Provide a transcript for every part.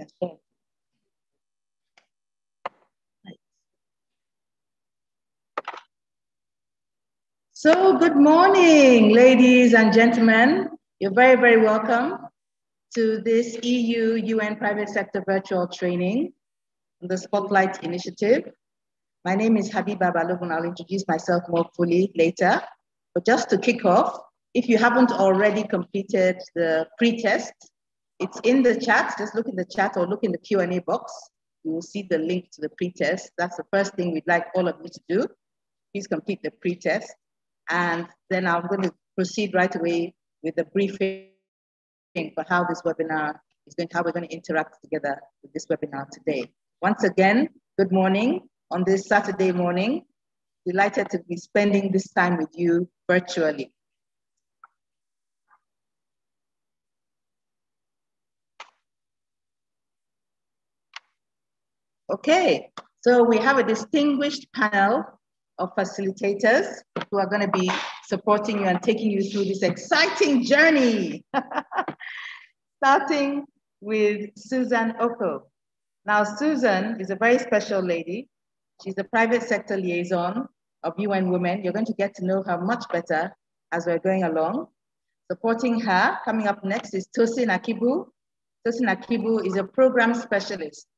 share. So good morning, ladies and gentlemen. You're very, very welcome to this EU UN private sector virtual training, the Spotlight Initiative. My name is Habiba Balogun. I'll introduce myself more fully later. But just to kick off, if you haven't already completed the pre-test, it's in the chat. Just look in the chat or look in the Q&A box. You will see the link to the pre-test. That's the first thing we'd like all of you to do. Please complete the pre-test. And then I'm going to proceed right away with the briefing for how this webinar is going, how we're going to interact together with this webinar today. Once again, good morning on this Saturday morning. Delighted to be spending this time with you virtually. Okay, so we have a distinguished panel of facilitators who are going to be supporting you and taking you through this exciting journey. Starting with Susan Oko. Now, Susan is a very special lady. She's the private sector liaison of UN Women. You're going to get to know her much better as we're going along. Supporting her, coming up next is Tosin Akibu. Tosin Akibu is a program specialist.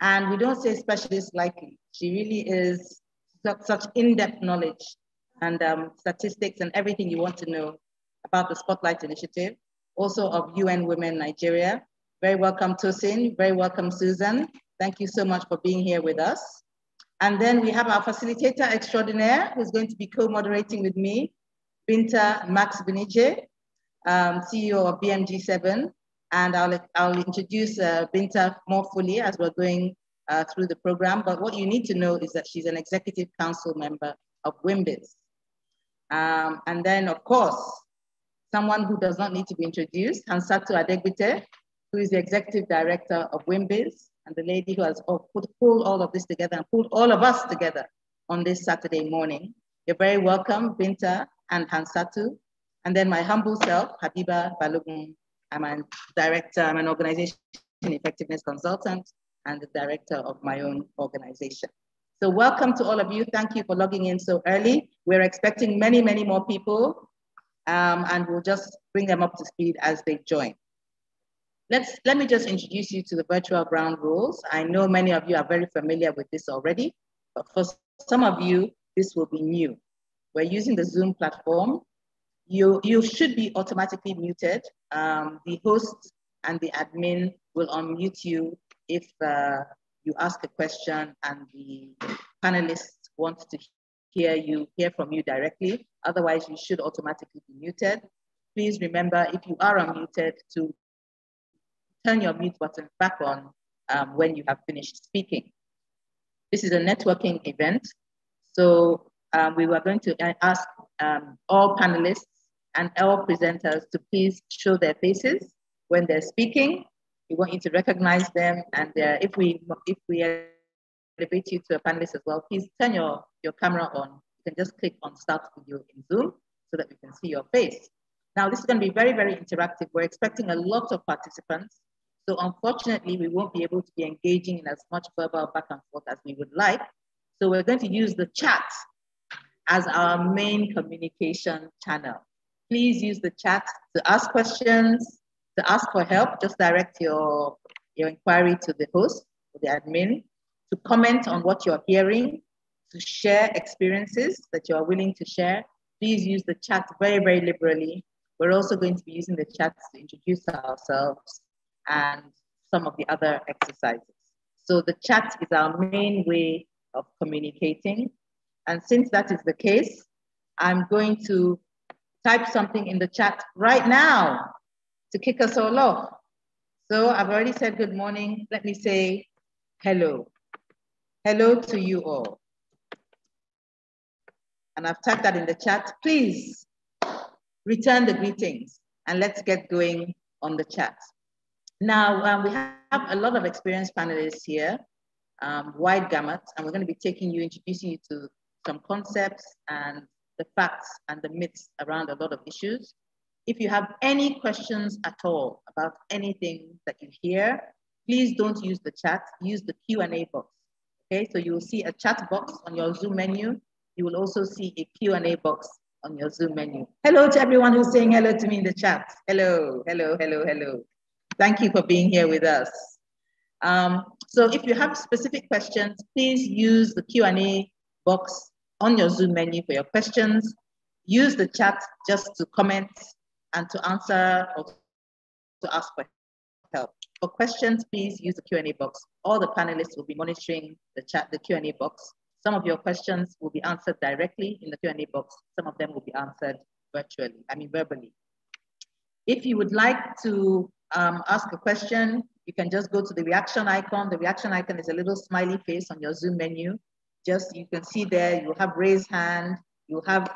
And we don't say specialist lightly. She really is such in-depth knowledge and um, statistics and everything you want to know about the Spotlight Initiative, also of UN Women Nigeria. Very welcome, Tosin. Very welcome, Susan. Thank you so much for being here with us. And then we have our facilitator extraordinaire who's going to be co-moderating with me, Binta Max Gbinije, um, CEO of BMG7. And I'll, I'll introduce uh, Binta more fully as we're going uh, through the program. But what you need to know is that she's an executive council member of WIMBIZ. Um, and then, of course, someone who does not need to be introduced, Hansatu Adegbite, who is the executive director of WIMBIZ, and the lady who has put, pulled all of this together and pulled all of us together on this Saturday morning. You're very welcome, Binta and Hansatu. And then my humble self, Habiba Balogun. I'm a director, I'm an organization effectiveness consultant and the director of my own organization. So welcome to all of you. Thank you for logging in so early. We're expecting many, many more people um, and we'll just bring them up to speed as they join. Let's, let me just introduce you to the virtual ground rules. I know many of you are very familiar with this already, but for some of you, this will be new. We're using the Zoom platform. You, you should be automatically muted. Um, the host and the admin will unmute you if uh, you ask a question and the panelists want to hear you, hear from you directly. Otherwise, you should automatically be muted. Please remember, if you are unmuted, to turn your mute button back on um, when you have finished speaking. This is a networking event. So um, we were going to ask um, all panelists and all presenters to please show their faces when they're speaking we want you to recognize them. And uh, if we if we elevate you to a panelist as well, please turn your, your camera on. You can just click on start video in Zoom so that we can see your face. Now, this is going to be very, very interactive. We're expecting a lot of participants. So unfortunately, we won't be able to be engaging in as much verbal back and forth as we would like. So we're going to use the chat as our main communication channel. Please use the chat to ask questions, to ask for help, just direct your, your inquiry to the host or the admin, to comment on what you're hearing, to share experiences that you are willing to share. Please use the chat very, very liberally. We're also going to be using the chat to introduce ourselves and some of the other exercises. So the chat is our main way of communicating. And since that is the case, I'm going to type something in the chat right now to kick us all off. So I've already said good morning. Let me say hello. Hello to you all. And I've typed that in the chat. Please return the greetings and let's get going on the chat. Now, um, we have a lot of experienced panelists here, um, wide gamut, and we're going to be taking you, introducing you to some concepts and the facts and the myths around a lot of issues. If you have any questions at all about anything that you hear, please don't use the chat, use the Q&A box. Okay, so you will see a chat box on your Zoom menu. You will also see a Q&A box on your Zoom menu. Hello to everyone who's saying hello to me in the chat. Hello, hello, hello, hello. Thank you for being here with us. Um, so if you have specific questions, please use the Q&A box on your Zoom menu for your questions. Use the chat just to comment and to answer or to ask for help. For questions, please use the Q&A box. All the panelists will be monitoring the chat, the Q&A box. Some of your questions will be answered directly in the Q&A box. Some of them will be answered virtually, I mean verbally. If you would like to um, ask a question, you can just go to the reaction icon. The reaction icon is a little smiley face on your Zoom menu. Just, you can see there, you have raised hand, you have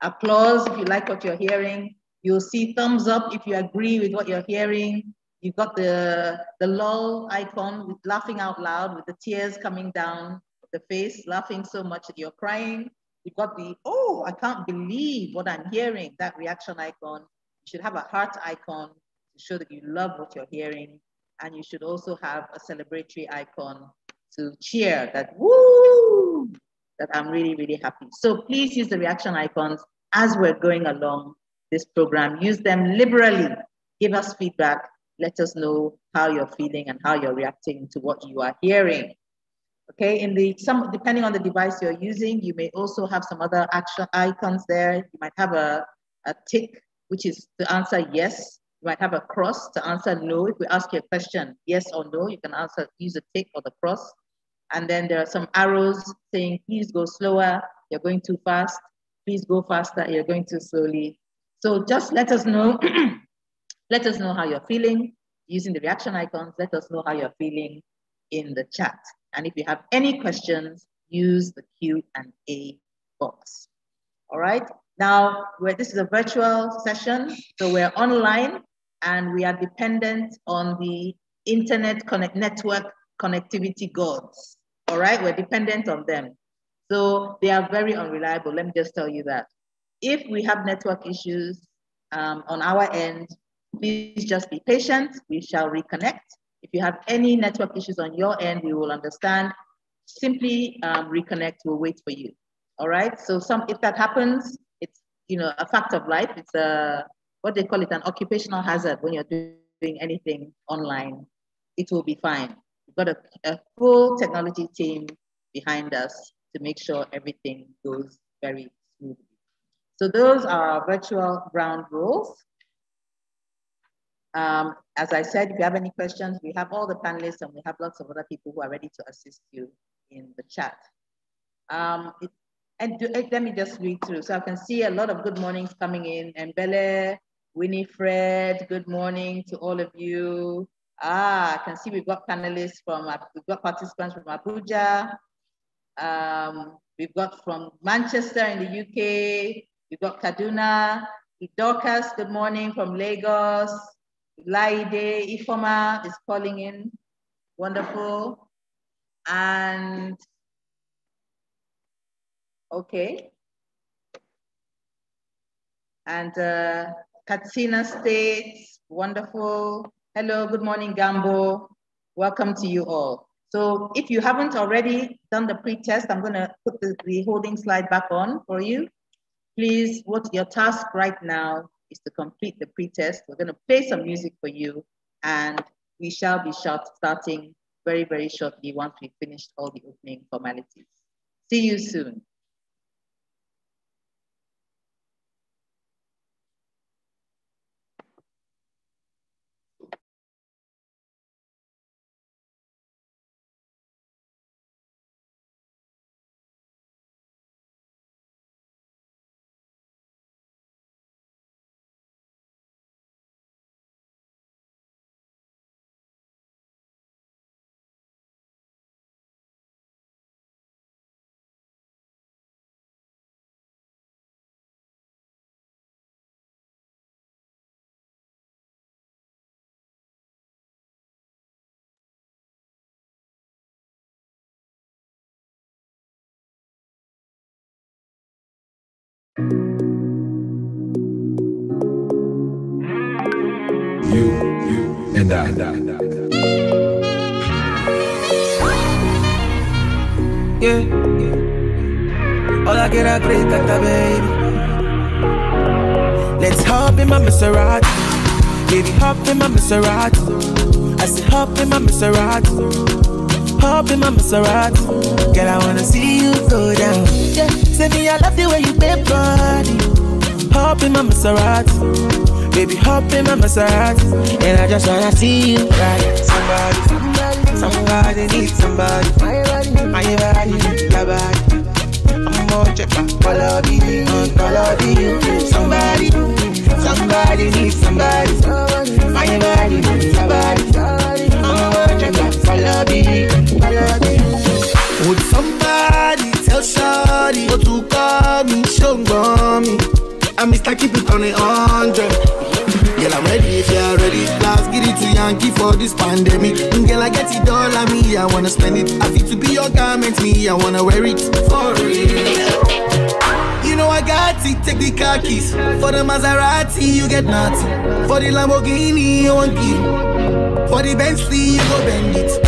applause if you like what you're hearing. You'll see thumbs up if you agree with what you're hearing. You've got the, the lol icon with laughing out loud with the tears coming down the face, laughing so much that you're crying. You've got the, oh, I can't believe what I'm hearing, that reaction icon. You should have a heart icon to show that you love what you're hearing. And you should also have a celebratory icon to cheer that woo, that I'm really, really happy. So please use the reaction icons as we're going along this program. Use them liberally. Give us feedback. Let us know how you're feeling and how you're reacting to what you are hearing. Okay, in the some depending on the device you're using, you may also have some other action icons there. You might have a, a tick, which is to answer yes. You might have a cross to answer no. If we ask you a question, yes or no, you can answer use a tick or the cross. And then there are some arrows saying, please go slower, you're going too fast. Please go faster, you're going too slowly. So just let us know, let us know how you're feeling using the reaction icons. Let us know how you're feeling in the chat. And if you have any questions, use the Q&A box. All right. Now, this is a virtual session, so we're online and we are dependent on the internet connect network connectivity gods. All right, we're dependent on them. So they are very unreliable. Let me just tell you that. If we have network issues um, on our end, please just be patient. We shall reconnect. If you have any network issues on your end, we will understand. Simply um, reconnect, we'll wait for you. All right, so some if that happens, it's you know a fact of life. It's a what they call it an occupational hazard when you're doing anything online. It will be fine. We've got a, a full technology team behind us to make sure everything goes very smoothly. So those are our virtual ground rules. Um, as I said, if you have any questions, we have all the panelists and we have lots of other people who are ready to assist you in the chat. Um, it, and do, let me just read through. So I can see a lot of good mornings coming in. And Belle, Winifred, good morning to all of you. Ah, I can see we've got panelists from, we've got participants from Abuja. Um, we've got from Manchester in the UK. We've got Kaduna. Dorcas, good morning from Lagos. Laide Ifoma is calling in. Wonderful. And okay. And uh, Katsina State, wonderful. Hello, good morning, Gambo. Welcome to you all. So if you haven't already done the pre-test, I'm gonna put the, the holding slide back on for you. Please, what your task right now is to complete the pre-test. We're going to play some music for you and we shall be short, starting very, very shortly once we've finished all the opening formalities. See you soon. You, you, and I. Yeah. All I get are great baby. Let's hop in my Maserati. Baby, hop in my Maserati. I say hop in my Maserati. Hop in my Maserati. Girl, I wanna see you go down. Yeah. Say me, I love the way you bend body. Oh. Hop in my Maserati. Baby, hop in my Maserati. And I just wanna see you ride. Somebody, somebody, needs somebody. My body, my body, your body. I'm more my color, be, color, be. Somebody. Somebody needs somebody. My body needs somebody. I'm working follow me, follow me. Would somebody tell Shawty what to call me? Show me. I'm Mr. Keep it on a hundred. Girl, I'm ready if you're ready. Last get it to Yankee for this pandemic. Girl, I get it all on me. I wanna spend it. I feel to be your garment, me. I wanna wear it for real You know I got it, take the car keys. For the Maserati, you get nothing. For the Lamborghini, you want key. For the Bentley, you go bend it.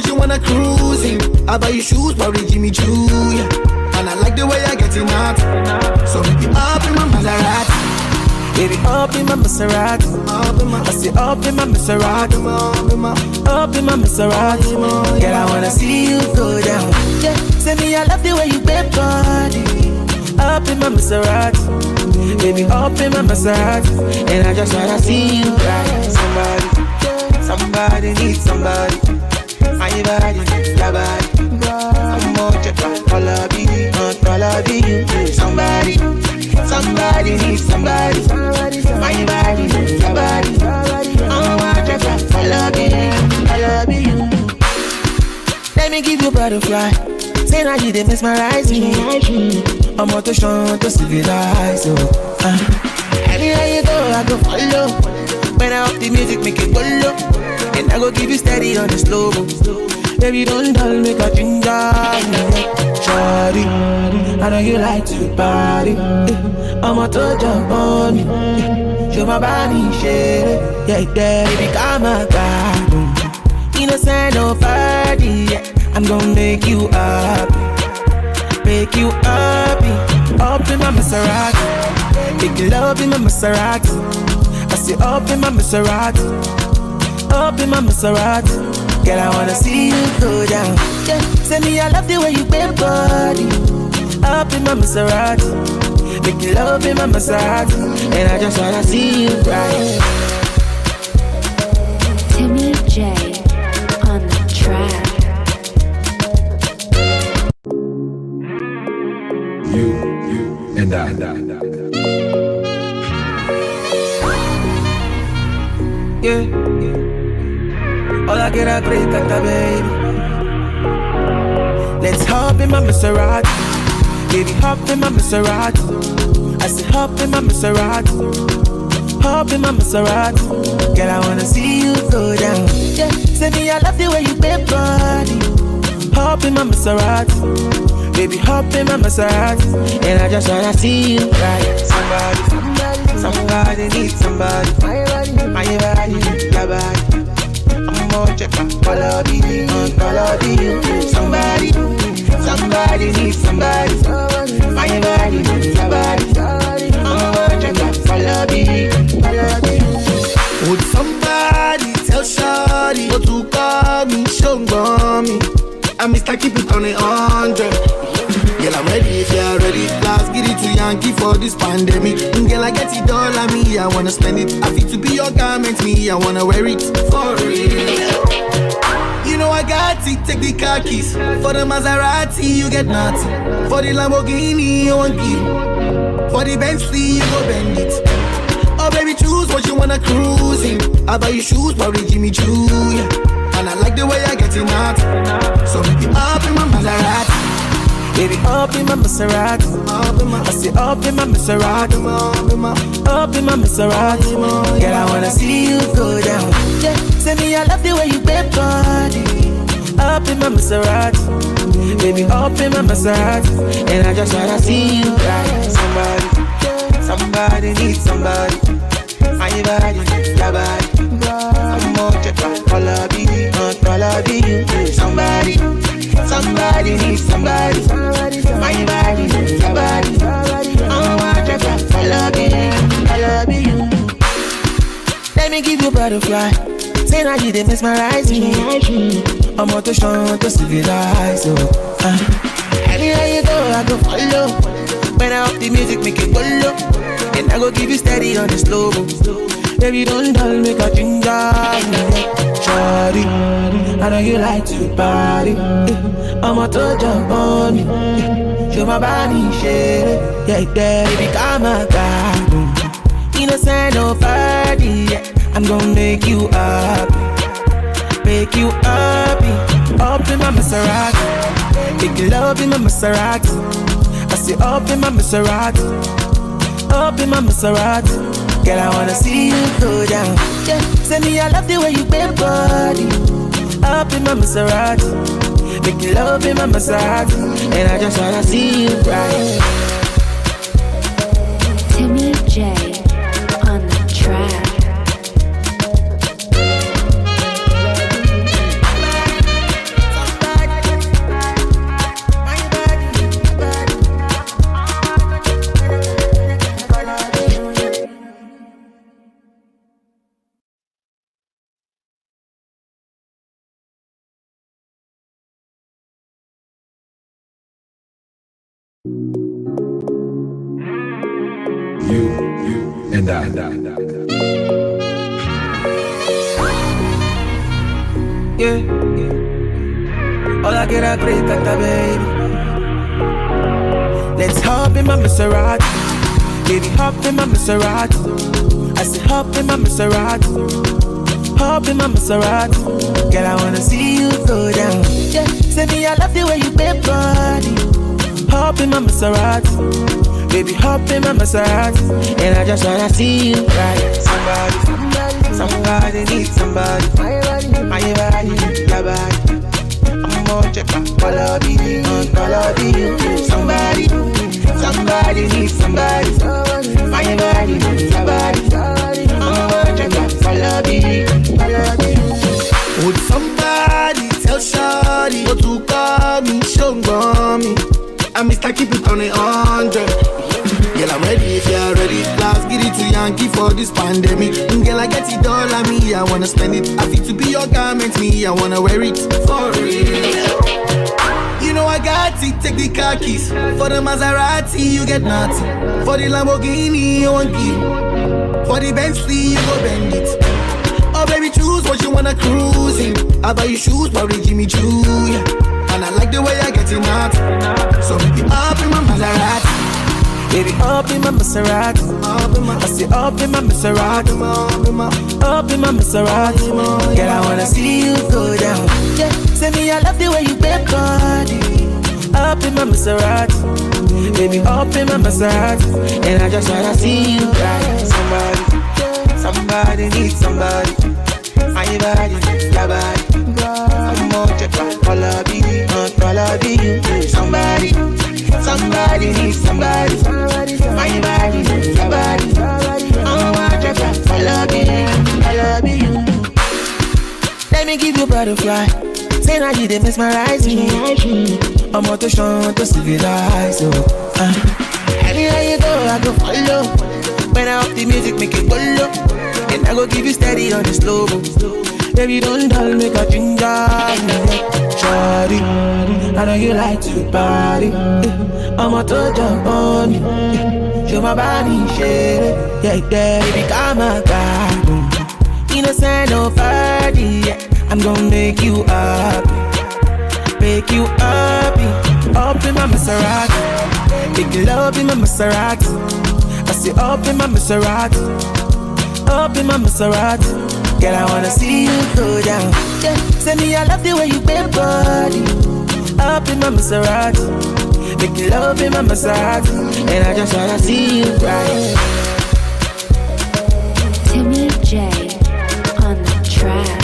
Baby, what you wanna cruise in. I buy you shoes, probably Jimmy Choo, yeah. And I like the way I get it out. So you up in my Maserati. Baby, up in my Maserati. I say up in my Maserati. Up in my Maserati. Girl, I wanna see you go down. Yeah, say me I love the way you bend body. Up in my Maserati. Baby, up in my Maserati. And I just wanna see you ride. Somebody, somebody needs somebody. Body, your body. I'm be. Somebody, somebody somebody. Let me give you butterfly. Say now you they mesmerize me. I'm out to show to. Anywhere you go, I go follow. When I up the music, make it go low. And I go give you steady on the slow. Baby, don't dull, make a ginger. Shawty, I know you like to party. Eh, I'm out to jump on me. Eh, show my body, shit. Yeah, yeah, baby, come on, God. Innocent, no party. Yeah. I'm gonna make you happy, make you happy. Up in my Maserati, make love in my Maserati. I say up in my Maserati, up in my Maserati. Girl, I wanna see you go down. Yeah, say me I love the way you bend body. Up in my Maserati, make love in my Maserati, and I just wanna see you right. Timmy J on the track. You you and I. Yeah. All I get a great at baby. Let's hop in my Maserati. Baby, hop in my Maserati. I said hop in my Maserati. Hop in my Maserati. Girl, I wanna see you go down. Yeah. Say me, I love the way you bend body. Hop in my Maserati. Baby, hop in my Maserati, and I just wanna see you ride. Somebody, somebody, somebody needs somebody. My body, my body, your body. Color, be, color, be. Somebody, somebody needs somebody. My body, your body. I'm color, be, color, be. Would somebody tell Shawty what to call me? Show me. I'm Mr. Keep it on a hundred. Girl, I'm ready if you're ready. Last get to Yankee for this pandemic. Girl, I get it all on me. I wanna spend it. I feel to be your garment, me. I wanna wear it for real. Know I got it, take the car keys. For the Maserati, you get nothing. For the Lamborghini, you want key. For the Bentley, you go bend it. Oh baby, choose what you wanna cruise in. I buy you shoes, probably Jimmy Choo, yeah. And I like the way I get it out. So baby, up in my Maserati. Baby, up in my Maserati. I say up in my Maserati. Up in my Maserati. Girl, I wanna see you go down. Yeah, say me I love the way you bend body. Up in my Maserati. Baby, up in my Maserati. And I just wanna see you ride. Somebody, somebody needs somebody. My body, your body. I'm more check out, color be, color be. Somebody, somebody my body, your body. I want your body. I love you, I love you. Let me give you butterfly. Say now you did mesmerize me. I'm on to show to civilize you. Uh. Anywhere you go, I go follow. When I off the music, make it follow. And I go give you steady on the slow. Baby, don't dull, make a ginger. Shawty, I know you like to party. Eh, I'ma jump on me. Yeah. Show my body, shit. Yeah, yeah, baby, come on, God. Innocent, nobody. Yeah. I'm gonna make you happy. Make you happy. Up in my Maserati. Make you love in my Maserati. I say up in my Maserati. Up in my Maserati. Girl, I wanna see you go down. Yeah, say me, I love the way you bend body. Up in my Maserati. Make you love in my Maserati. And I just wanna see you right. Timmy J you, and I. Yeah. All I get a great tata baby. Let's hop in my Maserati. Baby, hop in my Maserati. I said hop in my Maserati. Hop in my Maserati. Girl, I wanna see you go down. Yeah. Say me, I love the way you bend body. Hop in my Maserati. Baby, hop in my Maserati. And I just wanna see you right. Somebody, somebody, needs somebody. My body, my body, your body. I'm gonna check my quality, uh, quality. Somebody, somebody needs somebody. My body, your body. I'm gonna check my quality, quality. Would somebody tell Shawty what to call me, show me? I miss like keep it on a hundred. Girl, I'm ready if you're ready. Last get it to Yankee for this pandemic. Mm, Girl, I get it all on me. I wanna spend it. I feel to be your garment, me. I wanna wear it for real. You know I got it, take the car keys. For the Maserati, you get nothing. For the Lamborghini, you want give. For the Bentley, you go bend it. Oh baby, choose what you wanna cruise in. I buy you shoes, probably Jimmy Choo, yeah. And I like the way I get it out. So Baby, up in my Maserati. I say up in my Maserati. up in my, Maserati. Girl, I wanna see you go down. Yeah, say me, I love the way you bend body. Up in my Maserati. Baby, up in my Maserati. And I just wanna see you right. Somebody, somebody needs somebody. My body, your body. I'm gonna check my quality, uh, quality. Somebody, somebody needs somebody. My body, your body. I'm gonna check my quality, quality. Let me give you butterfly. Say now you they mesmerize me. I'm out to show to civilize. Oh, uh. Anywhere you go, I go follow. When I up the music, make it go low. And I go give you steady on the slow. Baby, don't dull, make a ginger. Shawty, I know you like to party. I'ma jump on you. Show my body, shit. Yeah, yeah, baby, come on, God. Innocent, nobody. Yeah. I'm gonna make you happy. Make you happy. Up in my Maserati. Make you love in my Maserati. I say up in my Maserati. Up in my Maserati. Girl, I wanna see you go down. Yeah. Say me, I love the way you bend body. Up in my Maserati. Make you love in my Maserati. And I just wanna see you right. Timmy J on the track.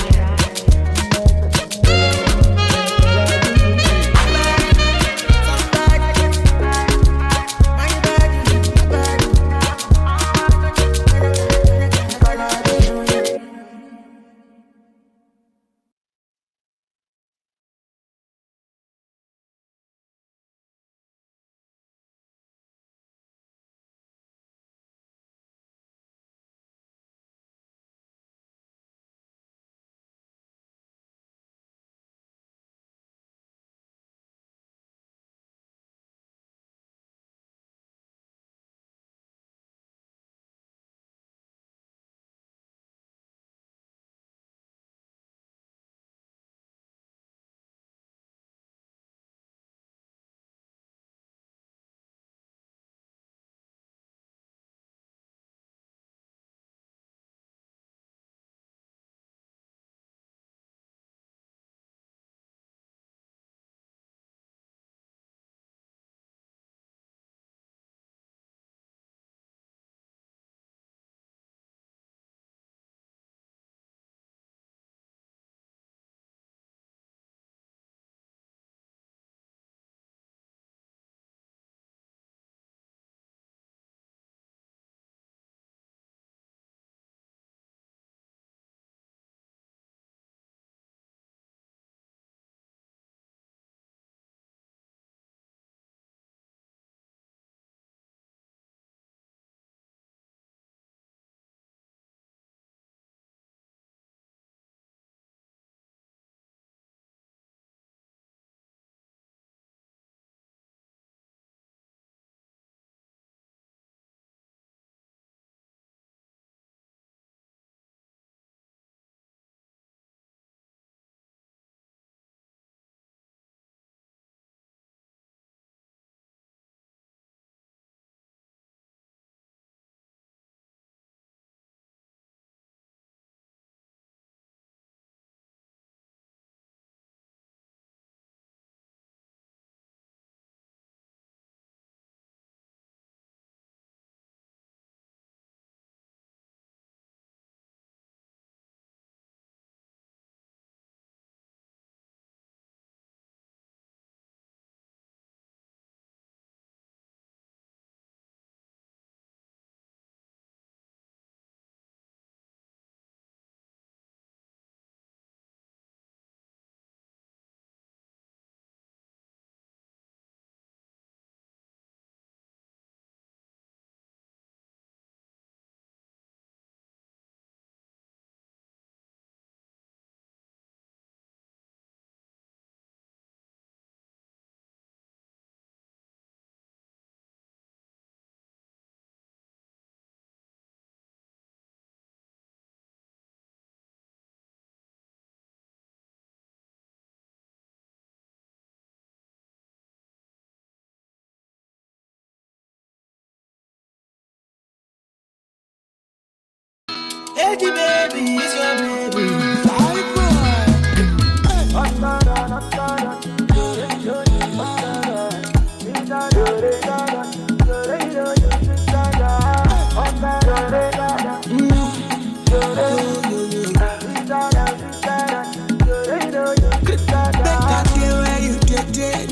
Edgy baby is your baby. Boy.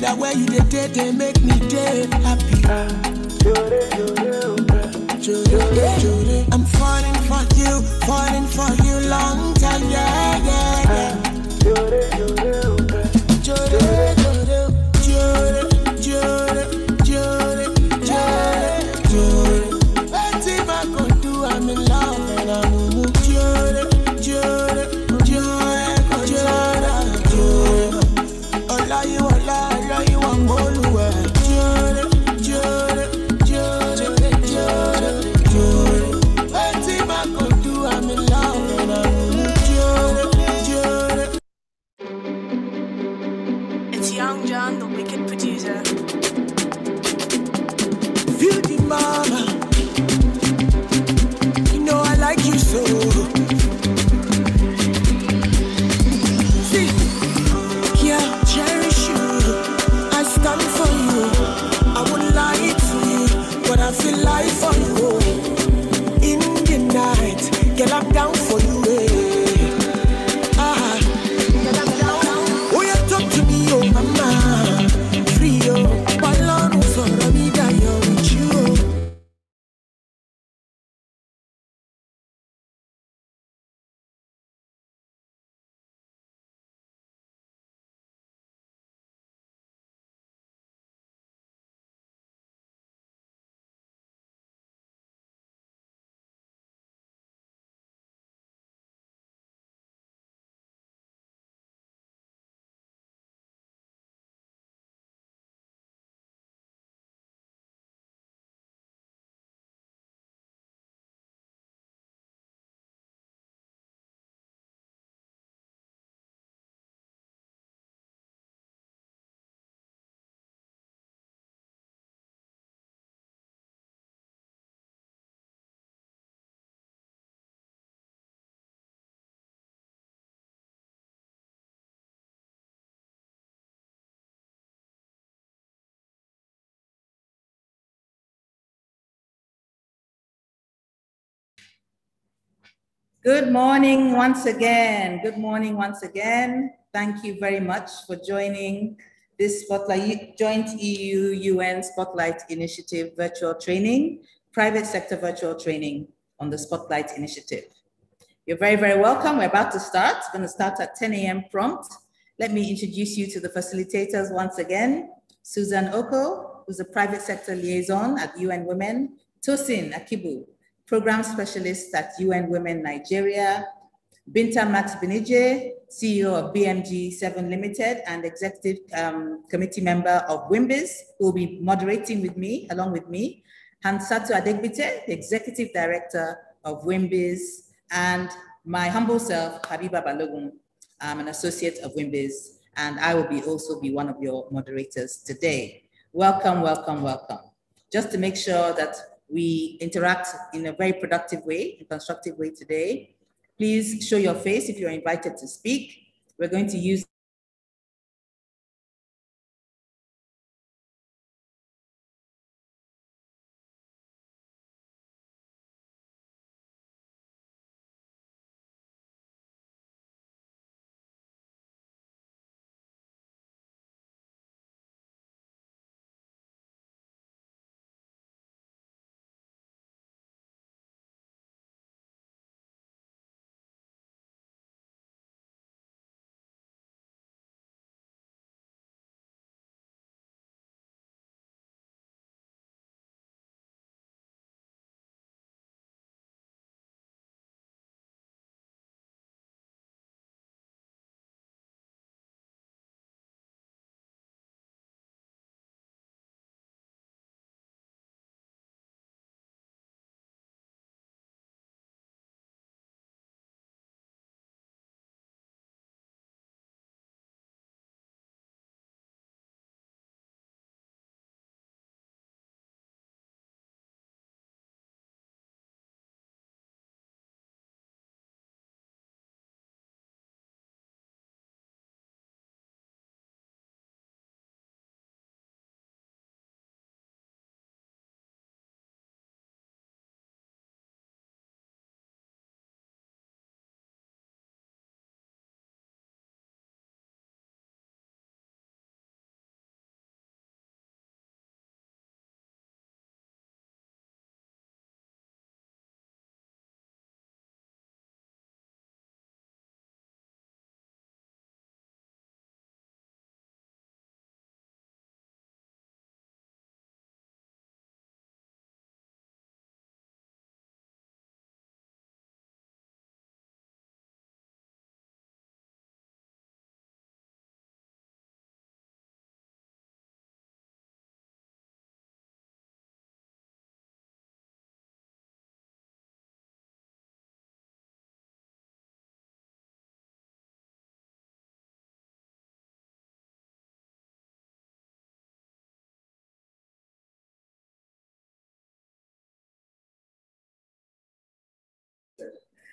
That you did they make me day happy. I'm falling for falling for you long time, yeah, yeah, yeah. Good morning once again. Good morning once again. Thank you very much for joining this Spotlight Joint EU UN Spotlight Initiative virtual training, private sector virtual training on the Spotlight Initiative. You're very, very welcome. We're about to start. It's going to start at 10 a.m. prompt. Let me introduce you to the facilitators once again. Susan Oko, who's a private sector liaison at UN Women. Tosin Akibu, program specialist at UN Women Nigeria. Binta Max Gbinije, CEO of BMG7 Limited and executive um, committee member of WIMBIZ, who will be moderating with me, along with me. Hansatu Adegbite, the executive director of WIMBIZ, and my humble self, Habiba Balogun. I'm an associate of WIMBIZ, and I will be also be one of your moderators today. Welcome, welcome, welcome. Just to make sure that we interact in a very productive way, a constructive way today, please show your face if you're invited to speak. We're going to use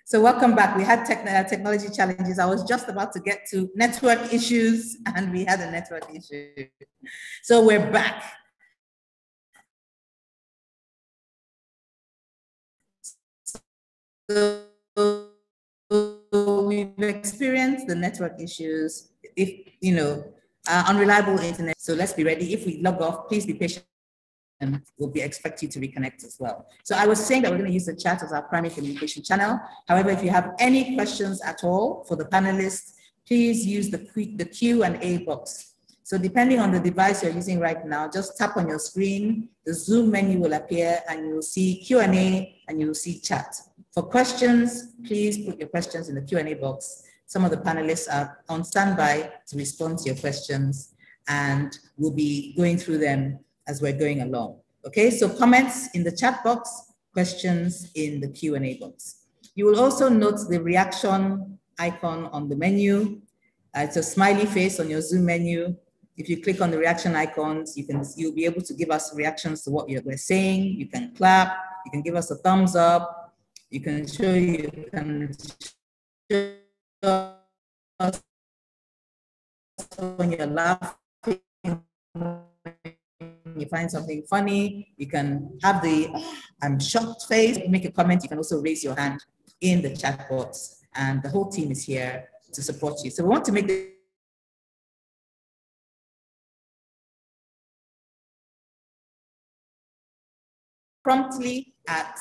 So welcome back. We had tech, uh, technology challenges. I was just about to get to network issues and we had a network issue. So we're back. So we've experienced the network issues, if, you know, uh, unreliable internet. So let's be ready. If we log off, please be patient and we'll be expect you to reconnect as well. So I was saying that we're going to use the chat as our primary communication channel. However, if you have any questions at all for the panelists, please use the, the Q and A box. So depending on the device you're using right now, just tap on your screen, the Zoom menu will appear and you'll see Q&A and you'll see chat. For questions, please put your questions in the Q&A box. Some of the panelists are on standby to respond to your questions and we'll be going through them as we're going along. Okay, so comments in the chat box, questions in the Q&A box. You will also note the reaction icon on the menu. Uh, it's a smiley face on your Zoom menu. If you click on the reaction icons, you can you'll be able to give us reactions to what we're saying. You can clap. You can give us a thumbs up. You can show you can show us when you're laughing you find something funny, you can have the I'm shocked face, make a comment. You can also raise your hand in the chat box, and the whole team is here to support you. So we want to make this promptly at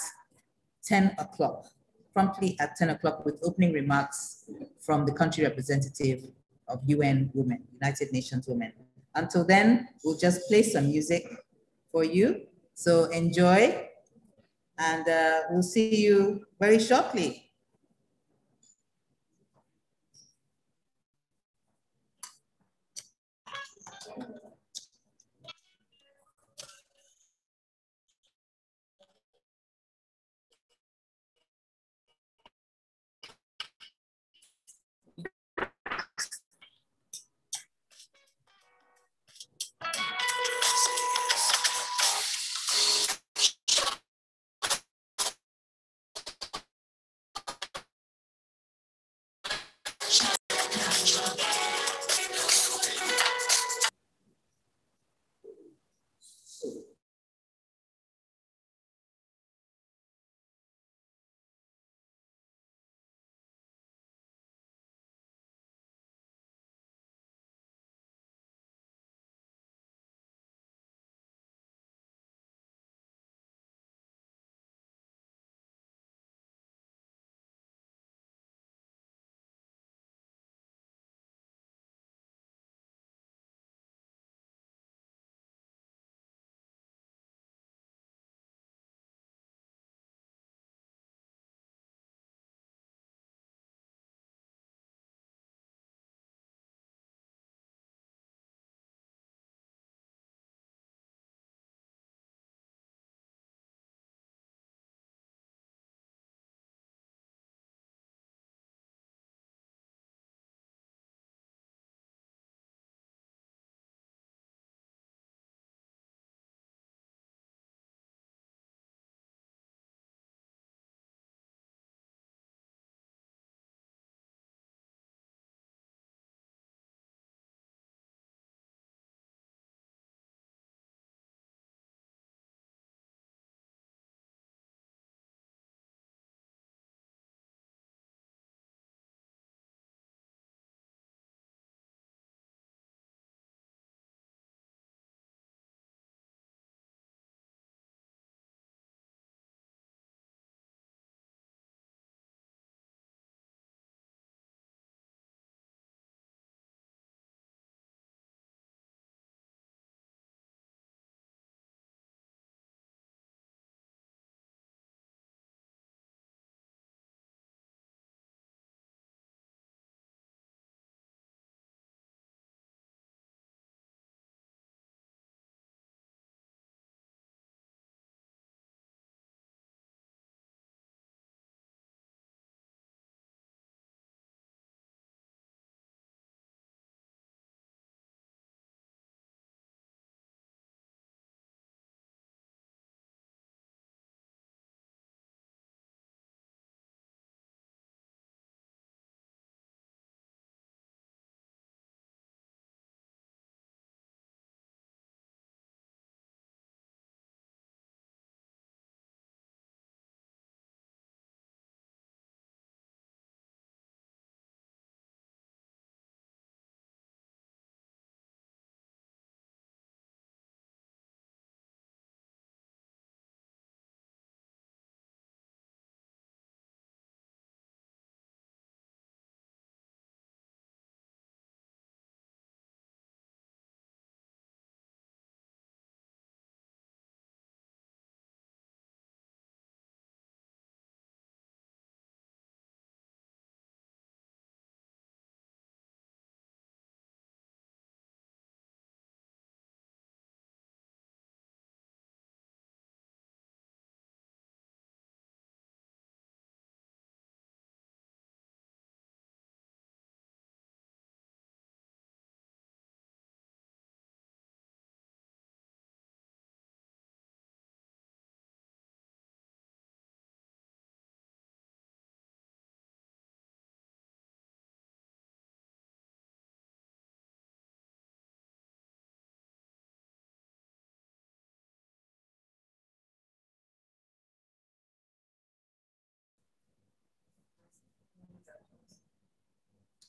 10 o'clock, promptly at 10 o'clock with opening remarks from the country representative of UN Women, United Nations Women. Until then, we'll just play some music for you. So enjoy, and uh, we'll see you very shortly.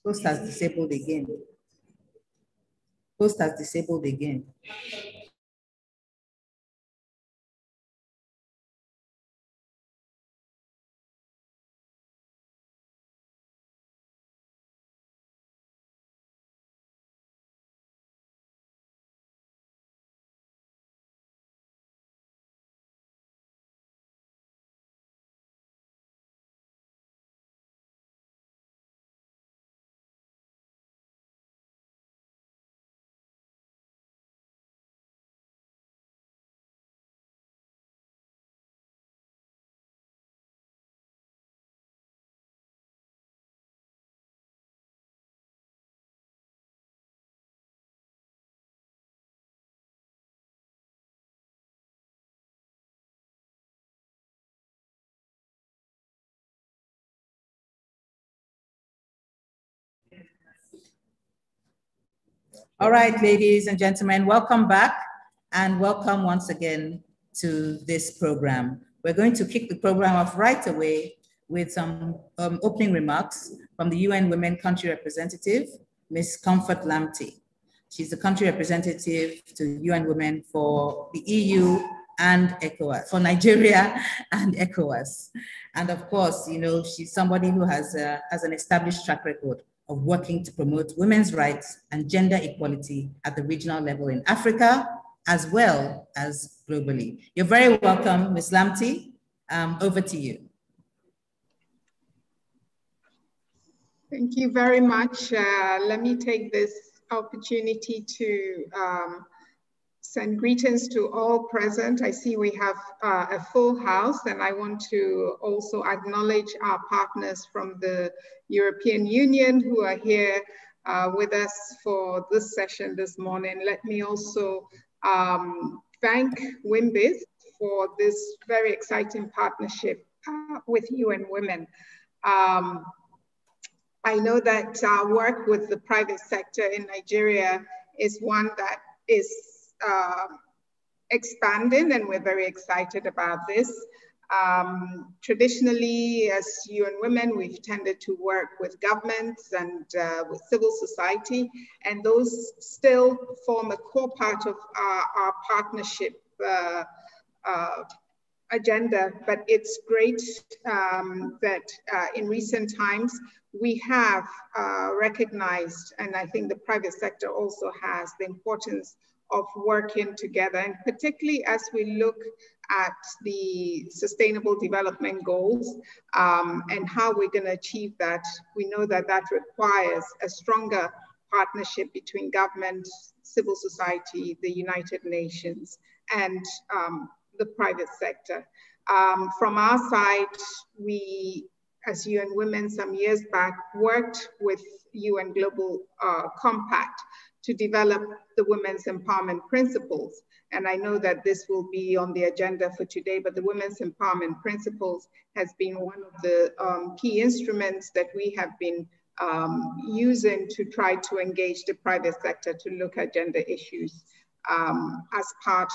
Host has disabled again. Host has disabled again. All right, ladies and gentlemen, welcome back and welcome once again to this program. We're going to kick the program off right away with some um, opening remarks from the UN Women Country Representative, Ms. Comfort Lamptey. She's the country representative to UN Women for the EU and ECOWAS, for Nigeria and ECOWAS. And of course, you know, she's somebody who has, uh, has an established track record of working to promote women's rights and gender equality at the regional level in Africa, as well as globally. You're very welcome, Ms. Lamptey. Um, over to you. Thank you very much. Uh, let me take this opportunity to um, send greetings to all present. I see we have uh, a full house and I want to also acknowledge our partners from the European Union who are here uh, with us for this session this morning. Let me also um, thank WIMBIZ for this very exciting partnership uh, with UN Women. Um, I know that our work with the private sector in Nigeria is one that is uh, expanding and we're very excited about this. Um, traditionally, as UN Women, we've tended to work with governments and uh, with civil society, and those still form a core part of our, our partnership uh, uh, agenda. But it's great um, that uh, in recent times, we have uh, recognized, and I think the private sector also has, the importance of working together, and particularly as we look at the sustainable development goals um, and how we're going to achieve that, we know that that requires a stronger partnership between government, civil society, the United Nations, and um, the private sector. Um, from our side, we, as UN Women some years back, worked with UN Global uh, Compact to develop the women's empowerment principles. And I know that this will be on the agenda for today, but the women's empowerment principles has been one of the um, key instruments that we have been um, using to try to engage the private sector to look at gender issues um, as part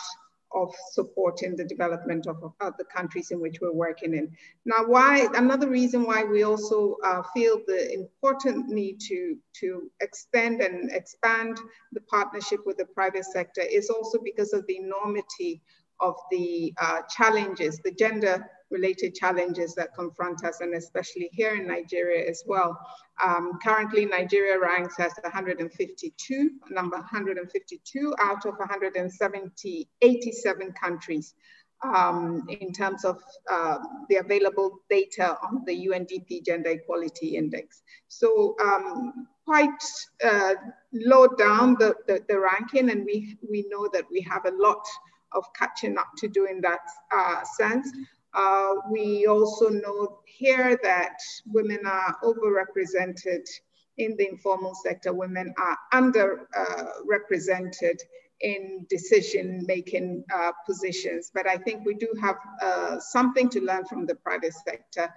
of supporting the development of, of, the countries in which we're working in. Now, why another reason why we also uh, feel the important need to, to extend and expand the partnership with the private sector is also because of the enormity of the uh, challenges, the gender related challenges that confront us, and especially here in Nigeria as well. Um, currently, Nigeria ranks as 152, number 152 out of 170, 87 countries um, in terms of uh, the available data on the UNDP Gender Equality Index. So um, quite uh, low down the, the, the, ranking, and we, we know that we have a lot of catching up to do in that uh, sense. Uh, we also know here that women are overrepresented in the informal sector. Women are underrepresented uh, in decision-making uh, positions. But I think we do have uh, something to learn from the private sector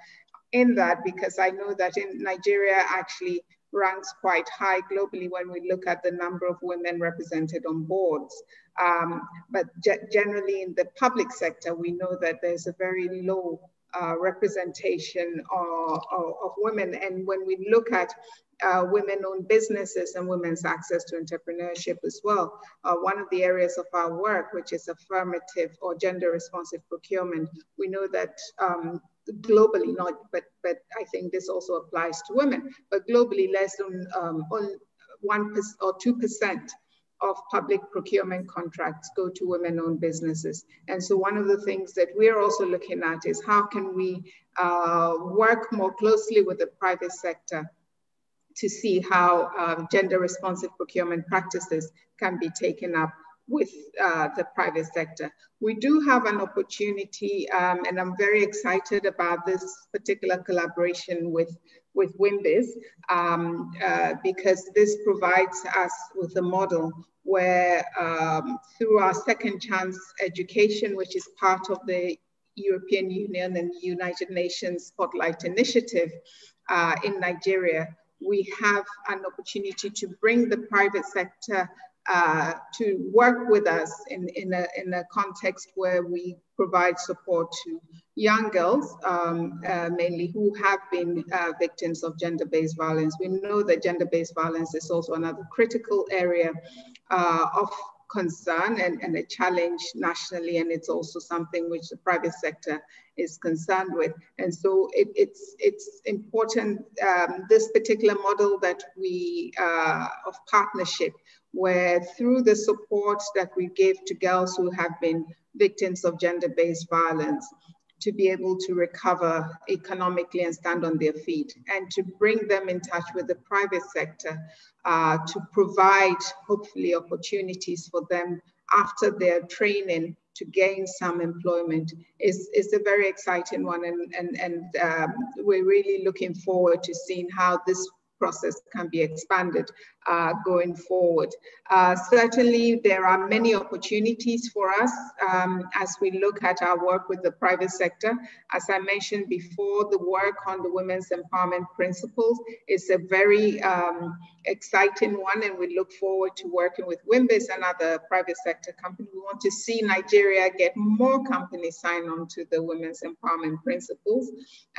in that because I know that in Nigeria actually ranks quite high globally when we look at the number of women represented on boards. Um, but generally in the public sector, we know that there's a very low uh, representation of, of, of, women. And when we look at uh, women-owned businesses and women's access to entrepreneurship as well. Uh, one of the areas of our work, which is affirmative or gender-responsive procurement, we know that um, globally, not but but I think this also applies to women, but globally, less than um, one or two percent of public procurement contracts go to women-owned businesses. And so one of the things that we're also looking at is how can we uh, work more closely with the private sector to see how um, gender responsive procurement practices can be taken up with uh, the private sector. We do have an opportunity, um, and I'm very excited about this particular collaboration with, with WIMBIZ, um, uh, because this provides us with a model where um, through our second chance education, which is part of the European Union and United Nations Spotlight Initiative uh, in Nigeria, we have an opportunity to bring the private sector uh, to work with us in, in, a, in a context where we provide support to young girls, um, uh, mainly who have been uh, victims of gender-based violence. We know that gender-based violence is also another critical area uh, of concern and, and a challenge nationally, and it's also something which the private sector is concerned with. And so it, it's, it's important, um, this particular model that we, uh, of partnership, where through the support that we give to girls who have been victims of gender-based violence, to be able to recover economically and stand on their feet, and to bring them in touch with the private sector uh, to provide, hopefully, opportunities for them after their training to gain some employment is, is a very exciting one. And, and, and um, we're really looking forward to seeing how this process can be expanded uh, going forward. Uh, certainly, there are many opportunities for us um, as we look at our work with the private sector. As I mentioned before, the work on the women's empowerment principles is a very um, exciting one, and we look forward to working with WIMBIZ and other private sector companies. We want to see Nigeria get more companies sign on to the women's empowerment principles.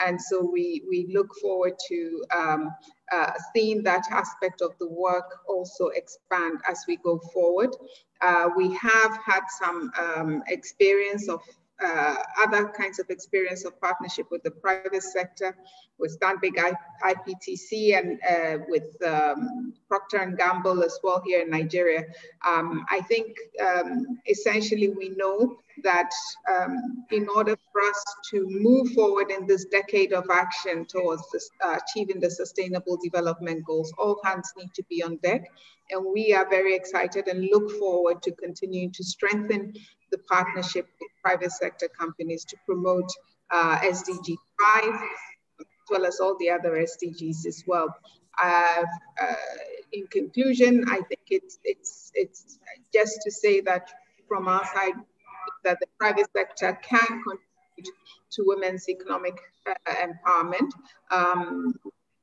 And so we, we look forward to um, uh, seeing that aspect of the work also expand as we go forward. Uh, we have had some um, experience of uh, other kinds of experience of partnership with the private sector, with Stanbic IBTC and uh, with um, Procter & Gamble as well here in Nigeria. Um, I think um, essentially we know that um, in order for us to move forward in this decade of action towards this, uh, achieving the sustainable development goals, all hands need to be on deck. And we are very excited and look forward to continuing to strengthen the partnership private sector companies to promote uh, SDG 5, as well as all the other SDGs as well. Uh, uh, in conclusion, I think it's, it's, it's just to say that from our side, that the private sector can contribute to women's economic uh, empowerment. Um,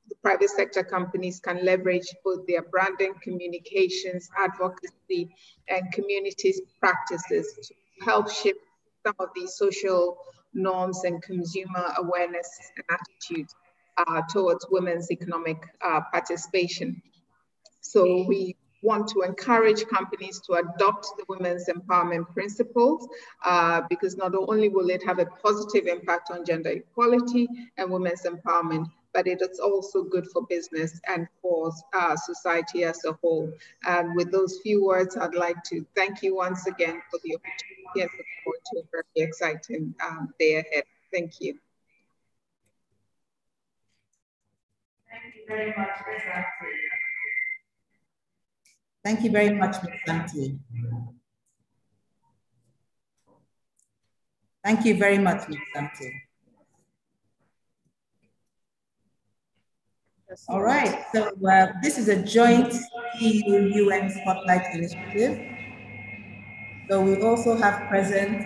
the private sector companies can leverage both their branding, communications, advocacy, and communities practices to help shift some of these social norms and consumer awareness and attitudes uh, towards women's economic uh, participation. So we want to encourage companies to adopt the women's empowerment principles uh, because not only will it have a positive impact on gender equality and women's empowerment, but it is also good for business and for uh, society as a whole. And with those few words, I'd like to thank you once again for the opportunity and look forward to a very exciting um, day ahead. Thank you. Thank you very much, Thank you very much, Ms. Santi. Thank you very much, Ms. Santi. All right, so uh, this is a joint EU-UN Spotlight Initiative. So we also have present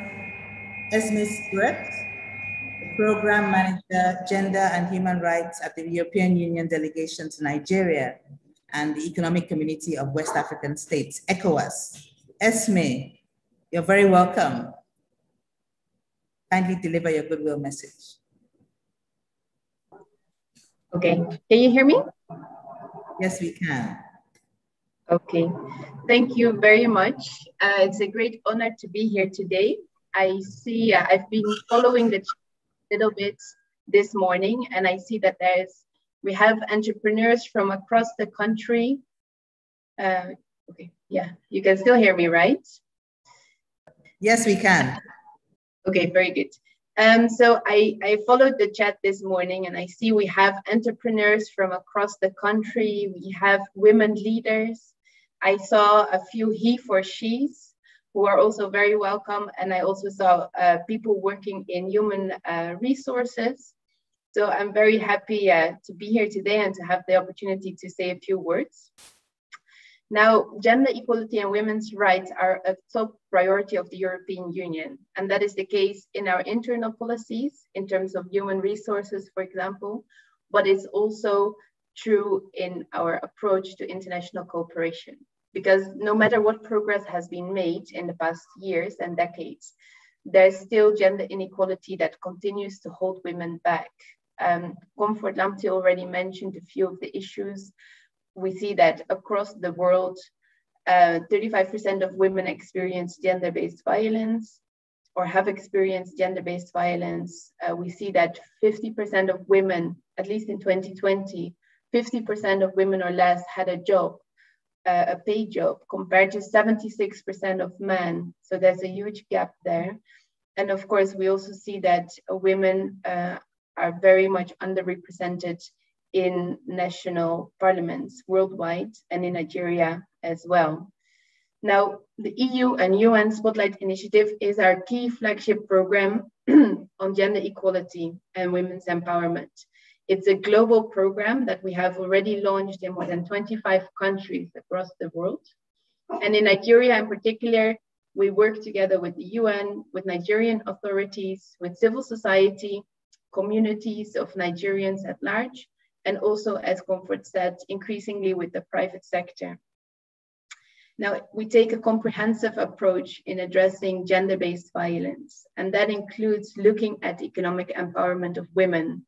Esme Stewart, the Program Manager, Gender and Human Rights at the European Union Delegation to Nigeria and the Economic Community of West African States, ECOWAS. Esme, you're very welcome. Kindly deliver your goodwill message. Okay, can you hear me? Yes, we can. Okay, thank you very much. Uh, it's a great honor to be here today. I see, uh, I've been following the little bit this morning and I see that there's, we have entrepreneurs from across the country. Uh, okay, yeah, you can still hear me, right? Yes, we can. Okay, very good. Um, so I, I followed the chat this morning and I see we have entrepreneurs from across the country. We have women leaders. I saw a few HeForShe's who are also very welcome. And I also saw uh, people working in human uh, resources. So I'm very happy uh, to be here today and to have the opportunity to say a few words. Now, gender equality and women's rights are a top priority of the European Union. And that is the case in our internal policies in terms of human resources, for example, but it's also true in our approach to international cooperation. Because no matter what progress has been made in the past years and decades, there's still gender inequality that continues to hold women back. Um, Comfort Lamptey already mentioned a few of the issues we see that across the world, 35% uh, of women experience gender-based violence or have experienced gender-based violence. Uh, we see that 50% of women, at least in 2020, 50% of women or less had a job, uh, a paid job, compared to 76% of men. So there's a huge gap there. And of course, we also see that women uh, are very much underrepresented in national parliaments worldwide and in Nigeria as well. Now, the EU and UN Spotlight Initiative is our key flagship program on gender equality and women's empowerment. It's a global program that we have already launched in more than 25 countries across the world. And in Nigeria in particular, we work together with the UN, with Nigerian authorities, with civil society, communities of Nigerians at large, and also, as Comfort said, increasingly with the private sector. Now, we take a comprehensive approach in addressing gender-based violence, and that includes looking at economic empowerment of women,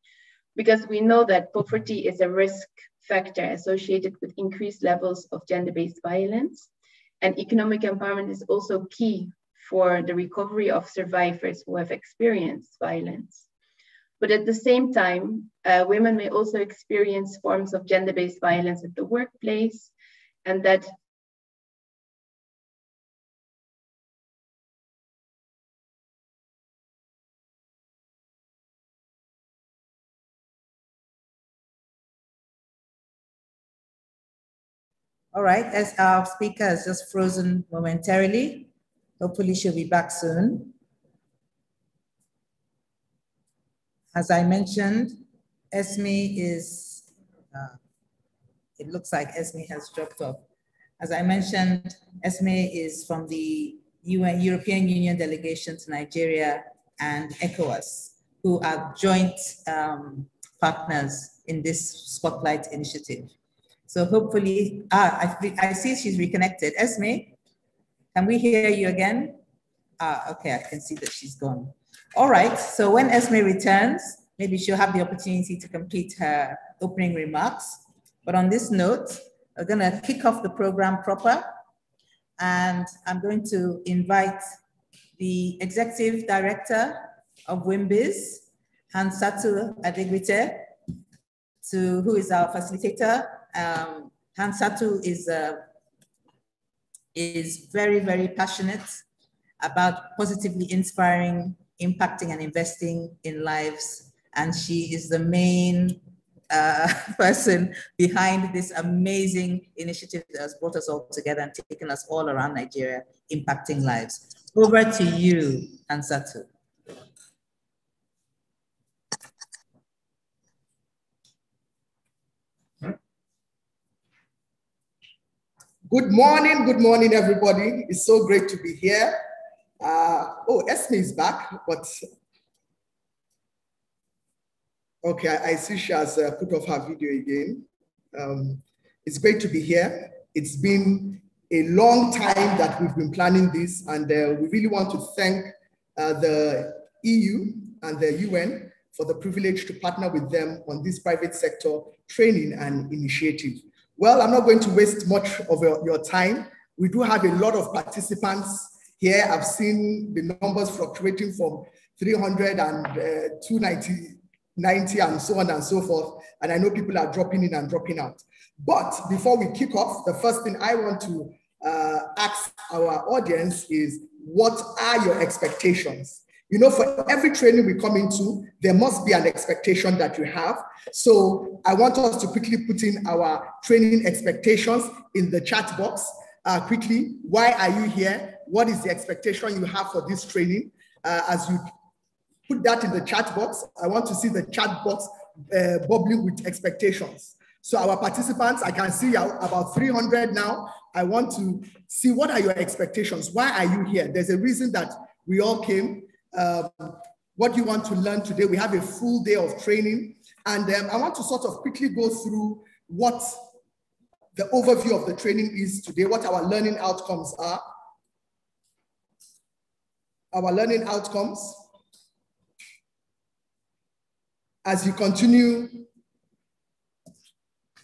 because we know that poverty is a risk factor associated with increased levels of gender-based violence, and economic empowerment is also key for the recovery of survivors who have experienced violence. But at the same time, uh, women may also experience forms of gender-based violence at the workplace, and that All right, as our speaker has just frozen momentarily, hopefully she'll be back soon. As I mentioned, Esme is, uh, it looks like Esme has dropped off. As I mentioned, Esme is from the UN, European Union delegation to Nigeria and ECOWAS, who are joint um, partners in this Spotlight initiative. So hopefully, ah, I, I see she's reconnected. Esme, can we hear you again? Ah, okay, I can see that she's gone. All right, so when Esme returns, maybe she'll have the opportunity to complete her opening remarks. But on this note, we're gonna kick off the program proper. And I'm going to invite the Executive Director of WIMBIZ, Hansatu Adegbite, to, who is our facilitator. Um, Hansatu is, uh, is very, very passionate about positively inspiring impacting and investing in lives. And she is the main uh, person behind this amazing initiative that has brought us all together and taken us all around Nigeria, impacting lives. Over to you, Hansatu. Good morning, good morning, everybody. It's so great to be here. Uh, oh, Esme is back, but okay, I, I see she has uh, put off her video again. Um, it's great to be here. It's been a long time that we've been planning this, and uh, we really want to thank uh, the EU and the UN for the privilege to partner with them on this private sector training and initiative. Well, I'm not going to waste much of your, your time. We do have a lot of participants here. I've seen the numbers fluctuating from 300 and uh, 290 90 and so on and so forth. And I know people are dropping in and dropping out. But before we kick off, the first thing I want to uh, ask our audience is what are your expectations? You know, for every training we come into, there must be an expectation that you have. So I want us to quickly put in our training expectations in the chat box. Uh, quickly, why are you here? What is the expectation you have for this training? Uh, as you put that in the chat box, I want to see the chat box uh, bubbling with expectations. So our participants, I can see about 300 now. I want to see what are your expectations? Why are you here? There's a reason that we all came. Um, what you want to learn today. We have a full day of training. And um, I want to sort of quickly go through what the overview of the training is today, what our learning outcomes are. Our learning outcomes. As you continue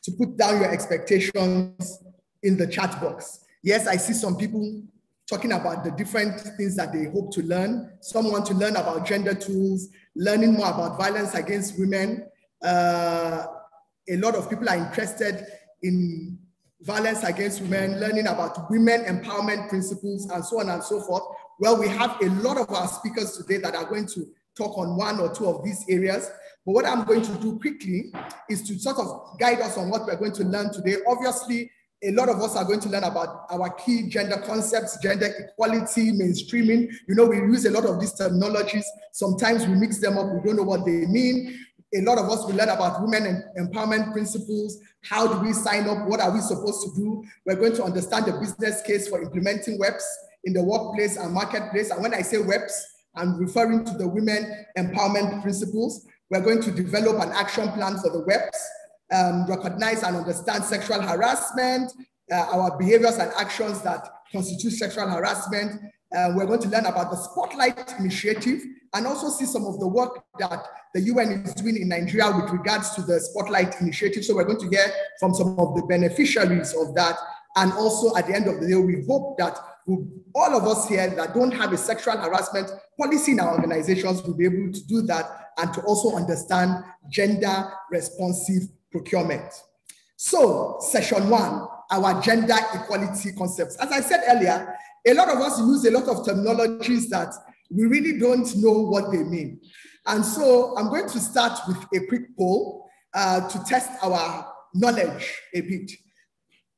to put down your expectations in the chat box. Yes, I see some people talking about the different things that they hope to learn. Some want to learn about gender tools, learning more about violence against women. Uh, a lot of people are interested in violence against women, learning about women empowerment principles, and so on and so forth. Well, we have a lot of our speakers today that are going to talk on one or two of these areas. But what I'm going to do quickly is to sort of guide us on what we're going to learn today. Obviously, a lot of us are going to learn about our key gender concepts, gender equality, mainstreaming. You know, we use a lot of these terminologies. Sometimes we mix them up, we don't know what they mean. A lot of us will learn about women and empowerment principles. How do we sign up? What are we supposed to do? We're going to understand the business case for implementing WEPs in the workplace and marketplace. And when I say WEPs, I'm referring to the women empowerment principles. We're going to develop an action plan for the WEPs um, recognize and understand sexual harassment, uh, our behaviors and actions that constitute sexual harassment. Uh, we're going to learn about the Spotlight Initiative and also see some of the work that the UN is doing in Nigeria with regards to the Spotlight Initiative. So we're going to hear from some of the beneficiaries of that. And also at the end of the day, we hope that all of us here that don't have a sexual harassment policy in our organizations will be able to do that and to also understand gender responsive procurement. So, session one, our gender equality concepts. As I said earlier, a lot of us use a lot of terminologies that we really don't know what they mean. And so I'm going to start with a quick poll uh, to test our knowledge a bit.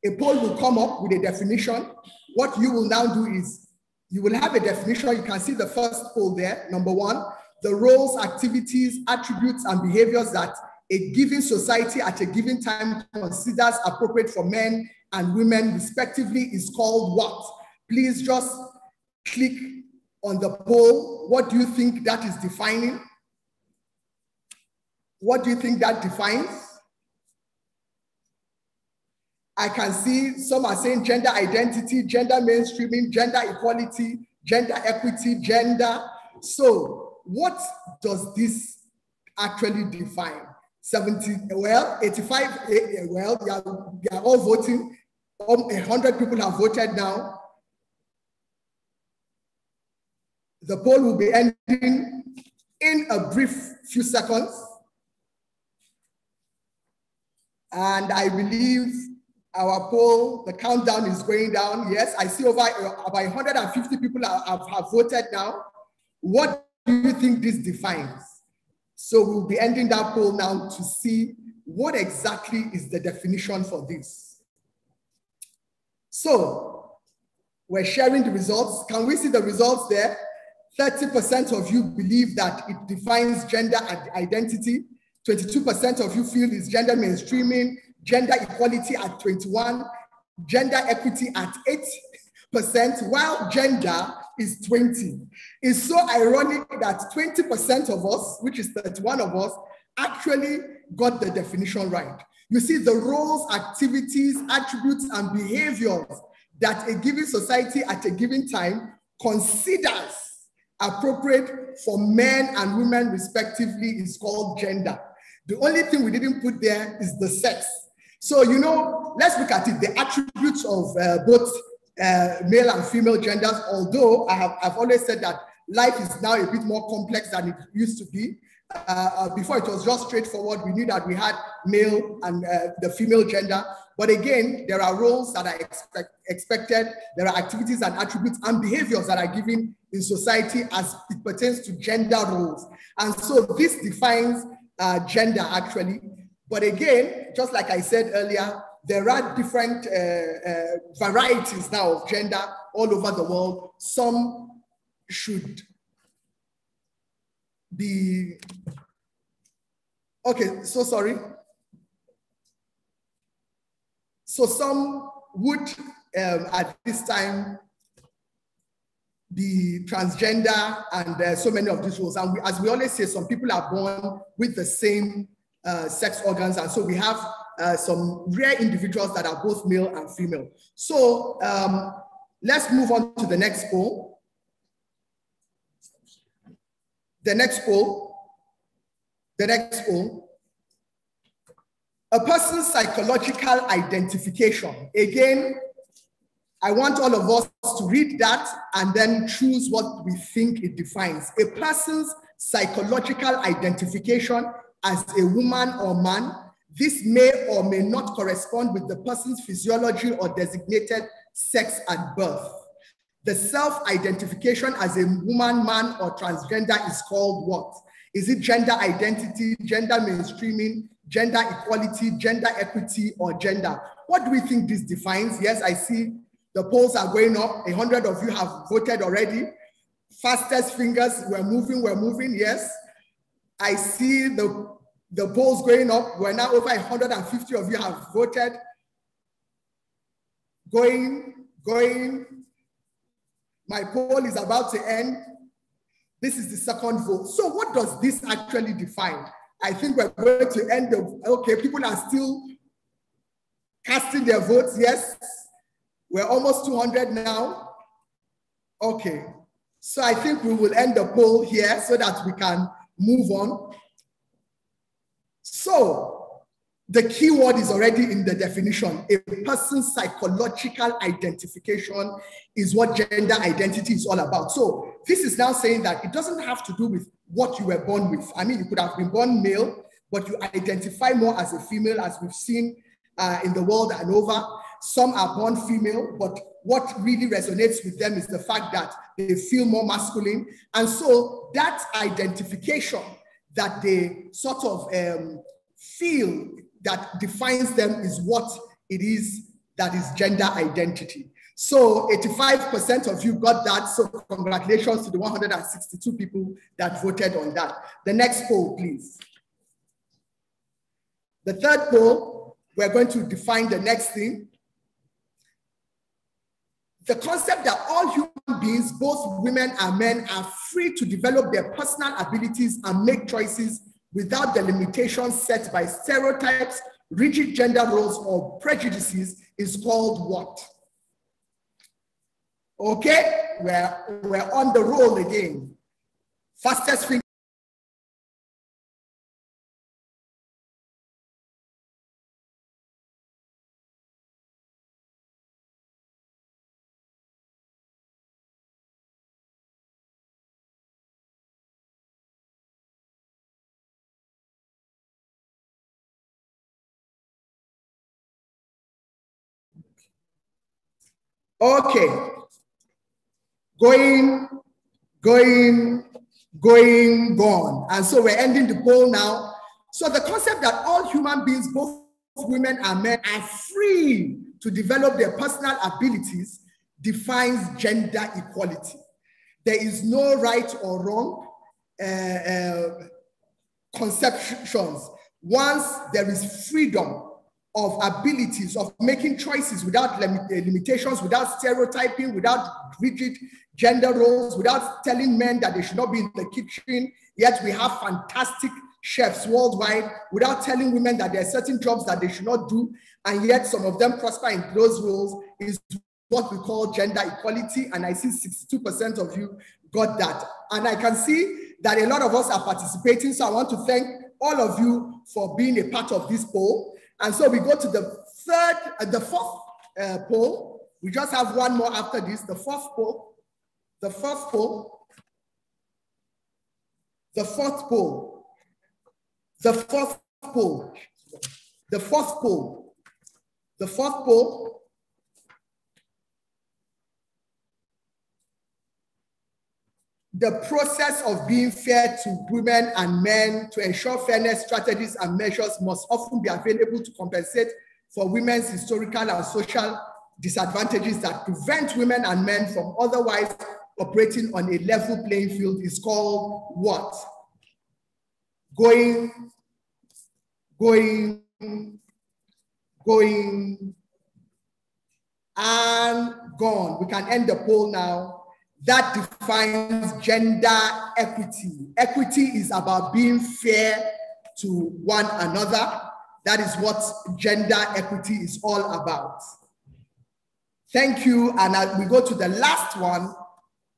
A poll will come up with a definition. What you will now do is you will have a definition. You can see the first poll there. Number one, the roles, activities, attributes, and behaviors that a given society at a given time considers appropriate for men and women respectively is called what? Please just click on the poll. What do you think that is defining? What do you think that defines? I can see some are saying gender identity, gender mainstreaming, gender equality, gender equity, gender. So, what does this actually define? 70, well, 85, eh, eh, well, they are, they are all voting. Um, 100 people have voted now. The poll will be ending in a brief few seconds. And I believe our poll, the countdown is going down. Yes, I see over about 150 people have, have, have voted now. What do you think this defines? So we'll be ending that poll now to see what exactly is the definition for this. So we're sharing the results. Can we see the results there? 30% of you believe that it defines gender identity. 22% of you feel it's gender mainstreaming, gender equality at 21, gender equity at 8%, while gender is 20. It's so ironic that 20% of us, which is 31 of us, actually got the definition right. You see, the roles, activities, attributes, and behaviors that a given society at a given time considers appropriate for men and women respectively is called gender. The only thing we didn't put there is the sex. So, you know, let's look at it. The attributes of uh, both uh, male and female genders, although I have I've always said that life is now a bit more complex than it used to be. Uh, uh, before it was just straightforward. We knew that we had male and uh, the female gender. But again, there are roles that are expect, expected. There are activities and attributes and behaviors that are given in society as it pertains to gender roles. And so this defines uh, gender actually. But again, just like I said earlier, there are different uh, uh, varieties now of gender all over the world. Some should be, okay, so sorry. So some would um, at this time be transgender and uh, so many of these roles. And we, as we always say, some people are born with the same uh, sex organs. And so we have uh, some rare individuals that are both male and female. So um, let's move on to the next poll. The next poll. The next poll. A person's psychological identification. Again, I want all of us to read that and then choose what we think it defines. A person's psychological identification as a woman or man, this may or may not correspond with the person's physiology or designated sex at birth. The self-identification as a woman, man, or transgender is called what? Is it gender identity, gender mainstreaming, gender equality, gender equity, or gender? What do we think this defines? Yes, I see the polls are going up. A hundred of you have voted already. Fastest fingers, we're moving, we're moving, yes. I see the, the polls going up. We're now over 150 of you have voted. Going, going. My poll is about to end. This is the second vote. So what does this actually define? I think we're going to end the, okay, people are still casting their votes, yes. We're almost 200 now. Okay, so I think we will end the poll here so that we can move on. So the key word is already in the definition. A person's psychological identification is what gender identity is all about. So this is now saying that it doesn't have to do with what you were born with. I mean, you could have been born male, but you identify more as a female, as we've seen uh, in the world and over. Some are born female, but what really resonates with them is the fact that they feel more masculine. And so that identification that they sort of um, feel that defines them is what it is that is gender identity. So 85% of you got that. So congratulations to the 162 people that voted on that. The next poll, please. The third poll, we're going to define the next thing the concept that all human beings, both women and men, are free to develop their personal abilities and make choices without the limitations set by stereotypes, rigid gender roles, or prejudices is called what? Okay, we're, we're on the roll again. Fastest finger. Okay. Going, going, going, gone. And so we're ending the poll now. So the concept that all human beings, both women and men, are free to develop their personal abilities defines gender equality. There is no right or wrong uh, uh, conceptions. Once there is freedom of abilities, of making choices without lim eh, limitations, without stereotyping, without rigid gender roles, without telling men that they should not be in the kitchen. Yet we have fantastic chefs worldwide, without telling women that there are certain jobs that they should not do. And yet some of them prosper in those roles is what we call gender equality. And I see 62% of you got that. And I can see that a lot of us are participating. So I want to thank all of you for being a part of this poll. And so we go to the third, uh, the fourth uh, poll. We just have one more after this, the fourth poll. The fourth poll. The fourth poll. The fourth poll. The fourth poll. The fourth poll the process of being fair to women and men to ensure fairness strategies and measures must often be available to compensate for women's historical and social disadvantages that prevent women and men from otherwise operating on a level playing field is called what? Going, going, going, and gone. We can end the poll now that defines gender equity. Equity is about being fair to one another. That is what gender equity is all about. Thank you. And we go to the last one,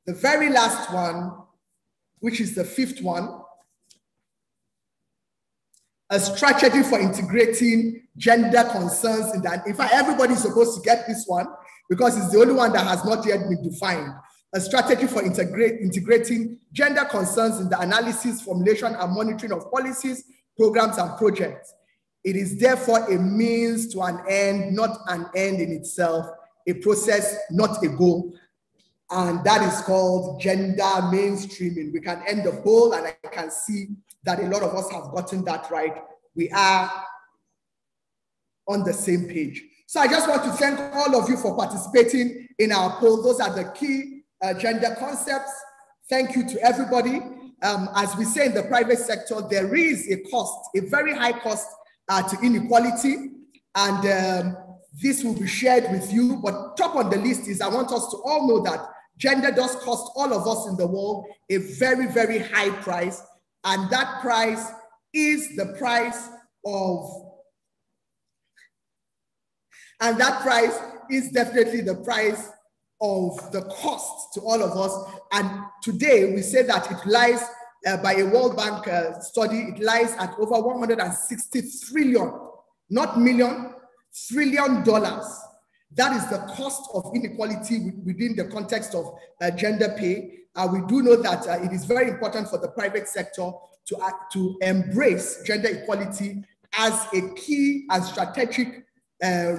the very last one, which is the fifth one. A strategy for integrating gender concerns in that. In fact, everybody is supposed to get this one because it's the only one that has not yet been defined a strategy for integrate, integrating gender concerns in the analysis, formulation, and monitoring of policies, programs, and projects. It is therefore a means to an end, not an end in itself, a process, not a goal. And that is called gender mainstreaming. We can end the poll, and I can see that a lot of us have gotten that right. We are on the same page. So I just want to thank all of you for participating in our poll. Those are the key uh, gender concepts. Thank you to everybody. Um, as we say in the private sector, there is a cost, a very high cost uh, to inequality. And um, this will be shared with you. But top on the list is I want us to all know that gender does cost all of us in the world a very, very high price. And that price is the price of, and that price is definitely the price of the cost to all of us. And today we say that it lies uh, by a World Bank uh, study, it lies at over 160 trillion, not million, trillion dollars. That is the cost of inequality within the context of uh, gender pay. Uh, we do know that uh, it is very important for the private sector to, uh, to embrace gender equality as a key and strategic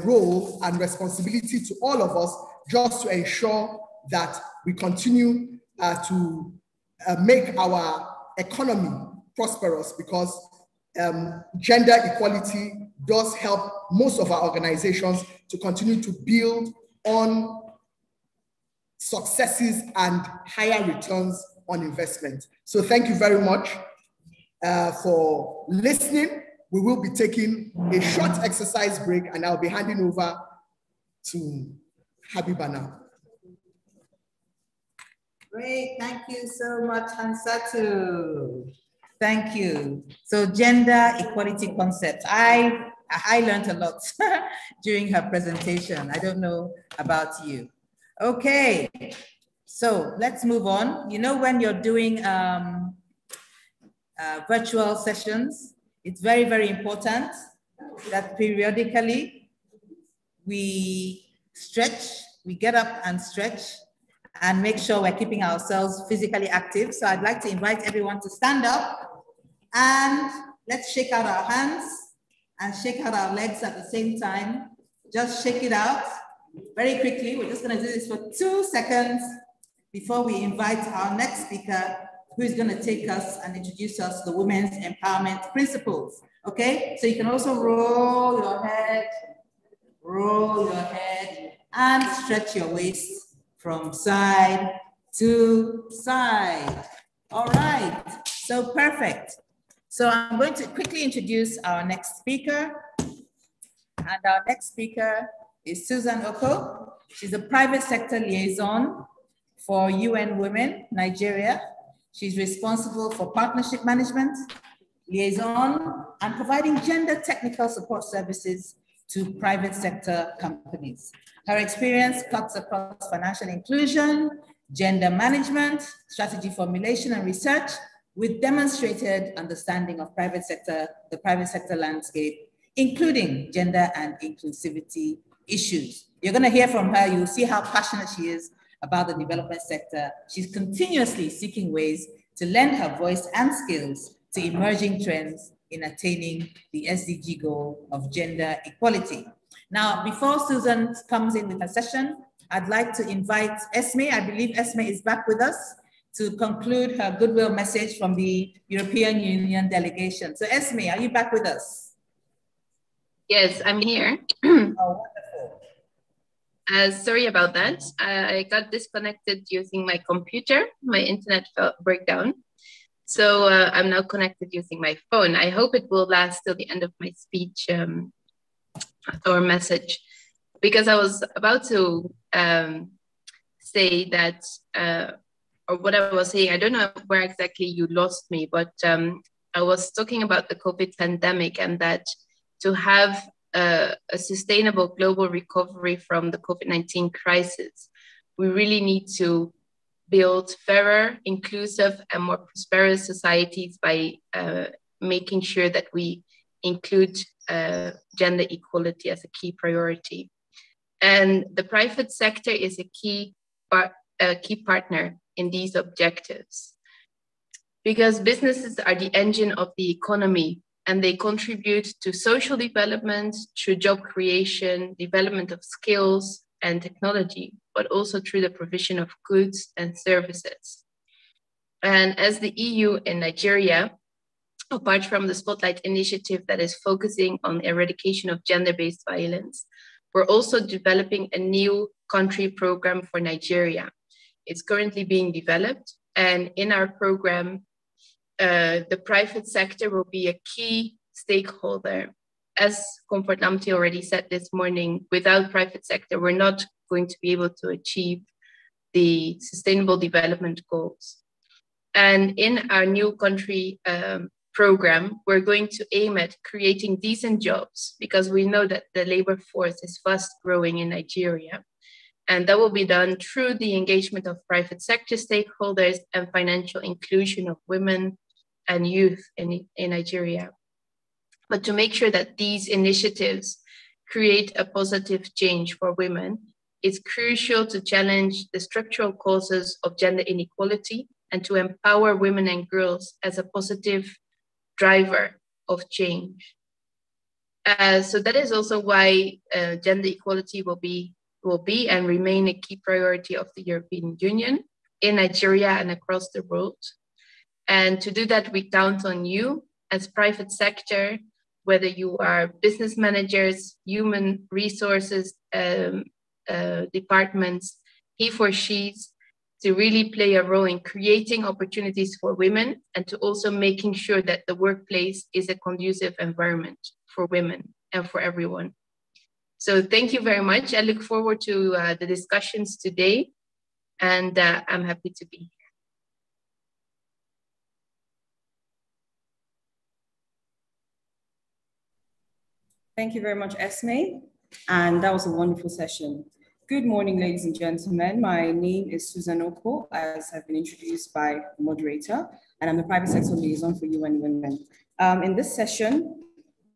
role and responsibility to all of us just to ensure that we continue uh, to uh, make our economy prosperous because um, gender equality does help most of our organizations to continue to build on successes and higher returns on investment. So thank you very much uh, for listening. We will be taking a short exercise break and I'll be handing over to Habiba now. Great, thank you so much, Hansatu. Thank you. So gender equality concept. I I learned a lot during her presentation. I don't know about you. Okay, so let's move on. You know, when you're doing um, uh, virtual sessions, it's very, very important that periodically we stretch, we get up and stretch and make sure we're keeping ourselves physically active. So I'd like to invite everyone to stand up and let's shake out our hands and shake out our legs at the same time. Just shake it out very quickly. We're just gonna do this for two seconds before we invite our next speaker who is gonna take us and introduce us to the women's empowerment principles. Okay, so you can also roll your head roll your head and stretch your waist from side to side. All right, so perfect. So I'm going to quickly introduce our next speaker. And our next speaker is Susan Oko. She's a private sector liaison for UN Women, Nigeria. She's responsible for partnership management, liaison, and providing gender technical support services to private sector companies. Her experience cuts across financial inclusion, gender management, strategy formulation and research with demonstrated understanding of private sector, the private sector landscape including gender and inclusivity issues. You're going to hear from her. You'll see how passionate she is about the development sector. She's continuously seeking ways to lend her voice and skills to emerging trends in attaining the SDG goal of gender equality. Now, before Susan comes in with her session, I'd like to invite Esme. I believe Esme is back with us to conclude her goodwill message from the European Union delegation. So Esme, are you back with us? Yes, I'm here. oh, wonderful. Uh, sorry about that. I got disconnected using my computer. My internet fell, breakdown. So uh, I'm now connected using my phone. I hope it will last till the end of my speech um, or message because I was about to um, say that, uh, or what I was saying, I don't know where exactly you lost me, but um, I was talking about the COVID pandemic and that to have a, a sustainable global recovery from the COVID 19 crisis, we really need to build fairer, inclusive, and more prosperous societies by uh, making sure that we include uh, gender equality as a key priority. And the private sector is a key, par- a key partner in these objectives because businesses are the engine of the economy and they contribute to social development through job creation, development of skills and technology, but also through the provision of goods and services. And as the EU and Nigeria, apart from the Spotlight initiative that is focusing on eradication of gender based violence, we're also developing a new country program for Nigeria. It's currently being developed. And in our program, uh, the private sector will be a key stakeholder. As Comfort Lamptey already said this morning, without private sector, we're not going to be able to achieve the sustainable development goals. And in our new country um, program, we're going to aim at creating decent jobs because we know that the labor force is fast growing in Nigeria. And that will be done through the engagement of private sector stakeholders and financial inclusion of women, and youth in, in Nigeria. But to make sure that these initiatives create a positive change for women, it's crucial to challenge the structural causes of gender inequality and to empower women and girls as a positive driver of change. Uh, so that is also why uh, gender equality will be will be and remain a key priority of the European Union in Nigeria and across the world. And to do that, we count on you as private sector, whether you are business managers, human resources um, departments, HeForShe's, to really play a role in creating opportunities for women and to also making sure that the workplace is a conducive environment for women and for everyone. So thank you very much. I look forward to uh, the discussions today and uh, I'm happy to be here. Thank you very much, Esme. And that was a wonderful session. Good morning, ladies and gentlemen. My name is Susan Oko, as I've been introduced by the moderator, and I'm the private sector liaison for UN Women. Um, in this session,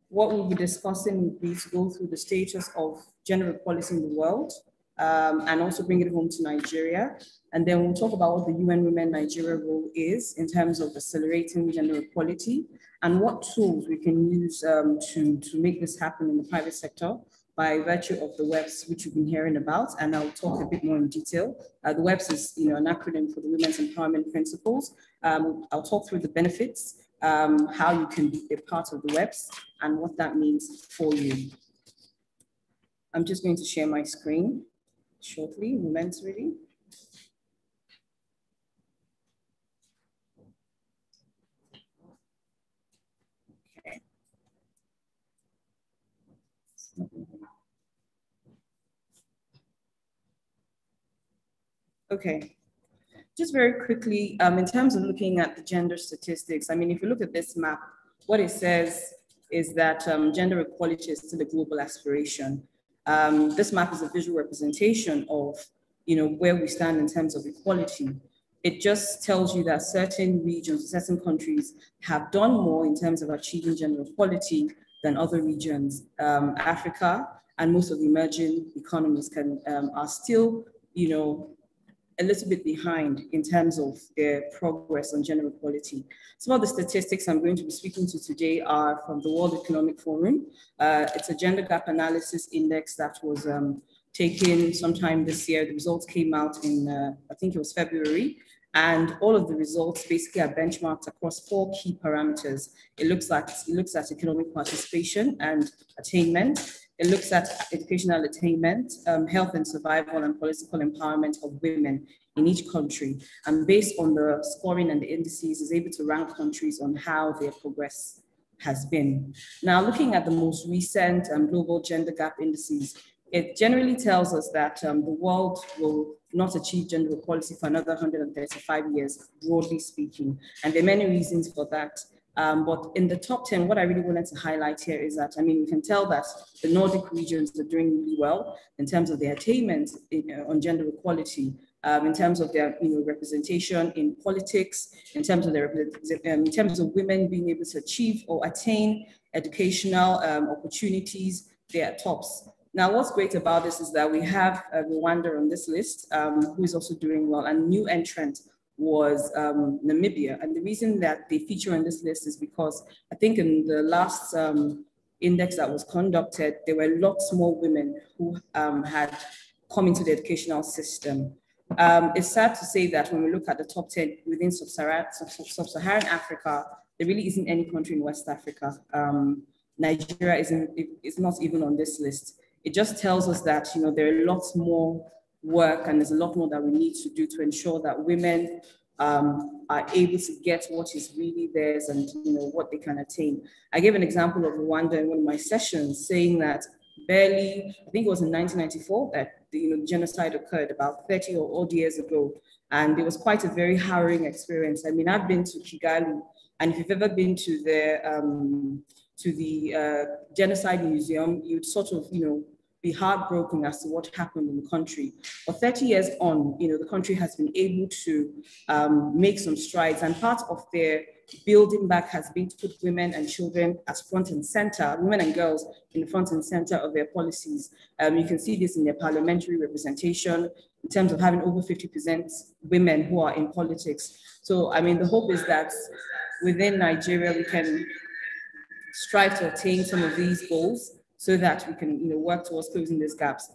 what we'll be discussing is to go through the status of gender equality in the world, um, and also bring it home to Nigeria. And then we'll talk about what the UN Women Nigeria role is in terms of accelerating gender equality and what tools we can use um, to, to make this happen in the private sector by virtue of the WEPs, which you've been hearing about, and I'll talk a bit more in detail. Uh, the WEPs is you know, an acronym for the Women's Empowerment Principles. Um, I'll talk through the benefits, um, how you can be a part of the WEPs, and what that means for you. I'm just going to share my screen shortly, momentarily. Okay, just very quickly, um, in terms of looking at the gender statistics, I mean, if you look at this map, what it says is that um, gender equality is still a global aspiration. Um, this map is a visual representation of, you know, where we stand in terms of equality. It just tells you that certain regions, certain countries have done more in terms of achieving gender equality than other regions. Um, Africa and most of the emerging economies can um, are still, you know, a little bit behind in terms of their progress on gender equality. Some of the statistics I'm going to be speaking to today are from the World Economic Forum. Uh, it's a gender gap analysis index that was um, taken sometime this year. The results came out in, uh, I think it was February. And all of the results basically are benchmarked across four key parameters. It looks at, it looks at economic participation and attainment. It looks at educational attainment, um, health and survival, and political empowerment of women in each country. And based on the scoring and the indices, is able to rank countries on how their progress has been. Now, looking at the most recent um, global gender gap indices, it generally tells us that um, the world will not achieve gender equality for another 135 years, broadly speaking. And there are many reasons for that. Um, but in the top 10, what I really wanted to highlight here is that, I mean, we can tell that the Nordic regions are doing really well in terms of their attainment in, uh, on gender equality, um, in terms of their you know, representation in politics, in terms of their um, in terms of women being able to achieve or attain educational um, opportunities, they are tops. Now, what's great about this is that we have uh, Rwanda on this list, um, who is also doing well, and new entrant was um, Namibia. And the reason that they feature on this list is because I think in the last um, index that was conducted, there were lots more women who um, had come into the educational system. Um, it's sad to say that when we look at the top 10 within sub-Saharan Africa, there really isn't any country in West Africa. Um, Nigeria isn't, is not even on this list. It just tells us that, you know, there are lots more work and there's a lot more that we need to do to ensure that women um, are able to get what is really theirs and you know what they can attain. I gave an example of Rwanda in one of my sessions saying that barely, I think it was in 1994 that the you know, genocide occurred about 30 or odd years ago. And it was quite a very harrowing experience. I mean, I've been to Kigali, and if you've ever been to the um, to the uh, genocide museum, you'd sort of, you know, be heartbroken as to what happened in the country. But 30 years on, you know, the country has been able to um, make some strides and part of their building back has been to put women and children as front and center, women and girls in the front and center of their policies. Um, you can see this in their parliamentary representation in terms of having over 50% women who are in politics. So, I mean, the hope is that within Nigeria, we can strive to attain some of these goals so that we can you know, work towards closing these gaps.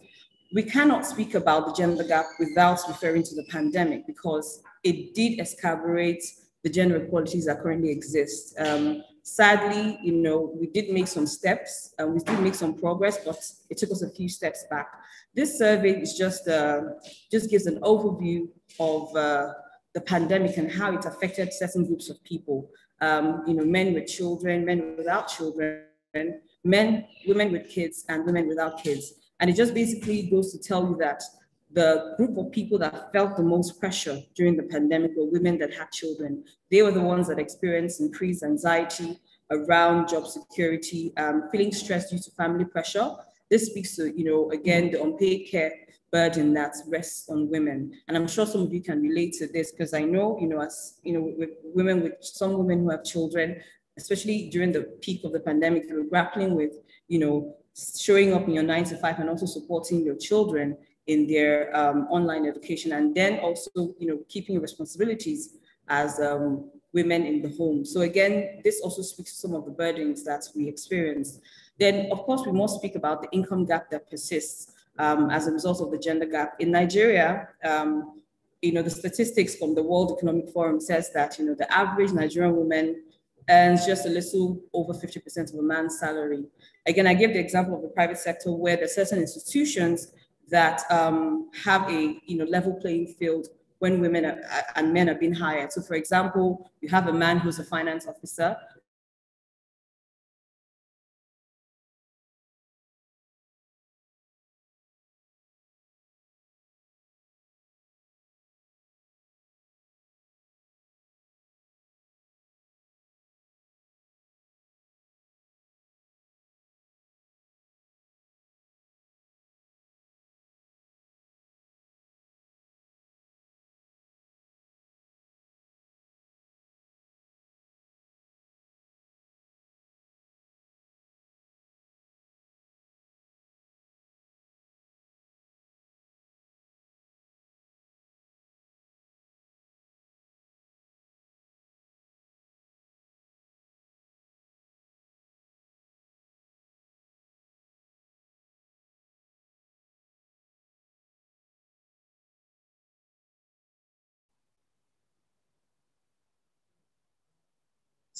We cannot speak about the gender gap without referring to the pandemic because it did exacerbate the gender inequalities that currently exist. Um, sadly, you know, we did make some steps and we did make some progress, but it took us a few steps back. This survey is just, uh, just gives an overview of uh, the pandemic and how it affected certain groups of people. Um, you know, men with children, men without children, men, women with kids, and women without kids. And it just basically goes to tell you that the group of people that felt the most pressure during the pandemic were women that had children. They were the ones that experienced increased anxiety around job security, um, feeling stressed due to family pressure. This speaks to, you know, again, the unpaid care burden that rests on women. And I'm sure some of you can relate to this because I know, you know, as, you know, with women, with some women who have children, especially during the peak of the pandemic, you were grappling with, you know, showing up in your nine to five and also supporting your children in their um, online education, and then also, you know, keeping responsibilities as um, women in the home. So again, this also speaks to some of the burdens that we experience. Then, of course, we must speak about the income gap that persists um, as a result of the gender gap. In Nigeria, um, you know, the statistics from the World Economic Forum says that, you know, the average Nigerian woman earns just a little over 50% of a man's salary. Again, I give the example of the private sector where there are certain institutions that um, have a you know, level playing field when women are, and men are being hired. So for example, you have a man who's a finance officer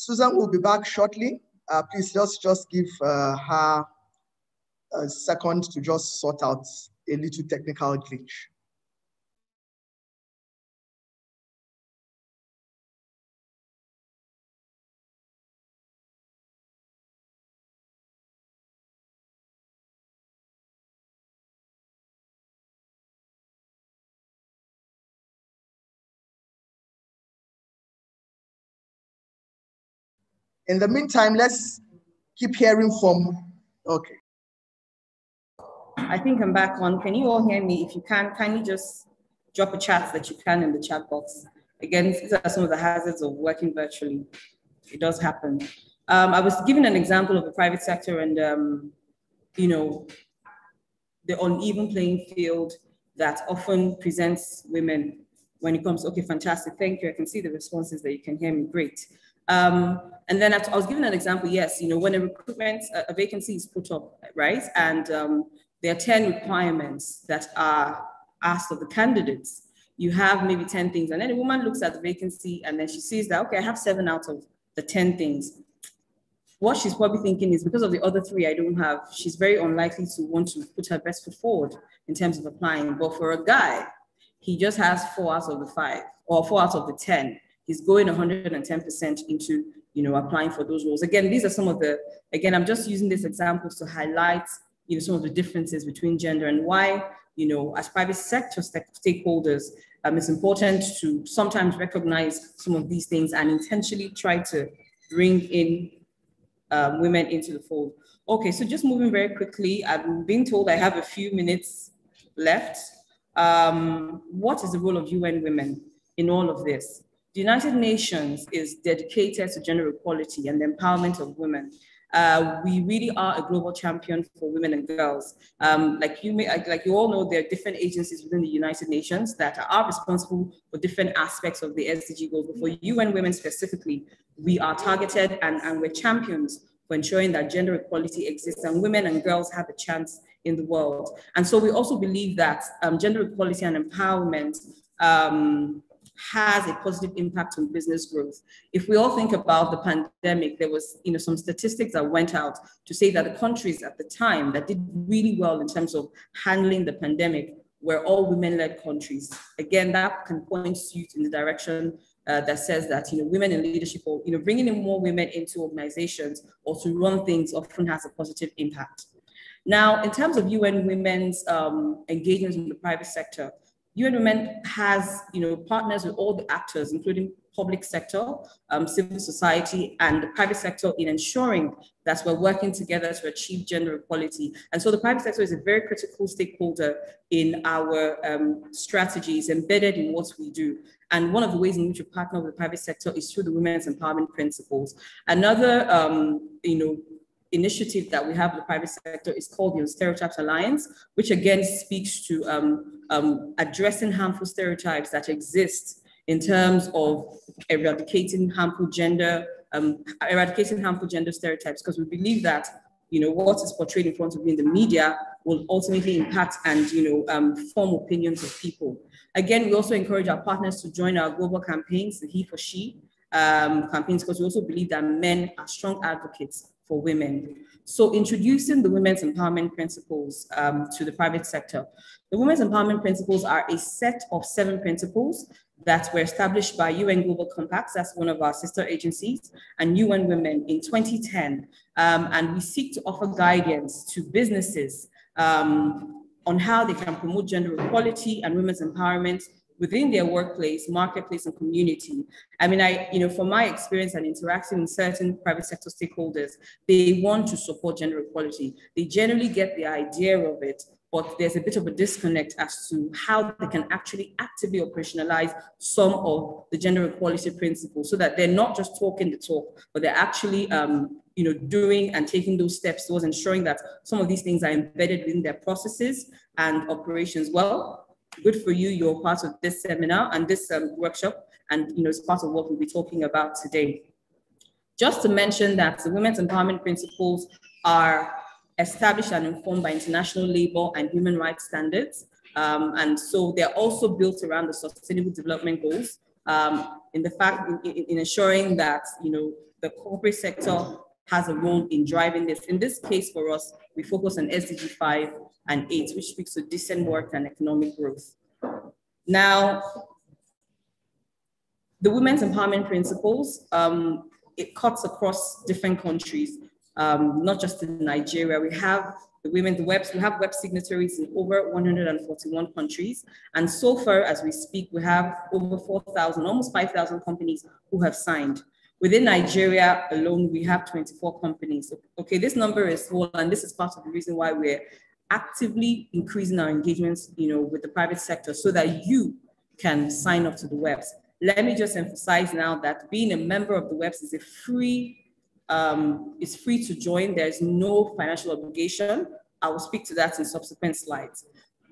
Susan will be back shortly. Uh, please just, just give uh, her a second to just sort out a little technical glitch. In the meantime, let's keep hearing from, okay. I think I'm back on. Can you all hear me? If you can, can you just drop a chat that you can in the chat box. Again, these are some of the hazards of working virtually. It does happen. Um, I was given an example of the private sector and, um, you know, the uneven playing field that often presents women when it comes, okay, fantastic, thank you. I can see the responses that you can hear me, great. Um, and then I was given an example, yes, you know, when a recruitment, a, vacancy is put up, right? And um, there are 10 requirements that are asked of the candidates. You have maybe 10 things. And then a woman looks at the vacancy and then she sees that, okay, I have seven out of the 10 things. What she's probably thinking is because of the other three I don't have, she's very unlikely to want to put her best foot forward in terms of applying. But for a guy, he just has four out of the five or four out of the 10 he's going 110% into you know applying for those roles. Again these are some of the again i'm just using these examples to highlight you know some of the differences between gender and why you know as private sector stakeholders um, it's important to sometimes recognize some of these things and intentionally try to bring in um, women into the fold. Okay so just moving very quickly i'm being told i have a few minutes left. Um, what is the role of un women in all of this the United Nations is dedicated to gender equality and the empowerment of women. Uh, we really are a global champion for women and girls. Um, like you may, like you all know, there are different agencies within the United Nations that are responsible for different aspects of the SDG goals. But for UN Women specifically, we are targeted and, and we're champions for ensuring that gender equality exists and women and girls have a chance in the world. And so we also believe that um, gender equality and empowerment um, has a positive impact on business growth. If we all think about the pandemic, there was you know some statistics that went out to say that the countries at the time that did really well in terms of handling the pandemic were all women-led countries. Again, that can point you in the direction uh, that says that you know women in leadership or you know bringing in more women into organizations or to run things often has a positive impact. Now, in terms of UN women's um, engagement in the private sector, UN Women has, you know, partners with all the actors, including public sector, um, civil society, and the private sector in ensuring that we're working together to achieve gender equality. And so the private sector is a very critical stakeholder in our um, strategies embedded in what we do. And one of the ways in which we partner with the private sector is through the women's empowerment principles. Another, um, you know, initiative that we have in the private sector is called the Stereotypes Alliance, which again speaks to um, um, addressing harmful stereotypes that exist in terms of eradicating harmful gender, um, eradicating harmful gender stereotypes, because we believe that you know what is portrayed in front of you in the media will ultimately impact and you know um, form opinions of people. Again, we also encourage our partners to join our global campaigns, the HeForShe um, campaigns, because we also believe that men are strong advocates for women. So introducing the women's empowerment principles um, to the private sector. The women's empowerment principles are a set of seven principles that were established by UN Global Compacts, that's one of our sister agencies, and UN Women in 2010. Um, and we seek to offer guidance to businesses um, on how they can promote gender equality and women's empowerment within their workplace, marketplace, and community. I mean, I, you know, from my experience and interacting with certain private sector stakeholders, they want to support gender equality. They generally get the idea of it, but there's a bit of a disconnect as to how they can actually actively operationalize some of the gender equality principles so that they're not just talking the talk, but they're actually um, you know, doing and taking those steps towards ensuring that some of these things are embedded within their processes and operations. Well, good for you. You're part of this seminar and this um, workshop, and you know, it's part of what we'll be talking about today. Just to mention that the women's empowerment principles are established and informed by international labor and human rights standards. Um, and so they're also built around the sustainable development goals um, in the fact in, in, in, ensuring that you know the corporate sector has a role in driving this. In this case for us, we focus on SDG 5 and 8, which speaks to decent work and economic growth. Now, the women's empowerment principles, um, it cuts across different countries, um, not just in Nigeria. We have the women, the WEPs, we have WEP signatories in over 141 countries. And so far as we speak, we have over 4,000, almost 5,000 companies who have signed. Within Nigeria alone, we have 24 companies. Okay, this number is small, and this is part of the reason why we're actively increasing our engagements, you know, with the private sector so that you can sign up to the WEPs. Let me just emphasize now that being a member of the WEPs is a free, um, is free to join. There's no financial obligation. I will speak to that in subsequent slides.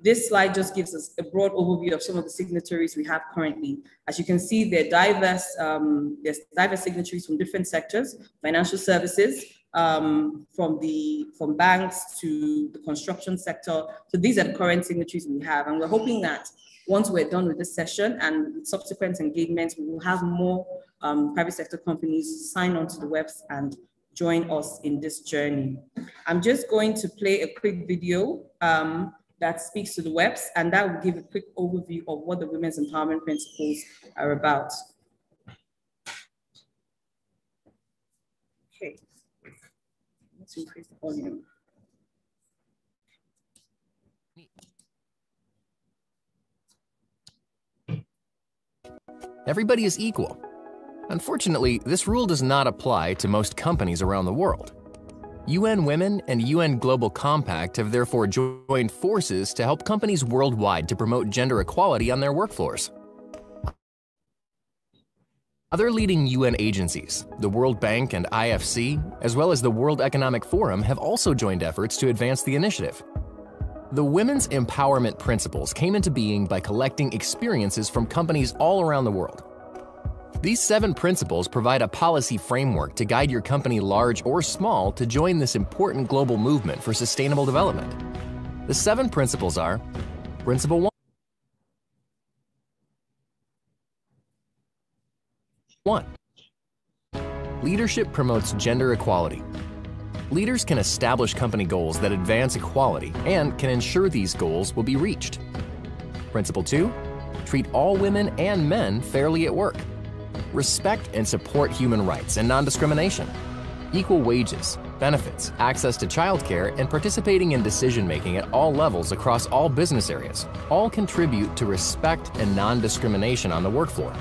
This slide just gives us a broad overview of some of the signatories we have currently. As you can see, there are diverse, um, there's diverse signatories from different sectors, financial services, um, from the from banks to the construction sector. So these are the current signatories we have, and we're hoping that once we're done with this session and subsequent engagements, we will have more um, private sector companies sign on to the WEPs and join us in this journey. I'm just going to play a quick video um, that speaks to the WEPs, and that will give a quick overview of what the Women's Empowerment Principles are about. Okay, let's increase the volume. Everybody is equal. Unfortunately, this rule does not apply to most companies around the world. UN Women and UN Global Compact have therefore joined forces to help companies worldwide to promote gender equality on their work floors. Other leading UN agencies, the World Bank and IFC, as well as the World Economic Forum, have also joined efforts to advance the initiative. The Women's Empowerment Principles came into being by collecting experiences from companies all around the world these seven principles provide a policy framework to guide your company, large or small, to join this important global movement for sustainable development. The seven principles are Principle 1. 1. Leadership promotes gender equality. Leaders can establish company goals that advance equality and can ensure these goals will be reached. Principle 2. Treat all women and men fairly at work respect and support human rights and non-discrimination, equal wages, benefits, access to childcare, and participating in decision-making at all levels across all business areas all contribute to respect and non-discrimination on the work floor.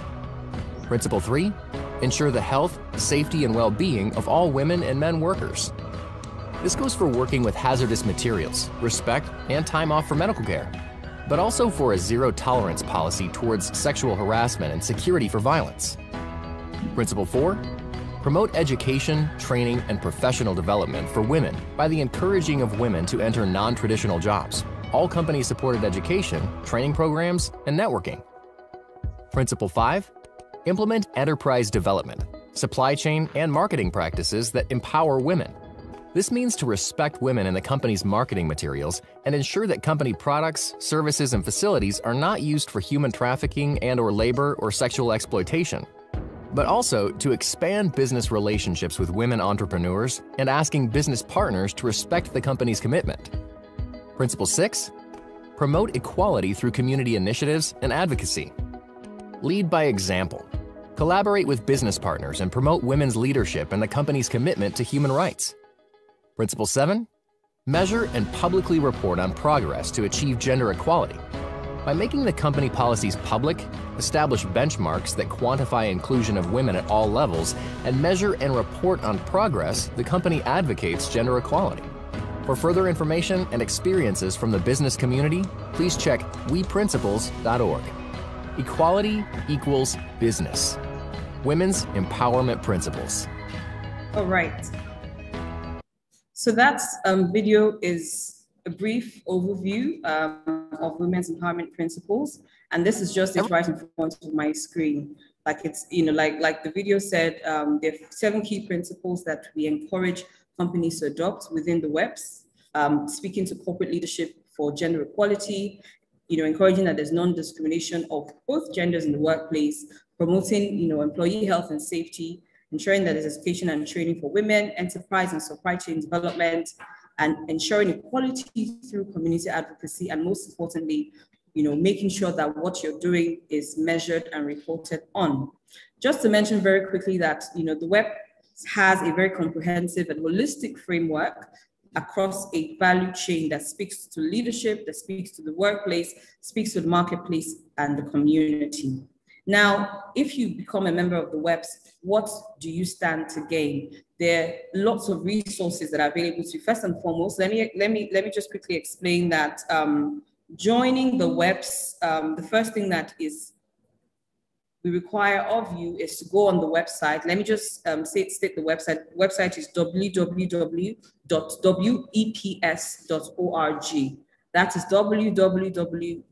Principle 3. Ensure the health, safety, and well-being of all women and men workers. This goes for working with hazardous materials, respect, and time off for medical care, but also for a zero-tolerance policy towards sexual harassment and security for violence. Principle 4 Promote education, training, and professional development for women by the encouraging of women to enter non traditional jobs. All company supported education, training programs, and networking. Principle 5 Implement enterprise development, supply chain, and marketing practices that empower women. This means to respect women in the company's marketing materials and ensure that company products, services, and facilities are not used for human trafficking and or labor or sexual exploitation but also to expand business relationships with women entrepreneurs and asking business partners to respect the company's commitment. Principle 6 Promote equality through community initiatives and advocacy. Lead by example. Collaborate with business partners and promote women's leadership and the company's commitment to human rights. Principle 7 Measure and publicly report on progress to achieve gender equality by making the company policies public, establish benchmarks that quantify inclusion of women at all levels, and measure and report on progress, the company advocates gender equality. For further information and experiences from the business community, please check weprinciples.org. Equality equals business. Women's Empowerment Principles. All right. So that um, video is a brief overview um, of women's empowerment principles. And this is just it right in front of my screen. Like it's, you know, like, like the video said, um, there are seven key principles that we encourage companies to adopt within the WEPs, um, speaking to corporate leadership for gender equality, you know, encouraging that there's non-discrimination of both genders in the workplace, promoting, you know, employee health and safety, ensuring that there's education and training for women, enterprise and supply chain development, and ensuring equality through community advocacy, and most importantly, you know, making sure that what you're doing is measured and reported on. Just to mention very quickly that, you know, the WEP has a very comprehensive and holistic framework across a value chain that speaks to leadership, that speaks to the workplace, speaks to the marketplace and the community. Now, if you become a member of the WEPs, what do you stand to gain? There are lots of resources that are available to you. First and foremost, let me let me let me just quickly explain that um, joining the WEPs, um, the first thing that is we require of you is to go on the website. Let me just um, say, state the website. Website is www.weps.org. That is www.weps.org.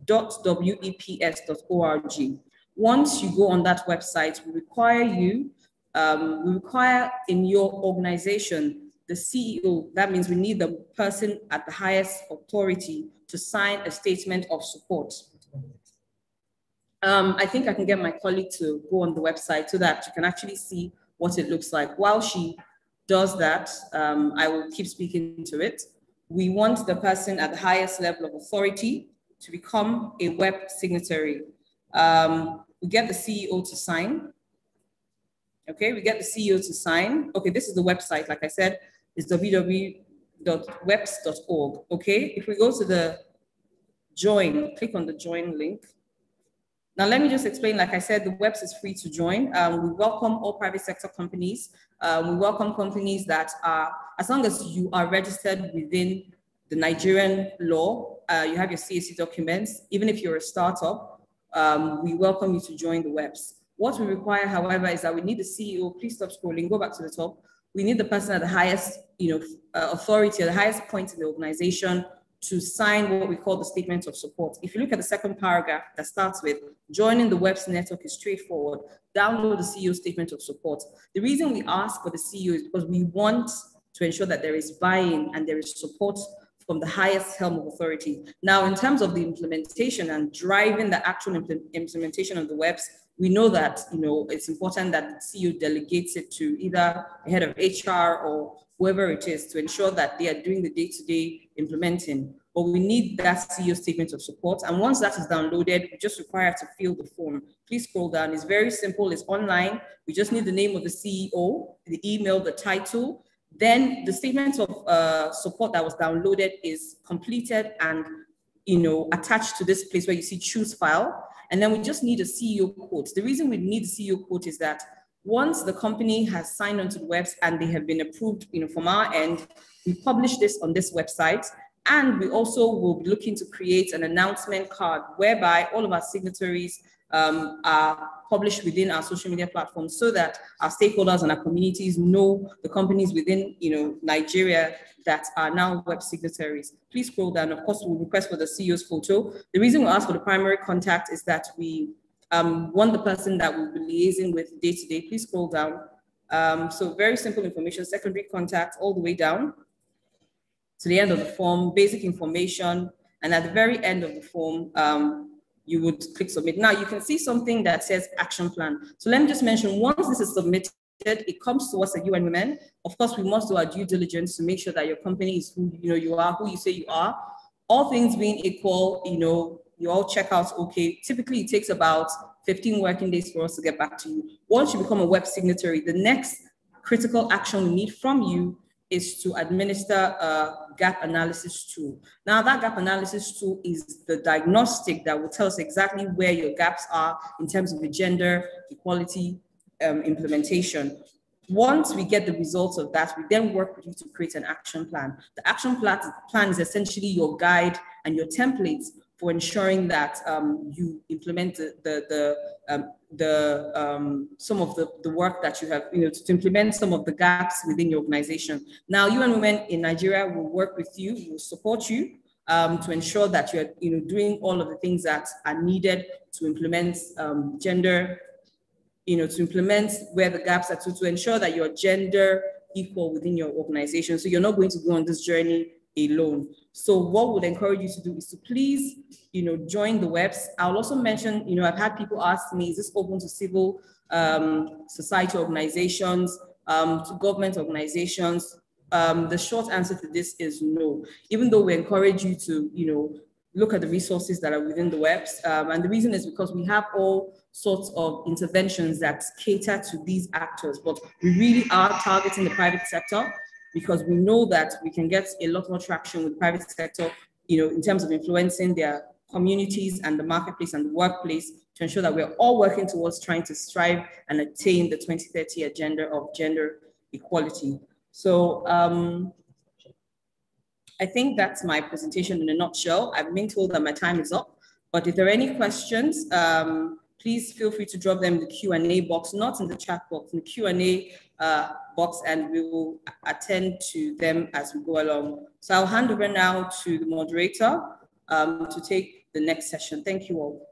Once you go on that website, we require you, um, we require in your organization, the CEO, that means we need the person at the highest authority to sign a statement of support. Um, I think I can get my colleague to go on the website so that you can actually see what it looks like. While she does that, um, I will keep speaking to it. We want the person at the highest level of authority to become a WEP signatory. Um, we get the CEO to sign. Okay, we get the CEO to sign. Okay, this is the website, like I said, it's www.weps.org. Okay, if we go to the join, click on the join link. Now, let me just explain, like I said, the WEPs is free to join. Um, we welcome all private sector companies. Um, we welcome companies that are, as long as you are registered within the Nigerian law, uh, you have your CAC documents, even if you're a startup, um, we welcome you to join the WEPs. What we require, however, is that we need the CEO, please stop scrolling, go back to the top. We need the person at the highest you know, uh, authority, at the highest point in the organization to sign what we call the statement of support. If you look at the second paragraph that starts with joining the WEPs network is straightforward. Download the CEO statement of support. The reason we ask for the CEO is because we want to ensure that there is buy-in and there is support from the highest helm of authority. Now, in terms of the implementation and driving the actual impl implementation of the WEPs, we know that you know it's important that the CEO delegates it to either a head of HR or whoever it is to ensure that they are doing the day-to-day implementing. But we need that CEO statement of support. And once that is downloaded, we just require to fill the form. Please scroll down. It's very simple. It's online. We just need the name of the CEO, the email, the title. Then the statement of uh, support that was downloaded is completed and you know attached to this place where you see choose file. And then we just need a CEO quote. The reason we need the CEO quote is that once the company has signed onto the WEPs and they have been approved you know, from our end, we publish this on this website. And we also will be looking to create an announcement card whereby all of our signatories um, are published within our social media platforms so that our stakeholders and our communities know the companies within you know, Nigeria that are now WEP signatories. Please scroll down. Of course, we'll request for the CEO's photo. The reason we ask for the primary contact is that we um, one, the person that we'll be liaising with day to day, please scroll down. Um, so very simple information, secondary contact all the way down to the end of the form, basic information, and at the very end of the form, um, you would click submit. Now you can see something that says action plan. So let me just mention, once this is submitted, it comes to us at UN Women. Of course, we must do our due diligence to make sure that your company is who you know you are, who you say you are. All things being equal, you know, you all check out okay. Typically, it takes about 15 working days for us to get back to you. Once you become a WEP signatory, the next critical action we need from you is to administer a gap analysis tool. Now that gap analysis tool is the diagnostic that will tell us exactly where your gaps are in terms of the gender equality um, implementation. Once we get the results of that, we then work with you to create an action plan. The action plan, plan is essentially your guide and your templates for ensuring that um, you implement the the the, um, the um, some of the, the work that you have, you know, to implement some of the gaps within your organization. Now, UN Women in Nigeria will work with you, will support you um, to ensure that you're, you know, doing all of the things that are needed to implement um, gender, you know, to implement where the gaps are, to, to ensure that you're gender equal within your organization. So you're not going to go on this journey alone. So what would encourage you to do is to please, you know, join the WEPs. I'll also mention, you know, I've had people ask me, is this open to civil um, society organizations, um, to government organizations? Um, the short answer to this is no. Even though we encourage you to, you know, look at the resources that are within the WEPs. Um, and the reason is because we have all sorts of interventions that cater to these actors, but we really are targeting the private sector because we know that we can get a lot more traction with private sector, you know, in terms of influencing their communities and the marketplace and the workplace to ensure that we're all working towards trying to strive and attain the 2030 agenda of gender equality. So um, I think that's my presentation in a nutshell. I've been told that my time is up, but if there are any questions, um, please feel free to drop them in the Q&A box, not in the chat box, in the Q&A uh, box, and we will attend to them as we go along. So I'll hand over now to the moderator um, to take the next session. Thank you all.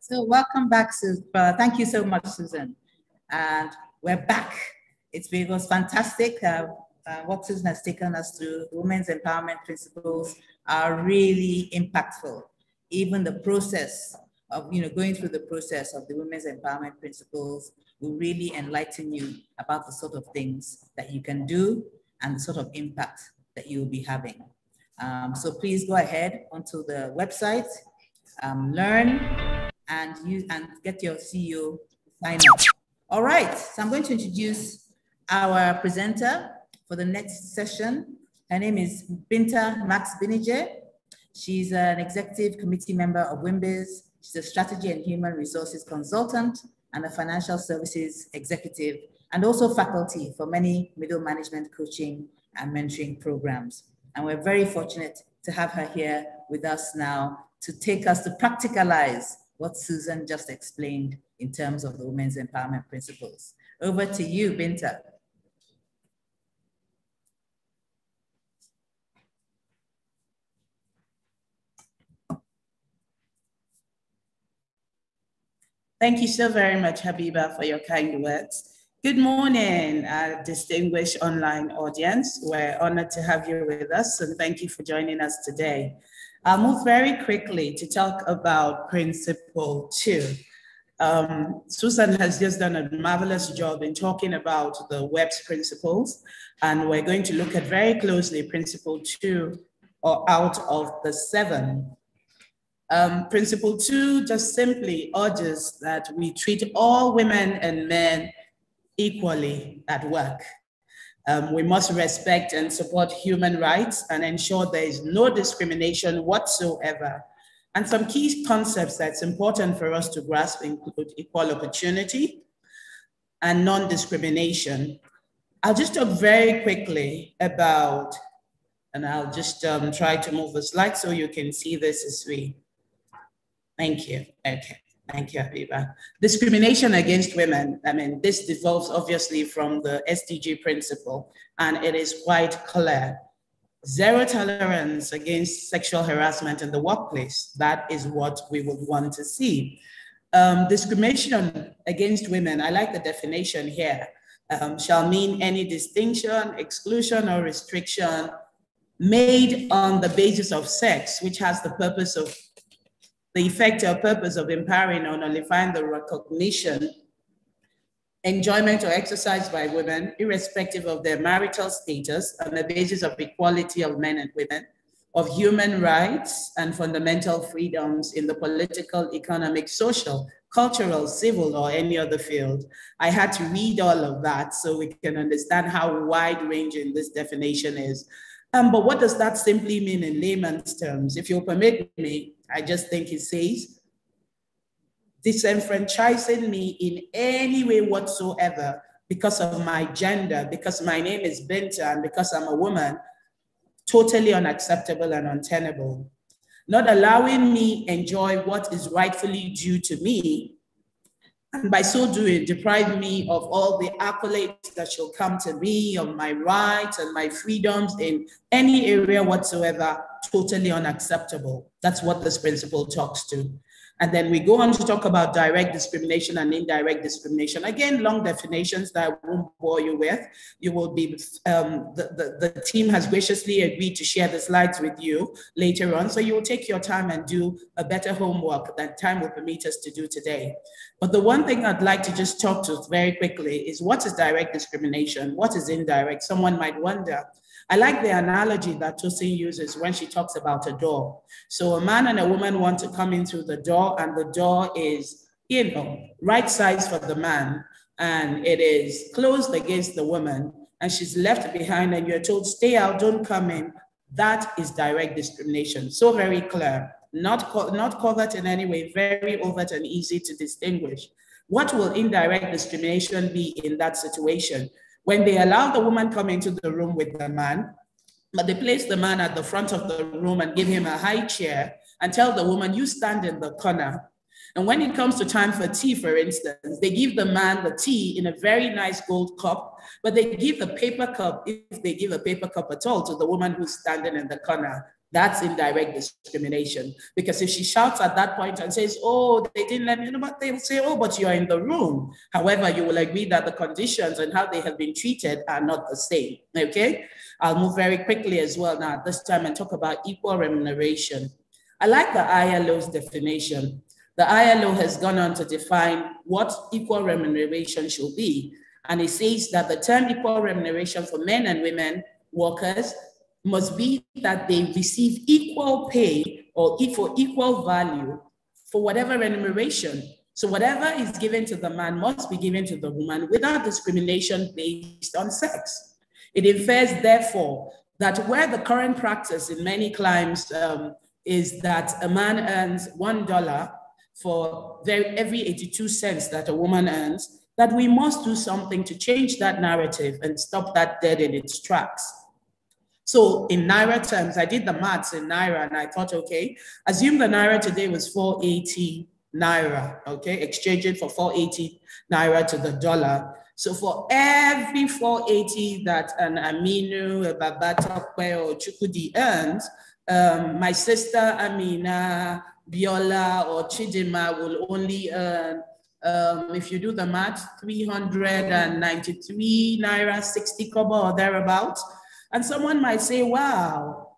So welcome back, Susan. Uh, thank you so much, Susan. And we're back. It's, it was fantastic. Uh, uh, what Susan has taken us through, women's empowerment principles are really impactful. Even the process of you know going through the process of the women's empowerment principles will really enlighten you about the sort of things that you can do and the sort of impact that you will be having. Um, so please go ahead onto the website, um, learn, and use and get your CEO sign up. All right, so I'm going to introduce our presenter for the next session. Her name is Binta Max Gbinije. She's an executive committee member of WIMBIZ. She's a strategy and human resources consultant and a financial services executive, and also faculty for many middle management coaching and mentoring programs. And we're very fortunate to have her here with us now to take us to practicalize what Susan just explained in terms of the women's empowerment principles. Over to you, Binta. Thank you so very much, Habiba, for your kind words. Good morning, uh, distinguished online audience. We're honored to have you with us, and thank you for joining us today. I'll move very quickly to talk about principle two. Um, Susan has just done a marvelous job in talking about the WEPs principles, and we're going to look at very closely principle two or out of the seven. Um, principle two just simply urges that we treat all women and men equally at work. Um, we must respect and support human rights and ensure there is no discrimination whatsoever. And some key concepts that's important for us to grasp include equal opportunity and non-discrimination. I'll just talk very quickly about, and I'll just um, try to move the slide so you can see this as we, thank you, okay. Thank you, Abiba. Discrimination against women. I mean, this devolves obviously from the SDG principle, and it is quite clear. Zero tolerance against sexual harassment in the workplace. That is what we would want to see. Um, discrimination against women, I like the definition here, um, shall mean any distinction, exclusion, or restriction made on the basis of sex, which has the purpose of the effect or purpose of empowering or nullifying the recognition, enjoyment or exercise by women, irrespective of their marital status, on the basis of equality of men and women, of human rights and fundamental freedoms in the political, economic, social, cultural, civil, or any other field. I had to read all of that so we can understand how wide ranging this definition is. Um, but what does that simply mean in layman's terms? If you'll permit me, I just think it says disenfranchising me in any way whatsoever because of my gender, because my name is Binta, and because I'm a woman, totally unacceptable and untenable. Not allowing me enjoy what is rightfully due to me and by so doing, deprive me of all the accolades that shall come to me, of my rights and my freedoms in any area whatsoever, totally unacceptable. That's what this principle talks to. And then we go on to talk about direct discrimination and indirect discrimination. Again, long definitions that I won't bore you with. You will be, um, the, the, the team has graciously agreed to share the slides with you later on. So you will take your time and do a better homework than time will permit us to do today. But the one thing I'd like to just talk to very quickly is what is direct discrimination? What is indirect? Someone might wonder. I like the analogy that Tosin uses when she talks about a door. So a man and a woman want to come in through the door and the door is, you know, right size for the man and it is closed against the woman and she's left behind and you're told, stay out, don't come in. That is direct discrimination. So very clear, not, co not covert in any way, very overt and easy to distinguish. What will indirect discrimination be in that situation? When they allow the woman come into the room with the man, but they place the man at the front of the room and give him a high chair and tell the woman, you stand in the corner. And when it comes to time for tea, for instance, they give the man the tea in a very nice gold cup, but they give a paper cup, if they give a paper cup at all, to the woman who's standing in the corner. That's indirect discrimination. Because if she shouts at that point and says, Oh, they didn't let me know, but they will say, Oh, but you're in the room. However, you will agree that the conditions and how they have been treated are not the same. Okay. I'll move very quickly as well now this time and talk about equal remuneration. I like the ILO's definition. The ILO has gone on to define what equal remuneration should be. And it says that the term equal remuneration for men and women workers must be that they receive equal pay or for equal value for whatever remuneration. So whatever is given to the man must be given to the woman without discrimination based on sex. It infers, therefore, that where the current practice in many climes um, is that a man earns $1 for every 82 cents that a woman earns, that we must do something to change that narrative and stop that dead in its tracks. So in Naira terms, I did the maths in Naira and I thought, okay, assume the Naira today was 480 Naira, okay, exchange it for 480 Naira to the dollar. So for every 480 that an Aminu, a Babatokwe or Chukwudi earns, um, my sister Amina, Biola or Chidinma will only earn, um, if you do the math, 393 Naira, 60 kobo or thereabouts. And someone might say, wow,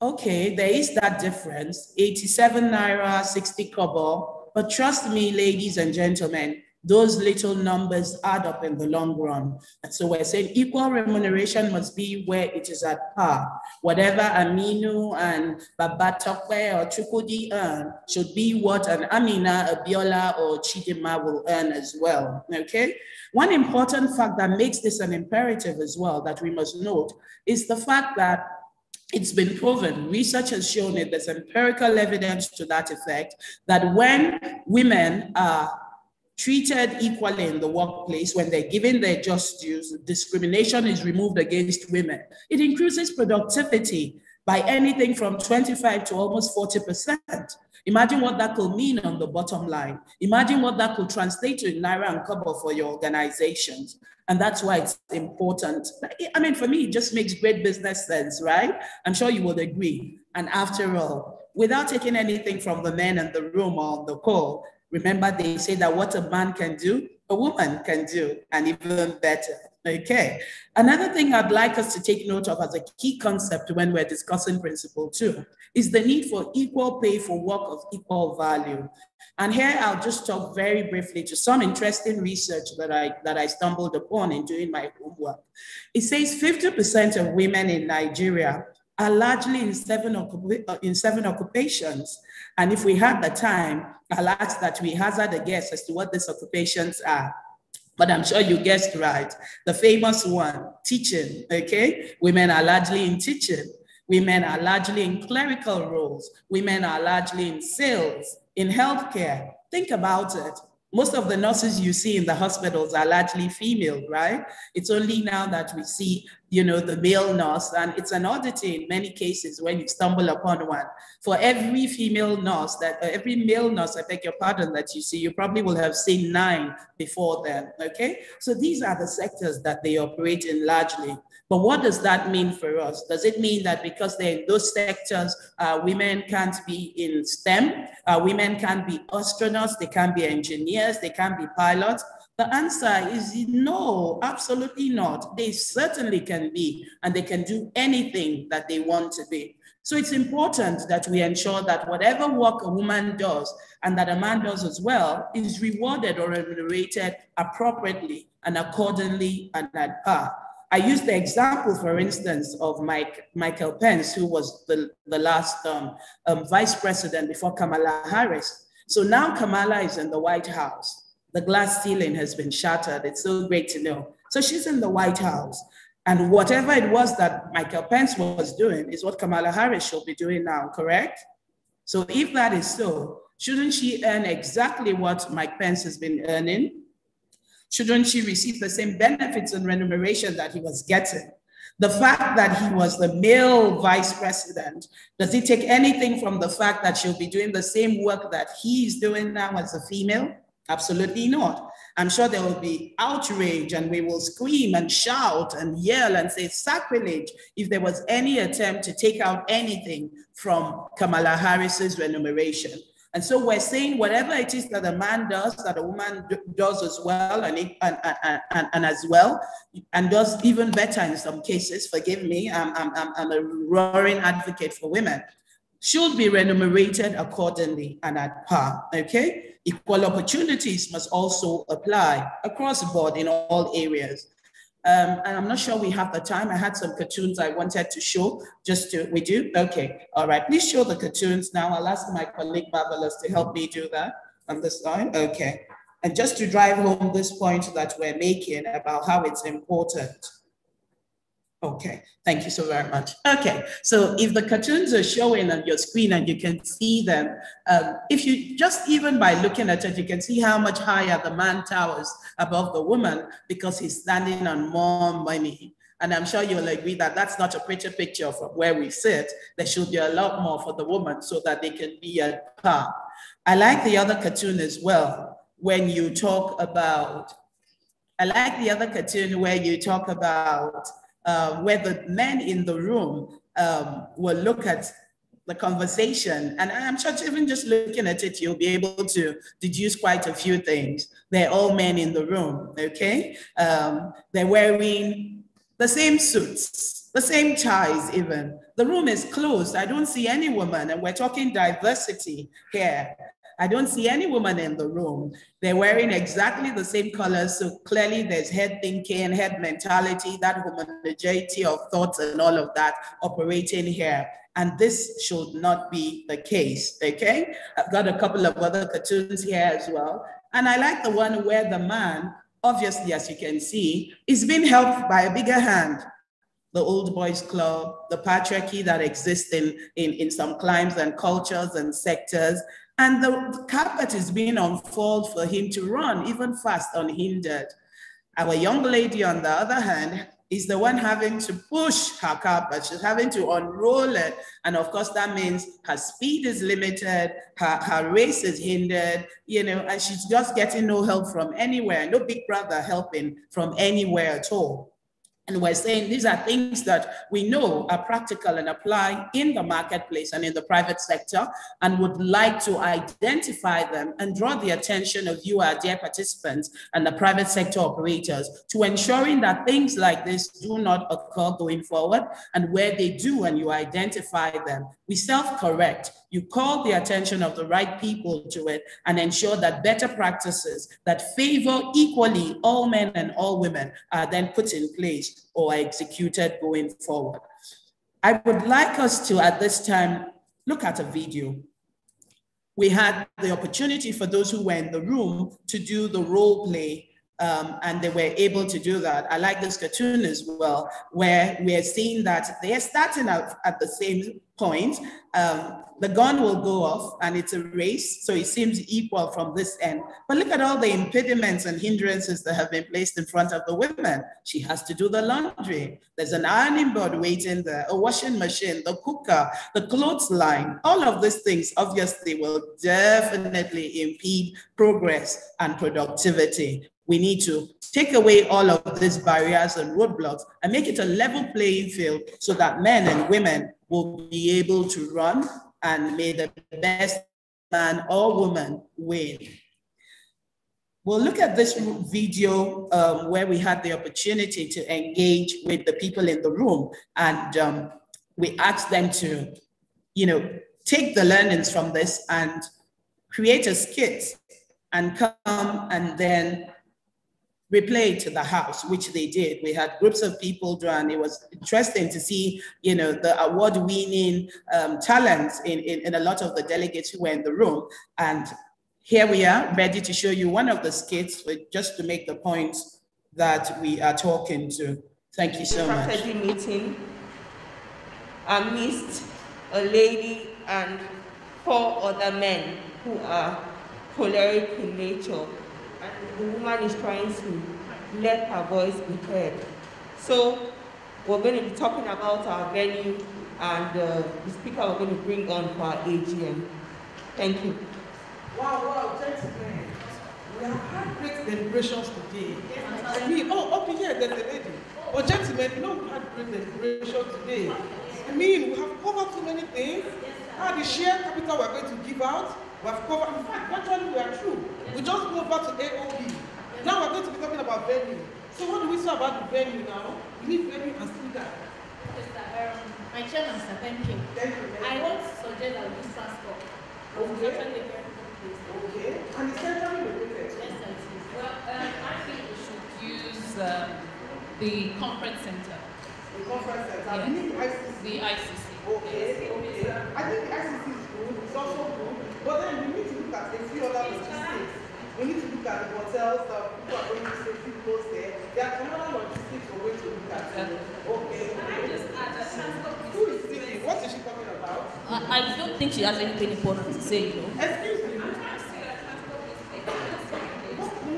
okay, there is that difference 87 naira, 60 kobo. But trust me, ladies and gentlemen, those little numbers add up in the long run. And so we're saying equal remuneration must be where it is at par. Whatever Aminu and Babatokwe or Chukwudi earn should be what an Amina, Abiola, or Chidinma will earn as well, okay? One important fact that makes this an imperative as well that we must note is the fact that it's been proven, research has shown it, there's empirical evidence to that effect, that when women are treated equally in the workplace, when they're given their just dues, discrimination is removed against women. It increases productivity by anything from 25 to almost 40%. Imagine what that could mean on the bottom line. Imagine what that could translate to in Naira and Kobo for your organizations. And that's why it's important. I mean, for me, it just makes great business sense, right? I'm sure you would agree. And after all, without taking anything from the men in the room or on the call, remember they say that what a man can do, a woman can do, and even better. Okay. Another thing I'd like us to take note of as a key concept when we're discussing principle two is the need for equal pay for work of equal value. And here I'll just talk very briefly to some interesting research that I, that I stumbled upon in doing my homework. It says 50% of women in Nigeria are largely in seven, uh, in seven occupations. And if we had the time, I'll ask that we hazard a guess as to what these occupations are but I'm sure you guessed right. The famous one, teaching, okay? Women are largely in teaching. Women are largely in clerical roles. Women are largely in sales, in healthcare. Think about it. Most of the nurses you see in the hospitals are largely female, right? It's only now that we see you know, the male nurse. And it's an oddity in many cases when you stumble upon one. For every female nurse that, uh, every male nurse, I beg your pardon, that you see, you probably will have seen nine before them, okay? So these are the sectors that they operate in largely. But what does that mean for us? Does it mean that because they're in those sectors, uh, women can't be in STEM, uh, women can't be astronauts, they can't be engineers, they can't be pilots? The answer is no, absolutely not. They certainly can be, and they can do anything that they want to be. So it's important that we ensure that whatever work a woman does and that a man does as well is rewarded or remunerated appropriately and accordingly and at par. I use the example, for instance, of Mike, Michael Pence, who was the, the last um, um, vice president before Kamala Harris. So now Kamala is in the White House the glass ceiling has been shattered. It's so great to know. So she's in the White House. And whatever it was that Michael Pence was doing is what Kamala Harris should be doing now, correct? So if that is so, shouldn't she earn exactly what Mike Pence has been earning? Shouldn't she receive the same benefits and remuneration that he was getting? The fact that he was the male vice president, does it take anything from the fact that she'll be doing the same work that he's doing now as a female? Absolutely not. I'm sure there will be outrage and we will scream and shout and yell and say sacrilege if there was any attempt to take out anything from Kamala Harris's remuneration. And so we're saying whatever it is that a man does, that a woman does as well, and, it, and, and, and, and, as well, and does even better in some cases, forgive me, I'm, I'm, I'm a roaring advocate for women, should be remunerated accordingly and at par, okay? Equal opportunities must also apply across the board in all areas. Um, and I'm not sure we have the time. I had some cartoons I wanted to show just to, we do? Okay, all right. Please show the cartoons now. I'll ask my colleague Marvelous to help me do that on this line. Okay. And just to drive home this point that we're making about how it's important. Okay, thank you so very much. Okay, so if the cartoons are showing on your screen and you can see them, um, if you just even by looking at it, you can see how much higher the man towers above the woman because he's standing on more money. And I'm sure you'll agree that that's not a pretty picture from where we sit. There should be a lot more for the woman so that they can be at par. I like the other cartoon as well when you talk about, I like the other cartoon where you talk about uh, where the men in the room um, will look at the conversation. And I'm sure even just looking at it, you'll be able to deduce quite a few things. They're all men in the room, okay? Um, they're wearing the same suits, the same ties even. The room is closed. I don't see any woman, and we're talking diversity here. I don't see any woman in the room. They're wearing exactly the same colors. So clearly there's head thinking, head mentality, that homogeneity of thoughts and all of that operating here. And this should not be the case, okay? I've got a couple of other cartoons here as well. And I like the one where the man, obviously, as you can see, is being helped by a bigger hand the old boys club, the patriarchy that exists in, in, in some climes and cultures and sectors, and the carpet is being unfolded for him to run even fast unhindered. Our young lady, on the other hand, is the one having to push her carpet. She's having to unroll it. And of course, that means her speed is limited, her, her race is hindered, you know, and she's just getting no help from anywhere, no big brother helping from anywhere at all. And we're saying these are things that we know are practical and apply in the marketplace and in the private sector, and would like to identify them and draw the attention of you, our dear participants, and the private sector operators to ensuring that things like this do not occur going forward. And where they do, and you identify them, we self correct you call the attention of the right people to it and ensure that better practices that favor equally all men and all women are then put in place or executed going forward. I would like us to, at this time, look at a video. We had the opportunity for those who were in the room to do the role play Um, and they were able to do that. I like this cartoon as well, where we're seeing that they're starting out at the same point. Um, the gun will go off and it's a race, so it seems equal from this end. But look at all the impediments and hindrances that have been placed in front of the women. She has to do the laundry. There's an ironing board waiting there, a washing machine, the cooker, the clothesline. All of these things obviously will definitely impede progress and productivity. We need to take away all of these barriers and roadblocks and make it a level playing field so that men and women will be able to run and may the best man or woman win. We'll look at this video um, where we had the opportunity to engage with the people in the room and um, we asked them to, you know, take the learnings from this and create a skit and come and then replay to the house, which they did. We had groups of people do, and it was interesting to see, you know, the award-winning um, talents in, in, in a lot of the delegates who were in the room. And here we are, ready to show you one of the skits, just to make the point that we are talking to. Thank you so much. Strategy meeting, I missed a lady and four other men who are choleric in nature the woman is trying to let her voice be heard. So we're going to be talking about our venue and uh, the speaker we're going to bring on for our AGM. Thank you. Wow, wow, gentlemen. We have had great deliberations today. Mean, oh, okay, yeah, there's a lady. But gentlemen, you know we had great deliberation today. I mean, we have covered too many things. How the share capital we're going to give out, we have covered, in fact, virtually we are true. We just go back to AOB. Now we're going to be talking about venue. So what do we say about the venue now? We need venue and speaker. Um, my chairman, sir, thank you. Thank you. I want to suggest that we start transport. Okay. Okay. And it's centrally located. Yes, sir, it is. Well, um, I think we should use um, the conference center. The conference center. Yes. The ICC. The ICC. Okay, okay. I think the ICC is good. It's also good. But then we need to look at a few other logistics. We need to look at the hotels that people are going to stay few close there. There are some other logistics we're going to look at. Okay. Who is speaking? What is she talking about? I, I don't think she has anything important to say, you know. Excuse me.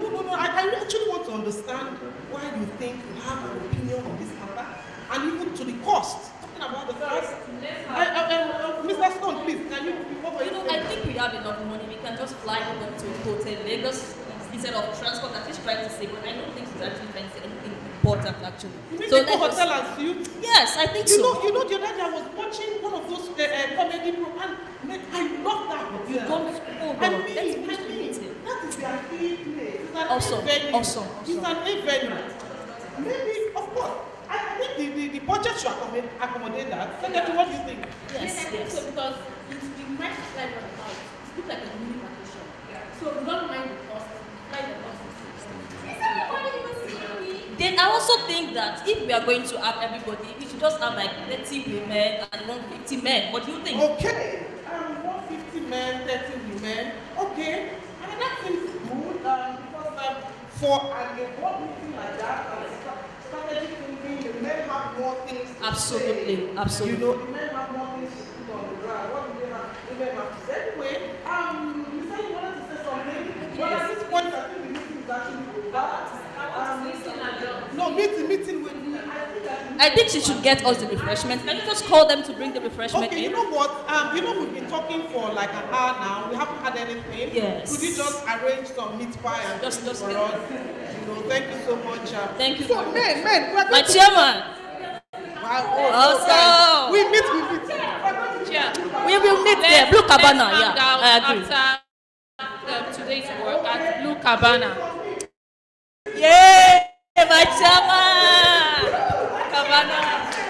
No, no, no. I, I actually want to understand why you think you have an opinion on this matter, and even to the cost. Talking about the cost. I, I, I, uh, Mr. Stone, please, can you before You know, I think we have enough money. We can just fly over to Hotel Lagos instead of transport that she's trying to say, but I don't think she's actually trying to say anything important, actually. You mean so the let's hotel just- and suite? Yes, I think so. you so. Know, you know, the other day I was watching one of those uh, uh, comedy programs, and man, I love that hotel. You don't- oh, I no, mean, let's I mean, that is their key place. It's an Awesome, A venue. awesome, It's an A venue. Maybe, of course, I, I think the, the, the budget should accommodate, accommodate that. Secretary, what do you think? Yes, I think so because it, the match flight on the house. It looks like a mini vacation. So we don't mind the cost. Fly the cost. Is everybody even seeing me? Then I also think that if we are going to have everybody, we should just have like 30 women and 150 men. What do you think? Okay, um, 150 men, 30 women. Okay, I mean, that seems good um, because um, for an a board meeting like that, um, stra- strategic thinking, the men have more things to Absolutely, say. absolutely. You know, the men have more things to put on the ground. What do they have? The men have to say. Anyway, um, you said you wanted to say something. Well, at this point, I think the meeting is actually over. Um, no, meeting, meeting with me. I think that I think she should get us the refreshment. Can you just call them to bring the refreshment Okay, in? you know what? Um, you know we've been talking for like an hour now. We haven't had anything. Yes. Could you just arrange some meat pie and Just- just for us? You know, thank you so much. Um, Thank you So, very much. men, men, My going to- chairman. Wow, oh, Also. we meet, we meet. We will meet there. Blue Cabana, yeah. I agree. After um, today's work at Blue Cabana. Yay, my chairman. Cabana.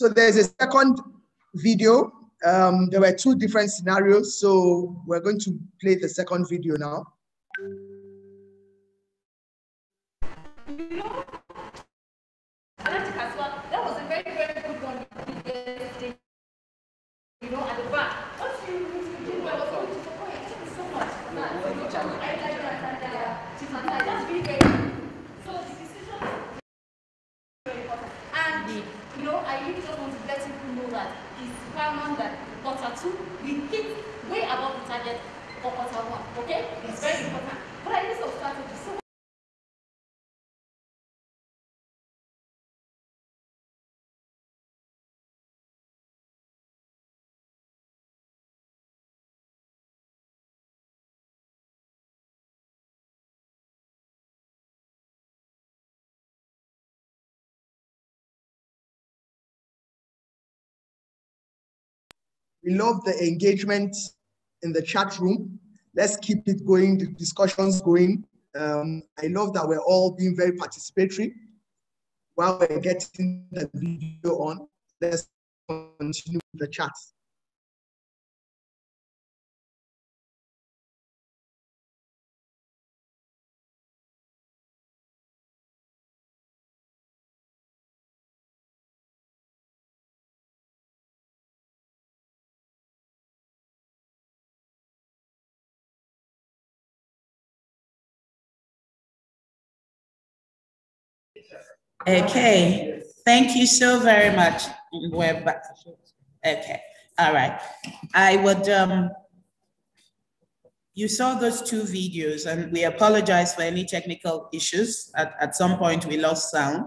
So there's a second video. Um, there were two different scenarios. So we're going to play the second video now. Two, we hit way above the target for quarter one, okay? It's very important. We love the engagement in the chat room. Let's keep it going, the discussions going. Um, I love that we're all being very participatory while we're getting the video on. Let's continue the chat. Okay, thank you so very much. We're back. Okay, all right. I would, um, you saw those two videos and we apologize for any technical issues. At, at some point we lost sound.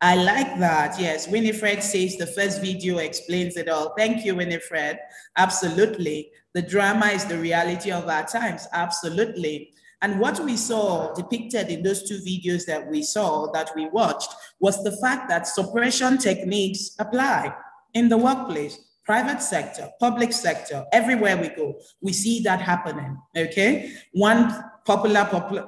I like that. Yes, Winifred says the first video explains it all. Thank you, Winifred. Absolutely. The drama is the reality of our times. Absolutely. And what we saw depicted in those two videos that we saw, that we watched, was the fact that suppression techniques apply in the workplace, private sector, public sector, everywhere we go, we see that happening, okay? One popular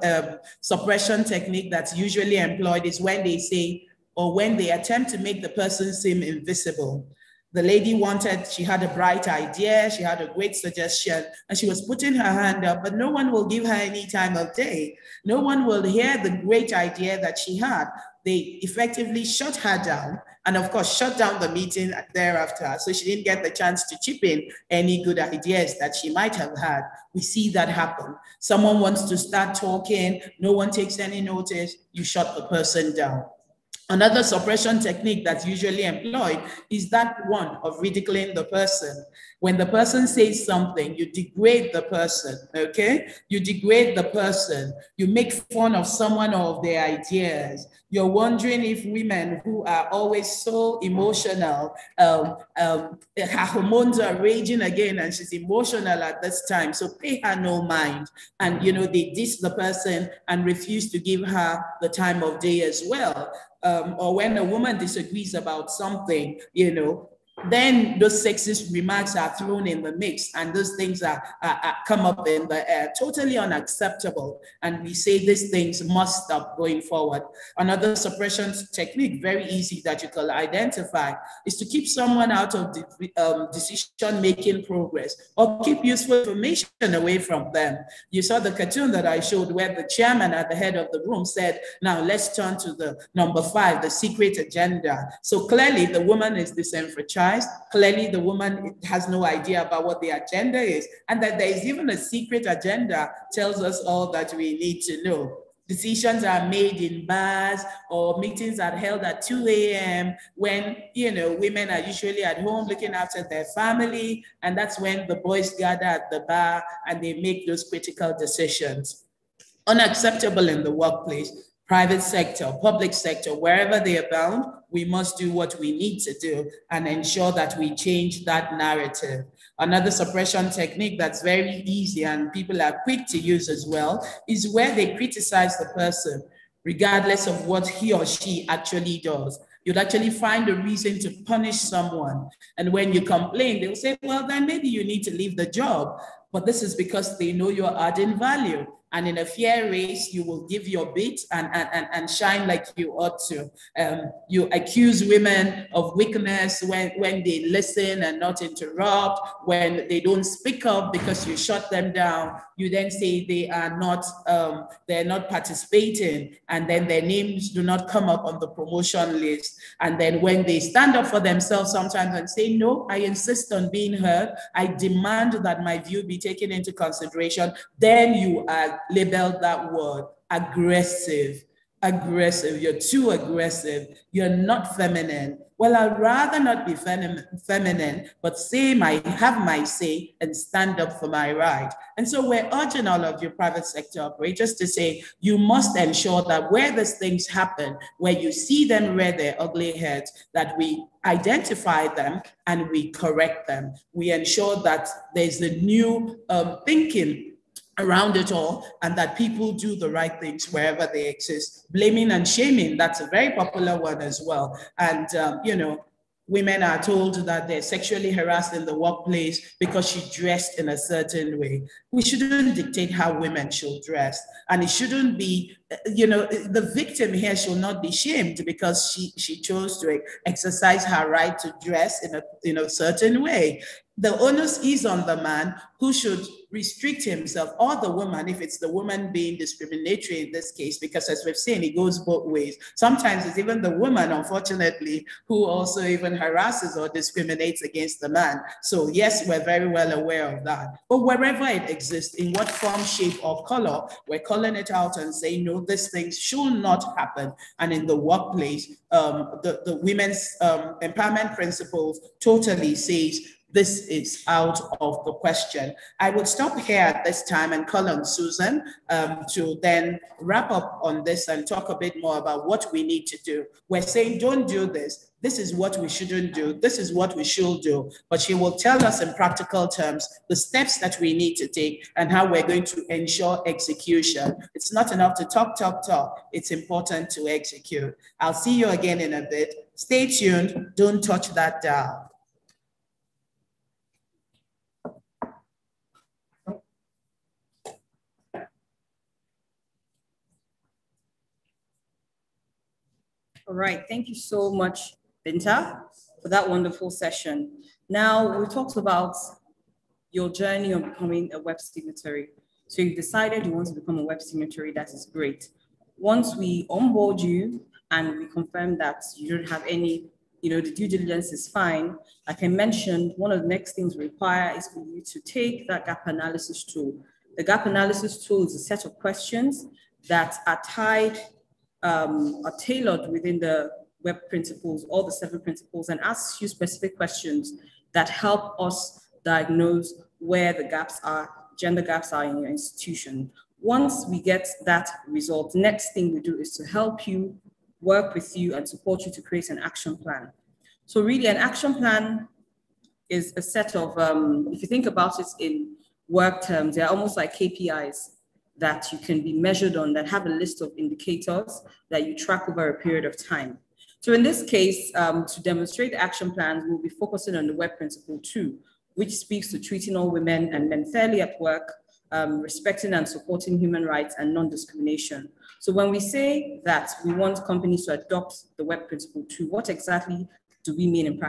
uh, suppression technique that's usually employed is when they say, or when they attempt to make the person seem invisible. The lady wanted, she had a bright idea, she had a great suggestion, and she was putting her hand up, but no one will give her any time of day. No one will hear the great idea that she had. They effectively shut her down, and of course, shut down the meeting thereafter. So she didn't get the chance to chip in any good ideas that she might have had. We see that happen. Someone wants to start talking, no one takes any notice, you shut the person down. Another suppression technique that's usually employed is that one of ridiculing the person. When the person says something, you degrade the person, okay? You degrade the person. You make fun of someone or of their ideas. You're wondering if women who are always so emotional, um, um, her hormones are raging again and she's emotional at this time. So pay her no mind. And, you know, they diss the person and refuse to give her the time of day as well um, or when a woman disagrees about something, you know, then those sexist remarks are thrown in the mix and those things are, are, are, come up in the air totally unacceptable. And we say these things must stop going forward. Another suppression technique very easy that you can identify is to keep someone out of the um, decision making progress or keep useful information away from them. You saw the cartoon that i showed where the chairman at the head of the room said now let's turn to the number five the secret agenda. So clearly the woman is disenfranchised Clearly, the woman has no idea about what the agenda is, and that there is even a secret agenda tells us all that we need to know. Decisions are made in bars or meetings are held at 2 a.m. when, you know, women are usually at home looking after their family. And that's when the boys gather at the bar and they make those critical decisions. Unacceptable in the workplace private sector, public sector, wherever they abound, we must do what we need to do and ensure that we change that narrative. Another suppression technique that's very easy and people are quick to use as well is where they criticize the person, regardless of what he or she actually does. You'd actually find a reason to punish someone. And when you complain, they'll say, well, then maybe you need to leave the job. But this is because they know you're adding value And in a fair race, you will give your bit and, and, and, shine like you ought to. Um, you accuse women of weakness when, when they listen and not interrupt, when they don't speak up because you shut them down. You then say they are not um, they're not participating, and then their names do not come up on the promotion list. And then when they stand up for themselves sometimes and say, no, I insist on being heard, I demand that my view be taken into consideration, then you are labeled that word aggressive aggressive, you're too aggressive, you're not feminine. Well, I'd rather not be fem- feminine, but say my have my say and stand up for my right. And so we're urging all of your private sector operators to say you must ensure that where these things happen, where you see them rear their ugly heads, that we identify them and we correct them. We ensure that there's a new um, thinking around it all and that people do the right things wherever they exist. Blaming and shaming, that's a very popular one as well. And, um, you know, women are told that they're sexually harassed in the workplace because she dressed in a certain way. We shouldn't dictate how women should dress. And it shouldn't be, you know, the victim here should not be shamed because she, she chose to exercise her right to dress in a, in a certain way. The onus is on the man who should restrict himself or the woman if it's the woman being discriminatory in this case because as we've seen it goes both ways. Sometimes it's even the woman unfortunately who also even harasses or discriminates against the man. So yes we're very well aware of that. But wherever it exists in what form shape or color we're calling it out and saying no this thing should not happen. And in the workplace um, the, the women's um, empowerment principles totally says this is out of the question. I would stop here at this time and call on Susan um, to then wrap up on this and talk a bit more about what we need to do. We're saying, don't do this. This is what we shouldn't do. This is what we should do. But she will tell us in practical terms the steps that we need to take and how we're going to ensure execution. It's not enough to talk, talk, talk. It's important to execute. I'll see you again in a bit. Stay tuned. Don't touch that dial. All right, thank you so much, Binta, for that wonderful session. Now, we talked about your journey of becoming a WEP signatory. So you've decided you want to become a WEP signatory, that is great. Once we onboard you and we confirm that you don't have any, you know, the due diligence is fine, like I mentioned, one of the next things we require is for you to take that gap analysis tool. The gap analysis tool is a set of questions that are tied um, are tailored within the WEP principles, all the seven principles, and asks you specific questions that help us diagnose where the gaps are, gender gaps are in your institution. Once we get that result, next thing we do is to help you, work with you, and support you to create an action plan. So really an action plan is a set of, um, if you think about it in work terms, they're almost like KPIs that you can be measured on that have a list of indicators that you track over a period of time. So in this case, um, to demonstrate the action plans, we'll be focusing on the WEP principle two, which speaks to treating all women and men fairly at work, um, respecting and supporting human rights and non-discrimination. So when we say that we want companies to adopt the WEP principle two, what exactly do we mean in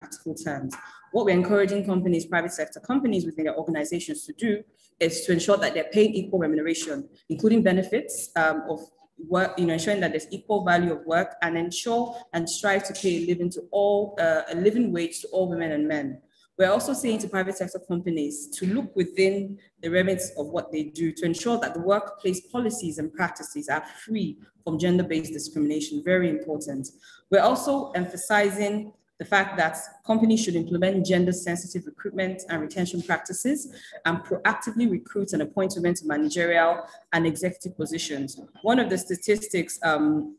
practical terms? What we're encouraging companies, private sector companies within their organizations to do is to ensure that they're paying equal remuneration, including benefits um, of work, you know, ensuring that there's equal value of work and ensure and strive to pay a living to all, uh, a living wage to all women and men. We're also saying to private sector companies to look within the remits of what they do to ensure that the workplace policies and practices are free from gender-based discrimination, very important. We're also emphasizing the fact that companies should implement gender sensitive recruitment and retention practices and proactively recruit and appoint women to managerial and executive positions. One of the statistics um,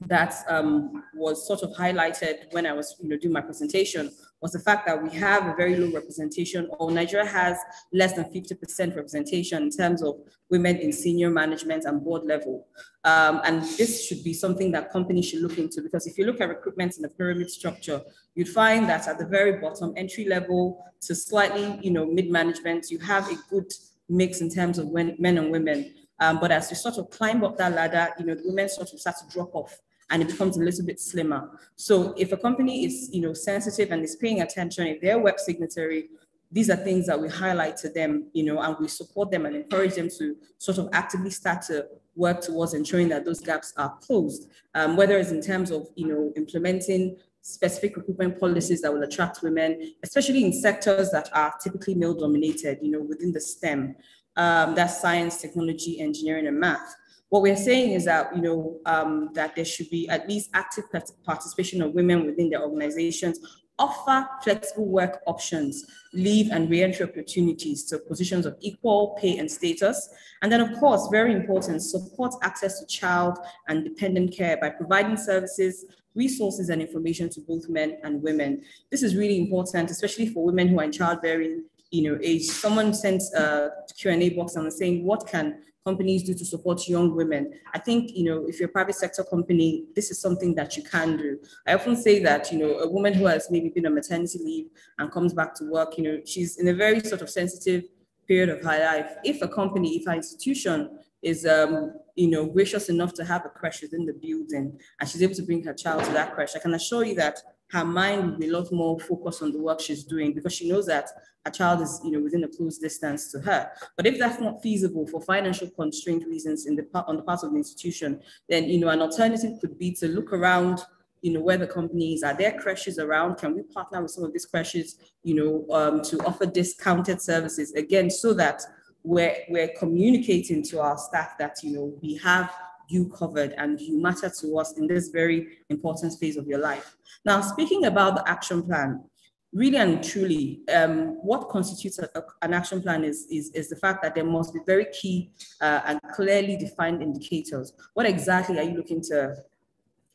that um, was sort of highlighted when I was you know, doing my presentation was the fact that we have a very low representation, or Nigeria has less than 50% representation in terms of women in senior management and board level. Um, and this should be something that companies should look into because if you look at recruitment in the pyramid structure, you'd find that at the very bottom, entry level to slightly, you know, mid-management, you have a good mix in terms of when, men and women. Um, but as you sort of climb up that ladder, you know, the women sort of start to drop off and it becomes a little bit slimmer. So if a company is, you know, sensitive and is paying attention, if they're WEP signatory, these are things that we highlight to them, you know, and we support them and encourage them to sort of actively start to work towards ensuring that those gaps are closed, um, whether it's in terms of, you know, implementing specific recruitment policies that will attract women, especially in sectors that are typically male dominated, you know, within the STEM, um, that's science, technology, engineering, and math. What we're saying is that, you know, um, that there should be at least active participation of women within their organizations, offer flexible work options, leave and re-entry opportunities to positions of equal pay and status. And then of course, very important, support access to child and dependent care by providing services resources and information to both men and women. This is really important, especially for women who are in childbearing you know, age. Someone sent a Q&A box and saying, what can companies do to support young women? I think, you know, if you're a private sector company, this is something that you can do. I often say that, you know, a woman who has maybe been on maternity leave and comes back to work, you know, she's in a very sort of sensitive period of her life. If a company, if an institution is um, you know, gracious enough to have a crash within the building and she's able to bring her child to that crash, I can assure you that her mind will be a lot more focused on the work she's doing because she knows that her child is, you know, within a close distance to her. But if that's not feasible for financial constraint reasons in the on the part of the institution, then, you know, an alternative could be to look around you know, where the companies are there crashes around? Can we partner with some of these crashes, you know, um, to offer discounted services again, so that we're, we're communicating to our staff that, you know, we have you covered and you matter to us in this very important phase of your life. Now, speaking about the action plan, really and truly, um, what constitutes a, a, an action plan is, is, is the fact that there must be very key uh, and clearly defined indicators. What exactly are you looking to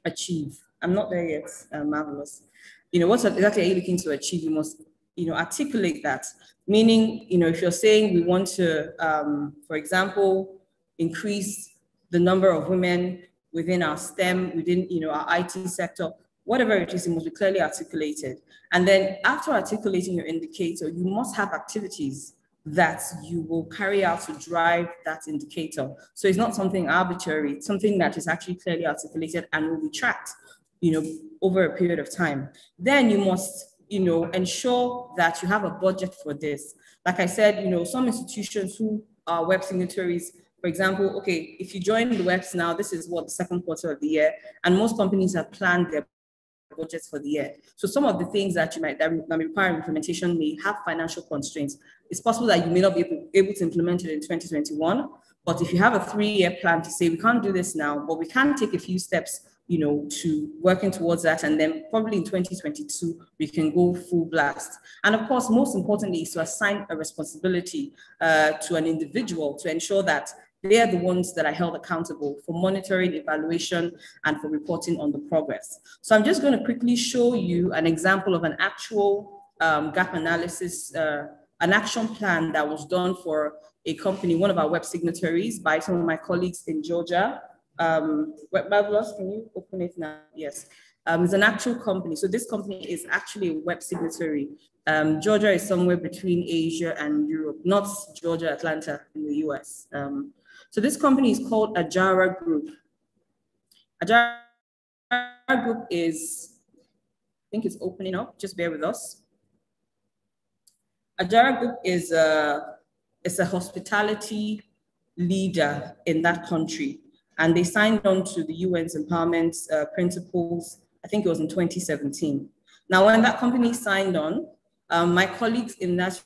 achieve? I'm not there yet, uh, marvelous. You know, what exactly are you looking to achieve? You must, you know, articulate that. Meaning, you know, if you're saying we want to, um, for example, increase the number of women within our STEM, within, you know, our IT sector, whatever it is, it must be clearly articulated. And then after articulating your indicator, you must have activities that you will carry out to drive that indicator. So it's not something arbitrary, it's something that is actually clearly articulated and will be tracked, you know, over a period of time. Then you must you know, ensure that you have a budget for this. Like I said, you know, some institutions who are WEP signatories, for example, okay, if you join the WEPs now, this is what the second quarter of the year, and most companies have planned their budgets for the year. So some of the things that you might that may require implementation may have financial constraints. It's possible that you may not be able, able to implement it in 2021, but if you have a three-year plan to say we can't do this now, but we can take a few steps you know, to working towards that. And then probably in 2022, we can go full blast. And of course, most importantly is to assign a responsibility uh, to an individual to ensure that they are the ones that are held accountable for monitoring, evaluation, and for reporting on the progress. So I'm just going to quickly show you an example of an actual um, gap analysis, uh, an action plan that was done for a company, one of our WEP signatories by some of my colleagues in Georgia um, Web Marvelous, can you open it now? Yes. Um, it's an actual company. So this company is actually a WEP signatory. Um, Georgia is somewhere between Asia and Europe, not Georgia, Atlanta in the US. Um, so this company is called Adjara Group. Adjara Group is, I think it's opening up, just bear with us. Adjara Group is a, is a hospitality leader in that country and they signed on to the UN's empowerment uh, principles, I think it was in 2017. Now, when that company signed on, um, my colleagues in that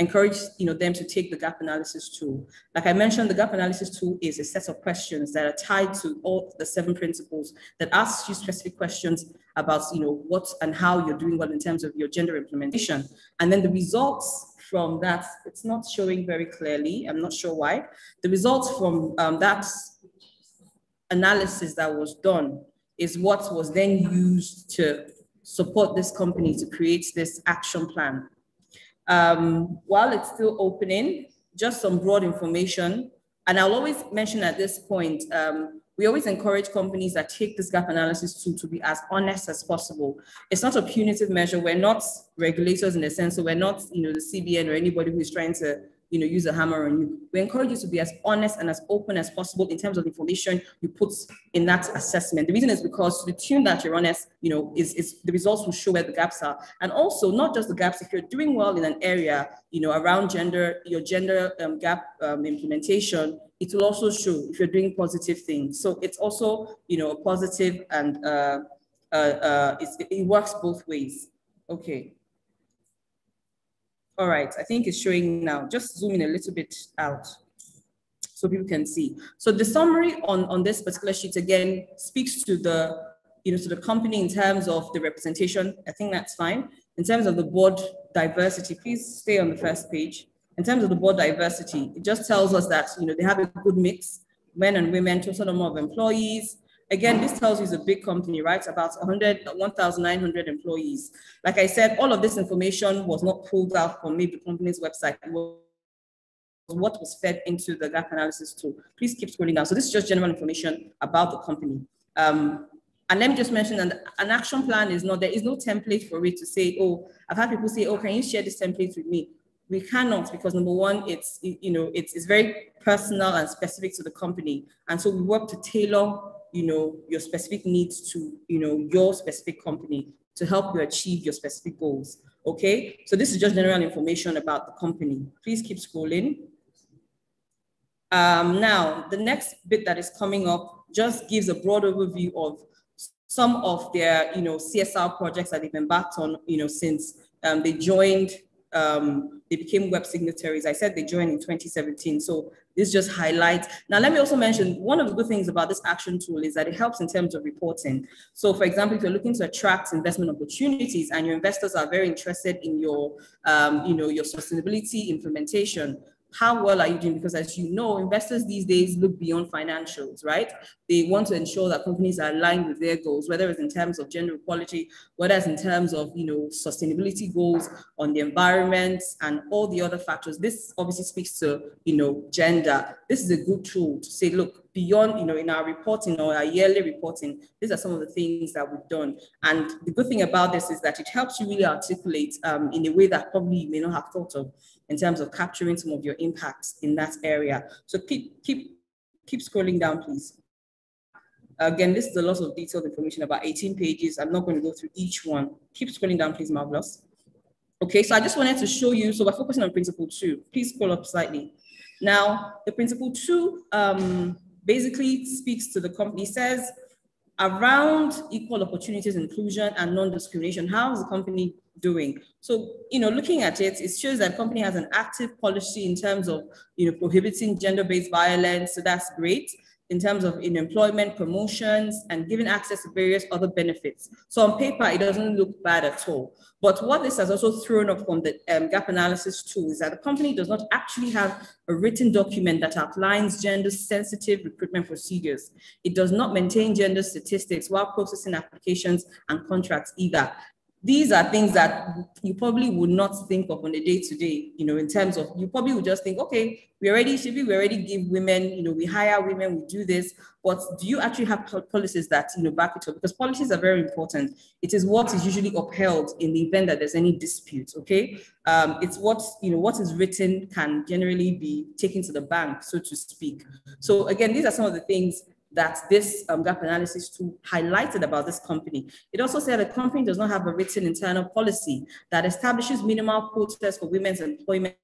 encourage you know, them to take the gap analysis tool. Like I mentioned, the gap analysis tool is a set of questions that are tied to all the seven principles that asks you specific questions about you know, what and how you're doing well in terms of your gender implementation. And then the results from that, it's not showing very clearly. I'm not sure why. The results from um, that analysis that was done is what was then used to support this company to create this action plan. Um, while it's still opening, just some broad information. And I'll always mention at this point, um, we always encourage companies that take this gap analysis tool to be as honest as possible. It's not a punitive measure. We're not regulators in a sense, so we're not, you know, the CBN or anybody who's trying to you know, use a hammer on you. We encourage you to be as honest and as open as possible in terms of the information you put in that assessment. The reason is because the tune that you're honest, you know, is, is the results will show where the gaps are. And also not just the gaps, if you're doing well in an area, you know, around gender, your gender um, gap um, implementation, it will also show if you're doing positive things. So it's also, you know, a positive and uh, uh, uh, it works both ways. Okay. All right, I think it's showing now. Just zoom in a little bit out so people can see. So the summary on, on this particular sheet again speaks to the, you know, to the company in terms of the representation. I think that's fine. In terms of the board diversity, please stay on the first page. In terms of the board diversity, it just tells us that, you know, they have a good mix, men and women, total number of employees, Again, this tells you it's a big company, right? About 100, 1,900 employees. Like I said, all of this information was not pulled out from maybe the company's website. It was what was fed into the gap analysis tool. Please keep scrolling down. So this is just general information about the company. Um, and let me just mention that an action plan is not, there is no template for it to say, oh, I've had people say, oh, can you share this template with me? We cannot because number one, it's, you know, it's, it's very personal and specific to the company. And so we work to tailor you know, your specific needs to, you know, your specific company to help you achieve your specific goals. Okay, so this is just general information about the company. Please keep scrolling. Um, now, the next bit that is coming up just gives a broad overview of some of their, you know, CSR projects that they've embarked on, you know, since um, they joined um, they became WEP signatories. I said they joined in 2017. So this just highlights. Now, let me also mention one of the good things about this action tool is that it helps in terms of reporting. So for example, if you're looking to attract investment opportunities and your investors are very interested in your, um, you know, your sustainability implementation, how well are you doing? Because as you know, investors these days look beyond financials, right? They want to ensure that companies are aligned with their goals, whether it's in terms of gender equality, whether it's in terms of, you know, sustainability goals on the environment and all the other factors. This obviously speaks to, you know, gender. This is a good tool to say, look, beyond, you know, in our reporting or our yearly reporting, these are some of the things that we've done. And the good thing about this is that it helps you really articulate um, in a way that probably you may not have thought of in terms of capturing some of your impacts in that area. So keep, keep, keep scrolling down, please. Again, this is a lot of detailed information, about 18 pages. I'm not going to go through each one. Keep scrolling down, please, Marvelous. Okay, so I just wanted to show you, so we're focusing on principle two. Please scroll up slightly. Now, the principle two um, basically speaks to the company, says around equal opportunities, inclusion, and non-discrimination, how is the company doing? So, you know, looking at it, it shows that company has an active policy in terms of, you know, prohibiting gender-based violence. So that's great in terms of in employment promotions and giving access to various other benefits. So on paper, it doesn't look bad at all. But what this has also thrown up from the um, gap analysis tool is that the company does not actually have a written document that outlines gender sensitive recruitment procedures. It does not maintain gender statistics while processing applications and contracts either these are things that you probably would not think of on a day to day, you know, in terms of you probably would just think, okay, we already should be, we already give women, you know, we hire women, we do this, but do you actually have policies that, you know, back it up? Because policies are very important. It is what is usually upheld in the event that there's any dispute, okay? Um, it's what, you know, what is written can generally be taken to the bank, so to speak. So again, these are some of the things that this um, gap analysis tool highlighted about this company. It also said the company does not have a written internal policy that establishes minimal quotas for women's employment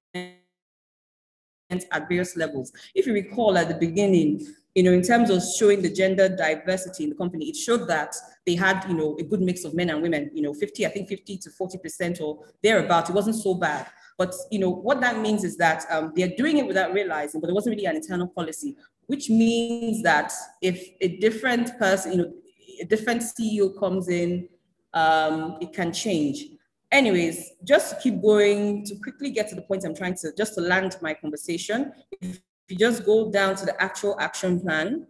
at various levels. If you recall at the beginning, you know, in terms of showing the gender diversity in the company, it showed that they had, you know, a good mix of men and women, you know, 50, I think 50 to 40% or thereabout. It wasn't so bad. But, you know, what that means is that um, they're doing it without realizing, but there wasn't really an internal policy which means that if a different person, you know, a different CEO comes in, um, it can change. Anyways, just to keep going, to quickly get to the point I'm trying to, just to land my conversation, if you just go down to the actual action plan,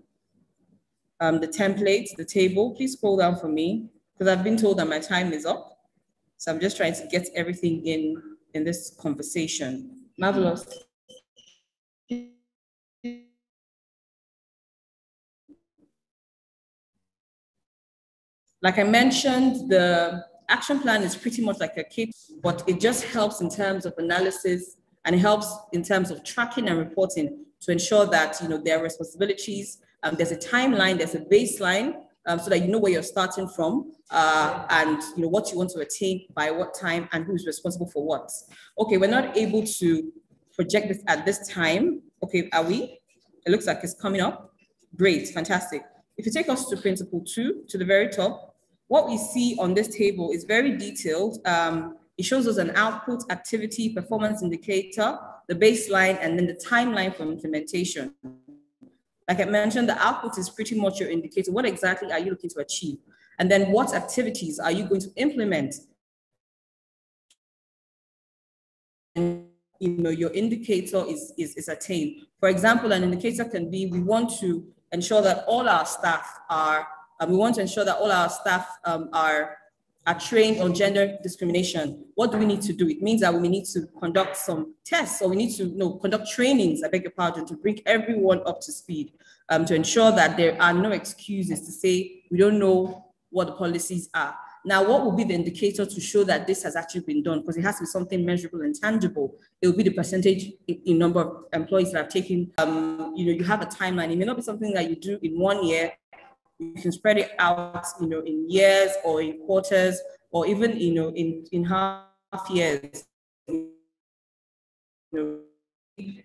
um, the template, the table, please scroll down for me, because I've been told that my time is up. So I'm just trying to get everything in, in this conversation. Marvelous. Like I mentioned, the action plan is pretty much like a kit, but it just helps in terms of analysis and it helps in terms of tracking and reporting to ensure that you know there are responsibilities, um, there's a timeline, there's a baseline, um, so that you know where you're starting from uh, and you know what you want to attain by what time and who's responsible for what. Okay, we're not able to project this at this time. Okay, are we? It looks like it's coming up. Great, fantastic. If you take us to principle two, to the very top, what we see on this table is very detailed. Um, it shows us an output, activity, performance indicator, the baseline, and then the timeline for implementation. Like I mentioned, the output is pretty much your indicator. What exactly are you looking to achieve? And then what activities are you going to implement? And you know, your indicator is, is, is attained. For example, an indicator can be, we want to ensure that all our staff are, um, we want to ensure that all our staff um, are are trained on gender discrimination. What do we need to do? It means that we need to conduct some tests or we need to you know, conduct trainings, I beg your pardon, to bring everyone up to speed um, to ensure that there are no excuses to say we don't know what the policies are. Now, what will be the indicator to show that this has actually been done? Because it has to be something measurable and tangible. It will be the percentage in, number of employees that have taken, um, you know, you have a timeline. It may not be something that you do in one year, you can spread it out, you know, in years or in quarters or even, you know, in, in half years. You know,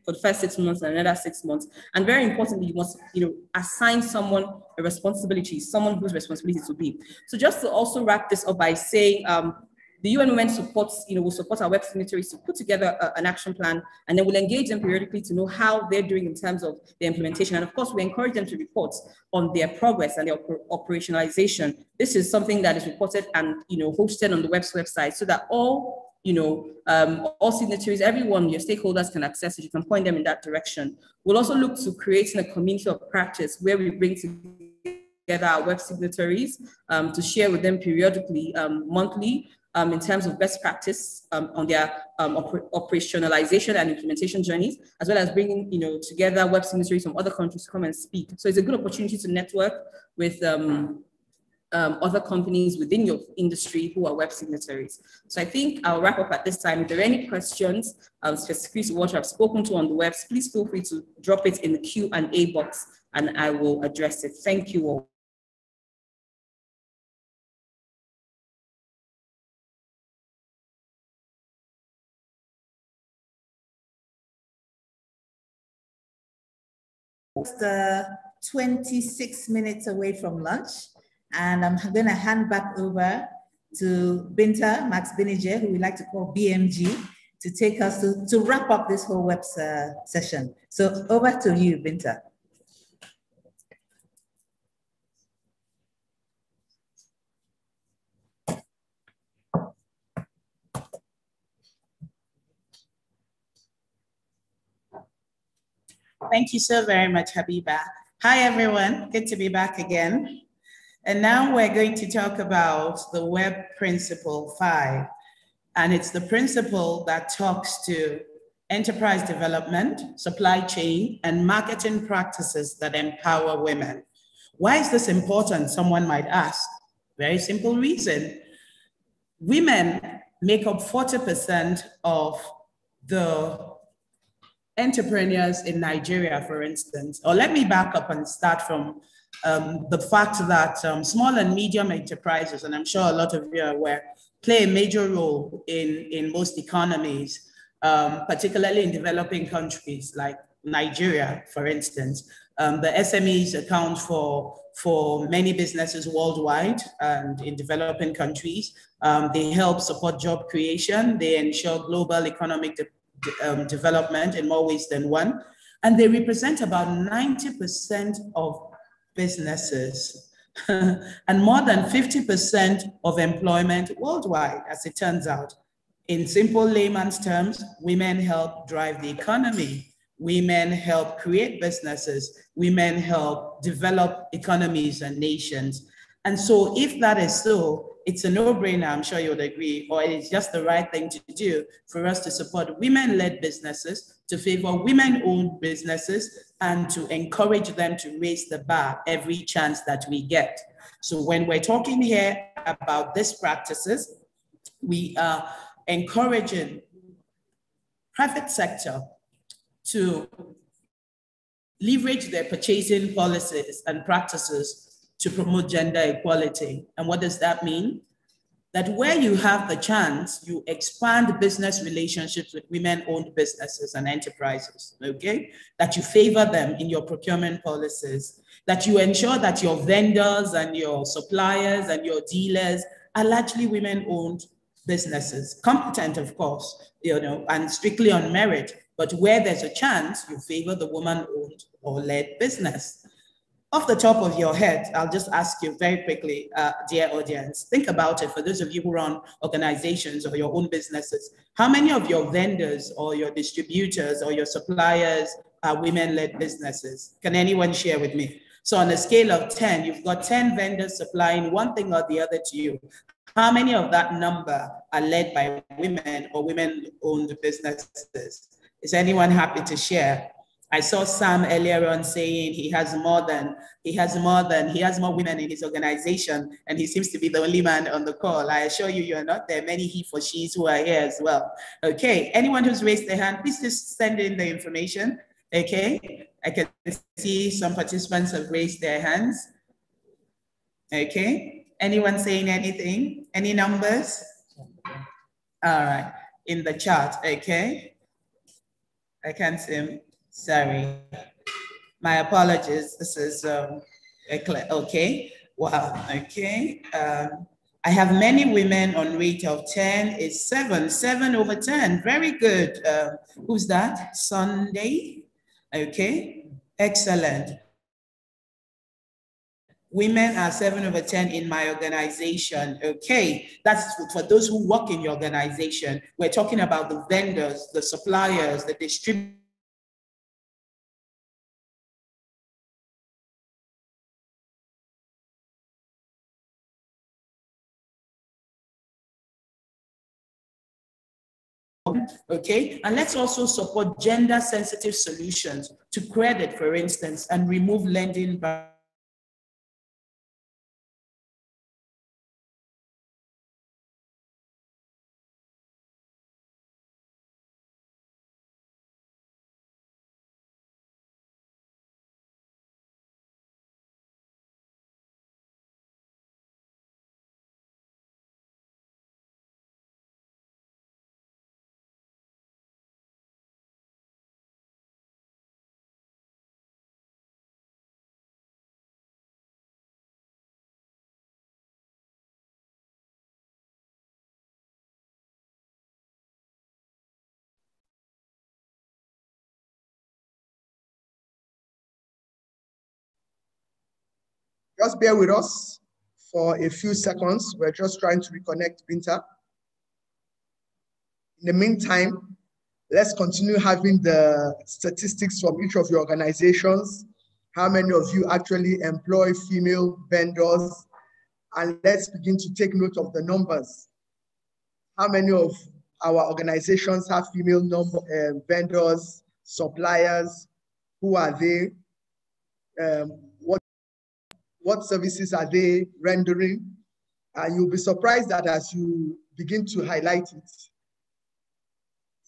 for the first six months and another six months. And very importantly, you must, you know, assign someone a responsibility, someone whose responsibility to be. So just to also wrap this up by saying, um, the UN Women supports, you know, will support our WEP signatories to put together a, an action plan, and then we'll engage them periodically to know how they're doing in terms of the implementation. And of course, we encourage them to report on their progress and their operationalization. This is something that is reported and, you know, hosted on the WEP's website so that all you know, um, all signatories, everyone, your stakeholders can access it. You can point them in that direction. We'll also look to creating a community of practice where we bring together our web signatories um, to share with them periodically, um, monthly, um, in terms of best practice um, on their um, oper operationalization and implementation journeys, as well as bringing you know together WEP signatories from other countries to come and speak. So it's a good opportunity to network with um, um, other companies within your industry who are WEP signatories. So I think I'll wrap up at this time. If there are any questions um, specifically to what I've spoken to on the WEPs, please feel free to drop it in the Q&A box and I will address it. Thank you all. Uh, 26 minutes away from lunch. And I'm going to hand back over to Binta Max Gbinije, who we like to call BMG, to take us to, to wrap up this whole WEP uh, session. So over to you, Binta. Thank you so very much, Habiba. Hi, everyone. Good to be back again. And now we're going to talk about the WEP principle five. And it's the principle that talks to enterprise development, supply chain, and marketing practices that empower women. Why is this important? Someone might ask. Very simple reason. Women make up 40% of the entrepreneurs in Nigeria, for instance, or let me back up and start from um, the fact that um, small and medium enterprises, and I'm sure a lot of you are aware, play a major role in, in most economies, um, particularly in developing countries like Nigeria, for instance. Um, the SMEs account for, for many businesses worldwide and in developing countries. Um, they help support job creation. They ensure global economic de um, development in more ways than one. And they represent about 90% of businesses and more than 50% of employment worldwide, as it turns out. In simple layman's terms, women help drive the economy. Women help create businesses. Women help develop economies and nations. And so if that is so, it's a no-brainer, I'm sure you would agree, or it's just the right thing to do for us to support women-led businesses, to favor women-owned businesses, and to encourage them to raise the bar every chance that we get. So when we're talking here about these practices, we are encouraging private sector to leverage their purchasing policies and practices to promote gender equality. And what does that mean? That where you have the chance, you expand business relationships with women-owned businesses and enterprises, okay? That you favor them in your procurement policies, that you ensure that your vendors and your suppliers and your dealers are largely women-owned businesses, competent, of course, you know, and strictly on merit, but where there's a chance, you favor the woman-owned or led business. Off the top of your head, I'll just ask you very quickly, uh, dear audience, think about it for those of you who run organizations or your own businesses. How many of your vendors or your distributors or your suppliers are women-led businesses? Can anyone share with me? So on a scale of 10, you've got 10 vendors supplying one thing or the other to you. How many of that number are led by women or women-owned businesses? Is anyone happy to share? I saw Sam earlier on saying he has more than, he has more than, he has more women in his organization, and he seems to be the only man on the call. I assure you, you're not. There are many HeForShe's who are here as well. Okay, anyone who's raised their hand, please just send in the information. Okay, I can see some participants have raised their hands. Okay, anyone saying anything? Any numbers? All right, in the chat, okay. I can't see him. Sorry. My apologies. This is um, okay. Wow. Okay. Um, I have many women on rate of 10 is seven, seven over 10. Very good. Uh, who's that? Sunday. Okay. Excellent. Women are seven over 10 in my organization. Okay. That's for those who work in your organization. We're talking about the vendors, the suppliers, the distributors okay? And let's also support gender sensitive solutions to credit, for instance, and remove lending Just bear with us for a few seconds. We're just trying to reconnect Binta. In the meantime, let's continue having the statistics from each of your organizations. How many of you actually employ female vendors? And let's begin to take note of the numbers. How many of our organizations have female number, uh, vendors, suppliers? Who are they? Um, what services are they rendering? And you'll be surprised that as you begin to highlight it,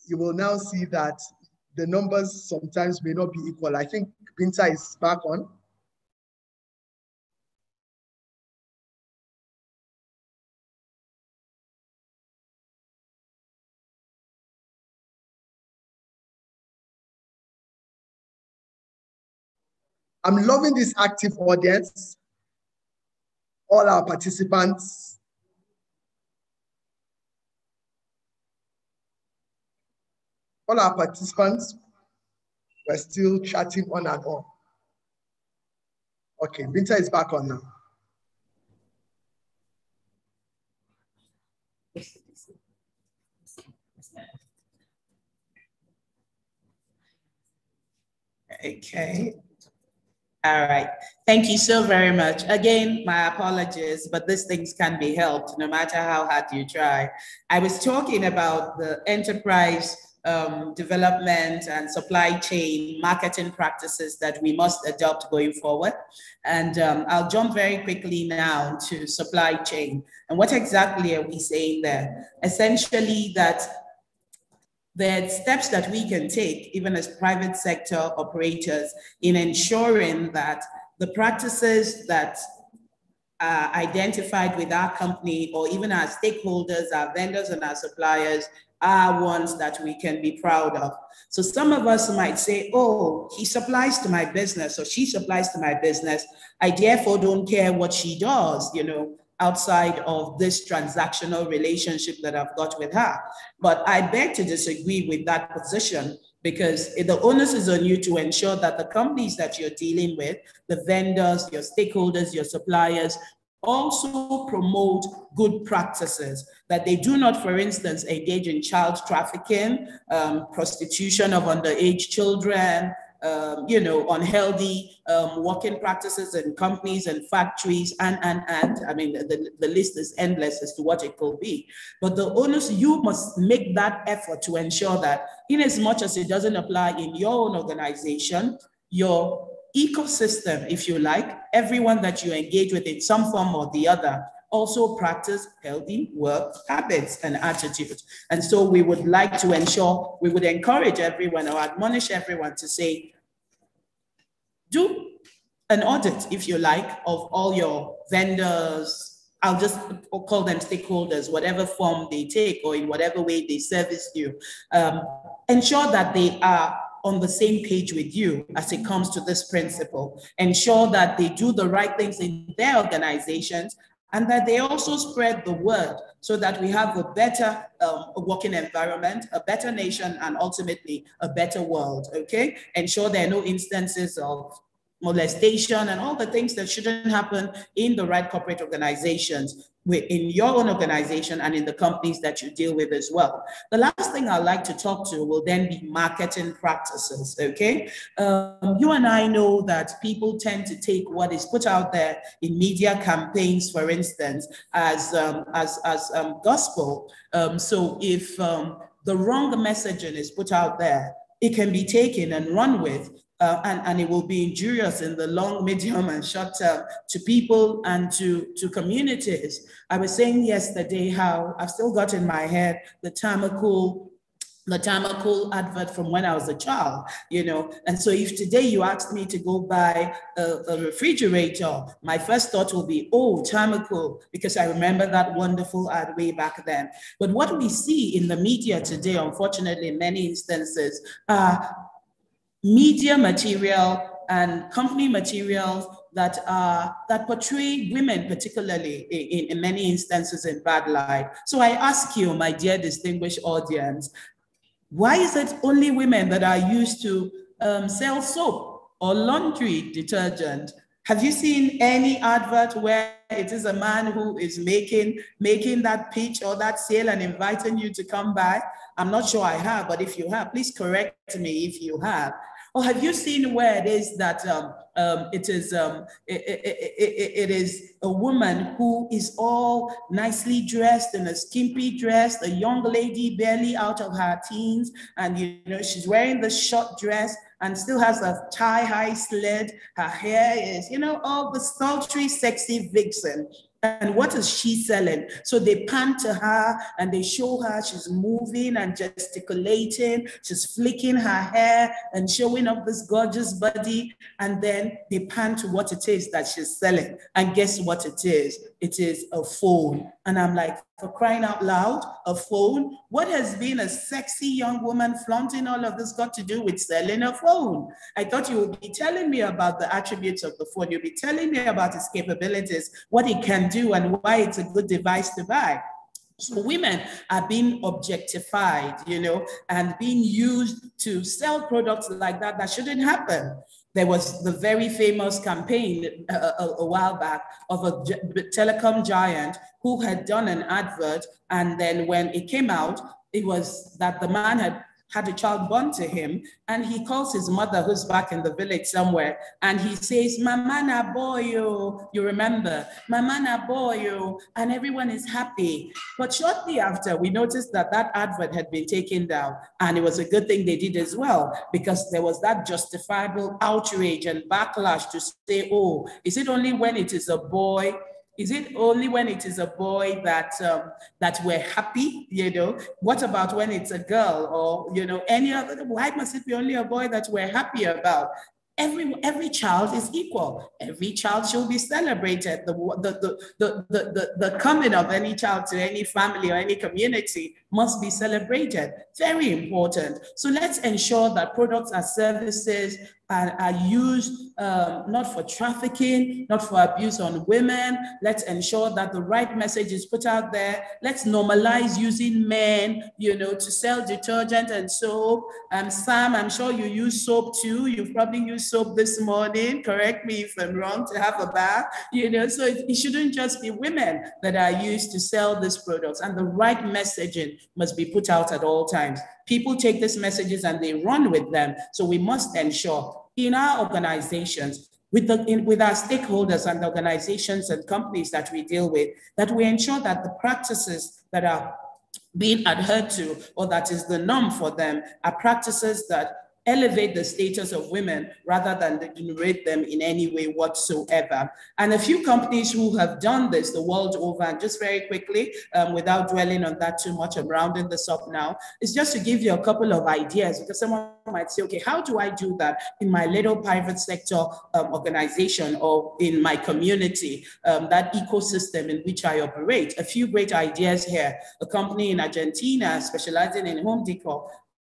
you will now see that the numbers sometimes may not be equal. I think Binta is back on. I'm loving this active audience all our participants. All our participants were still chatting on and on. Okay, Binta is back on now. Okay. All right. Thank you so very much. Again, my apologies, but these things can be helped no matter how hard you try. I was talking about the enterprise um, development and supply chain marketing practices that we must adopt going forward. And um, I'll jump very quickly now to supply chain. And what exactly are we saying there? Essentially that the steps that we can take, even as private sector operators, in ensuring that the practices that uh, identified with our company or even our stakeholders, our vendors and our suppliers are ones that we can be proud of. So some of us might say, oh, he supplies to my business or she supplies to my business. I therefore don't care what she does, you know, outside of this transactional relationship that I've got with her. But I beg to disagree with that position because the onus is on you to ensure that the companies that you're dealing with, the vendors, your stakeholders, your suppliers, also promote good practices, that they do not, for instance, engage in child trafficking, um, prostitution of underage children, um, you know, unhealthy um, working practices in companies and factories, and, and, and, I mean, the, the list is endless as to what it could be. But the onus, you must make that effort to ensure that in as much as it doesn't apply in your own organization, your ecosystem, if you like, everyone that you engage with in some form or the other, also practice healthy work habits and attitudes. And so we would like to ensure, we would encourage everyone or admonish everyone to say, do an audit, if you like, of all your vendors. I'll just call them stakeholders, whatever form they take or in whatever way they service you. Um, ensure that they are on the same page with you as it comes to this principle. Ensure that they do the right things in their organizations and that they also spread the word so that we have a better um, working environment, a better nation, and ultimately a better world, okay? Ensure there are no instances of molestation and all the things that shouldn't happen in the right corporate organizations in your own organization and in the companies that you deal with as well. The last thing I'd like to talk to will then be marketing practices, okay? Um, you and I know that people tend to take what is put out there in media campaigns, for instance, as, um, as, as um, gospel. Um, so if um, the wrong messaging is put out there, it can be taken and run with uh, and, and it will be injurious in the long, medium, and short term to people and to, to communities. I was saying yesterday how I've still got in my head the Thermocool the Thermocool advert from when I was a child, you know. And so if today you asked me to go buy a, a refrigerator, my first thought will be, oh, Thermocool, because I remember that wonderful ad way back then. But what we see in the media today, unfortunately, in many instances, are media material and company materials that that portray women, particularly in, in many instances, in bad light. So I ask you, my dear distinguished audience, why is it only women that are used to um, sell soap or laundry detergent? Have you seen any advert where it is a man who is making making that pitch or that sale and inviting you to come by? I'm not sure I have, but if you have, please correct me if you have. Or have you seen where it is that um, um, it is um, it, it, it, it is a woman who is all nicely dressed in a skimpy dress, a young lady barely out of her teens, and you know she's wearing the short dress and still has a tie high slit. Her hair is, you know, all the sultry, sexy vixen. And what is she selling? So they pan to her and they show her she's moving and gesticulating, she's flicking her hair and showing off this gorgeous body. And then they pan to what it is that she's selling. And guess what it is? It is a phone. And I'm like, for crying out loud, a phone? What has been a sexy young woman flaunting all of this got to do with selling a phone? I thought you would be telling me about the attributes of the phone. You'd be telling me about its capabilities, what it can do, and why it's a good device to buy. So women are being objectified, you know, and being used to sell products like that that shouldn't happen. There was the very famous campaign a, uh, a, a while back of a telecom giant who had done an advert. And then when it came out, it was that the man had had a child born to him, and he calls his mother, who's back in the village somewhere, and he says, Mama na boyo, you remember, Mama na boyo, and everyone is happy. But shortly after, we noticed that that advert had been taken down, and it was a good thing they did as well, because there was that justifiable outrage and backlash to say, oh, is it only when it is a boy is it only when it is a boy that um, that we're happy? You know, what about when it's a girl or you know any other? Why must it be only a boy that we're happy about? Every, every child is equal. Every child should be celebrated. The, the, the, the, the, the coming of any child to any family or any community must be celebrated. Very important. So let's ensure that products and services are, are used um, not for trafficking, not for abuse on women. Let's ensure that the right message is put out there. Let's normalize using men, you know, to sell detergent and soap. Um, Sam, I'm sure you use soap too. You've probably used soap this morning. Correct me if I'm wrong to have a bath, you know. So it, it shouldn't just be women that are used to sell these products, and the right messaging must be put out at all times. People take these messages and they run with them. So we must ensure in our organizations, with, the, in, with our stakeholders and organizations and companies that we deal with, that we ensure that the practices that are being adhered to or that is the norm for them are practices that elevate the status of women rather than degenerate them in any way whatsoever. And a few companies who have done this the world over, and just very quickly, um, without dwelling on that too much, I'm rounding this up now, is just to give you a couple of ideas because someone might say, okay, how do I do that in my little private sector um, organization or in my community, um, that ecosystem in which I operate? A few great ideas here. A company in Argentina specializing in home decor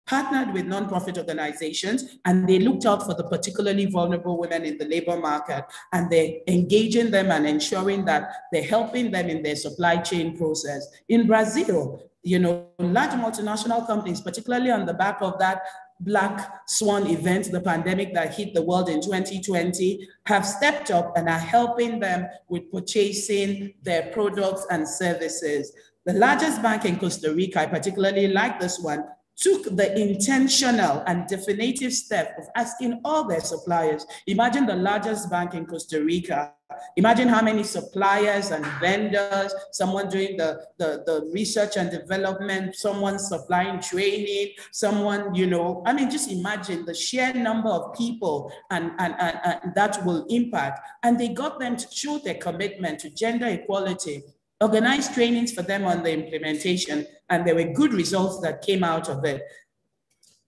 partnered with nonprofit organizations and they looked out for the particularly vulnerable women in the labor market and they're engaging them and ensuring that they're helping them in their supply chain process. In Brazil, you know, large multinational companies, particularly on the back of that black swan event, the pandemic that hit the world in 2020, have stepped up and are helping them with purchasing their products and services. The largest bank in Costa Rica, I particularly like this one, took the intentional and definitive step of asking all their suppliers. Imagine the largest bank in Costa Rica. Imagine how many suppliers and vendors, someone doing the, the, the research and development, someone supplying training, someone, you know, I mean, just imagine the sheer number of people and, and, and, and that will impact. And they got them to show their commitment to gender equality organized trainings for them on the implementation, and there were good results that came out of it.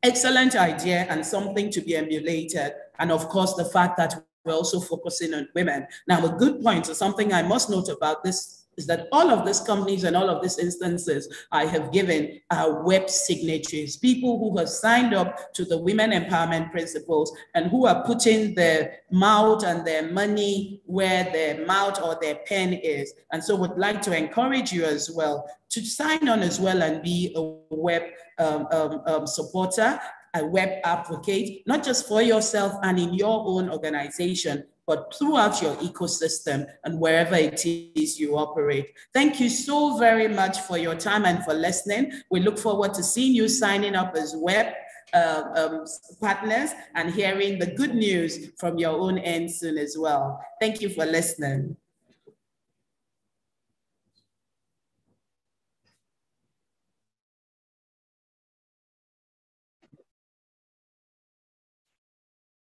Excellent idea and something to be emulated. And of course, the fact that we're also focusing on women. Now, a good point, or something I must note about this is that all of these companies and all of these instances I have given are WEP signatories, people who have signed up to the women empowerment principles and who are putting their mouth and their money where their mouth or their pen is. And so would like to encourage you as well to sign on as well and be a WEP um, um, um, supporter a WEP advocate, not just for yourself and in your own organization, but throughout your ecosystem and wherever it is you operate. Thank you so very much for your time and for listening. We look forward to seeing you signing up as WEP uh, um, partners and hearing the good news from your own end soon as well. Thank you for listening.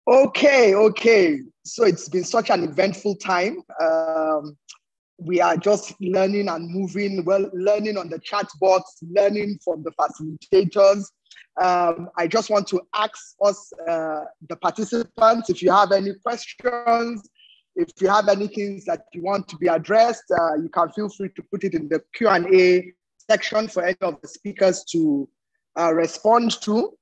Okay, okay. So it's been such an eventful time. Um, we are just learning and moving, well, learning on the chat box, learning from the facilitators. Um, I just want to ask us, uh, the participants, if you have any questions, if you have any things that you want to be addressed, uh, you can feel free to put it in the Q&A section for any of the speakers to uh, respond to.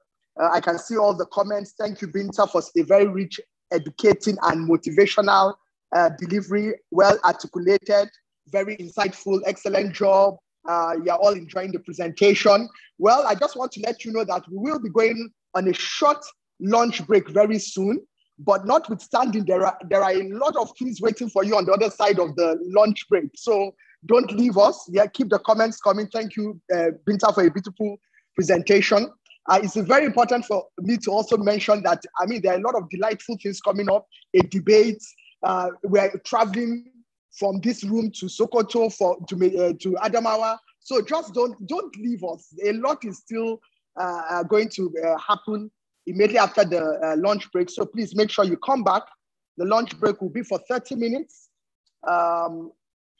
Uh, I can see all the comments. Thank you, Binta, for a very rich, educating, and motivational uh, delivery, well articulated, very insightful, excellent job. Uh, you're all enjoying the presentation. Well, I just want to let you know that we will be going on a short lunch break very soon. But notwithstanding, there are, there are a lot of things waiting for you on the other side of the lunch break. So don't leave us. Yeah, keep the comments coming. Thank you, uh, Binta, for a beautiful presentation. Uh, it's very important for me to also mention that, I mean, there are a lot of delightful things coming up, a debate. Uh, we're traveling from this room to Sokoto for to, uh, to Adamawa. So just don't, don't leave us. A lot is still uh, uh going to uh, happen immediately after the lunch break. So please make sure you come back. The lunch break will be for 30 minutes. Um,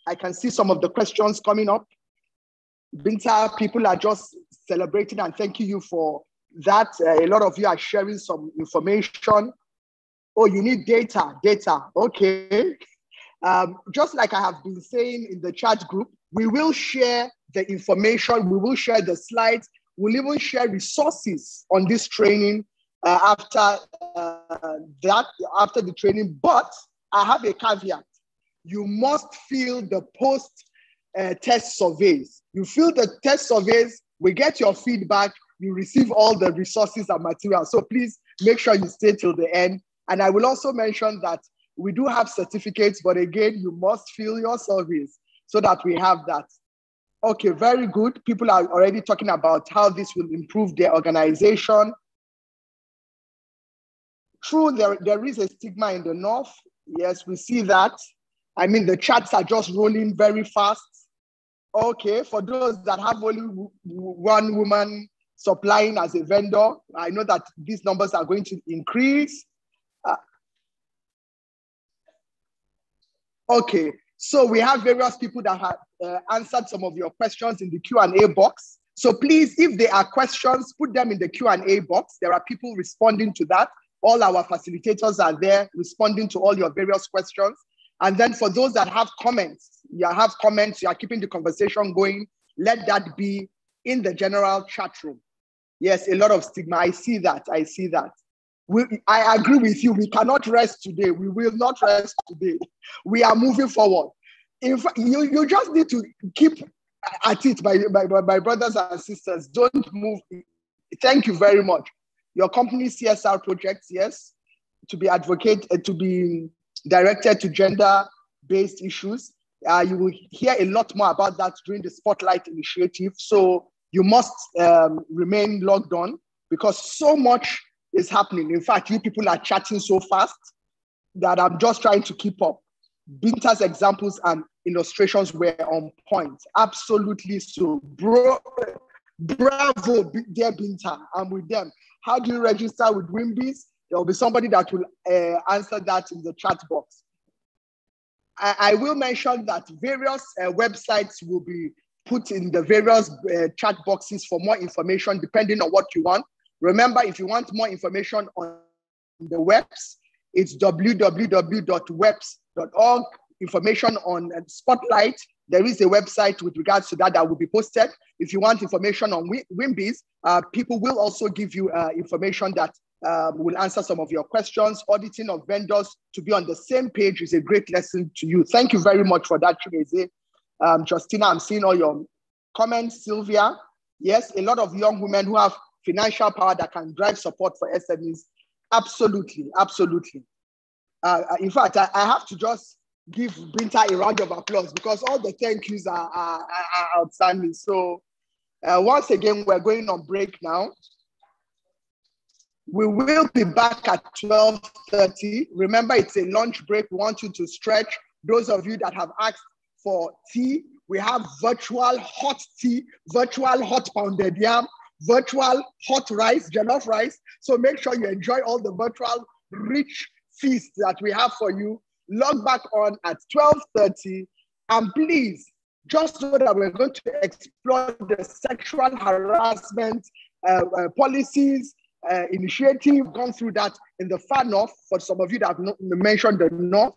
I can see some of the questions coming up. Binta, people are just celebrating and thanking you for that. Uh, a lot of you are sharing some information. Oh, you need data, data. Okay. Um, just like I have been saying in the chat group, we will share the information, we will share the slides, we'll even share resources on this training uh, after uh, that, after the training. But I have a caveat. You must fill the post uh, test surveys. You fill the test surveys, we get your feedback, you receive all the resources and materials. So please make sure you stay till the end. And I will also mention that we do have certificates, but again, you must fill your surveys so that we have that. Okay, very good. People are already talking about how this will improve their organization. True, there, there is a stigma in the North. Yes, we see that. I mean, the chats are just rolling very fast. Okay, for those that have only one woman supplying as a vendor, I know that these numbers are going to increase. Uh, okay, so we have various people that have uh, answered some of your questions in the Q&A box. So please, if there are questions, put them in the Q&A box. There are people responding to that. All our facilitators are there responding to all your various questions. And then for those that have comments, you have comments, you are keeping the conversation going, let that be in the general chat room. Yes, a lot of stigma. I see that. I see that. We, I agree with you. We cannot rest today. We will not rest today. We are moving forward. In fact, you, you just need to keep at it, my, my, my brothers and sisters. Don't move. Thank you very much. Your company CSR projects, yes, to be advocate, uh, to be directed to gender-based issues. Uh, you will hear a lot more about that during the Spotlight Initiative. So you must um, remain logged on because so much is happening. In fact, you people are chatting so fast that I'm just trying to keep up. Binta's examples and illustrations were on point. Absolutely so. Bro, bravo, dear Binta. I'm with them. How do you register with WIMBIZ? There will be somebody that will uh, answer that in the chat box. I, I will mention that various uh, websites will be put in the various uh, chat boxes for more information depending on what you want. Remember, if you want more information on the WEPs, it's www.weps.org. Information on uh, Spotlight, there is a website with regards to that that will be posted. If you want information on WIMBIZ, uh, people will also give you uh, information that um, will answer some of your questions. Auditing of vendors to be on the same page is a great lesson to you. Thank you very much for that, Chimeze. Um, Justina, I'm seeing all your comments. Sylvia, yes, a lot of young women who have financial power that can drive support for SMEs. Absolutely, absolutely. Uh, uh, in fact, I, I, have to just give Binta a round of applause because all the thank yous are, are, are outstanding. So uh, once again, we're going on break now. We will be back at 12.30. Remember, it's a lunch break. We want you to stretch. Those of you that have asked for tea. We have virtual hot tea, virtual hot pounded yam, virtual hot rice, jollof rice. So make sure you enjoy all the virtual rich feast that we have for you. Log back on at 12.30 and please just so that we're going to explore the sexual harassment uh, uh, policies, uh, initiative, gone through that in the far north for some of you that have not mentioned the north.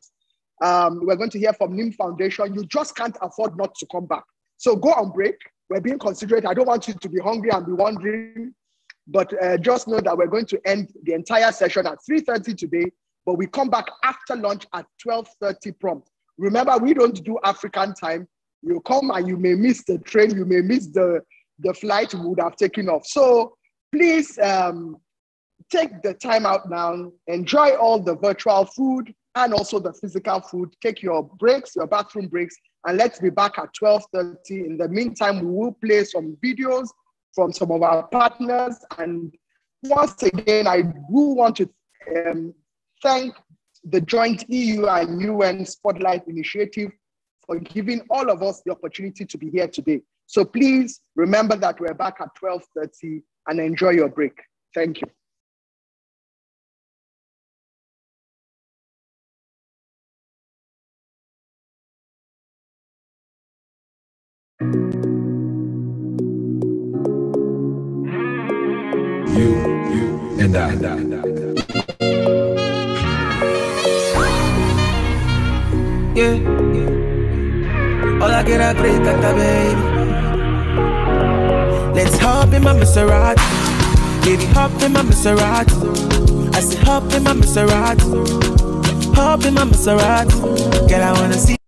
Um, we're going to hear from NIM Foundation. You just can't afford not to come back. So go on break. We're being considerate. I don't want you to be hungry and be wondering, but uh, just know that we're going to end the entire session at 3.30 today, but we come back after lunch at 12.30 prompt. Remember, we don't do African time. You come and you may miss the train, you may miss the, the flight we would have taken off. So please um, take the time out now, enjoy all the virtual food, and also the physical food. Take your breaks, your bathroom breaks, and let's be back at 12.30. In the meantime, we will play some videos from some of our partners. And once again, I do want to um, thank the joint EU and UN Spotlight Initiative for giving all of us the opportunity to be here today. So please remember that we're back at 12.30 and enjoy your break. Thank you. You, you, and I. And I. Yeah. All I get a great at baby. Hop in my Maserati. Baby, hop in my Maserati. I said hop in my Maserati. Hop in my Maserati. Girl, I wanna see.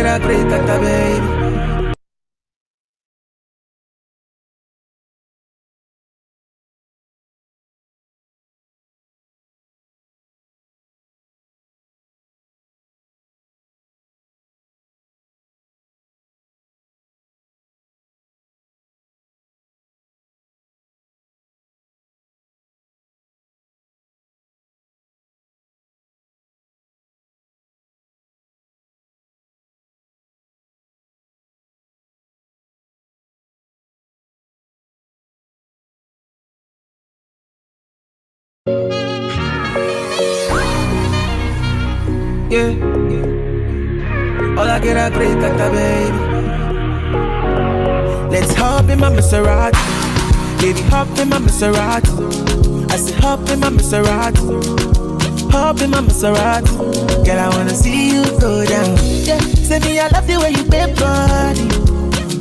All I get Yeah. All I get a great at baby. Let's hop in my Maserati. Baby, hop in my Maserati. I said hop in my Maserati. Hop in my Maserati. Girl, I wanna see you go down. Yeah. Say me I love the way you bend body.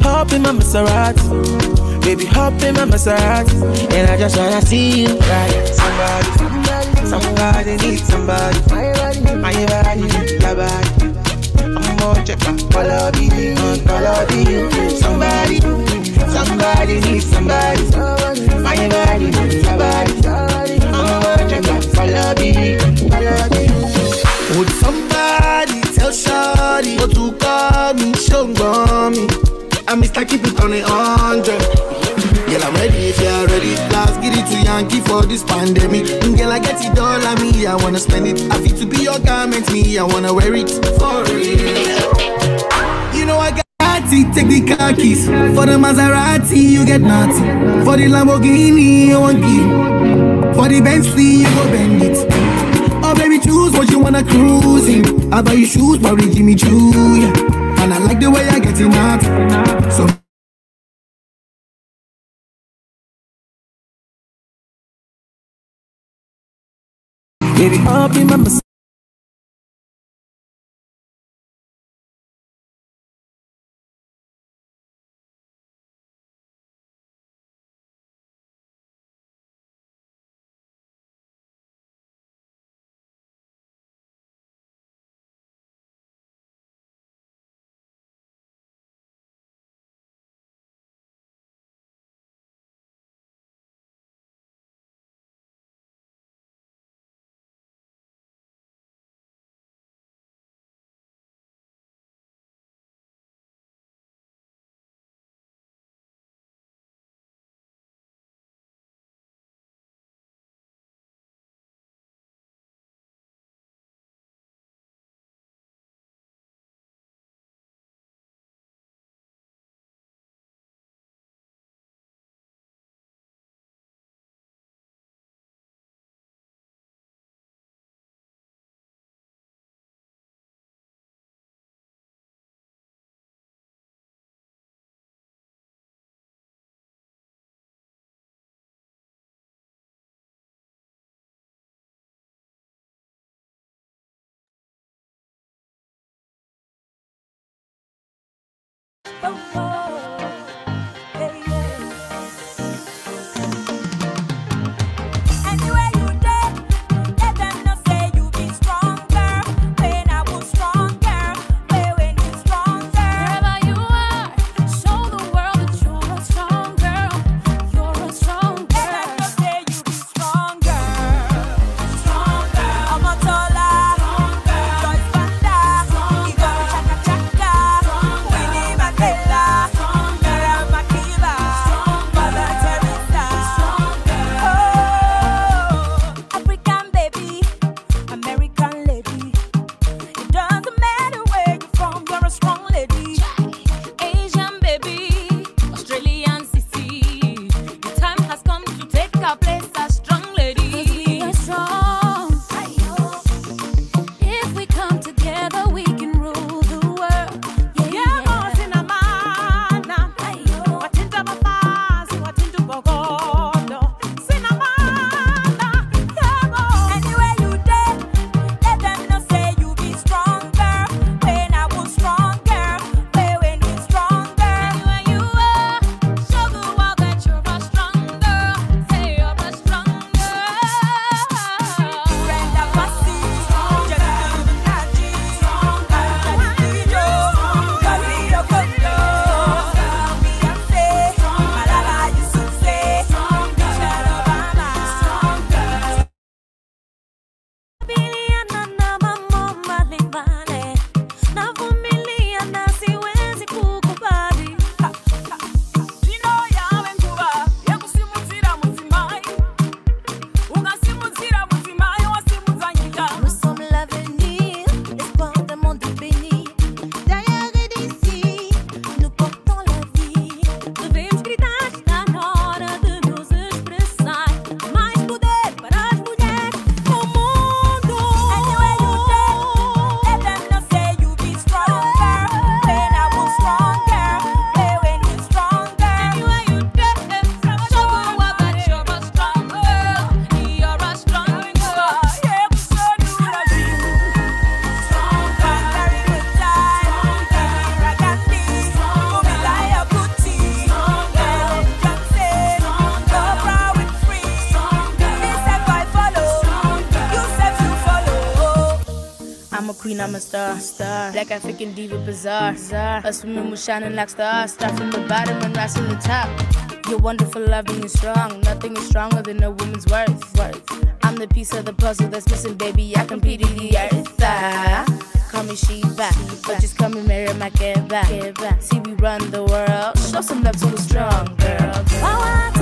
Hop in my Maserati. Baby, hop in my Maserati. And I just wanna see you ride. Somebody, somebody, somebody needs somebody. I'm gonna check my color, be color, be Somebody, somebody needs somebody. Your body. I'm gonna check my color, be Would somebody tell Shawty what to call me? Show me. I miss like keep it on a hundred. Girl, I'm ready if you're ready. Last get it to Yankee for this pandemic. Mm, Girl, I get it all on me. I wanna spend it. I feel to be your garment, me. I wanna wear it for real. You know I got. Take the car keys. For the Maserati, you get nothing. For the Lamborghini, you want give. For the Bentley, you go bend it. Oh baby, choose what you wanna cruise in. I buy you shoes, probably Jimmy Choo, yeah. And I like the way I get it out. So Baby, hop be my Bye-bye. star. Black African diva bizarre. Us women was shining like stars. Start from the bottom and rise to the top. You're wonderful, loving, and strong. Nothing is stronger than a woman's worth. worth. I'm the piece of the puzzle that's missing, baby. I compete in the earth. Ah. Call me Sheba, but just call me Mary Makeba. See, we run the world. Show some love to a strong girl. girl.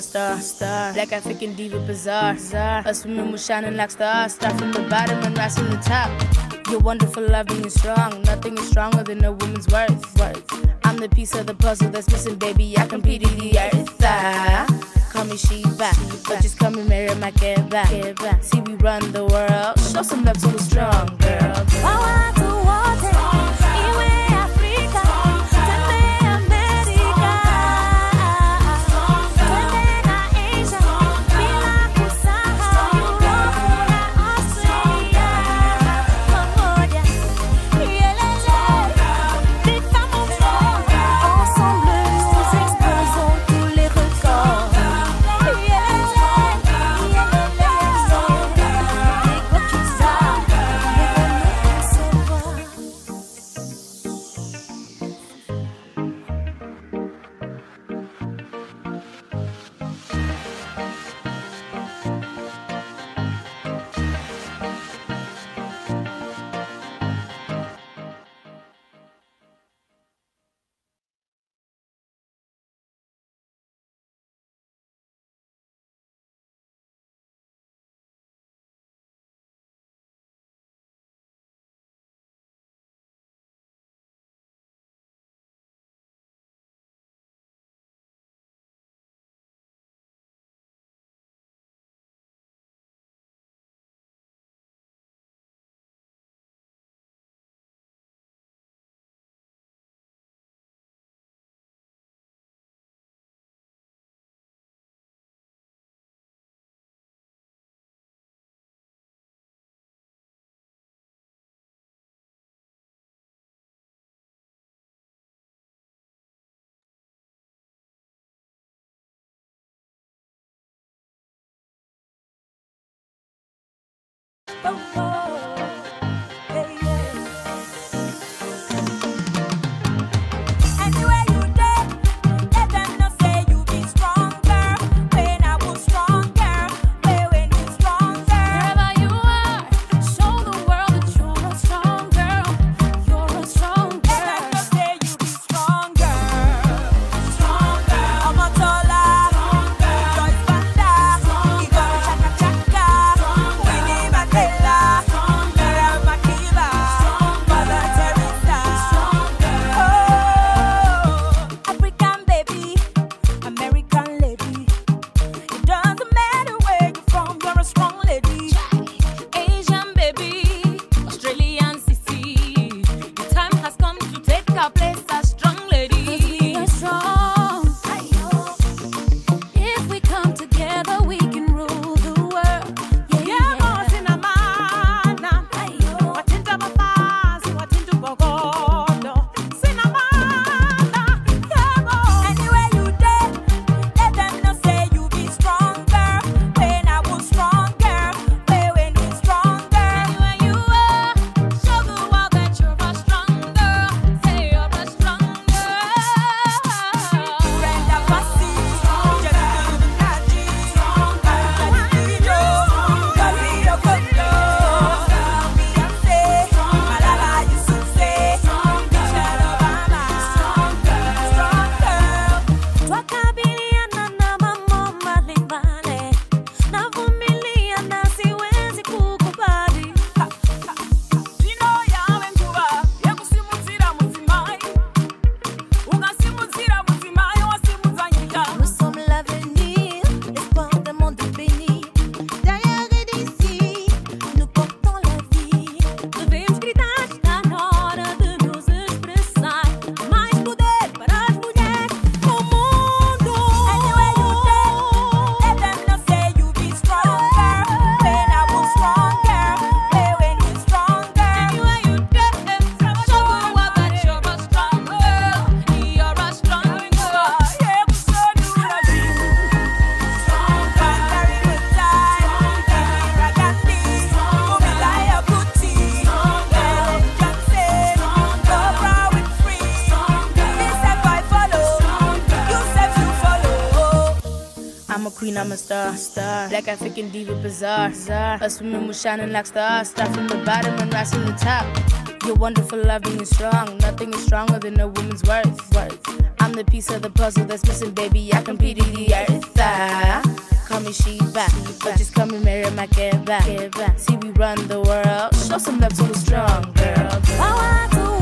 a star. star. Black African diva bazaar, bizarre. Us women was shining like stars. Start from the bottom and rise from the top. You're wonderful, loving, and strong. Nothing is stronger than a woman's worth. worth. I'm the piece of the puzzle that's missing, baby. I completed in the earth. Call me Sheba, but just and me get back. See, we run the world. Show some love to a strong girl. Oh, I'm a queen, I'm a star, star. Black African diva, bizarre, bizarre. Us women were shining like stars. Start from the bottom and rise to the top. You're wonderful, loving, and strong. Nothing is stronger than a woman's worth. worth. I'm the piece of the puzzle that's missing, baby. I completed the earth. Ah. Call me Sheba, but just call me Mary Makeba. See, we run the world. Show some love to the strong girl. Oh, girl.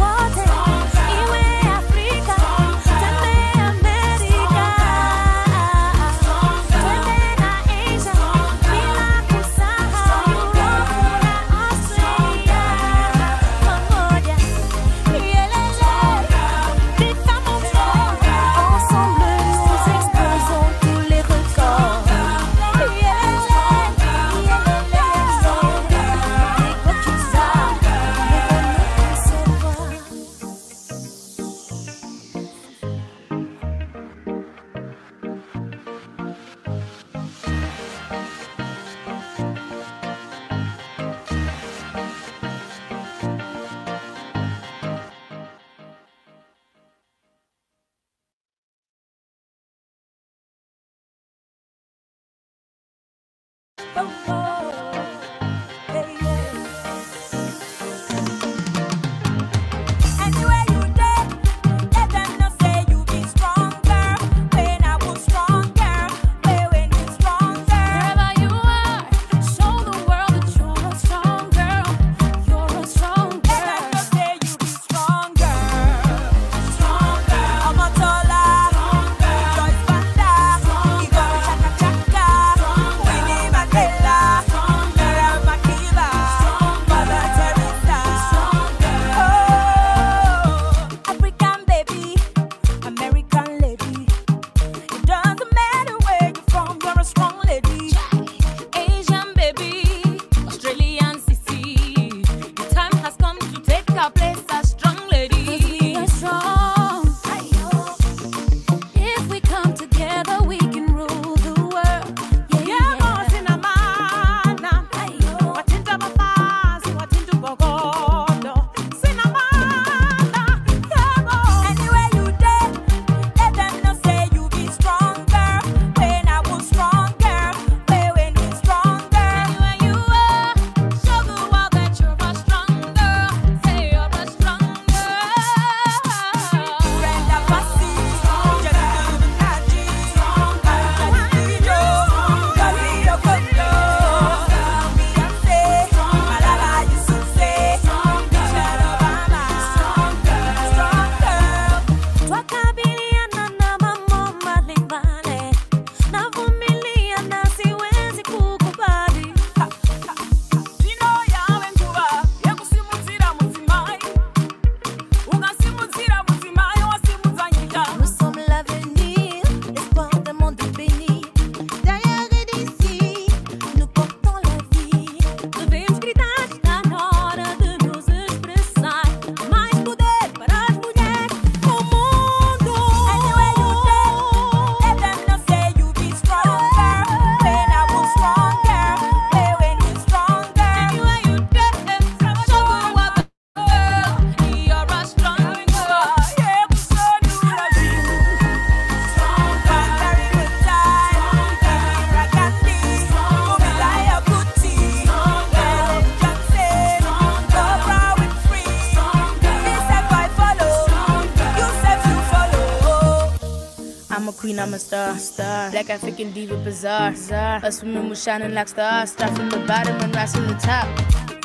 star. Black African diva bazaar. bizarre. Us women was shining like stars. Start from the bottom and rise to the top.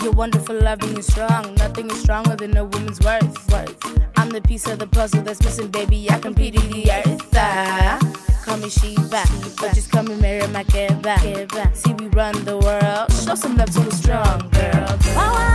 You're wonderful, loving and strong. Nothing is stronger than a woman's worth. worth. I'm the piece of the puzzle that's missing, baby. I can pity the earth. Ah, call me Sheba, but just call me Mary Makeba. See, we run the world. Show some love to a strong girl. girl.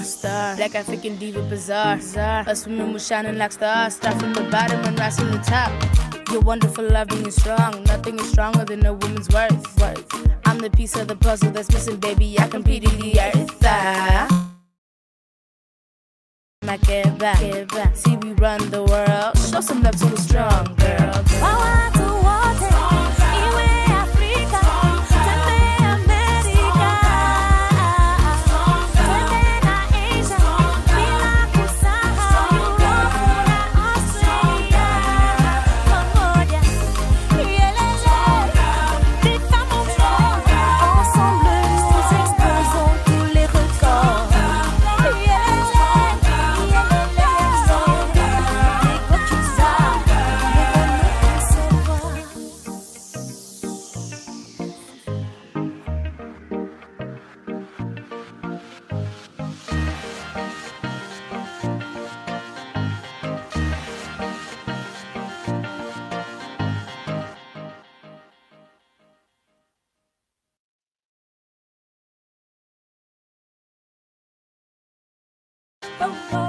star. star. Black African diva bizarre. bizarre. Us women was shining like stars. Start from the bottom and rise to the top. You're wonderful, loving, and strong. Nothing is stronger than a woman's worth. worth. I'm the piece of the puzzle that's missing, baby. I can the earth. Ah. I get back, get back. See, we run the world. Show some love to the. Oh, oh.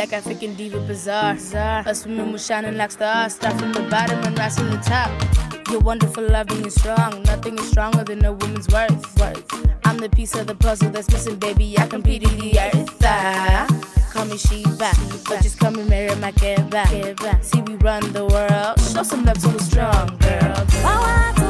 Black African diva, bizarre, bizarre. Us women, we're shining like stars. Start from the bottom and rise from the top. You're wonderful, loving, and strong. Nothing is stronger than a woman's worth. worth. I'm the piece of the puzzle that's missing, baby. I complete the earth. Ah, Call me Sheba, but just call me Mary Makeba. See, we run the world. Show some love to a strong girl.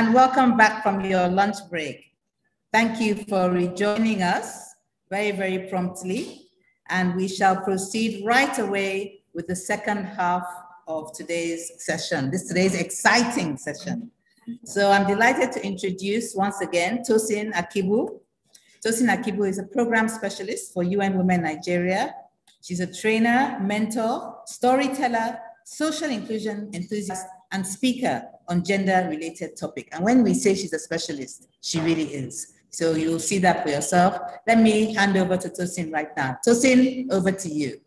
And welcome back from your lunch break. Thank you for rejoining us very, very promptly. And we shall proceed right away with the second half of today's session, this today's exciting session. So I'm delighted to introduce once again Tosin Akibu. Tosin Akibu is a program specialist for UN Women Nigeria. She's a trainer, mentor, storyteller, social inclusion enthusiast, and speaker on gender-related topic. And when we say she's a specialist, she really is. So you'll see that for yourself. Let me hand over to Tosin right now. Tosin, over to you.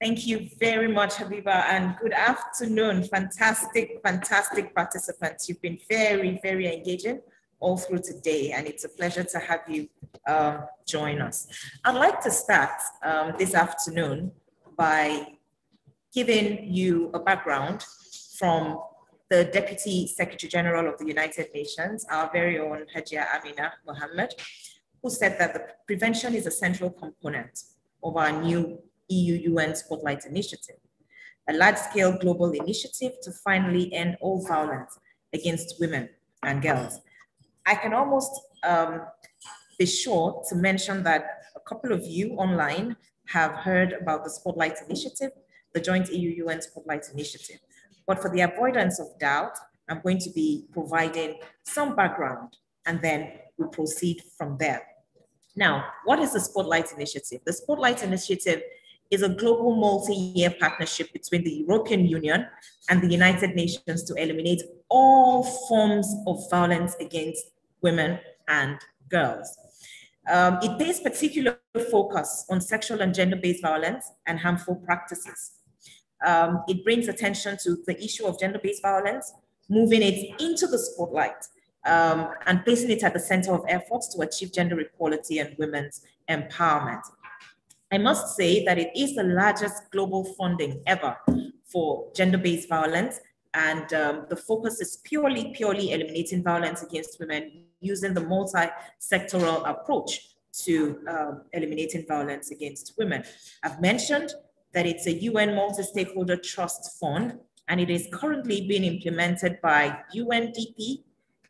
Thank you very much, Habiba, and good afternoon. Fantastic, fantastic participants. You've been very, very engaging all through today, and it's a pleasure to have you um, join us. I'd like to start um, this afternoon by giving you a background from the Deputy Secretary General of the United Nations, our very own Hajia Amina Mohammed, who said that the prevention is a central component of our new EU UN Spotlight Initiative, a large-scale global initiative to finally end all violence against women and girls. I can almost um, be sure to mention that a couple of you online have heard about the Spotlight Initiative, the joint EU UN Spotlight Initiative. But for the avoidance of doubt, I'm going to be providing some background and then we'll proceed from there. Now, what is the Spotlight Initiative? The Spotlight Initiative is a global multi-year partnership between the European Union and the United Nations to eliminate all forms of violence against women and girls. Um, it pays particular focus on sexual and gender-based violence and harmful practices. Um, it brings attention to the issue of gender-based violence, moving it into the spotlight um, and placing it at the center of efforts to achieve gender equality and women's empowerment. I must say that it is the largest global funding ever for gender-based violence and um, the focus is purely, purely eliminating violence against women using the multi-sectoral approach to um, eliminating violence against women. I've mentioned that it's a UN multi-stakeholder trust fund and it is currently being implemented by UNDP,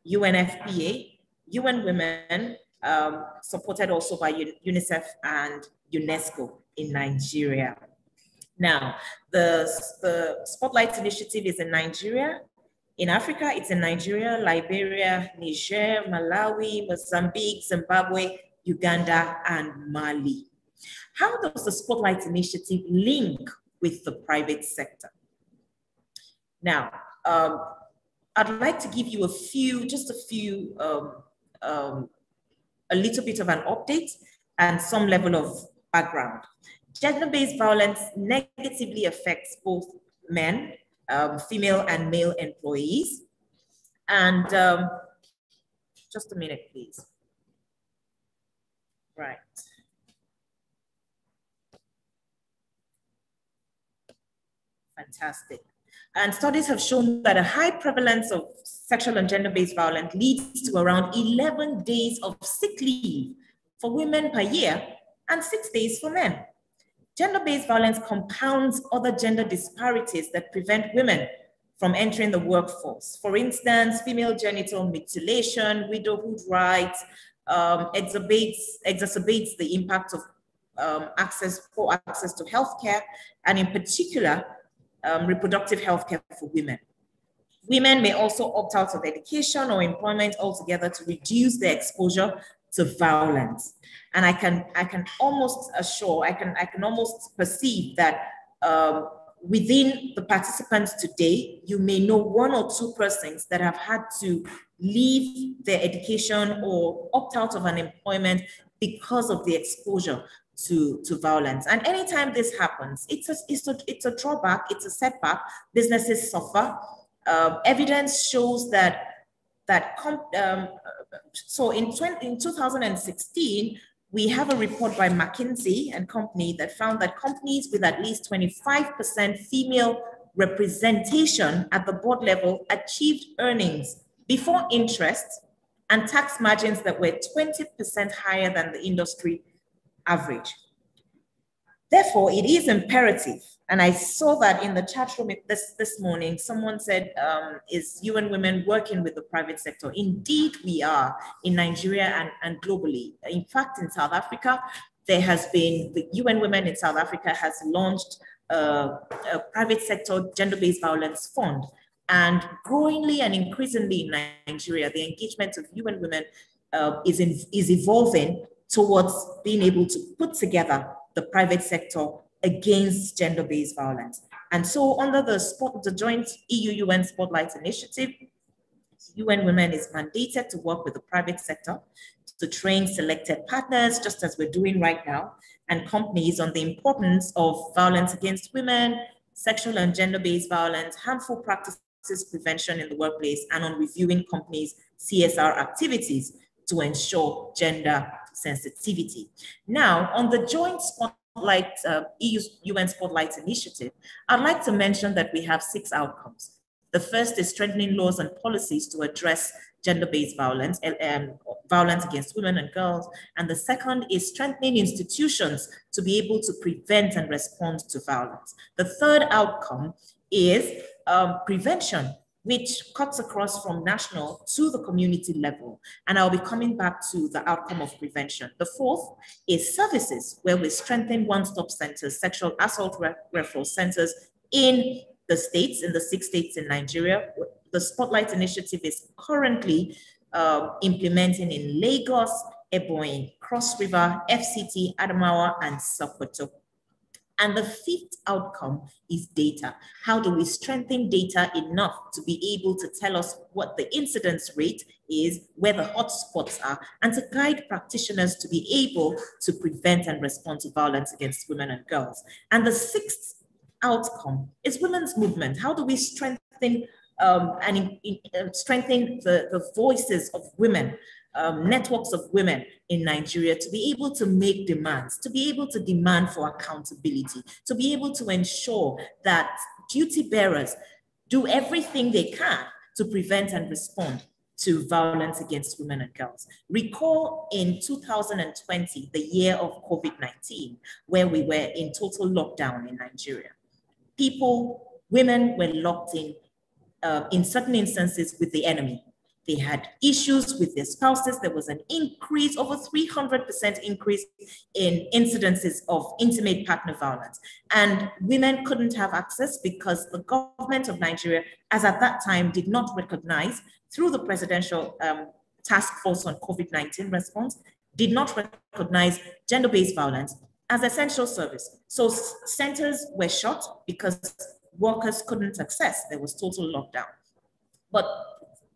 UNFPA, UN Women, um, supported also by UNICEF and UNESCO in Nigeria. Now, the, the Spotlight Initiative is in Nigeria. In Africa, it's in Nigeria, Liberia, Niger, Malawi, Mozambique, Zimbabwe, Uganda, and Mali. How does the Spotlight Initiative link with the private sector? Now, um, I'd like to give you a few, just a few, um, um, a little bit of an update and some level of background. Gender-based violence negatively affects both men, um, female and male employees. And um, just a minute, please. Right. Fantastic. And studies have shown that a high prevalence of sexual and gender-based violence leads to around 11 days of sick leave for women per year and six days for men. Gender-based violence compounds other gender disparities that prevent women from entering the workforce. For instance, female genital mutilation, widowhood rites, um, exacerbates, exacerbates the impact of um, access, poor access to healthcare, and in particular, um, reproductive health care for women. Women may also opt out of education or employment altogether to reduce their exposure to violence. And I can, I can almost assure, I can, I can almost perceive that um, within the participants today, you may know one or two persons that have had to leave their education or opt out of unemployment because of the exposure to, to violence. And anytime this happens, it's a, it's, a, it's a drawback, it's a setback. Businesses suffer. Uh, evidence shows that that um, so in, 20, in 2016, we have a report by McKinsey and Company that found that companies with at least 25% female representation at the board level achieved earnings before interest and tax margins that were 20% higher than the industry average. Therefore, it is imperative, and I saw that in the chat room this, this morning, someone said, um, is UN Women working with the private sector? Indeed, we are in Nigeria and, and globally. In fact, in South Africa, there has been, the UN Women in South Africa has launched a, a private sector gender-based violence fund. And growingly and increasingly in Nigeria, the engagement of UN Women uh, is, in, is evolving towards being able to put together the private sector against gender-based violence. And so under the, spot, the joint EU-UN Spotlight Initiative, UN Women is mandated to work with the private sector to train selected partners, just as we're doing right now, and companies on the importance of violence against women, sexual and gender-based violence, harmful practices prevention in the workplace and on reviewing companies' CSR activities to ensure gender sensitivity. Now, on the joint spotlight, uh, EU UN Spotlight Initiative, I'd like to mention that we have six outcomes. The first is strengthening laws and policies to address gender-based violence and violence against women and girls. And the second is strengthening institutions to be able to prevent and respond to violence. The third outcome is um, prevention, which cuts across from national to the community level. And I'll be coming back to the outcome of prevention. The fourth is services, where we strengthen one-stop centers, sexual assault re referral centers in the states, in the six states in Nigeria. The Spotlight Initiative is currently um, implementing in Lagos, Ebonyi, Cross River, FCT, Adamawa, and Sokoto. And the fifth outcome is data. How do we strengthen data enough to be able to tell us what the incidence rate is, where the hotspots are, and to guide practitioners to be able to prevent and respond to violence against women and girls? And the sixth outcome is women's movement. How do we strengthen um, and in, in, uh, strengthen the, the voices of women, um, networks of women in Nigeria to be able to make demands, to be able to demand for accountability, to be able to ensure that duty bearers do everything they can to prevent and respond to violence against women and girls. Recall in 2020, the year of COVID-19, where we were in total lockdown in Nigeria. People, women were locked in uh, in certain instances with the enemy. They had issues with their spouses. There was an increase, over 300% increase in incidences of intimate partner violence. And women couldn't have access because the government of Nigeria, as at that time, did not recognize through the presidential um, task force on COVID-19 response, did not recognize gender-based violence as essential service. So centers were shut because workers couldn't access. There was total lockdown. But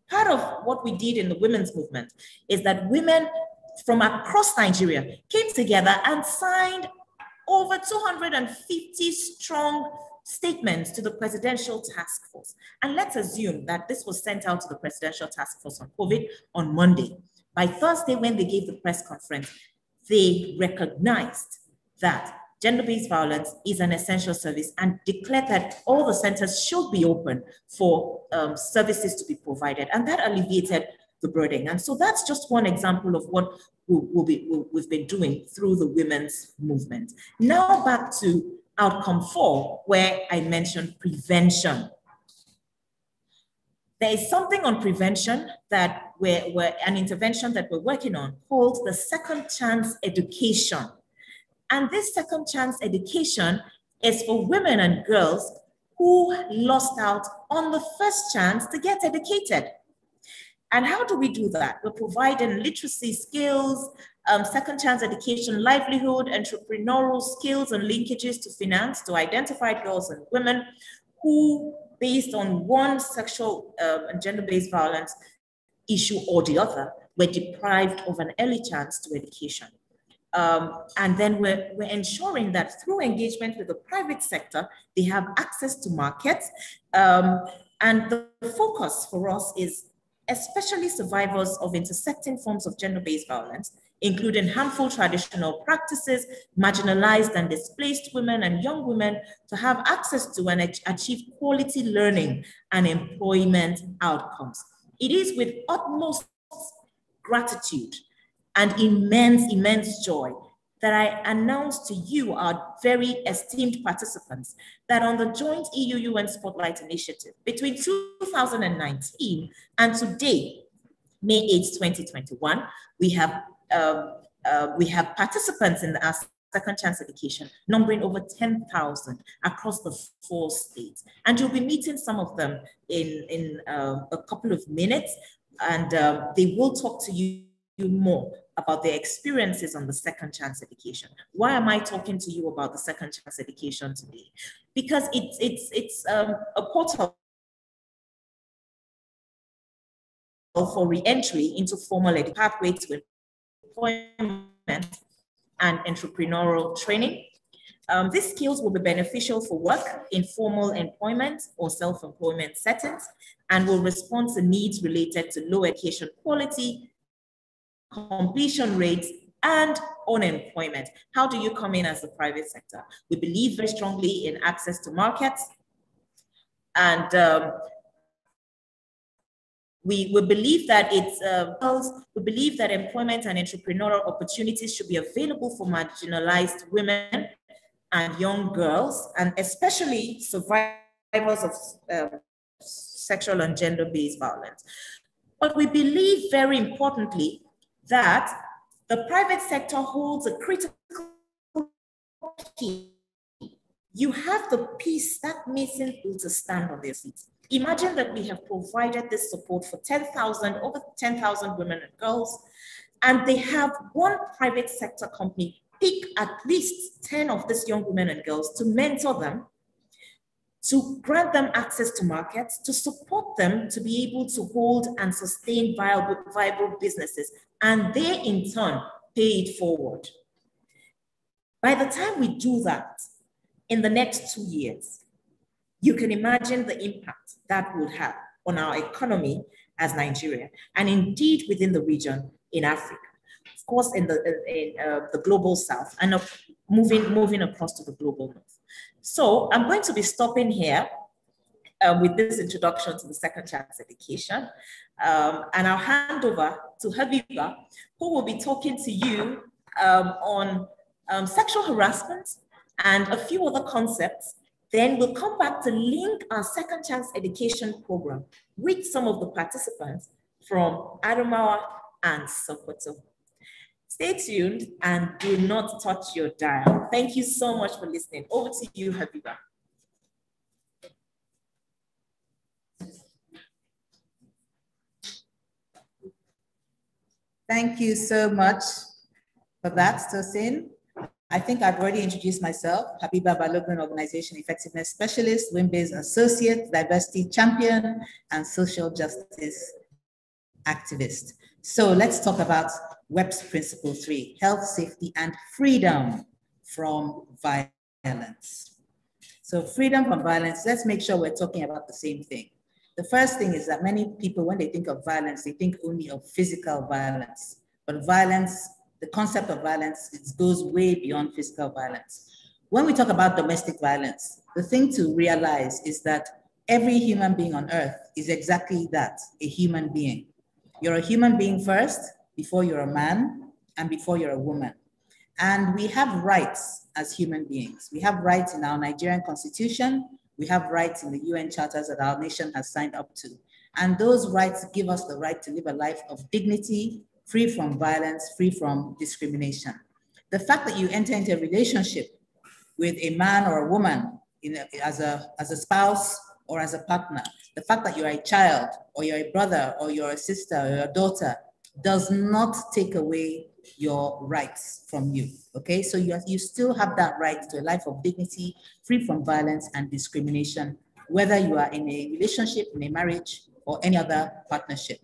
part of what we did in the women's movement is that women from across Nigeria came together and signed over 250 strong statements to the presidential task force. And let's assume that this was sent out to the presidential task force on COVID on Monday. By Thursday, when they gave the press conference, they recognized that gender-based violence is an essential service and declared that all the centers should be open for um, services to be provided. And that alleviated the burden. And so that's just one example of what we'll, we'll be, we have been doing through the women's movement. Now back to outcome four, where I mentioned prevention. There is something on prevention that we're, we're, an intervention that we're working on called the second chance education. And this second chance education is for women and girls who lost out on the first chance to get educated. And how do we do that? We're providing literacy skills, um, second chance education, livelihood, entrepreneurial skills and linkages to finance to identify girls and women who, based on one sexual um, and gender-based violence issue or the other, were deprived of an early chance to education. Um, and then we're, we're ensuring that through engagement with the private sector, they have access to markets. Um, and the focus for us is especially survivors of intersecting forms of gender-based violence, including harmful traditional practices, marginalized and displaced women and young women to have access to and achieve quality learning and employment outcomes. It is with utmost gratitude and immense, immense joy that I announce to you, our very esteemed participants, that on the joint EU-UN Spotlight Initiative between 2019 and today, May 8, 2021, we have, uh, uh, we have participants in our second chance education numbering over 10,000 across the four states. And you'll be meeting some of them in, in uh, a couple of minutes and um, they will talk to you more about their experiences on the second chance education. Why am I talking to you about the second chance education today? Because it's it's it's um, a portal for re-entry into formal ed pathway to employment and entrepreneurial training. Um, these skills will be beneficial for work in formal employment or self-employment settings and will respond to needs related to low education quality, completion rates, and unemployment. How do you come in as the private sector? We believe very strongly in access to markets and um, we, we believe that it's, uh, we believe that employment and entrepreneurial opportunities should be available for marginalized women and young girls, and especially survivors of uh, sexual and gender-based violence. But we believe very importantly that the private sector holds a critical key. You have the piece that missing to stand on their feet. Imagine that we have provided this support for 10,000, over 10,000 women and girls, and they have one private sector company pick at least 10 of these young women and girls to mentor them, to grant them access to markets, to support them to be able to hold and sustain viable, viable businesses, and they in turn pay it forward. By the time we do that, in the next two years, you can imagine the impact that would have on our economy as Nigeria, and indeed within the region in Africa. Of course, in the, in, uh, the global south and moving, moving across to the global north. So I'm going to be stopping here uh, with this introduction to the second chance education. Um, and I'll hand over to Habiba, who will be talking to you um, on um, sexual harassment and a few other concepts then we'll come back to link our second chance education program with some of the participants from Adamawa and Sokoto. Stay tuned and do not touch your dial. Thank you so much for listening. Over to you, Habiba. Thank you so much for that, Tosin. I think I've already introduced myself, Habiba Balogun, Organization Effectiveness Specialist, WIMBIZ Associate, Diversity Champion, and Social Justice Activist. So let's talk about WEP's Principle 3, Health, Safety, and Freedom from Violence. So freedom from violence, let's make sure we're talking about the same thing. The first thing is that many people, when they think of violence, they think only of physical violence, but violence the concept of violence it goes way beyond physical violence. When we talk about domestic violence, the thing to realize is that every human being on earth is exactly that, a human being. You're a human being first, before you're a man, and before you're a woman. And we have rights as human beings. We have rights in our Nigerian constitution. We have rights in the UN charters that our nation has signed up to. And those rights give us the right to live a life of dignity, free from violence, free from discrimination. The fact that you enter into a relationship with a man or a woman a, as, a, as a spouse or as a partner, the fact that you're a child or you're a brother or you're a sister or a daughter does not take away your rights from you. Okay, so you, you still have that right to a life of dignity, free from violence and discrimination, whether you are in a relationship, in a marriage, or any other partnership.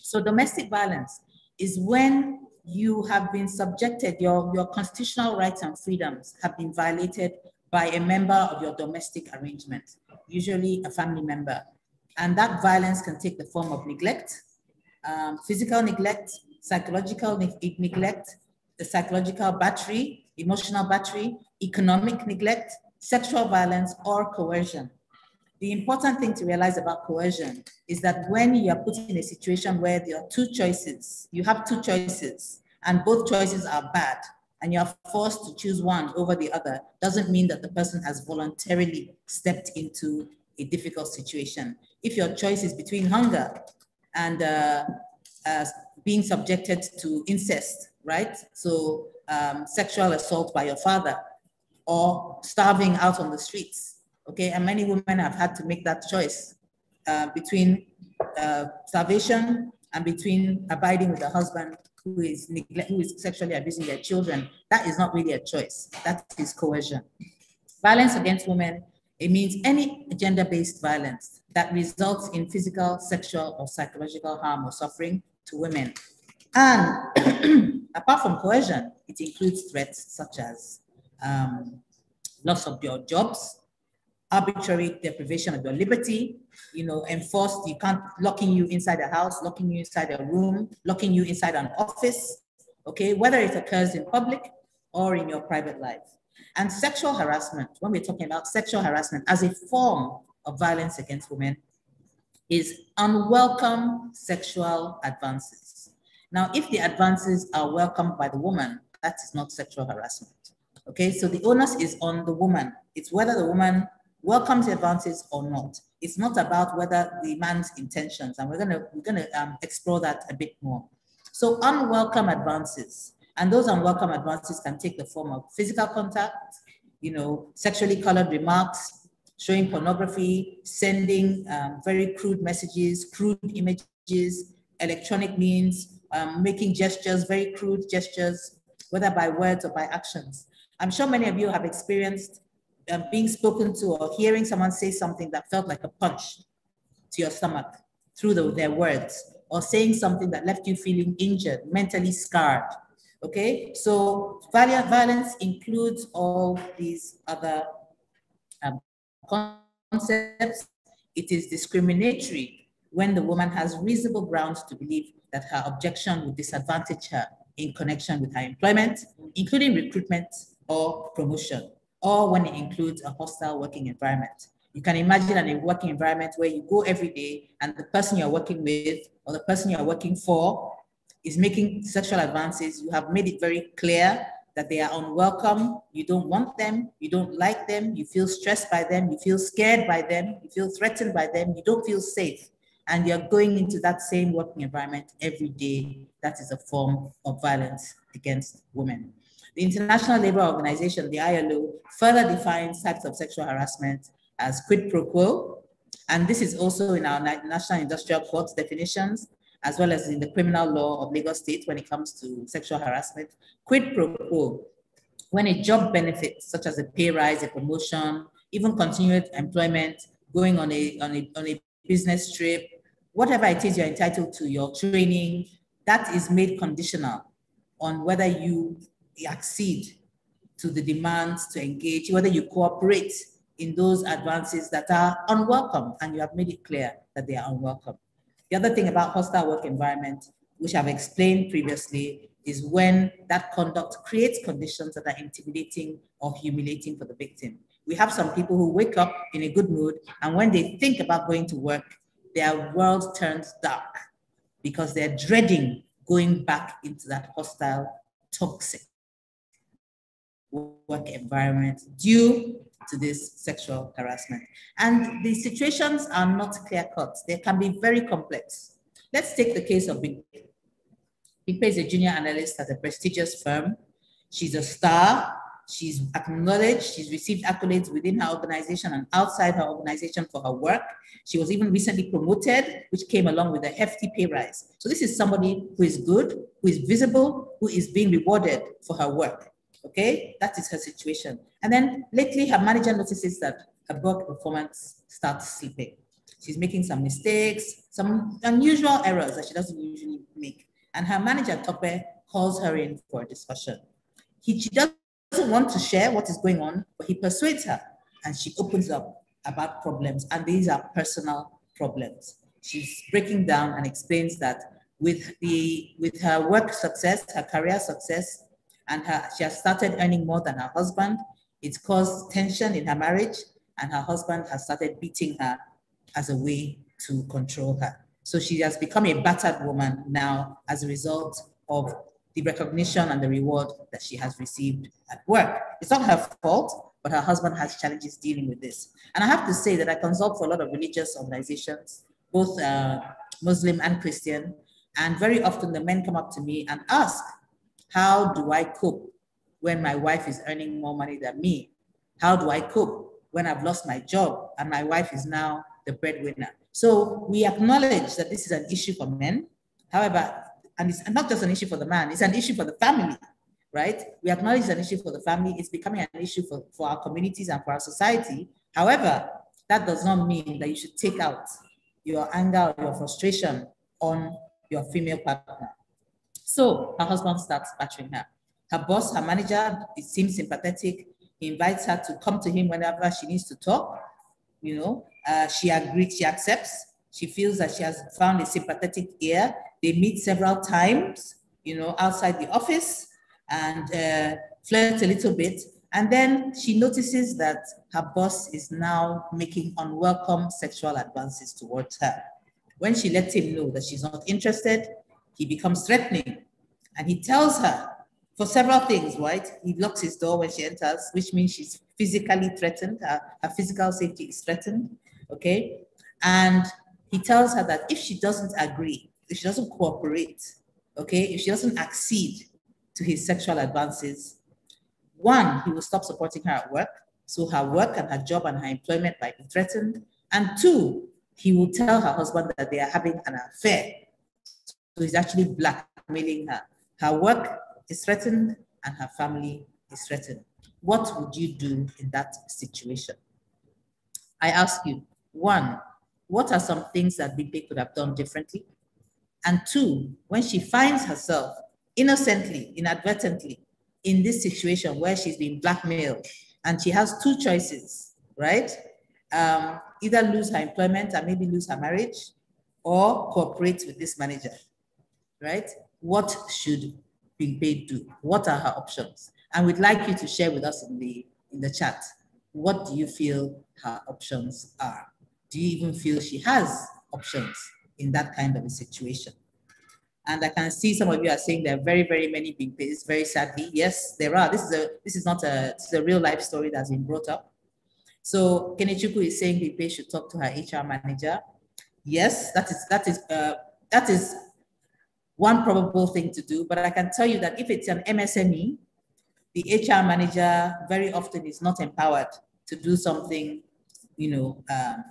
So domestic violence is when you have been subjected, your, your constitutional rights and freedoms have been violated by a member of your domestic arrangement, usually a family member. And that violence can take the form of neglect, um, physical neglect, psychological ne neglect, the psychological battery, emotional battery, economic neglect, sexual violence, or coercion. The important thing to realize about coercion is that when you are put in a situation where there are two choices, you have two choices, and both choices are bad, and you're forced to choose one over the other, doesn't mean that the person has voluntarily stepped into a difficult situation. If your choice is between hunger and uh, uh, being subjected to incest, right? So um, sexual assault by your father, or starving out on the streets, okay? And many women have had to make that choice uh, between uh, starvation and between abiding with a husband who is neglect, who is sexually abusing their children. That is not really a choice. That is coercion. Violence against women, it means any gender-based violence that results in physical, sexual, or psychological harm or suffering to women. And apart from coercion, it includes threats such as um, loss of your jobs, arbitrary deprivation of your liberty, you know, enforced, you can't, locking you inside a house, locking you inside a room, locking you inside an office, okay, whether it occurs in public or in your private life. And sexual harassment, when we're talking about sexual harassment as a form of violence against women, is unwelcome sexual advances. Now, if the advances are welcomed by the woman, that is not sexual harassment. Okay, so the onus is on the woman. It's whether the woman welcomes the advances or not. It's not about whether the man's intentions, and we're gonna we're gonna um, explore that a bit more. So unwelcome advances, and those unwelcome advances can take the form of physical contact, you know, sexually colored remarks, showing pornography, sending um, very crude messages, crude images, electronic means, um, making gestures, very crude gestures, whether by words or by actions. I'm sure many of you have experienced um, being spoken to or hearing someone say something that felt like a punch to your stomach through the, their words, or saying something that left you feeling injured, mentally scarred. Okay, so violence includes all these other concepts. It is discriminatory when the woman has reasonable grounds to believe that her objection would disadvantage her in connection with her employment, including recruitment or promotion, or when it includes a hostile working environment. You can imagine in a working environment where you go every day and the person you're working with or the person you're working for is making sexual advances. You have made it very clear that they are unwelcome. You don't want them. You don't like them. You feel stressed by them. You feel scared by them. You feel threatened by them. You don't feel safe. And you're going into that same working environment every day. That is a form of violence against women. The International Labour Organization, the ILO, further defines types of sexual harassment as quid pro quo. And this is also in our National Industrial Court's definitions, as well as in the criminal law of Lagos State when it comes to sexual harassment. Quid pro quo, when a job benefit, such as a pay rise, a promotion, even continued employment, going on a, on a, on a business trip, whatever it is you're entitled to, your training, that is made conditional on whether you accede to the demands to engage, whether you cooperate in those advances that are unwelcome, and you have made it clear that they are unwelcome. The other thing about hostile work environment, which I've explained previously, is when that conduct creates conditions that are intimidating or humiliating for the victim. We have some people who wake up in a good mood, and when they think about going to work, their world turns dark because they're dreading going back into that hostile, toxic work environment due to this sexual harassment. And the situations are not clear cut. They can be very complex. Let's take the case of Bigbe Bigbe is a junior analyst at a prestigious firm. She's a star. She's acknowledged. She's received accolades within her organization and outside her organization for her work. She was even recently promoted, which came along with a hefty pay rise. So this is somebody who is good, who is visible, who is being rewarded for her work. Okay, that is her situation. And then lately, her manager notices that her work performance starts slipping. She's making some mistakes, some unusual errors that she doesn't usually make. And her manager, Tope, calls her in for a discussion. He, she doesn't want to share what is going on, but he persuades her and she opens up about problems. And these are personal problems. She's breaking down and explains that with, the, with her work success, her career success, and her, she has started earning more than her husband. It's caused tension in her marriage, and her husband has started beating her as a way to control her. So she has become a battered woman now as a result of the recognition and the reward that she has received at work. It's not her fault, but her husband has challenges dealing with this. And I have to say that I consult for a lot of religious organizations, both uh, Muslim and Christian, and very often the men come up to me and ask, how do I cope when my wife is earning more money than me? How do I cope when I've lost my job and my wife is now the breadwinner? So we acknowledge that this is an issue for men. However, and it's not just an issue for the man, it's an issue for the family, right? We acknowledge it's an issue for the family. It's becoming an issue for, for our communities and for our society. However, that does not mean that you should take out your anger or your frustration on your female partner. So her husband starts battering her. Her boss, her manager, it seems sympathetic. He invites her to come to him whenever she needs to talk. You know, uh, she agrees, she accepts. She feels that she has found a sympathetic ear. They meet several times, you know, outside the office and uh, flirt a little bit. And then she notices that her boss is now making unwelcome sexual advances towards her. When she lets him know that she's not interested, he becomes threatening. And he tells her for several things, right? He locks his door when she enters, which means she's physically threatened, her, her physical safety is threatened, okay? And he tells her that if she doesn't agree, if she doesn't cooperate, okay, if she doesn't accede to his sexual advances, one, he will stop supporting her at work, so her work and her job and her employment might be threatened. And two, he will tell her husband that they are having an affair. He's actually blackmailing her. Her work is threatened and her family is threatened. What would you do in that situation? I ask you, one, what are some things that Bigbe could have done differently? And two, when she finds herself innocently, inadvertently, in this situation where she's being blackmailed and she has two choices, right? Um, either lose her employment and maybe lose her marriage or cooperate with this manager, right? What should Bigbe do? What are her options? And we'd like you to share with us in the, in the chat. What do you feel her options are? Do you even feel she has options in that kind of a situation? And I can see some of you are saying there are very, very many big pays, very sadly. Yes, there are. This is a this is not a this is a real life story that's been brought up. So Kenechukwu is saying Bigbe should talk to her HR manager. Yes, that is that is uh, that is one probable thing to do. But I can tell you that if it's an MSME, the HR manager very often is not empowered to do something, you know, um,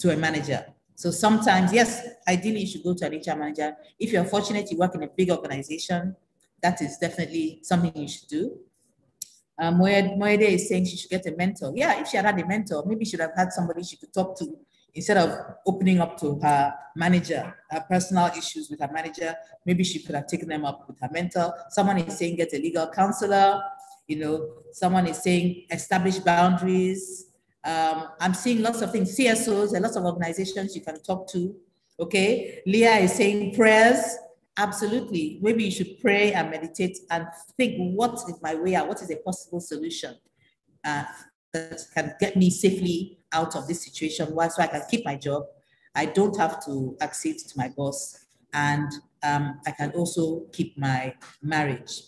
to a manager. So sometimes, yes, ideally you should go to an HR manager. If you're fortunate, you work in a big organization, that is definitely something you should do. Um, Moede is saying she should get a mentor. Yeah, if she had had a mentor, maybe she should have had somebody she could talk to instead of opening up to her manager, her personal issues with her manager. Maybe she could have taken them up with her mentor. Someone is saying get a legal counselor. You know, someone is saying establish boundaries. Um, I'm seeing lots of things, CSOs, a lot of organizations you can talk to. Okay, Leah is saying prayers. Absolutely. Maybe you should pray and meditate and think what is my way out? What is a possible solution uh, that can get me safely out of this situation while so I can keep my job? I don't have to accede to my boss and um, I can also keep my marriage.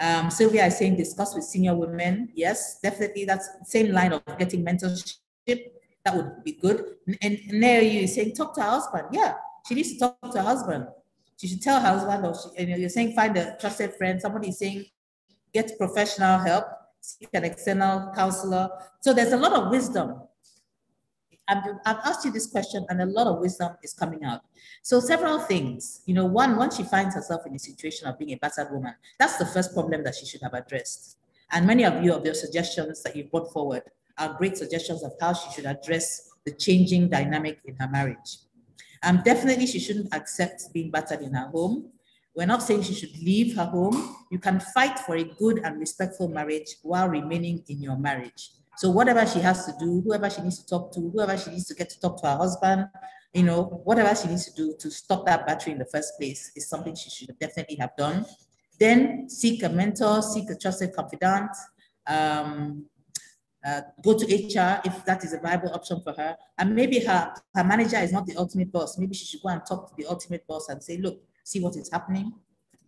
Um, Sylvia is saying discuss with senior women. Yes, definitely. That's same line of getting mentorship. That would be good. And Neo, you saying talk to her husband. Yeah, she needs to talk to her husband. She should tell her husband, or she, and you're saying find a trusted friend. Somebody is saying get professional help, seek an external counselor. So there's a lot of wisdom I've, I've asked you this question and a lot of wisdom is coming out. So several things, you know, one, once she finds herself in a situation of being a battered woman, that's the first problem that she should have addressed. And many of you of your suggestions that you brought forward are great suggestions of how she should address the changing dynamic in her marriage. Um, definitely she shouldn't accept being battered in her home. We're not saying she should leave her home. You can fight for a good and respectful marriage while remaining in your marriage. So whatever she has to do, whoever she needs to talk to, whoever she needs to get to talk to her husband, you know, whatever she needs to do to stop that battery in the first place is something she should definitely have done. Then seek a mentor, seek a trusted confidant, um, uh, go to HR if that is a viable option for her. And maybe her, her manager is not the ultimate boss. Maybe she should go and talk to the ultimate boss and say, look, see what is happening.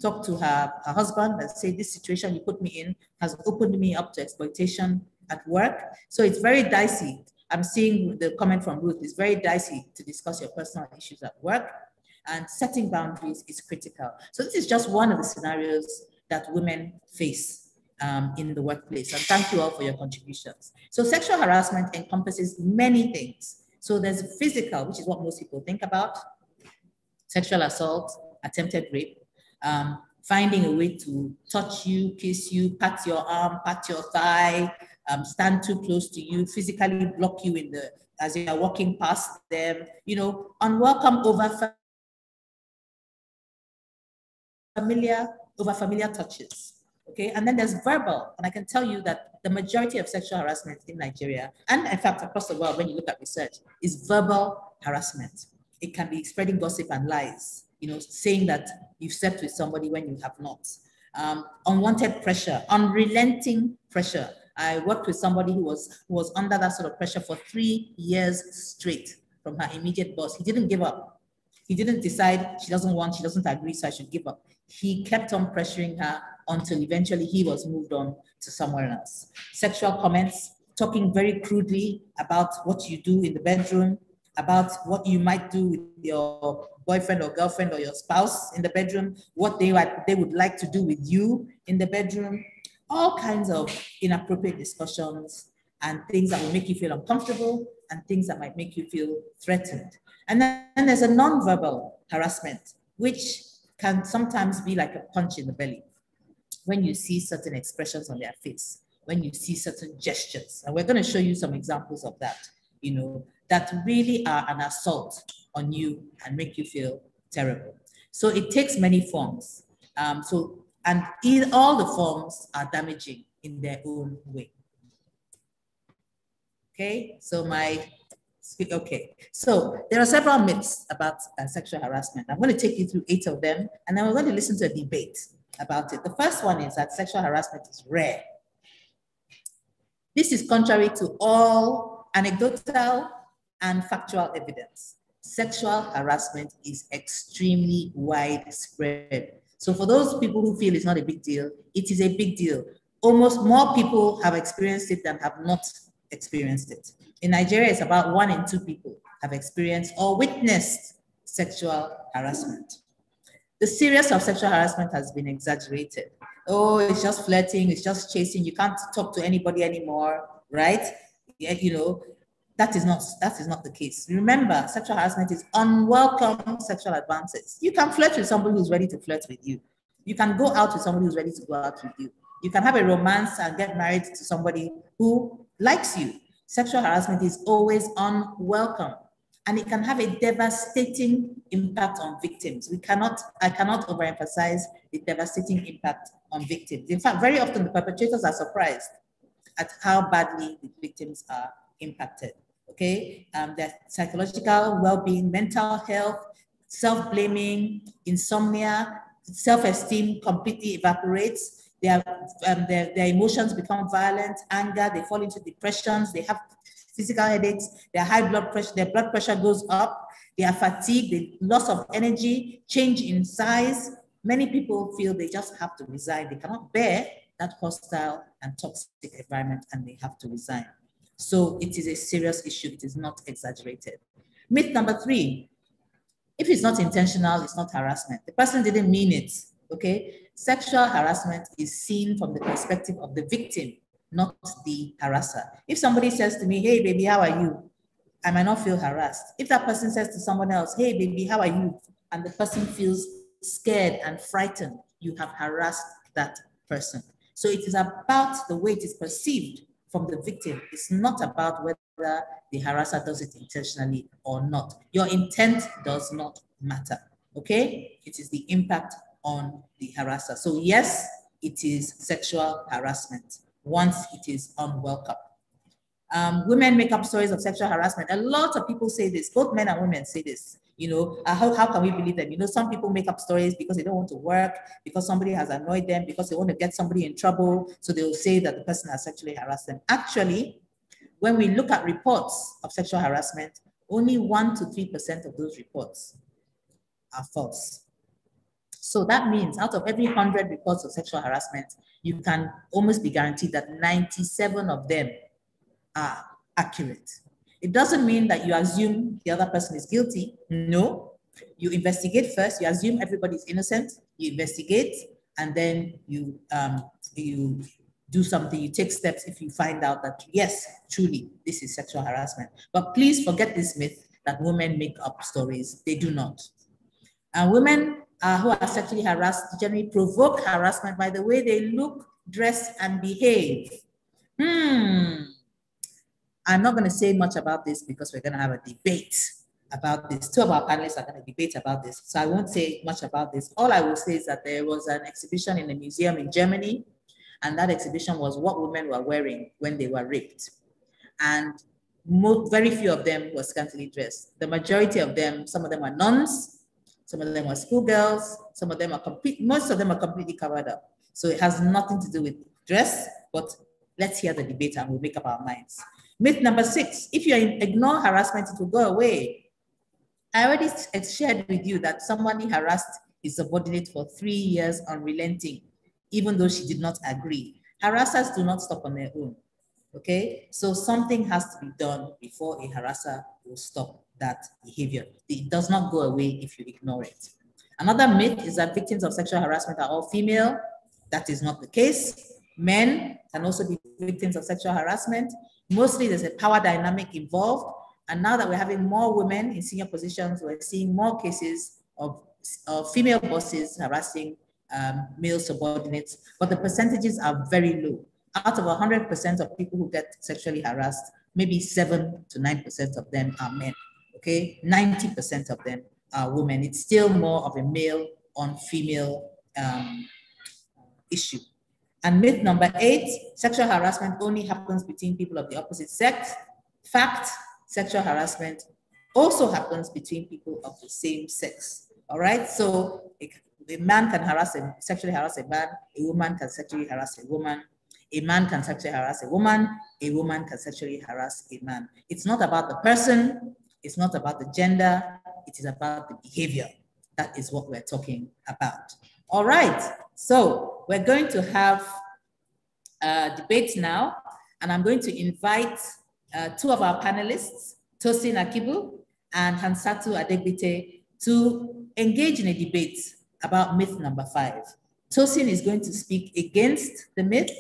Talk to her, her husband and say, this situation you put me in has opened me up to exploitation at work. So it's very dicey. I'm seeing the comment from Ruth, it's very dicey to discuss your personal issues at work and setting boundaries is critical. So this is just one of the scenarios that women face um, in the workplace. And thank you all for your contributions. So sexual harassment encompasses many things. So there's physical, which is what most people think about, sexual assault, attempted rape, um, finding a way to touch you, kiss you, pat your arm, pat your thigh, um, stand too close to you, physically block you in the as you are walking past them, you know, unwelcome over familiar over familiar touches. Okay, and then there's verbal, and I can tell you that the majority of sexual harassment in Nigeria, and in fact across the world, when you look at research, is verbal harassment. It can be spreading gossip and lies, you know, saying that you've slept with somebody when you have not. Um, unwanted pressure, unrelenting pressure. I worked with somebody who was who was under that sort of pressure for three years straight from her immediate boss. He didn't give up. He didn't decide she doesn't want, she doesn't agree, so I should give up. He kept on pressuring her until eventually he was moved on to somewhere else. Sexual comments, talking very crudely about what you do in the bedroom, about what you might do with your boyfriend or girlfriend or your spouse in the bedroom, what they, they would like to do with you in the bedroom, all kinds of inappropriate discussions and things that will make you feel uncomfortable and things that might make you feel threatened. And then and there's a nonverbal harassment, which can sometimes be like a punch in the belly when you see certain expressions on their face, when you see certain gestures. And we're going to show you some examples of that, you know, that really are an assault on you and make you feel terrible. So it takes many forms. Um, so, and in, all the forms are damaging in their own way. Okay, so my, okay. So there are several myths about uh, sexual harassment. I'm going to take you through eight of them, and then we're going to listen to a debate about it. The first one is that sexual harassment is rare. This is contrary to all anecdotal and factual evidence. Sexual harassment is extremely widespread. So for those people who feel it's not a big deal, it is a big deal. Almost more people have experienced it than have not experienced it. In Nigeria, it's about one in two people have experienced or witnessed sexual harassment. The seriousness of sexual harassment has been exaggerated. Oh, it's just flirting, it's just chasing, you can't talk to anybody anymore, right? Yeah, you know, that is not that is not the case. Remember, sexual harassment is unwelcome sexual advances. You can flirt with somebody who's ready to flirt with you. You can go out with somebody who's ready to go out with you. You can have a romance and get married to somebody who likes you. Sexual harassment is always unwelcome and it can have a devastating impact on victims. We cannot, I cannot overemphasize the devastating impact on victims. In fact, very often the perpetrators are surprised at how badly the victims are impacted. Okay, um, their psychological well-being, mental health, self-blaming, insomnia, self-esteem completely evaporates. Their, um, their, their emotions become violent, anger, they fall into depressions, they have physical headaches, their high blood pressure, their blood pressure goes up, they are fatigued, the loss of energy, change in size. Many people feel they just have to resign. They cannot bear that hostile and toxic environment and they have to resign. So it is a serious issue. It is not exaggerated. Myth number three, if it's not intentional, it's not harassment. The person didn't mean it, okay? Sexual harassment is seen from the perspective of the victim, not the harasser. If somebody says to me, hey, baby, how are you? I might not feel harassed. If that person says to someone else, hey, baby, how are you? And the person feels scared and frightened, you have harassed that person. So it is about the way it is perceived from the victim. It's not about whether the harasser does it intentionally or not. Your intent does not matter, okay? It is the impact on the harasser. So yes, it is sexual harassment once it is unwelcome. Um, women make up stories of sexual harassment. A lot of people say this, both men and women say this. You know, uh, how, how can we believe them? You know, some people make up stories because they don't want to work, because somebody has annoyed them, because they want to get somebody in trouble. So they will say that the person has sexually harassed them. Actually, when we look at reports of sexual harassment, only 1% to 3% of those reports are false. So that means out of every 100 reports of sexual harassment, you can almost be guaranteed that 97 of them are accurate. It doesn't mean that you assume the other person is guilty. No. You investigate first, you assume everybody's innocent, you investigate, and then you, um, you do something, you take steps if you find out that, yes, truly, this is sexual harassment. But please forget this myth that women make up stories. They do not. And women uh, who are sexually harassed generally provoke harassment by the way they look, dress, and behave. Hmm. I'm not going to say much about this because we're going to have a debate about this. Two of our panelists are going to debate about this. So I won't say much about this. All I will say is that there was an exhibition in a museum in Germany And that exhibition was what women were wearing when they were raped. And very few of them were scantily dressed. The majority of them, some of them were nuns, some of them were schoolgirls, some of them are complete, most of them are completely covered up. So it has nothing to do with dress, but let's hear the debate and we'll make up our minds. Myth number six, if you ignore harassment, it will go away. I already eh, shared with you that someone harassed his subordinate for three years unrelenting, even though she did not agree. Harassers do not stop on their own. Okay, so something has to be done before a harasser will stop that behavior. It does not go away if you ignore it. Another myth is that victims of sexual harassment are all female. That is not the case. Men can also be victims of sexual harassment. Mostly there's a power dynamic involved. And now that we're having more women in senior positions, we're seeing more cases of, of female bosses harassing um, male subordinates, but the percentages are very low. Out of 100% of people who get sexually harassed, maybe 7 to 9% of them are men, okay? 90% of them are women. It's still more of a male on female um, issue. And myth number eight, sexual harassment only happens between people of the opposite sex. Fact, sexual harassment also happens between people of the same sex. All right, so a, a man can harass a, sexually harass a man, a woman can sexually harass a woman, a man can sexually harass a woman, a woman can sexually harass a man. It's not about the person, it's not about the gender, it is about the behavior. That is what we're talking about. All right, so we're going to have a debate now, and I'm going to invite uh, two of our panelists, Tosin Akibu and Hansatu Adegbite, to engage in a debate about myth number five. Tosin is going to speak against the myth,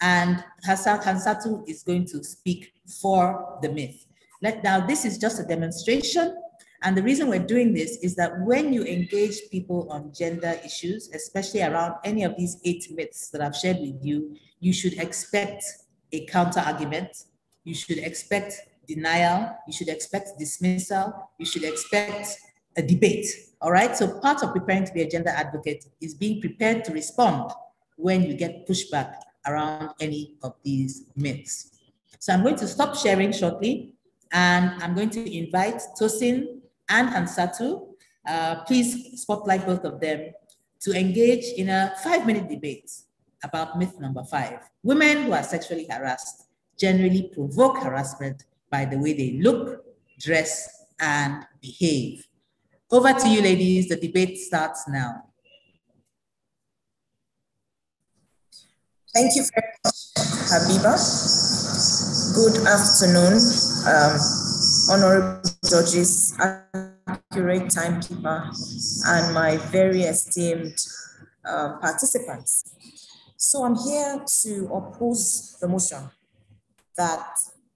and Hansatu is going to speak for the myth. Let, now, this is just a demonstration. And the reason we're doing this is that when you engage people on gender issues, especially around any of these eight myths that I've shared with you, you should expect a counter argument. You should expect denial. You should expect dismissal. You should expect a debate. All right. So part of preparing to be a gender advocate is being prepared to respond when you get pushback around any of these myths. So I'm going to stop sharing shortly and I'm going to invite Tosin and Hansatu, uh, please spotlight both of them to engage in a five minute debate about myth number five. Women who are sexually harassed generally provoke harassment by the way they look, dress, and behave. Over to you, ladies. The debate starts now. Thank you very much, Habiba. Good afternoon, um, honorable judges, accurate timekeeper, and my very esteemed uh, participants. So I'm here to oppose the motion that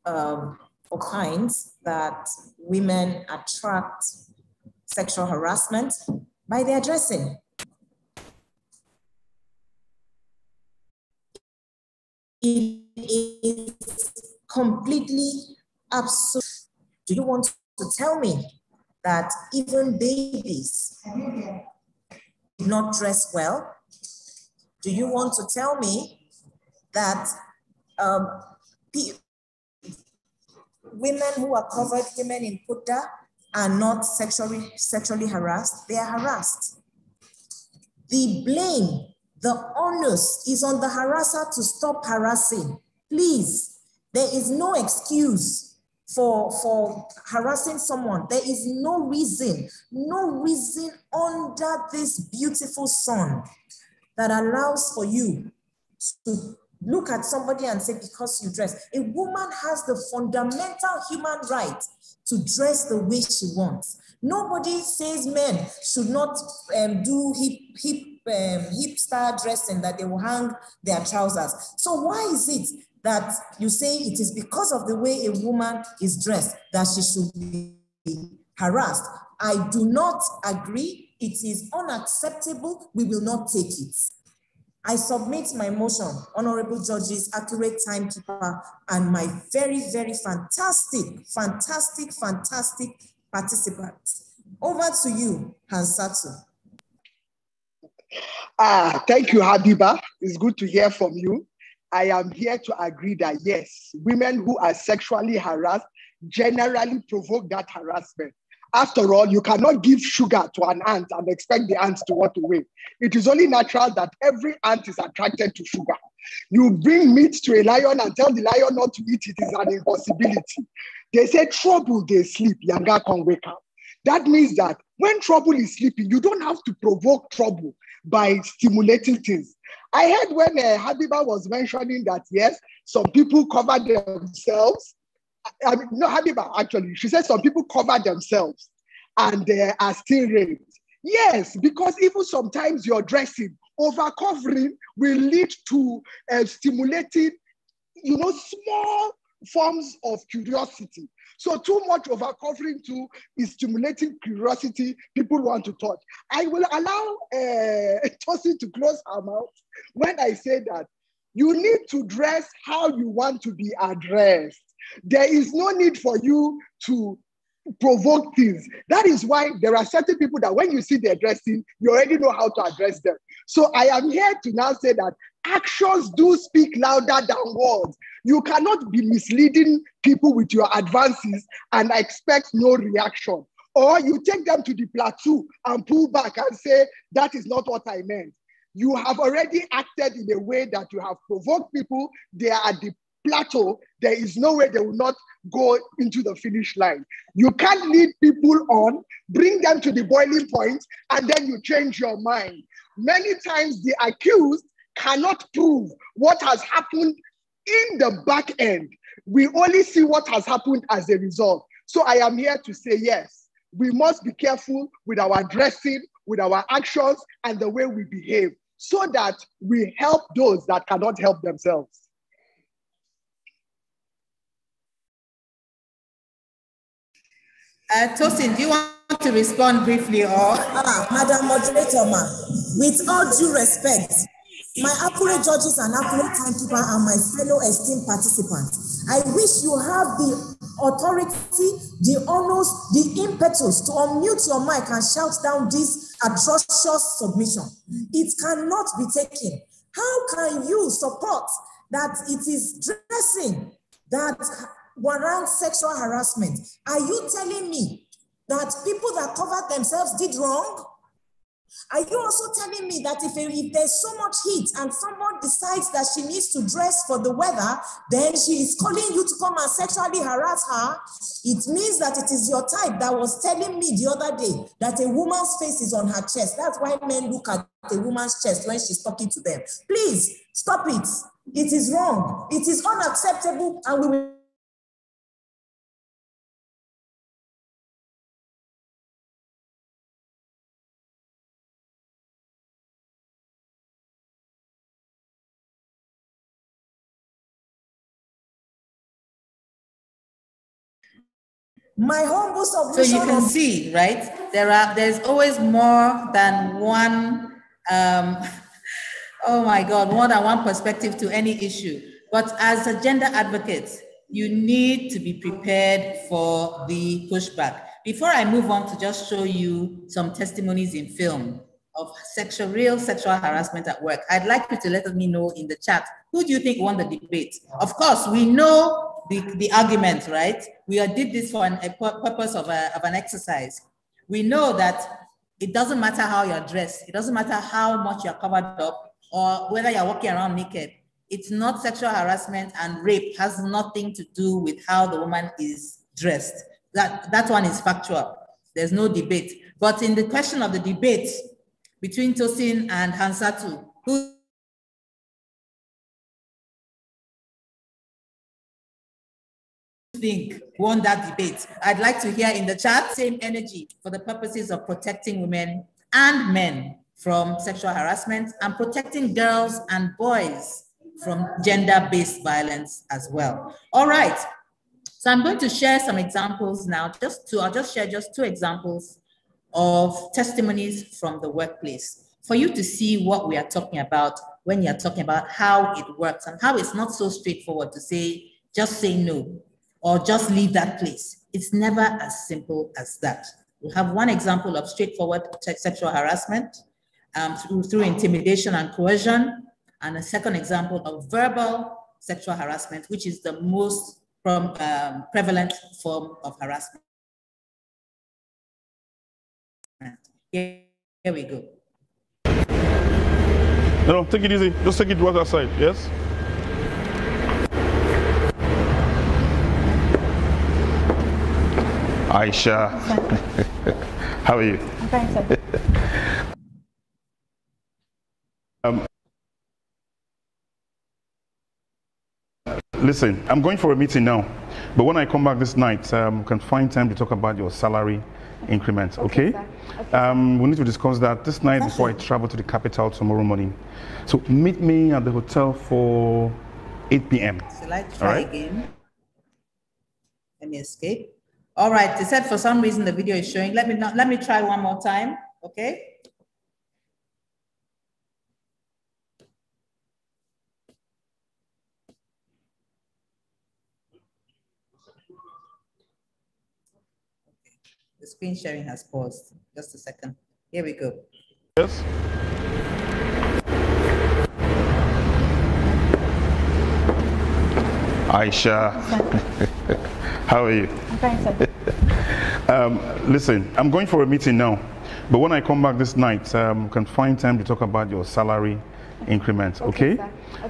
um, opines that women attract sexual harassment by their dressing. It is completely absurd. Do you want to tell me that even babies do not dress well? Do you want to tell me that um, women who are covered, women in purdah, are not sexually, sexually harassed? They are harassed. The blame, the onus is on the harasser to stop harassing. Please, there is no excuse for, for harassing someone. There is no reason, no reason under this beautiful sun that allows for you to look at somebody and say, because you dress. A woman has the fundamental human right to dress the way she wants. Nobody says men should not um, do hip, hip, um, hipster dressing, that they will hang their trousers. So why is it that you say it is because of the way a woman is dressed that she should be harassed? I do not agree. It is unacceptable. We will not take it. I submit my motion, honorable judges, accurate timekeeper, and my very, very fantastic, fantastic, fantastic participants. Over to you, Hansatu. Ah, thank you, Habiba. it's good to hear from you. I am here to agree that yes, women who are sexually harassed generally provoke that harassment. After all, you cannot give sugar to an ant and expect the ant to walk away. It is only natural that every ant is attracted to sugar. You bring meat to a lion and tell the lion not to eat it is an impossibility. They say trouble, they sleep, younger can wake up. That means that when trouble is sleeping, you don't have to provoke trouble by stimulating things. I heard when uh, Habiba was mentioning that, yes, some people cover themselves. I mean, no, Habiba, actually, she said some people cover themselves and they are still raped. Yes, because even sometimes your dressing, over covering will lead to uh, stimulating, you know, small forms of curiosity. So too much over covering too is stimulating curiosity. People want to touch. I will allow uh, Tosi to close her mouth when I say that you need to dress how you want to be addressed. There is no need for you to provoke things. That is why there are certain people that when you see their dressing, you already know how to address them. So I am here to now say that actions do speak louder than words. You cannot be misleading people with your advances and expect no reaction. Or you take them to the plateau and pull back and say, that is not what I meant. You have already acted in a way that you have provoked people. They are at the plateau. There is no way they will not go into the finish line. You can't lead people on, bring them to the boiling point, and then you change your mind. Many times the accused cannot prove what has happened in the back end. We only see what has happened as a result. So I am here to say yes, we must be careful with our dressing, with our actions, and the way we behave so that we help those that cannot help themselves. Uh, Tosin, do you want to respond briefly or? Ah, Madam Moderator, ma, with all due respect, my accurate judges and accurate timekeeper are my fellow esteemed participants. I wish you have the authority, the honors, the impetus to unmute your mic and shout down this atrocious submission. It cannot be taken. How can you support that it is dressing that warrant sexual harassment? Are you telling me that people that covered themselves did wrong? Are you also telling me that if, if there's so much heat and someone decides that she needs to dress for the weather, then she is calling you to come and sexually harass her? It means that it is your type that was telling me the other day that a woman's face is on her chest. That's why men look at a woman's chest when she's talking to them. Please stop it. It is wrong. It is unacceptable, and we will My humble So you can of- see, right? There are there's always more than one um oh my god, more than one perspective to any issue. But as a gender advocate, you need to be prepared for the pushback. Before I move on to just show you some testimonies in film of sexual real sexual harassment at work, I'd like you to let me know in the chat who do you think won the debate? Of course, we know the, the argument, right? We did this for an, a purpose of, a, of an exercise. We know that it doesn't matter how you're dressed, it doesn't matter how much you're covered up or whether you're walking around naked. It's not sexual harassment and rape has nothing to do with how the woman is dressed. That, that one is factual. There's no debate. But in the question of the debate between Tosin and Hansatu, who think won that debate. I'd like to hear in the chat same energy for the purposes of protecting women and men from sexual harassment and protecting girls and boys from gender-based violence as well. All right. So I'm going to share some examples now, just two, I'll just share just two examples of testimonies from the workplace for you to see what we are talking about when you're talking about how it works and how it's not so straightforward to say, just say no or just leave that place. It's never as simple as that. We have one example of straightforward sexual harassment um, through, through intimidation and coercion. and a second example of verbal sexual harassment, which is the most from, um, prevalent form of harassment. Here, here we go. No, take it easy. Just take it to other side. Yes. Aisha, how are you? I'm fine, sir. Um, listen, I'm going for a meeting now, but when I come back this night, um, can find time to talk about your salary increment. Okay? um, we need to discuss that this night before I travel to the capital tomorrow morning. So meet me at the hotel for 8 p.m. Shall I All try right? again? Let me escape. All right, they said for some reason the video is showing. Let me not, let me try one more time, okay? The screen sharing has paused. Just a second. Here we go. Yes. Aisha, how are you? Sir. Um, listen, I'm going for a meeting now, but when I come back this night, um, can find time to talk about your salary increment. Okay?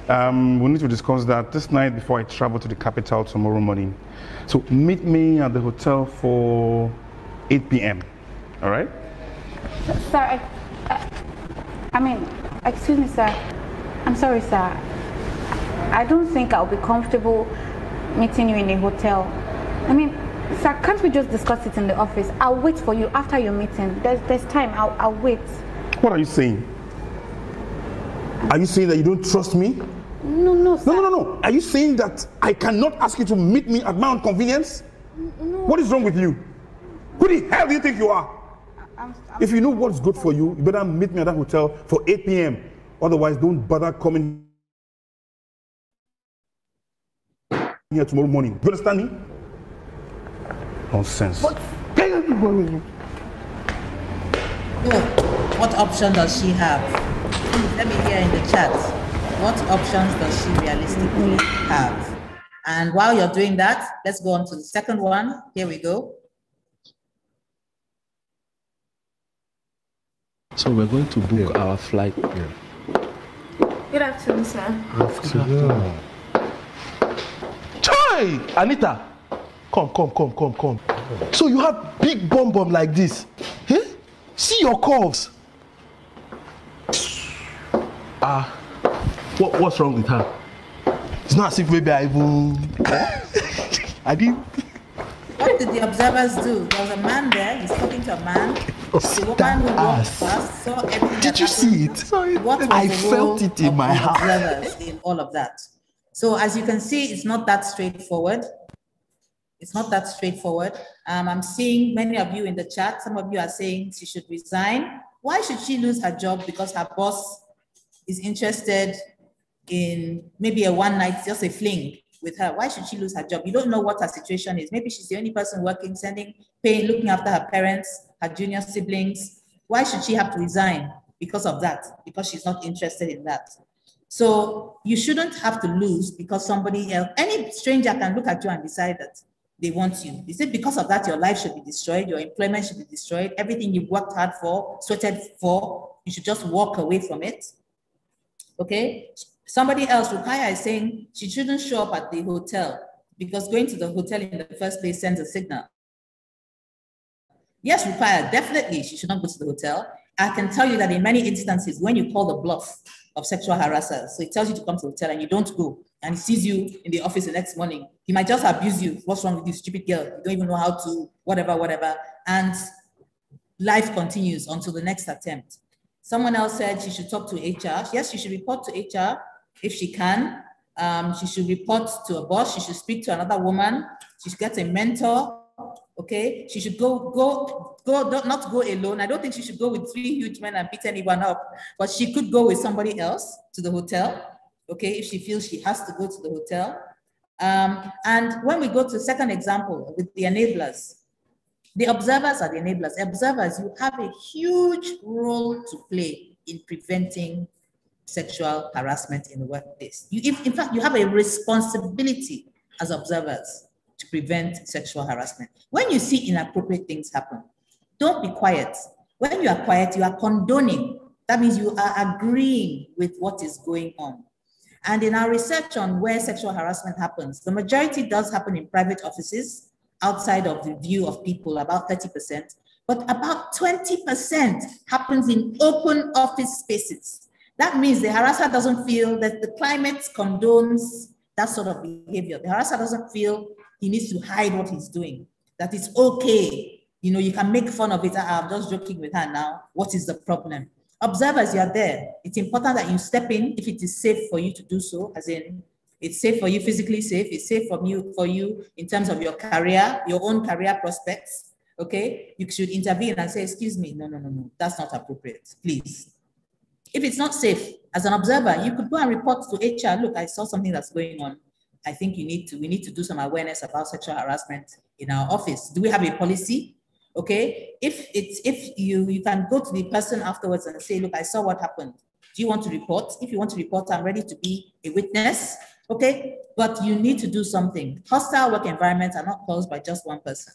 Um, we need to discuss that this night before I travel to the capital tomorrow morning. So meet me at the hotel for 8 p.m. All right? Sir, I, I, I mean, excuse me, sir. I'm sorry, sir. I don't think I'll be comfortable meeting you in a hotel. I mean, sir, can't we just discuss it in the office? I'll wait for you after your meeting. There's, there's time. I'll, I'll wait. What are you saying? Are you saying that you don't trust me? No, no, No, no, no, no. Are you saying that I cannot ask you to meet me at my own convenience? No. What is wrong with you? Who the hell do you think you are? I'm. If you know what's good for you, you better meet me at that hotel for 8 p.m. Otherwise, don't bother coming here tomorrow morning. You understand me? Nonsense. Oh, what option does she have? Let me hear in the chat. What options does she realistically have? And while you're doing that, let's go on to the second one. Here we go. So we're going to book our flight here. Good afternoon, sir. Good Afternoon. Chai! Anita! Come, come, come, come, come. So you have big bum bum like this. Eh? See your curves. Ah, what, what's wrong with her? It's not as if maybe I even. I didn't. What did the observers do? There was a man there, he's talking to a man. The woman who walked ass. past saw everything. Did you see it? What was I felt it in my heart. observers in all of that? So as you can see, it's not that straightforward. It's not that straightforward. Um, I'm seeing many of you in the chat. Some of you are saying she should resign. Why should she lose her job? Because her boss is interested in maybe a one night, just a fling with her. Why should she lose her job? You don't know what her situation is. Maybe she's the only person working, sending, paying, looking after her parents, her junior siblings. Why should she have to resign because of that? Because she's not interested in that. So you shouldn't have to lose because somebody else, any stranger can look at you and decide that they want you. Is it because of that your life should be destroyed, your employment should be destroyed, everything you've worked hard for, sweated for, you should just walk away from it? Okay? Somebody else, Rukaya, is saying she shouldn't show up at the hotel because going to the hotel in the first place sends a signal. Yes, Rukaya, definitely she should not go to the hotel. I can tell you that in many instances, when you call the bluff of sexual harassers, so he tells you to come to the hotel and you don't go, and he sees you in the office the next morning, he might just abuse you. What's wrong with you, stupid girl? You don't even know how to, whatever, whatever. And life continues until the next attempt. Someone else said she should talk to HR. Yes, she should report to HR if she can. Um, she should report to a boss. She should speak to another woman. She should get a mentor. Okay, she should go, go, go, not go alone. I don't think she should go with three huge men and beat anyone up, but she could go with somebody else to the hotel. Okay, if she feels she has to go to the hotel. Um, and when we go to the second example with the enablers, the observers are the enablers. Observers, you have a huge role to play in preventing sexual harassment in the workplace. You, in, in fact, you have a responsibility as observers to prevent sexual harassment. When you see inappropriate things happen, don't be quiet. When you are quiet, you are condoning. That means you are agreeing with what is going on. And in our research on where sexual harassment happens, the majority does happen in private offices outside of the view of people, about 30%, but about 20% happens in open office spaces. That means the harasser doesn't feel that the climate condones that sort of behavior. The harasser doesn't feel he needs to hide what he's doing, that it's okay. You know, you can make fun of it. "Ah, I'm just joking with her now. What is the problem? Observers, you are there. It's important that you step in if it is safe for you to do so, as in it's safe for you, physically safe. It's safe for you, for you in terms of your career, your own career prospects. Okay, you should intervene and say, "Excuse me, no, no, no, no, that's not appropriate. Please." If it's not safe, as an observer, you could go and report to HR. Look, I saw something that's going on. I think you need to. We need to do some awareness about sexual harassment in our office. Do we have a policy? Okay, if it's if you you can go to the person afterwards and say, "Look, I saw what happened. Do you want to report? If you want to report, I'm ready to be a witness." Okay, but you need to do something. Hostile work environments are not caused by just one person.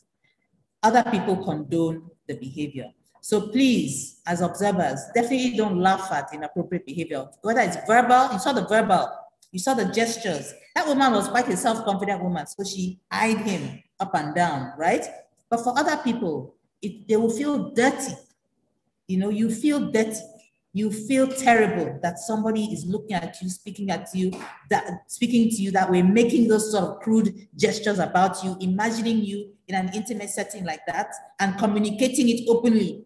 Other people condone the behavior. So please, as observers, definitely don't laugh at inappropriate behavior, whether it's verbal, you saw the verbal, you saw the gestures. That woman was quite a self-confident woman, so she eyed him up and down, right? But for other people, it, they will feel dirty. You know, you feel dirty you feel terrible that somebody is looking at you, speaking at you, that speaking to you that way, making those sort of crude gestures about you, imagining you in an intimate setting like that, and communicating it openly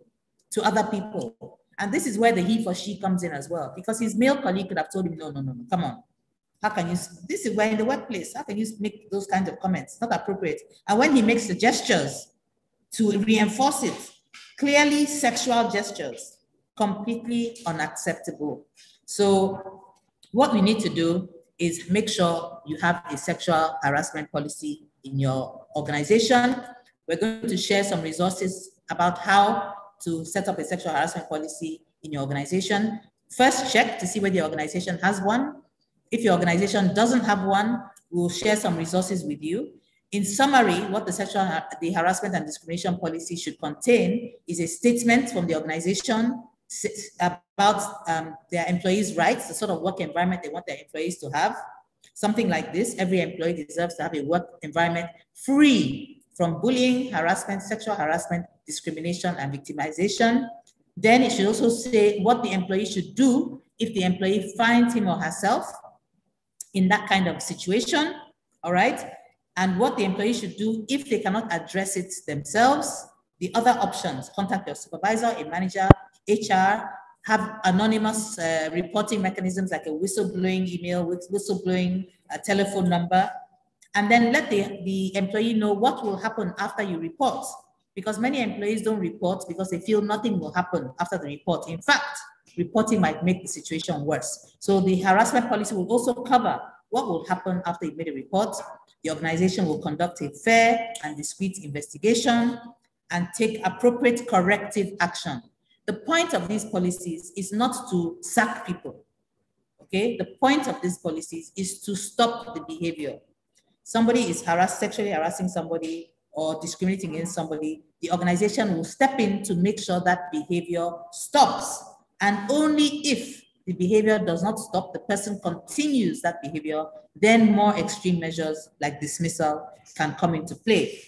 to other people. And this is where the HeForShe comes in as well, because his male colleague could have told him, no, no, no, no, come on. How can you, this is where in the workplace, how can you make those kinds of comments? Not appropriate. And when he makes the gestures to reinforce it, clearly sexual gestures, completely unacceptable. So what we need to do is make sure you have a sexual harassment policy in your organization. We're going to share some resources about how to set up a sexual harassment policy in your organization. First, check to see whether your organization has one. If your organization doesn't have one, we'll share some resources with you. In summary, what the sexual the harassment and discrimination policy should contain is a statement from the organization about um, their employees' rights, the sort of work environment they want their employees to have. Something like this, every employee deserves to have a work environment free from bullying, harassment, sexual harassment, discrimination, and victimization. Then it should also say what the employee should do if the employee finds him or herself in that kind of situation, all right? And what the employee should do if they cannot address it themselves, the other options, contact your supervisor, a manager, HR, have anonymous uh, reporting mechanisms like a whistleblowing email, with whistleblowing uh, telephone number, and then let the, the employee know what will happen after you report. Because many employees don't report because they feel nothing will happen after the report. In fact, reporting might make the situation worse. So the harassment policy will also cover what will happen after you made a report. The organization will conduct a fair and discreet investigation and take appropriate corrective action the point of these policies is not to sack people. Okay, the point of these policies is to stop the behavior. Somebody is harassed, sexually harassing somebody or discriminating against somebody, the organization will step in to make sure that behavior stops. And only if the behavior does not stop, the person continues that behavior, then more extreme measures like dismissal can come into play.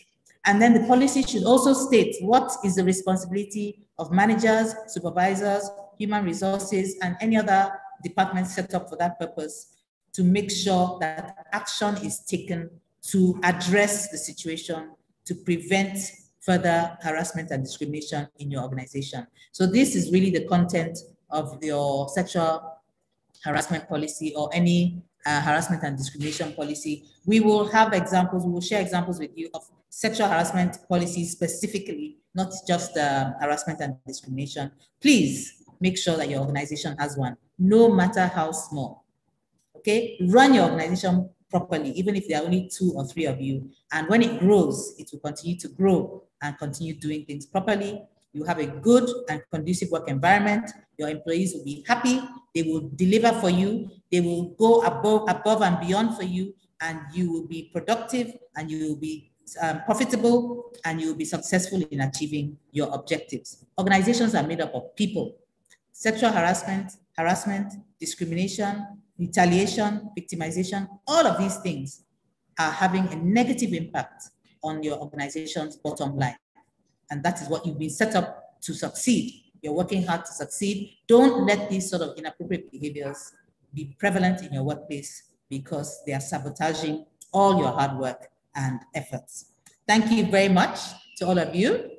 And then the policy should also state what is the responsibility of managers, supervisors, human resources, and any other department set up for that purpose to make sure that action is taken to address the situation to prevent further harassment and discrimination in your organization. So this is really the content of your sexual harassment policy or any uh, harassment and discrimination policy. We will have examples, we will share examples with you of sexual harassment policies specifically, not just uh, harassment and discrimination. Please make sure that your organization has one, no matter how small. Okay, run your organization properly, even if there are only two or three of you. And when it grows, it will continue to grow and continue doing things properly. You have a good and conducive work environment. Your employees will be happy. They will deliver for you. They will go above, above and beyond for you, and you will be productive and you will be um, profitable and you will be successful in achieving your objectives. Organizations are made up of people. Sexual harassment, harassment, discrimination, retaliation, victimization, all of these things are having a negative impact on your organization's bottom line. And that is what you've been set up to succeed. You're working hard to succeed. Don't let these sort of inappropriate behaviors be prevalent in your workplace because they are sabotaging all your hard work and efforts. Thank you very much to all of you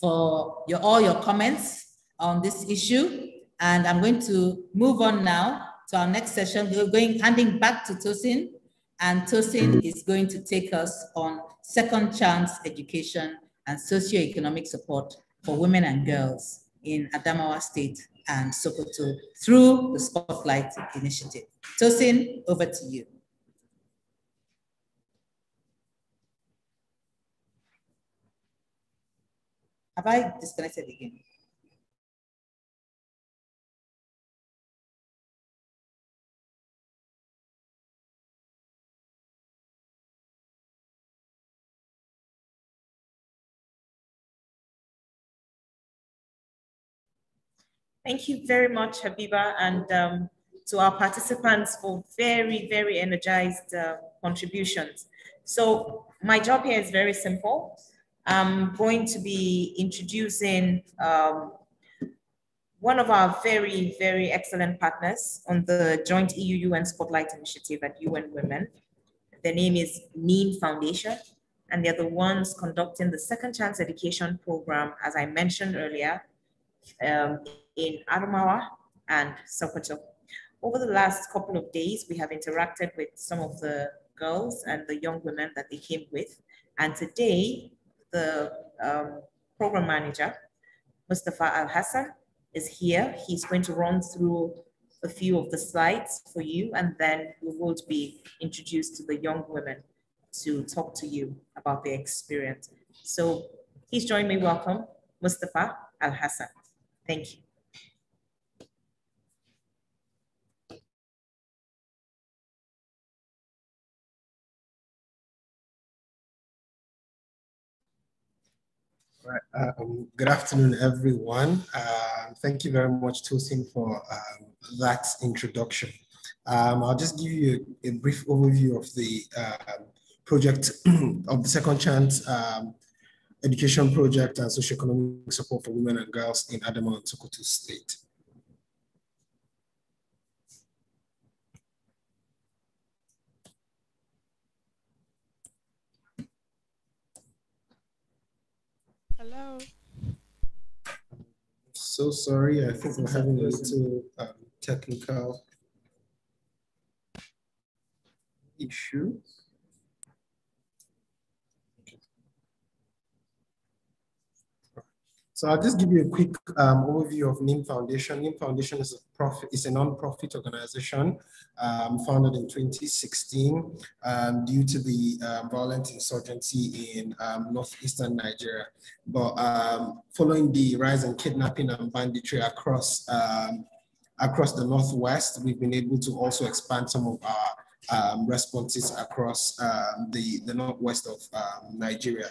for your, all your comments on this issue. And I'm going to move on now to our next session. We're going handing back to Tosin, and Tosin is going to take us on second chance education and socioeconomic support for women and girls in Adamawa State and Sokoto through the Spotlight Initiative. Tosin, over to you. Have I disconnected again? Thank you very much, Habiba, and um, to our participants for very, very energized uh, contributions. So my job here is very simple. I'm going to be introducing um, one of our very, very excellent partners on the joint EU-UN Spotlight Initiative at UN Women. Their name is NEEM Foundation, and they're the ones conducting the Second Chance Education Program, as I mentioned earlier, um, in Adamawa and Sokoto. Over the last couple of days, we have interacted with some of the girls and the young women that they came with. And today, the um, program manager, Mustafa Al Hassan, is here. He's going to run through a few of the slides for you, and then we will be introduced to the young women to talk to you about their experience. So please join me. Welcome, Mustafa Al Hassan. Thank you. Um, good afternoon, everyone. Um, thank you very much, Tosin, for um, that introduction. Um, I'll just give you a, a brief overview of the um, project of the Second Chance um, Education Project and Socioeconomic Support for Women and Girls in Adamawa and Sokoto State. So sorry, I think we're having a little um, technical issue. So I'll just give you a quick um, overview of Neem Foundation. Neem Foundation is a profit, is a non-profit organization um, founded in 2016 um, due to the um, violent insurgency in um, northeastern Nigeria. But um, following the rise in kidnapping and banditry across across the northwest, we've been able to also expand some of our responses across the the northwest of Nigeria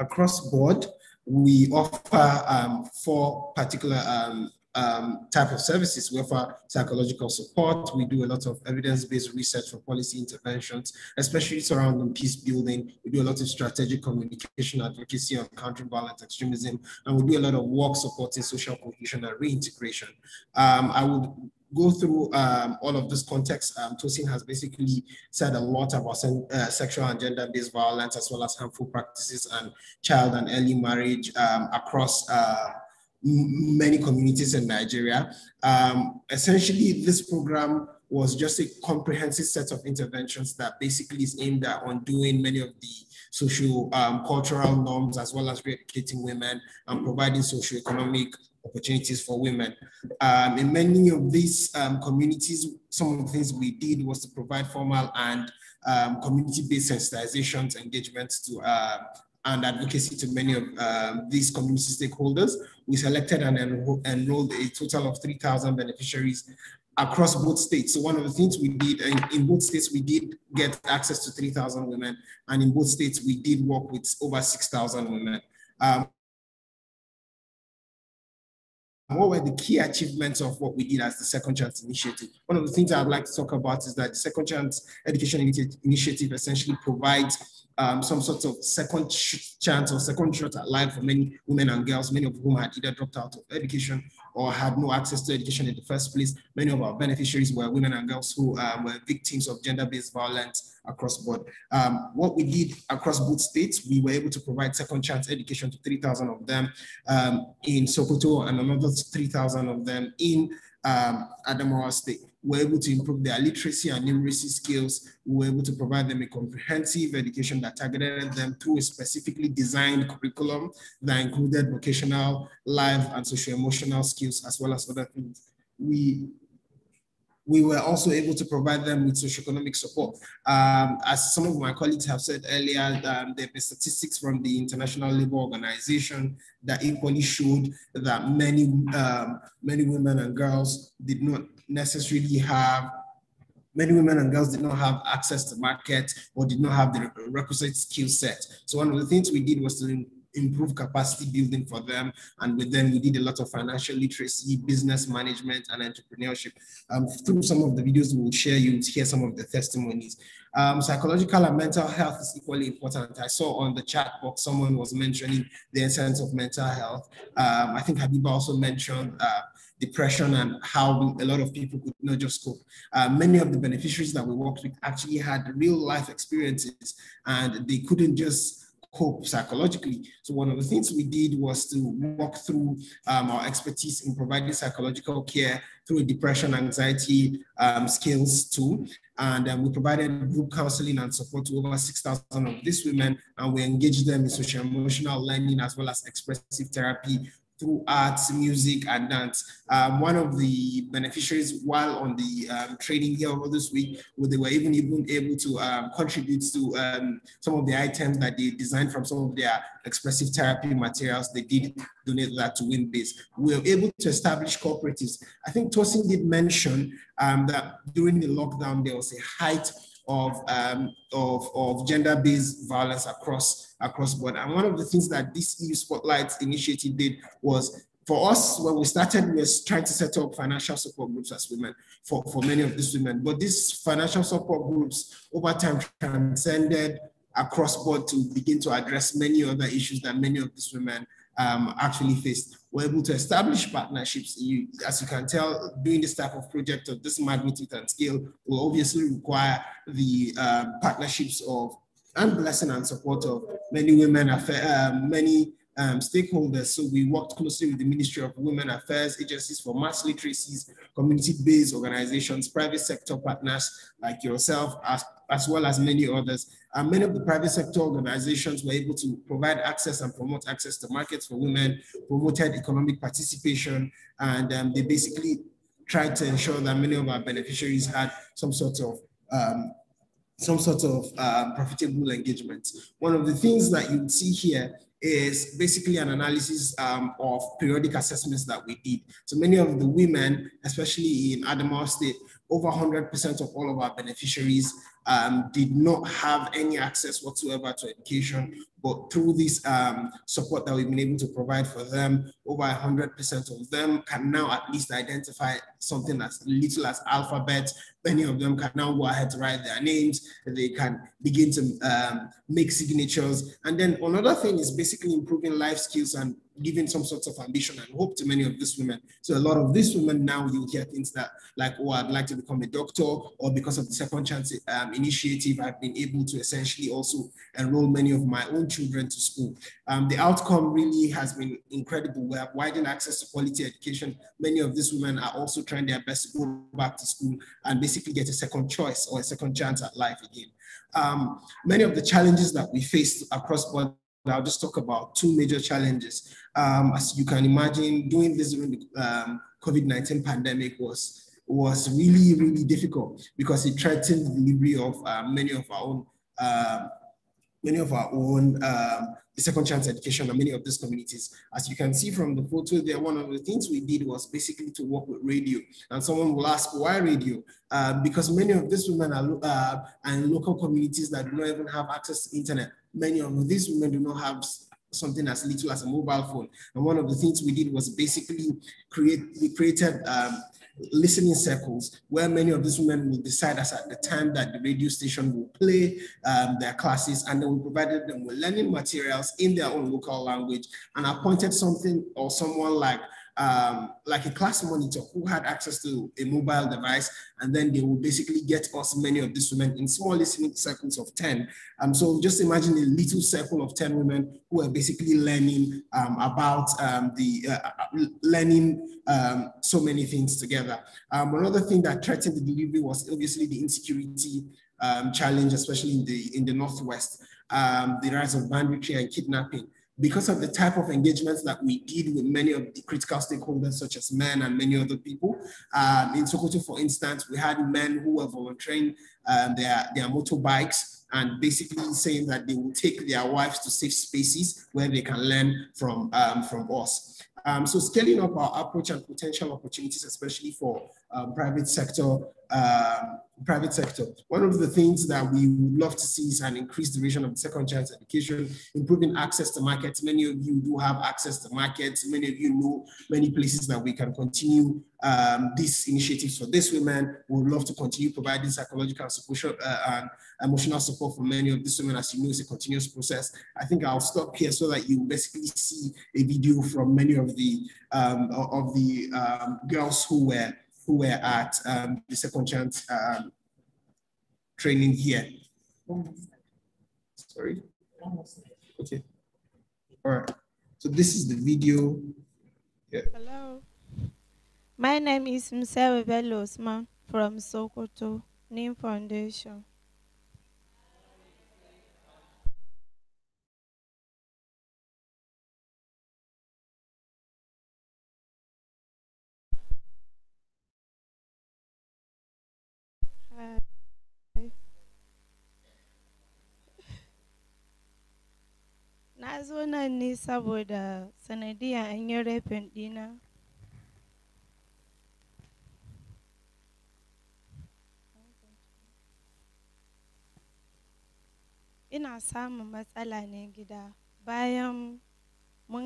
across board, we offer um, four particular um, um, type of services. We offer psychological support. We do a lot of evidence-based research for policy interventions, especially surrounding peace building. We do a lot of strategic communication advocacy on countering violent extremism, and we do a lot of work supporting social cohesion and reintegration. Um, I would go through um, all of this context, um, Tosin has basically said a lot about uh, sexual and gender-based violence, as well as harmful practices and child and early marriage um, across uh, many communities in Nigeria. Um, essentially, this program was just a comprehensive set of interventions that basically is aimed at undoing many of the social um, cultural norms as well as re-educating women and providing socio-economic opportunities for women. Um, in many of these um, communities, some of the things we did was to provide formal and um, community-based sensitizations engagements to uh, and advocacy to many of um, these community stakeholders. We selected and enro enrolled a total of 3,000 beneficiaries across both states. So one of the things we did in, in both states, we did get access to 3,000 women, and in both states, we did work with over 6,000 women. Um, what were the key achievements of what we did as the Second Chance Initiative? One of the things I'd like to talk about is that the Second Chance Education Initiative essentially provides um, some sort of second chance or second shot at life for many women and girls, many of whom had either dropped out of education or had no access to education in the first place. Many of our beneficiaries were women and girls who um, were victims of gender-based violence across board. Um, what we did across both states, we were able to provide second chance education to 3,000 of them um, in Sokoto and another 3,000 of them in um, Adamawa State were able to improve their literacy and numeracy skills. We were able to provide them a comprehensive education that targeted them through a specifically designed curriculum that included vocational, life, and socio-emotional skills, as well as other things. We we were also able to provide them with socioeconomic support. Um, as some of my colleagues have said earlier, um, there have statistics from the International Labour Organization that equally showed that many, um, many women and girls did not necessarily have many women and girls did not have access to market or did not have the requisite skill set. So one of the things we did was to improve capacity building for them. And with them, we did a lot of financial literacy, business management, and entrepreneurship. Um, through some of the videos we will share, you will hear some of the testimonies. Um, psychological and mental health is equally important. I saw on the chat box, someone was mentioning the essence of mental health. Um, I think Habiba also mentioned uh, depression and how a lot of people could not just cope. Uh, many of the beneficiaries that we worked with actually had real life experiences and they couldn't just cope psychologically. So one of the things we did was to walk through um, our expertise in providing psychological care through depression, anxiety um, skills tool. And um, we provided group counseling and support to over 6,000 of these women, and we engaged them in social emotional learning as well as expressive therapy through arts, music, and dance. Um, one of the beneficiaries, while on the um, training here over this week, where they were even, even able to um, contribute to um, some of the items that they designed from some of their expressive therapy materials, they did donate that to WIMBIZ. We were able to establish cooperatives. I think Tosin did mention um, that during the lockdown, there was a height of, um, of, of gender-based violence across, across board. And one of the things that this EU Spotlight initiative did was for us, when we started, we were trying to set up financial support groups as women for, for many of these women. But these financial support groups over time transcended across board to begin to address many other issues that many of these women um, actually faced. We're able to establish partnerships. You, as you can tell, doing this type of project of this magnitude and scale will obviously require the uh, partnerships of and blessing and support of many women, uh, many um, stakeholders. So we worked closely with the Ministry of Women Affairs, agencies for mass literacies, community-based organizations, private sector partners like yourself, as, as well as many others. Many of the private sector organizations were able to provide access and promote access to markets for women, promoted economic participation, and um, they basically tried to ensure that many of our beneficiaries had some sort of um, some sort of uh, profitable engagement. One of the things that you see here is basically an analysis um, of periodic assessments that we did. So many of the women, especially in Adamawa State, over 100% of all of our beneficiaries um, did not have any access whatsoever to education, but through this um, support that we've been able to provide for them, over 100% of them can now at least identify something as little as alphabet. Many of them can now go ahead to write their names. They can begin to um, make signatures. And then another thing is basically improving life skills and giving some sorts of ambition and hope to many of these women. So a lot of these women now you hear things that like, oh, I'd like to become a doctor, or because of the second chance um, initiative, I've been able to essentially also enroll many of my own children to school. Um, the outcome really has been incredible. We have widened access to quality education. Many of these women are also trying their best to go back to school and basically get a second choice or a second chance at life again. Um, many of the challenges that we faced across board I'll just talk about two major challenges. Um, as you can imagine, doing this during the um, COVID-19 pandemic was, was really, really difficult because it threatened the delivery of uh, many of our own uh, many of our own um, the second chance education and many of these communities. As you can see from the photo there, one of the things we did was basically to work with radio. And someone will ask, why radio? Uh, because many of these women are, uh, in local communities that do not even have access to internet. Many of these women do not have something as little as a mobile phone. And one of the things we did was basically create, we created um, listening circles where many of these women will decide as at the time that the radio station will play um, their classes and then we provided them with learning materials in their own local language and appointed something or someone like um, like a class monitor who had access to a mobile device, and then they will basically get us many of these women in small listening circles of 10. Um, so just imagine a little circle of 10 women who are basically learning um, about um, the, uh, uh, learning um, so many things together. Um, another thing that threatened the delivery was obviously the insecurity challenge, especially in the, in the Northwest, the rise of banditry and kidnapping because of the type of engagements that we did with many of the critical stakeholders, such as men and many other people. Um, in Sokoto, for instance, we had men who were volunteering um, their, their motorbikes and basically saying that they will take their wives to safe spaces where they can learn from, um, from us. Um, so scaling up our approach and potential opportunities, especially for um, private sector, um, private sector. One of the things that we would love to see is an increased duration of second chance education, improving access to markets. Many of you do have access to markets. Many of you know many places that we can continue um, these initiatives for these women. We would love to continue providing psychological support uh, and emotional support for many of these women. As you know, it's a continuous process. I think I'll stop here so that you basically see a video from many of the um, of the um, girls who were who were at um, the second chance um, training here. Sorry. Okay. All right. So this is the video. Yeah. Hello. My name is Msewe Bello Osman from Sokoto Neem Foundation. Na zo nan ne saboda sanadiyar an yi rafin ɗina. Ina samun matsala ne gida bayan mun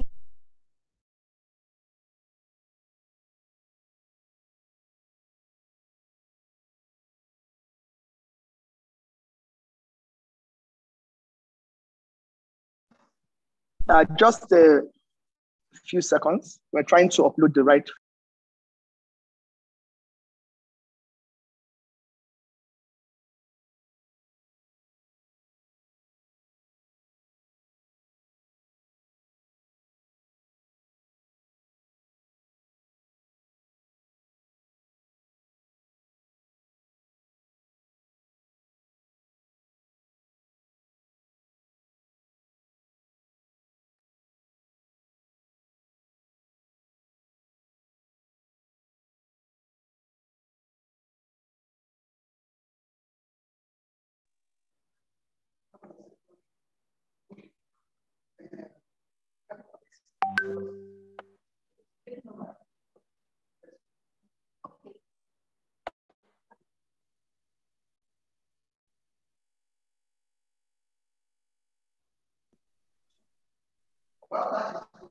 Uh, just a few seconds. We're trying to upload the right.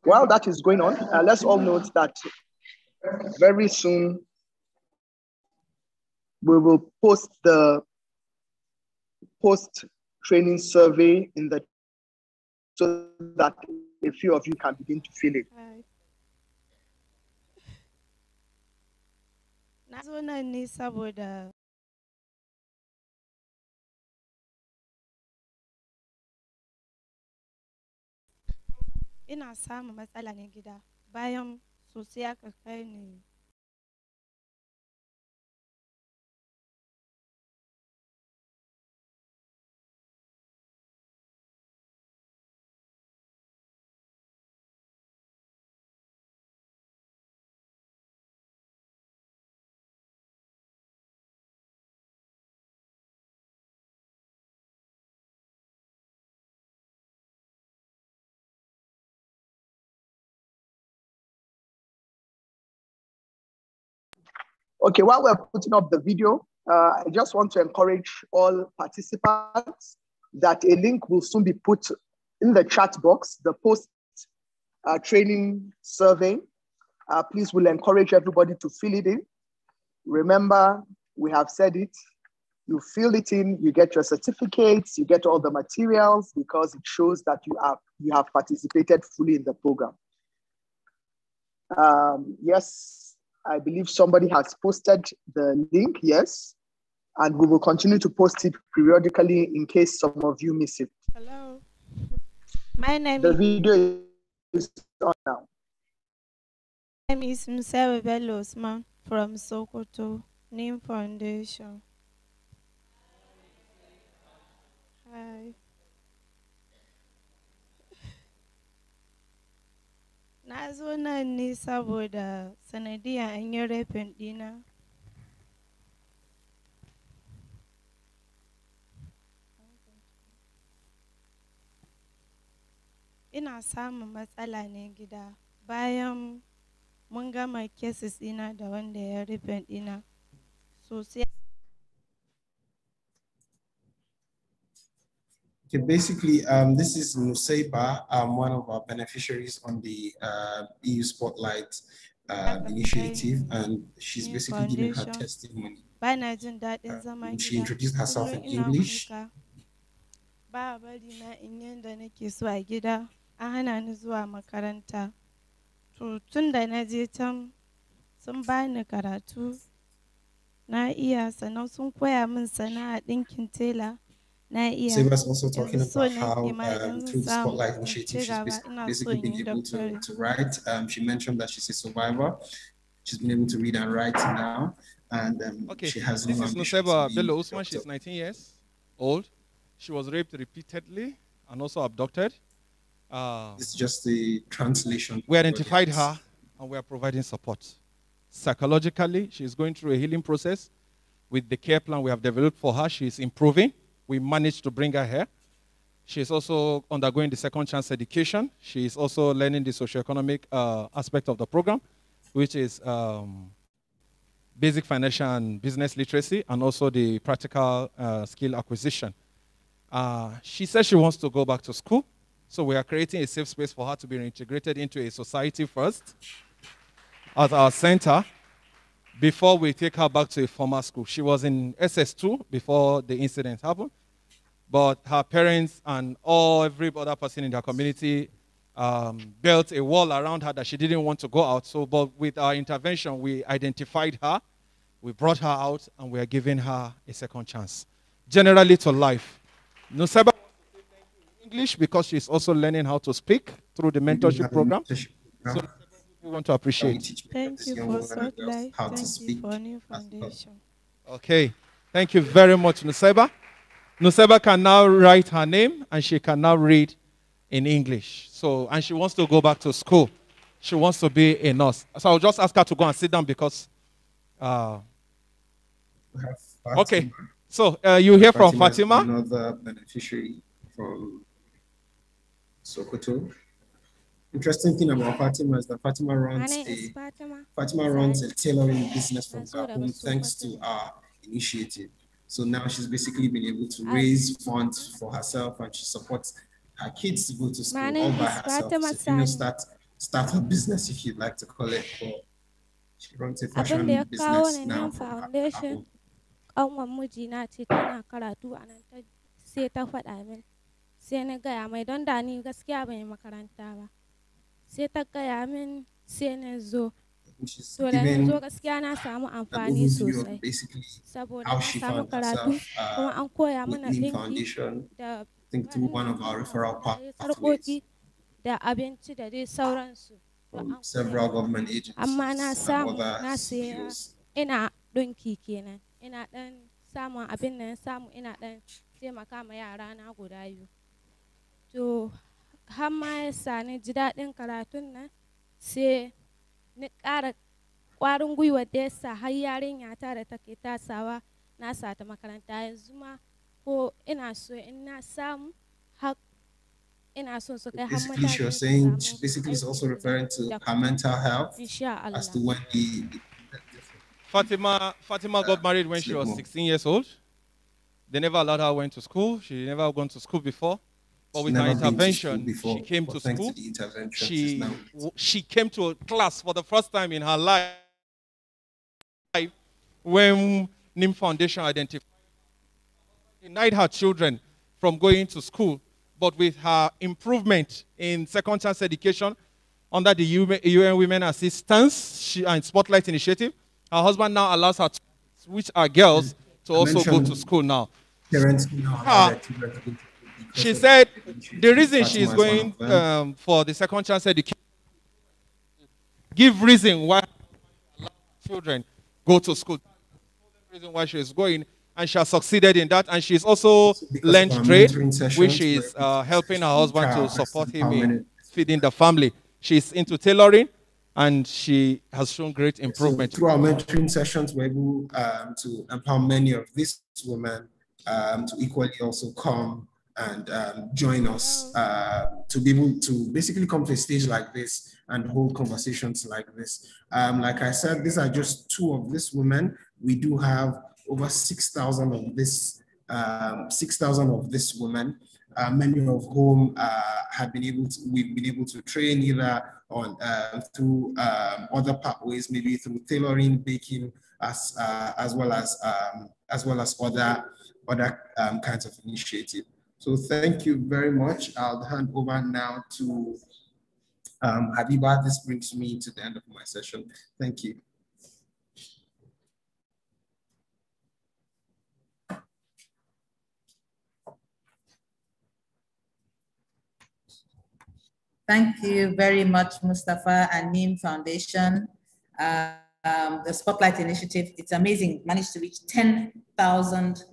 While that is going on, uh, let's all note that very soon we will post the post training survey in the so that a few of you can begin to fill it. Ina samun matsala ne gida. Bayan sosai aka kai ni Okay, while we're putting up the video, uh, I just want to encourage all participants that a link will soon be put in the chat box, the post uh, training survey. Uh, please, we'll encourage everybody to fill it in. Remember, we have said it. You fill it in, you get your certificates, you get all the materials because it shows that you have you have participated fully in the program. Um, yes, I believe somebody has posted the link. Yes, and we will continue to post it periodically in case some of you miss it. Hello. My name The is, video is on now. my name is Bello Osman from Sokoto Neem Foundation. Hi. Na zo nan ne saboda sanadiyar an yi rafin ɗina. Ina samun matsala ne gida bayan mun gama cases ɗina da wanda ya rufe ɗina. So Okay, basically, um, this is Nusaiba, um, one of our beneficiaries on the uh, EU Spotlight uh, initiative, and she's basically giving her testimony. ba na jin daɗin zama and gida. she introduced herself in English. kuka. Ba a bari na in yanda nake so a gida. An hana ni zuwa makaranta. To tun da na je can sun bani karatu. Na iya sannan sun koya min sana'a ɗinkin tela. Na iya. Saba's also talking about how um, through the Spotlight initiative, she's gaba bas- ina so basically been able to, to write. Um, she mentioned that she's a survivor. She's been able to read and write now, and um, Okay, she has this no is ambition Nuseba to be Bello Usman. She's 19 years old. She was raped repeatedly and also abducted. Uh, It's just the translation. we identified her and we are providing support. Psychologically, she's going through a healing process. With the care plan we have developed for her, she's improving. We managed to bring her here. She's also undergoing the second chance education. She's also learning the socioeconomic uh, aspect of the program, which is um, basic financial and business literacy, and also the practical uh, skill acquisition. Uh, she says she wants to go back to school, so we are creating a safe space for her to be reintegrated into a society first at our center before we take her back to a formal school. She was in SS2 before the incident happened, but her parents and all every other person in the community um, built a wall around her that she didn't want to go out. So, but with our intervention, we identified her, we brought her out, and we are giving her a second chance. Generally to life. Nuseba wants to say thank you in English because she's also learning how to speak through the mentorship program. So program. We want to appreciate. Thank you young for woman and girls Spotlight. how to Thank you speak for New Foundation. Okay. Thank you very much, Nuseba. Nuseba can now write her name and she can now read in English. So, and she wants to go back to school. She wants to be a nurse. So I'll just ask her to go and sit down because. Uh, okay. So uh, you hear from Fatima. Another beneficiary from Sokoto. Interesting thing about Fatima is that Fatima runs a Fatima. Fatima runs a tailoring business from her home thanks to our initiative. So now she's basically been able to raise funds for herself and she supports her kids to go to school all by herself. So, you know, start start her business if you'd like to call it. Or she runs a fashion da ya kawo business now from her foundation ƙanwar mijina ce tana karatu a nan ta sai ta faɗa min sai na gaya mai don da ni gaskiya ban yi makaranta ba sai ta gaya min sai na zo. To da na zo gaskiya na samu an amfani sosai. saboda na samu karatu uh, kuma an koya mana ɗinki da sarƙoƙi da abinci da dai sauransu. Amma na samu na siya ina ɗinki kenan. Ina ɗan samun abin da na samu ina ɗan taimaka ma yara na guda biyu. To har ma ya sa ni ji daɗin karatun nan sai ni ƙara ƙwarin gwiwa da ya sa har yarinya ta da take tasawa na sa ta makaranta yanzu ma ko ina so in na samu har ina so su kai har Basically, she matakin was su saying, samu basically is also referring to her mental health as to when the, Fatima, Fatima got married when she was 16 years old. They never allowed her to went to school. She never gone to school before. But with her never been to school intervention, before, she came to to school. the she, now- she came to a class for the first time in her life when Neem Foundation identified denied her children from going to school, but with her improvement in second chance education under the UN UN Women Assistance she- uh, and Spotlight Initiative, her husband now allows her, to, which are girls, to I also go to school now. Parents now allow their children to go to She said the reason she is Fatima is one going um, for the second chance education, give reason why children go to school. The reason why she is going, and she has succeeded in that, and she's also learned trade, which is uh, helping her husband to support him in feeding the family. She's into tailoring, and she has shown great So improvement. through our mentoring sessions, we're able um, to empower many of these women um, to equally also come and um, join us uh, to be able to basically come to a stage like this and hold conversations like this. Um, like I said, these are just two of these women. We do have over 6,000 of this, um, 6,000 of these women, uh, many of whom uh, have been able to, we've been able to train either on uh, through um, other pathways, maybe through tailoring, baking, as uh, as well as um, as well as other other um, kinds of initiative. So thank you very much. I'll hand over now to um, Habiba. This brings me to the end of my session. Thank you. Thank you very much, Mustafa and Neem Foundation. Uh, um, the Spotlight Initiative, it's amazing, managed to reach 10,000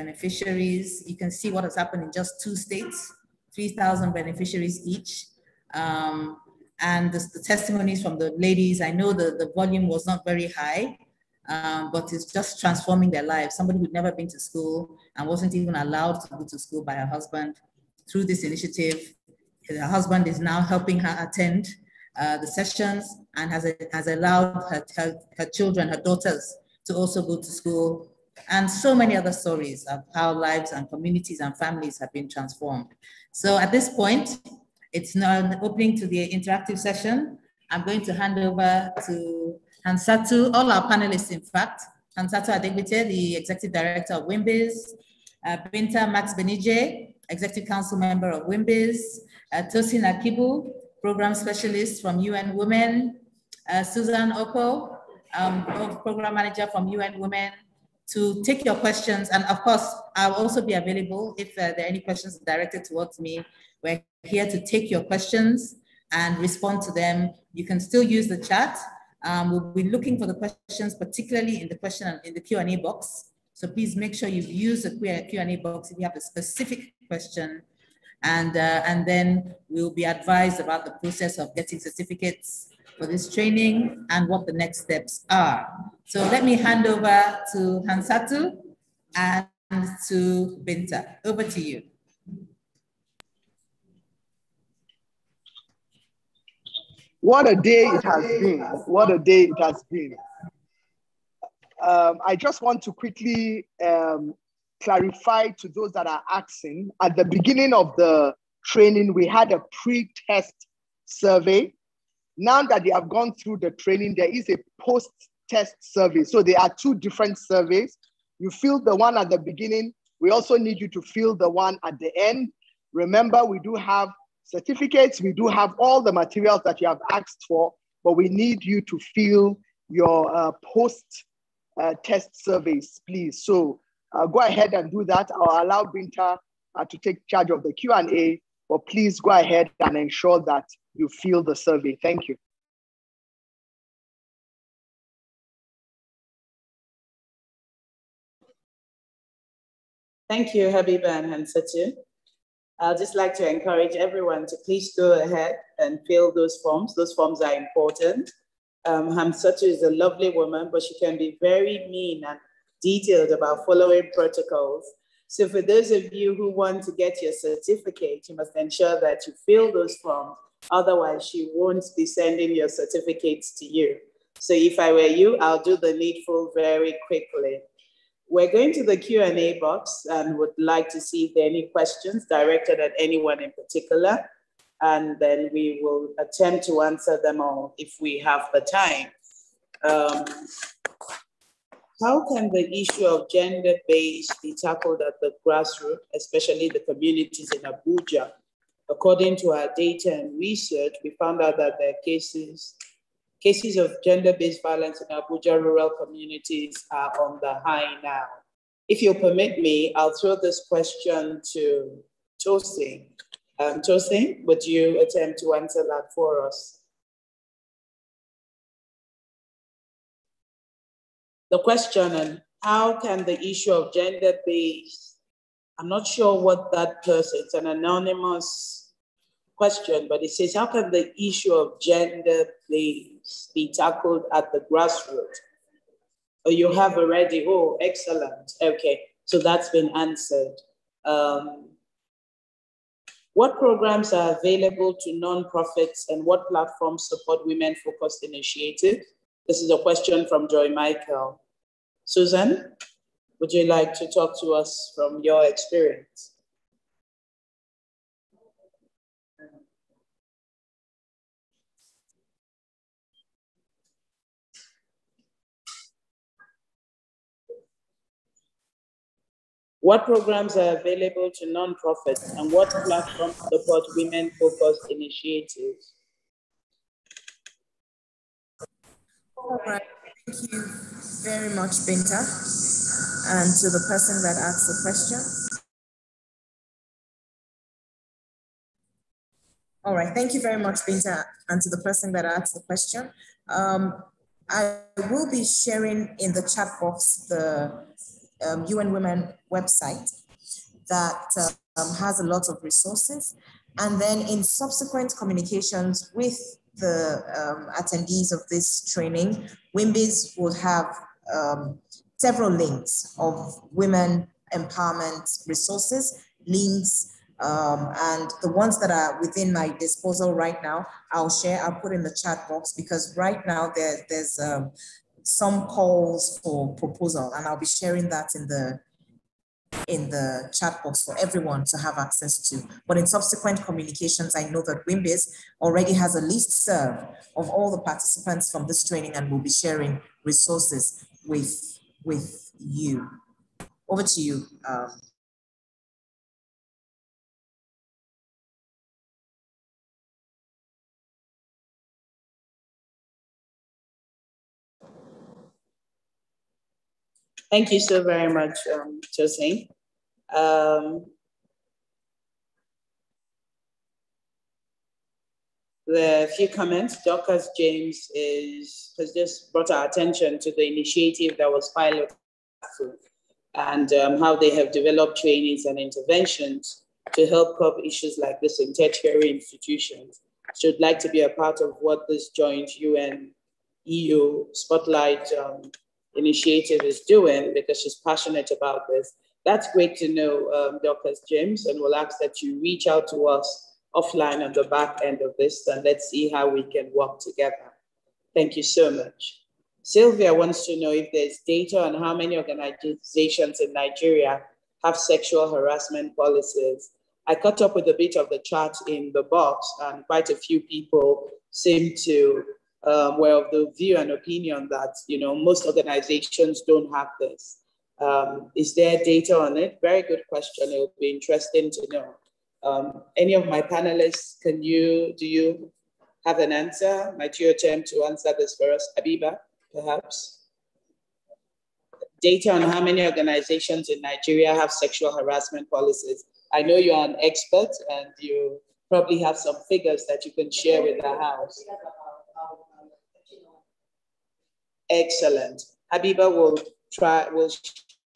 beneficiaries. You can see what has happened in just two states, 3,000 beneficiaries each. Um, and the, the testimonies from the ladies, I know the, the volume was not very high, um, but it's just transforming their lives. Somebody who'd never been to school and wasn't even allowed to go to school by her husband through this initiative her husband is now helping her attend uh, the sessions and has, has allowed her, her, her children, her daughters, to also go to school. And so many other stories of how lives and communities and families have been transformed. So at this point, it's now opening to the interactive session. I'm going to hand over to Hansatu, all our panelists, in fact. Hansatu Adegbite, the Executive Director of WIMBIZ, uh, Binta Max Gbinije, Executive Council Member of WIMBIZ, uh, Tosin Akibu, Program Specialist from UN Women, uh, Susan Oko, um, Program Manager from UN Women, to take your questions. And of course, I'll also be available if uh, there are any questions directed towards me. We're here to take your questions and respond to them. You can still use the chat. Um, we'll be looking for the questions, particularly in the question in the Q&A box. So please make sure you use the Q&A box if you have a specific question and, uh, and then we'll be advised about the process of getting certificates for this training and what the next steps are. So let me hand over to Hansatu and to Binta. Over to you. What a day it has been. What a day it has been. Um, I just want to quickly um, clarify to those that are asking at the beginning of the training, we had a pre test survey. Now that they have gone through the training, there is a post test survey. So there are two different surveys. You fill the one at the beginning. We also need you to fill the one at the end. Remember, we do have certificates, we do have all the materials that you have asked for, but we need you to fill your uh, post uh, test surveys, please. So uh, go ahead and do that. I'll allow Binta uh, to take charge of the Q&A, but please go ahead and ensure that you fill the survey. Thank you. Thank you, Habiba and Hansatu. I'd just like to encourage everyone to please go ahead and fill those forms. Those forms are important. Um, Hansatu is a lovely woman, but she can be very mean and detailed about following protocols. So for those of you who want to get your certificate, you must ensure that you fill those forms. Otherwise, she won't be sending your certificates to you. So if I were you, I'll do the needful very quickly. We're going to the Q&A box and would like to see if there are any questions directed at anyone in particular. And then we will attempt to answer them all if we have the time. Um, how can the issue of gender-based be tackled at the grassroots, especially the communities in Abuja? According to our data and research, we found out that are cases, cases of gender-based violence in Abuja rural communities are on the high now. If you'll permit me, I'll throw this question to Tosin. Um, would you attempt to answer that for us? the question on how can the issue of gender-based, I'm not sure what that person, it's an anonymous question, but it says, how can the issue of gender-based be tackled at the grassroots? Oh, you have already, oh, excellent. Okay, so that's been answered. Um, what programs are available to nonprofits and what platforms support women-focused initiatives? This is a question from Joy Michael. Susan, would you like to talk to us from your experience? What programs are available to nonprofits and what platforms support women-focused initiatives? All right, thank you very much, Binta. And to the person that asked the question. All right, thank you very much, Binta. And to the person that asked the question. Um, I will be sharing in the chat box the um, UN Women website that um, has a lot of resources. And then in subsequent communications with the um, attendees of this training, WIMBIZ will have um, several links of women empowerment resources, links, um, and the ones that are within my disposal right now, I'll share, I'll put in the chat box because right now there, there's um, some calls for proposal and I'll be sharing that in the in the chat box for everyone to have access to. But in subsequent communications, I know that WIMBIZ already has a list serve of all the participants from this training and will be sharing resources with, with you. Over to you. Um, Thank you so very much, um, Tosin. Um, the few comments, Dorcas James is, has just brought our attention to the initiative that was piloted and um, how they have developed trainings and interventions to help curb issues like this in tertiary institutions. Should like to be a part of what this joint UN EU Spotlight um, initiative is doing because she's passionate about this. That's great to know, um, James, and we'll ask that you reach out to us offline on the back end of this and let's see how we can work together. Thank you so much. Sylvia wants to know if there's data on how many organizations in Nigeria have sexual harassment policies. I caught up with a bit of the chat in the box, and quite a few people seem to um, were of the view and opinion that you know most organizations don't have this. Um, is there data on it? Very good question. It would be interesting to know. Um, any of my panelists, can you do you have an answer? Might you attempt to answer this for us, Abiba, perhaps? Data on how many organizations in Nigeria have sexual harassment policies. I know you're an expert and you probably have some figures that you can share with the House. Excellent. Habiba will try, will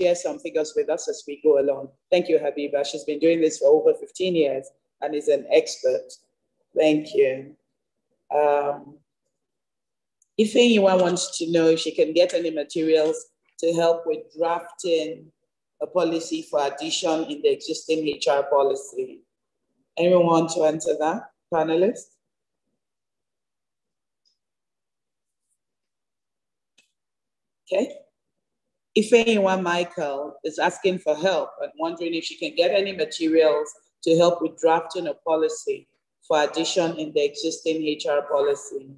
share some figures with us as we go along. Thank you, Habiba. She's been doing this for over 15 years and is an expert. Thank you. Um, if anyone wants to know if she can get any materials to help with drafting a policy for addition in the existing HR policy. Anyone want to answer that, panelists? Okay. Ifeanyiwa Michael is asking for help and wondering if she can get any materials to help with drafting a policy for addition in the existing HR policy.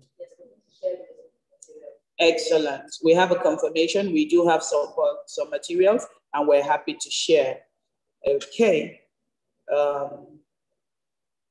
Excellent. We have a confirmation. We do have some, some materials and we're happy to share. Okay. Um,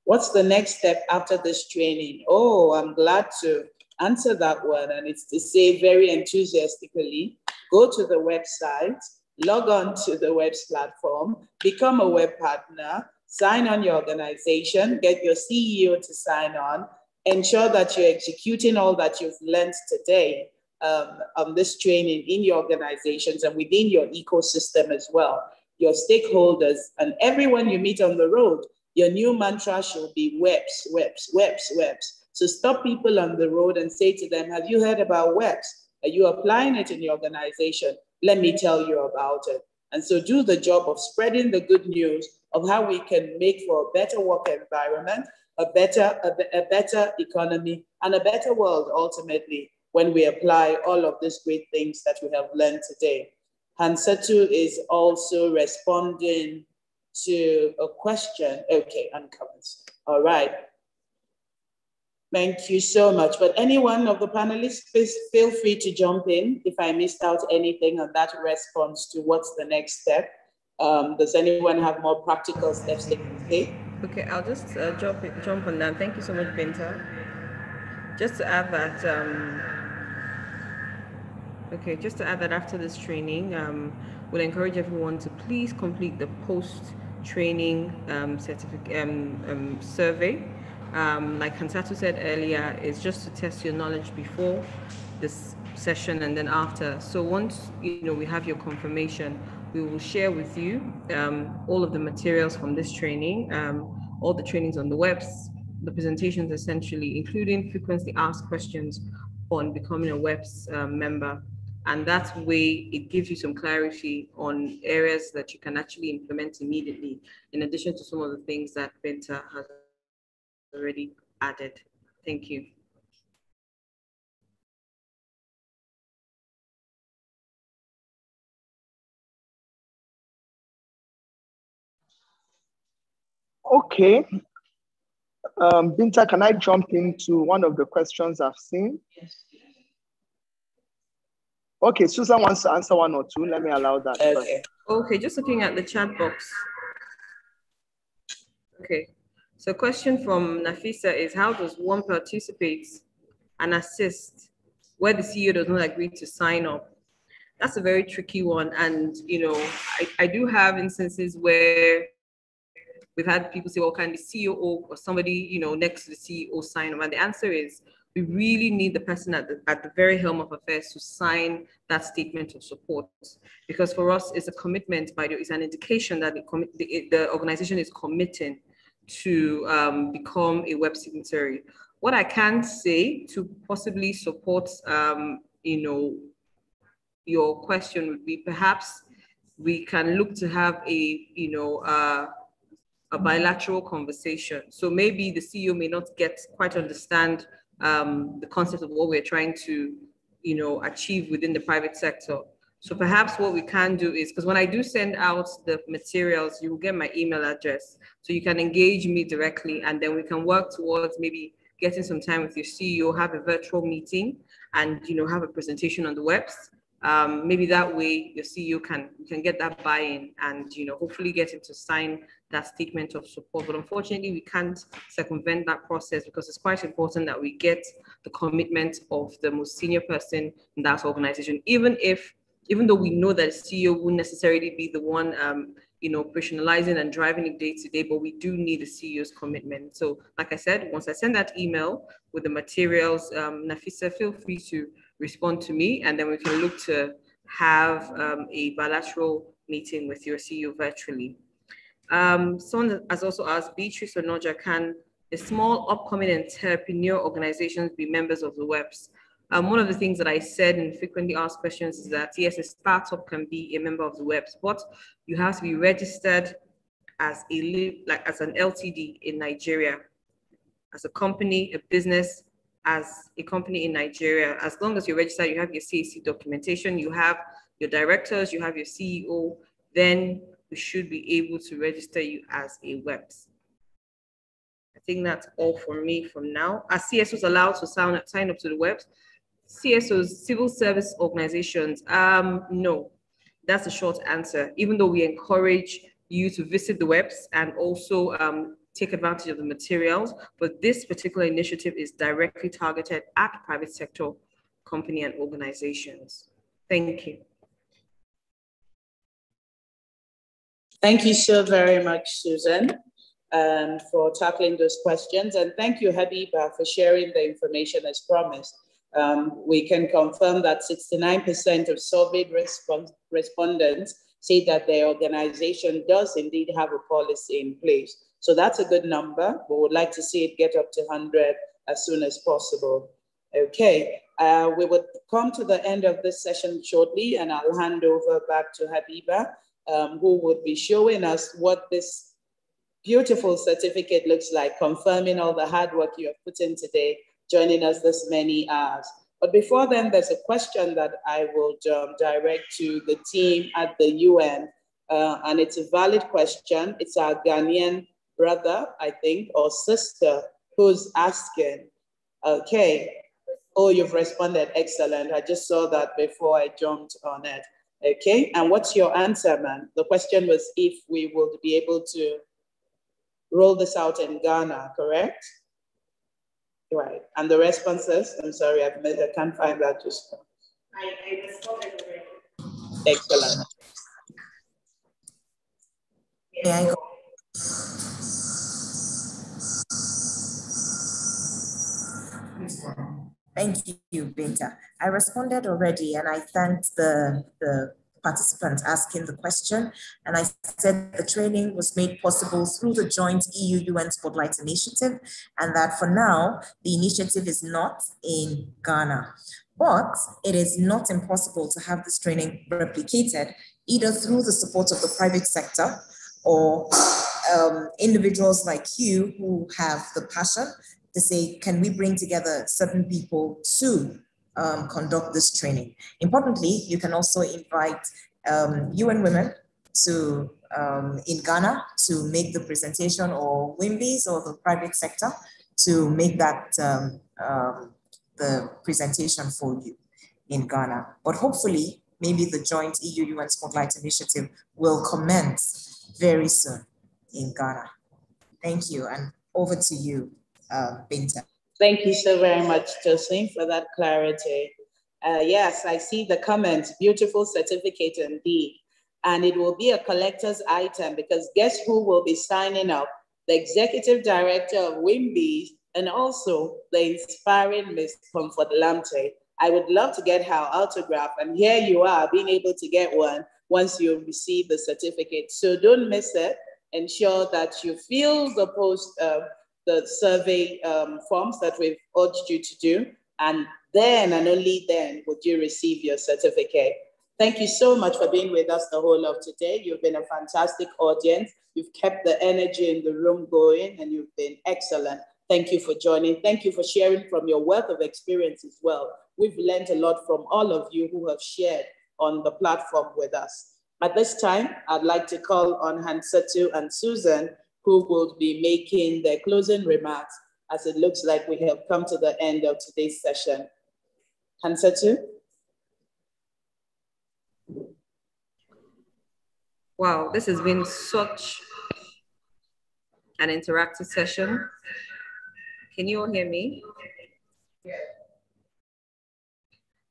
what's the next step after this training? Oh, I'm glad to answer that one. And it's to say very enthusiastically, go to the website, log on to the WEP's platform, become a WEP partner, sign on your organization, get your CEO to sign on, ensure that you're executing all that you've learned today um, on this training in your organizations and within your ecosystem as well, your stakeholders and everyone you meet on the road. Your new mantra should be WEPs, WEPs, WEPs, WEPs. So stop people on the road and say to them, have you heard about WEPs? Are you applying it in your organization? Let me tell you about it. And so do the job of spreading the good news of how we can make for a better work environment, a better, a, a better economy, and a better world ultimately when we apply all of these great things that we have learned today. Hansatu is also responding to a question. Okay, uncovers. All right. Thank you so much. But any one of the panelists, please feel free to jump in if I missed out anything on that response to what's the next step. Um, does anyone have more practical steps they can take? Okay, I'll just uh, jump jump on that. Thank you so much, Binta. Just to add that, um, okay, just to add that after this training, um, we'll encourage everyone to please complete the post-training um, um, um, survey. Um, like Hansatu said earlier, it's just to test your knowledge before this session and then after. So once you know we have your confirmation, we will share with you um, all of the materials from this training, um, all the trainings on the WEPs, the presentations essentially, including frequently asked questions on becoming a WEPs um, member. And that way it gives you some clarity on areas that you can actually implement immediately, in addition to some of the things that Binta has already added. Thank you. Okay. Um, Binta, can I jump into one of the questions I've seen? Yes. Okay, Susan wants to answer one or two. Let me allow that. Okay. Okay, just looking at the chat box. Okay. So question from Nafisa is how does one participate and assist where the CEO does not agree to sign up? That's a very tricky one. And, you know, I, I do have instances where we've had people say, well, can the CEO or somebody, you know, next to the CEO sign up? And the answer is we really need the person at the, at the very helm of affairs to sign that statement of support. Because for us, it's a commitment by the, it's an indication that the, the, the organization is committing to um, become a WEP signatory. What I can say to possibly support, um, you know, your question would be perhaps we can look to have a, you know, uh, a bilateral conversation. So maybe the CEO may not get quite understand um, the concept of what we're trying to, you know, achieve within the private sector. So perhaps what we can do is, because when I do send out the materials, you will get my email address. So you can engage me directly and then we can work towards maybe getting some time with your CEO, have a virtual meeting and, you know, have a presentation on the WEPs. Um, maybe that way your CEO can can get that buy-in and you know hopefully get him to sign that statement of support. But unfortunately, we can't circumvent that process because it's quite important that we get the commitment of the most senior person in that organization, even if even though we know that CEO won't necessarily be the one um, you know, personalizing and driving it day to day, but we do need the CEO's commitment. So, like I said, once I send that email with the materials, um, Nafisa, feel free to respond to me, and then we can look to have um, a bilateral meeting with your CEO virtually. Um, someone has also asked, Beatrice Onoja, can a small upcoming entrepreneur organizations be members of the WEPs? Um, one of the things that I said in frequently asked questions is that yes, a startup can be a member of the WEPs, but you have to be registered as a like as an LTD in Nigeria, as a company, a business as a company in Nigeria. As long as you're registered, you have your CAC documentation, you have your directors, you have your CEO, then we should be able to register you as a WEPS. I think that's all for me from now. Are CSOs allowed to sign up, to the WEPS? CSOs, civil service organizations, um, no. That's the short answer. Even though we encourage you to visit the WEPs and also um, take advantage of the materials, but this particular initiative is directly targeted at private sector company and organizations. Thank you. Thank you so very much, Susan, um, for tackling those questions. And thank you, Habiba, for sharing the information as promised. Um, we can confirm that 69% of surveyed respons- respondents say that their organization does indeed have a policy in place. So that's a good number. We would like to see it get up to 100 as soon as possible. Okay, uh, we would come to the end of this session shortly, and I'll hand over back to Habiba, um, who would be showing us what this beautiful certificate looks like, confirming all the hard work you have put in today, joining us this many hours. But before then, there's a question that I will um, direct to the team at the UN, uh, and it's a valid question. It's our Ghanaian brother, I think, or sister who's asking. Okay. Oh, you've responded. Excellent. I just saw that before I jumped on it. Okay. And what's your answer, man? The question was if we would be able to roll this out in Ghana, correct? Right. And the responses, I'm sorry, I've made, I can't find that just. I, I responded already. Excellent. May I go? Thank you, Binta. I responded already and I thanked the, the participant asking the question. And I said the training was made possible through the joint EU-UN Spotlight Initiative and that for now, the initiative is not in Ghana. But it is not impossible to have this training replicated either through the support of the private sector or um, individuals like you who have the passion to say, can we bring together certain people to um, conduct this training? Importantly, you can also invite um, UN women to um, in Ghana to make the presentation or WIMBIZ or the private sector to make that um, um, the presentation for you in Ghana. But hopefully, maybe the joint EU-UN Spotlight Initiative will commence very soon in Ghana. Thank you, and over to you, uh, Binta. Thank you so very much, Josephine, for that clarity. Uh, yes, I see the comments. Beautiful certificate indeed. And it will be a collector's item because guess who will be signing up? The executive director of WIMBIZ and also the inspiring Miss Comfort Lamptey. I would love to get her autograph. And here you are being able to get one once you receive the certificate. So don't miss it. Ensure that you fill the post, uh, the survey um, forms that we've urged you to do. And then and only then would you receive your certificate. Thank you so much for being with us the whole of today. You've been a fantastic audience. You've kept the energy in the room going and you've been excellent. Thank you for joining. Thank you for sharing from your wealth of experience as well. We've learned a lot from all of you who have shared on the platform with us. At this time, I'd like to call on Hansatu and Susan, who will be making their closing remarks as it looks like we have come to the end of today's session. Hansatu? Wow, this has been such an interactive session. Can you all hear me?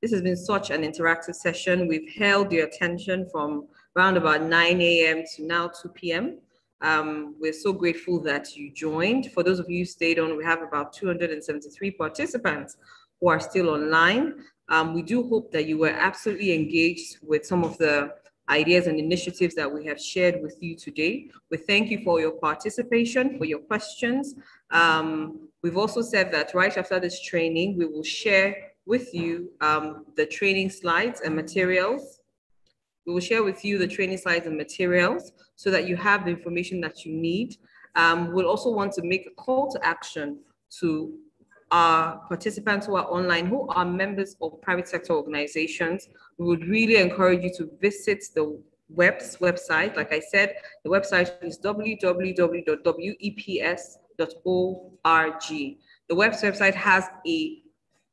This has been such an interactive session. We've held your attention from around about 9 a.m. to now 2 p.m. Um, we're so grateful that you joined. For those of you who stayed on, we have about 273 participants who are still online. Um, we do hope that you were absolutely engaged with some of the ideas and initiatives that we have shared with you today. We thank you for your participation, for your questions. Um, we've also said that right after this training, we will share with you um, the training slides and materials. We will share with you the training slides and materials so that you have the information that you need. Um, we'll also want to make a call to action to our participants who are online, who are members of private sector organizations, we would really encourage you to visit the WEP's website. Like I said, the website is www.weps.org. The WEP's website has a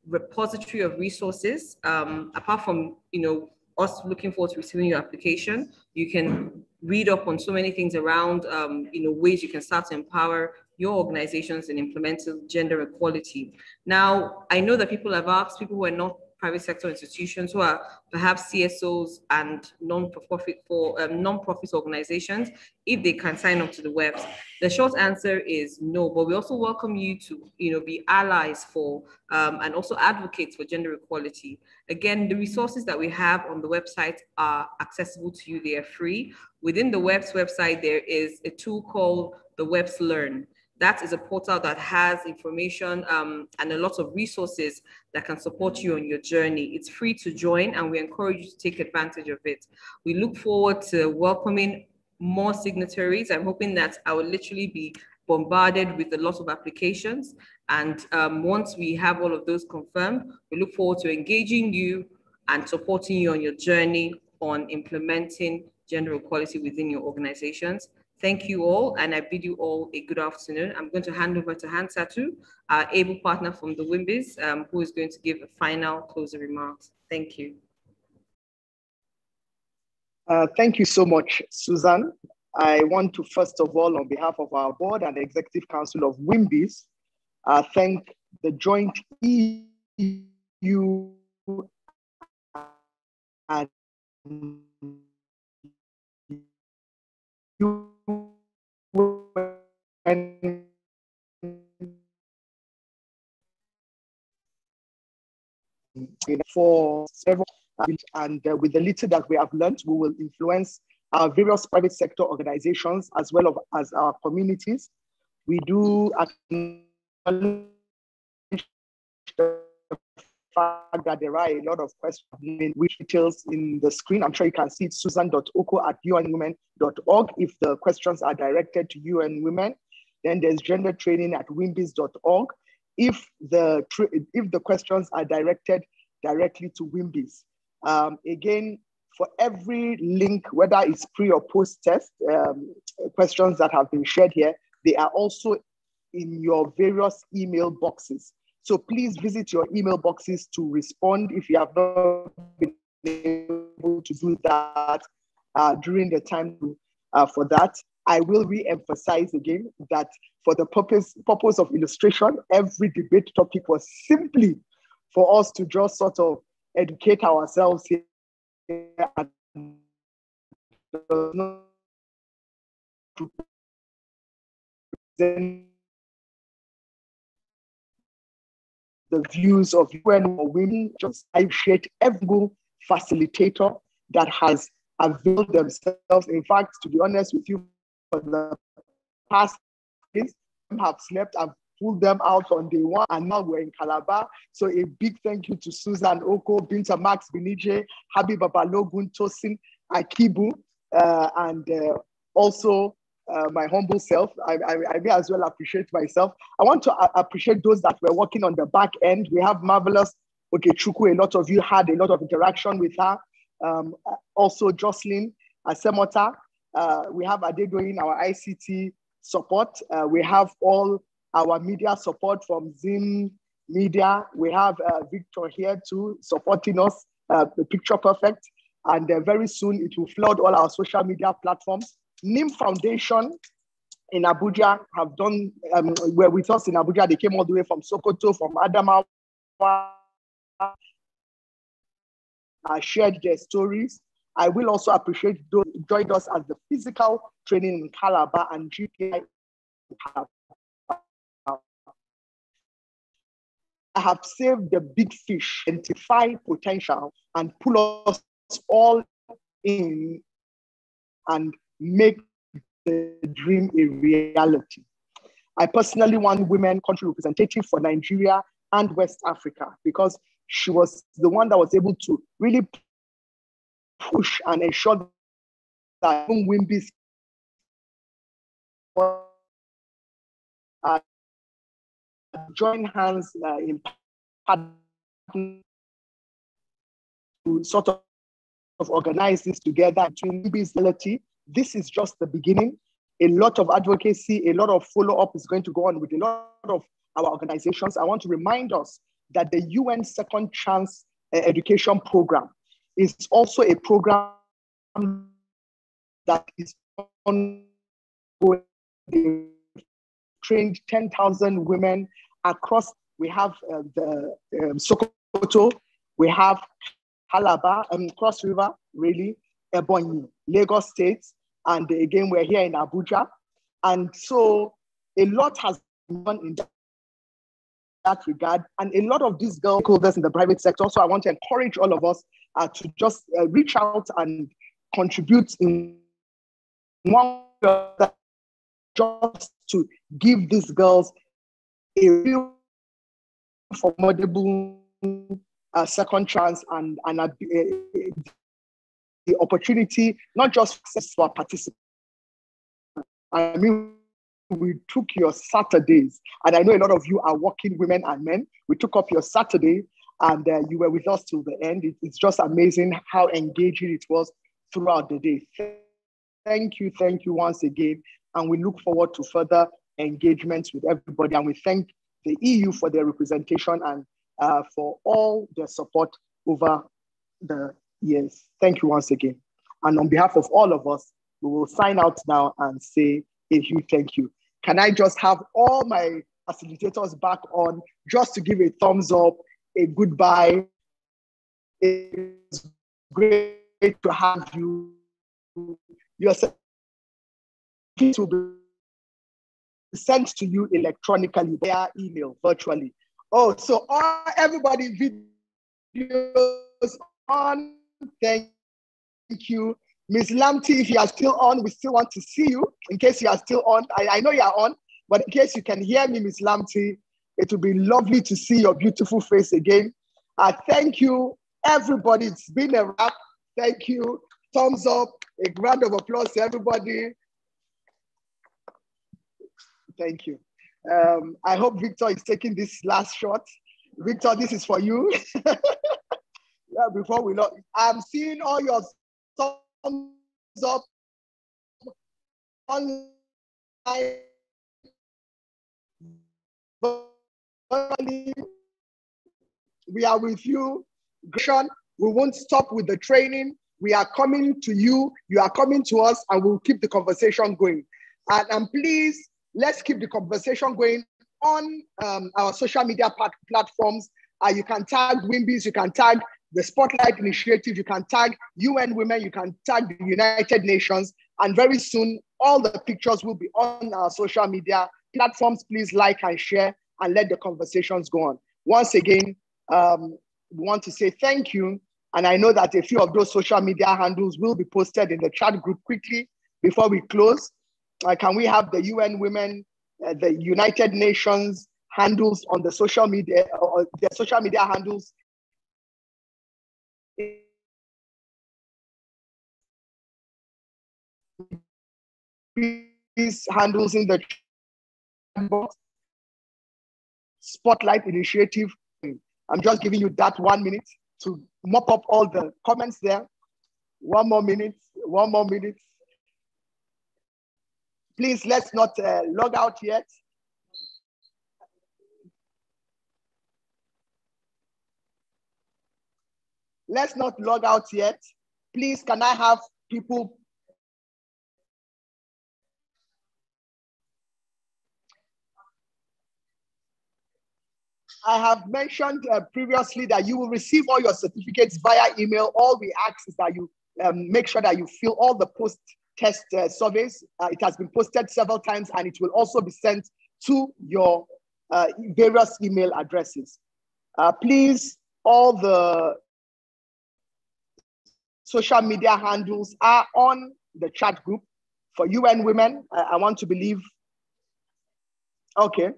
repository of resources. Um, apart from, you know, us looking forward to receiving your application, you can read up on so many things around, um, you know, ways you can start to empower your organizations in implementing gender equality. Now, I know that people have asked, people who are not private sector institutions who are perhaps CSOs and non-profit for um, non-profit organizations if they can sign up to the WEPs. The short answer is no, but we also welcome you to you know be allies for um, and also advocates for gender equality. Again, the resources that we have on the website are accessible to you. They are free. Within the WEP's website, there is a tool called the WEPs Learn that is a portal that has information um, and a lot of resources that can support you on your journey. It's free to join and we encourage you to take advantage of it. We look forward to welcoming more signatories. I'm hoping that I will literally be bombarded with a lot of applications. And um, once we have all of those confirmed, we look forward to engaging you and supporting you on your journey on implementing gender equality within your organizations. Thank you all, and I bid you all a good afternoon. I'm going to hand over to Hansatu, our able partner from the WIMBIZ, um, who is going to give a final closing remarks. Thank you. Uh, thank you so much, Susan. I want to first of all, on behalf of our board and the executive council of WIMBIZ, uh, thank the joint EU and and for several and uh, with the little that we have learned, we will influence our various private sector organizations as well as our communities. We do fact that there are a lot of questions which details in the screen. I'm sure you can see it, susan.oko at unwomen.org if the questions are directed to UN Women. Then there's gender training at wimbiz.org. If the, if the questions are directed directly to WIMBIZ. Um, again, for every link, whether it's pre or post test um, questions that have been shared here, they are also in your various email boxes. So please visit your email boxes to respond if you have not been able to do that uh, during the time uh, for that. I will re-emphasize again that for the purpose, purpose of illustration, every debate topic was simply for us to just sort of educate ourselves here the views of UN women, just I appreciate every facilitator that has availed themselves. In fact, to be honest with you, for the past days, have slept, I've pulled them out on day one, and now we're in Calabar. So a big thank you to Susan Oko, Binta Max Gbinije, Habiba Balogun, Tosin Akibu, uh, and uh, also uh, my humble self. I, I, I, may as well appreciate myself. I want to appreciate those that were working on the back end. We have marvelous Okay, Chuku. A lot of you had a lot of interaction with her. Um, also, Jocelyn Asemota. Uh, we have Adegoyin, our ICT support. Uh, we have all our media support from Zim Media. We have uh, Victor here too, supporting us, uh, the Picture Perfect. And uh, very soon it will flood all our social media platforms. Neem Foundation in Abuja have done, um, were with us in Abuja. They came all the way from Sokoto, from Adamawa, uh, shared their stories. I will also appreciate those who joined us at the physical training in Calabar and GPI. I have saved the big fish, identify potential, and pull us all in and make the dream a reality. I personally want women country representative for Nigeria and West Africa because she was the one that was able to really push and ensure that join hands uh, in to sort of, of organize this together between visibility. This is just the beginning. A lot of advocacy, a lot of follow-up is going to go on with a lot of our organizations. I want to remind us that the UN Second Chance uh, Education Program is also a program that is ongoing. Trained 10,000 women across. We have uh, the um, Sokoto, we have Halaba, um, Cross River, really, Ebonyi, Lagos State, and again, we're here in Abuja. And so a lot has been done in that regard. And a lot of these girls stakeholders in the private sector. So I want to encourage all of us uh, to just uh, reach out and contribute in one just to give these girls a real formidable uh, second chance and, and a, a, the opportunity, not just for participants. I mean, we took your Saturdays, and I know a lot of you are working women and men. We took up your Saturday, and uh, you were with us till the end. It, it's just amazing how engaging it was throughout the day. Thank you, thank you once again, and we look forward to further engagements with everybody. And we thank the EU for their representation and uh, for all their support over the years. Thank you once again. And on behalf of all of us, we will sign out now and say a huge thank you. Can I just have all my facilitators back on just to give a thumbs up, a goodbye? It's great to have you. Your certificate will be sent to you electronically via email, virtually. Oh, so all, everybody videos on. Thank you. Miss Lamptey, if you are still on, we still want to see you. In case you are still on, I, I know you are on, but in case you can hear me, Miss Lamptey, it would be lovely to see your beautiful face again. I thank you, everybody. It's been a wrap. Thank you. Thumbs up. A round of applause to everybody. Thank you. Um, I hope Victor is taking this last shot. Victor, this is for you. yeah, before we know, I'm seeing all your thumbs up online. We are with you. Gretchen, we won't stop with the training. We are coming to you. You are coming to us, and we'll keep the conversation going. And, and please, let's keep the conversation going on um, our social media platforms. Uh, you can tag WIMBIZ, you can tag the Spotlight Initiative, you can tag UN Women, you can tag the United Nations, and very soon all the pictures will be on our social media platforms. Please like and share and let the conversations go on. Once again, um, we want to say thank you. And I know that a few of those social media handles will be posted in the chat group quickly before we close. Uh, can we have the UN Women, uh, the United Nations handles on the social media, or the social media handles handles in the chat box. Spotlight Initiative. I'm just giving you that one minute to mop up all the comments there. One more minute, one more minute. Please, let's not uh, log out yet. Let's not log out yet. Please, can I have people I have mentioned uh, previously that you will receive all your certificates via email. All we ask is that you um, make sure that you fill all the post test uh, surveys. Uh, it has been posted several times and it will also be sent to your uh, various email addresses. Uh, please, all the social media handles are on the chat group for UN Women. I want to believe. Okay.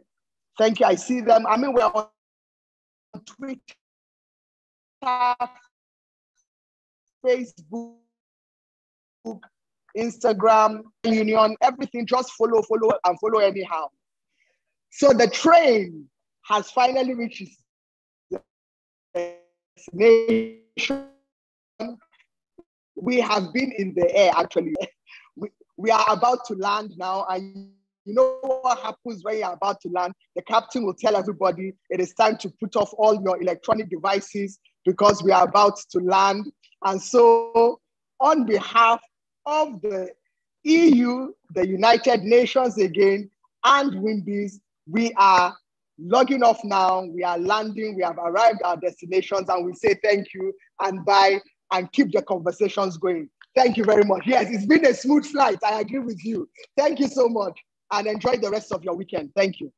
Thank you. I see them. I mean, we're on Twitter, Facebook, Instagram, Union, everything. Just follow, follow, and follow anyhow. So the train has finally reached its destination. We have been in the air actually. We, we are about to land now, and you know what happens when you're about to land? The captain will tell everybody it is time to put off all your electronic devices because we are about to land. And so, on behalf of the EU, the United Nations again, and WIMBIZ, we are logging off now. We are landing. We have arrived at our destinations, and we say thank you and bye and keep the conversations going. Thank you very much. Yes, it's been a smooth flight. I agree with you. Thank you so much and enjoy the rest of your weekend. Thank you.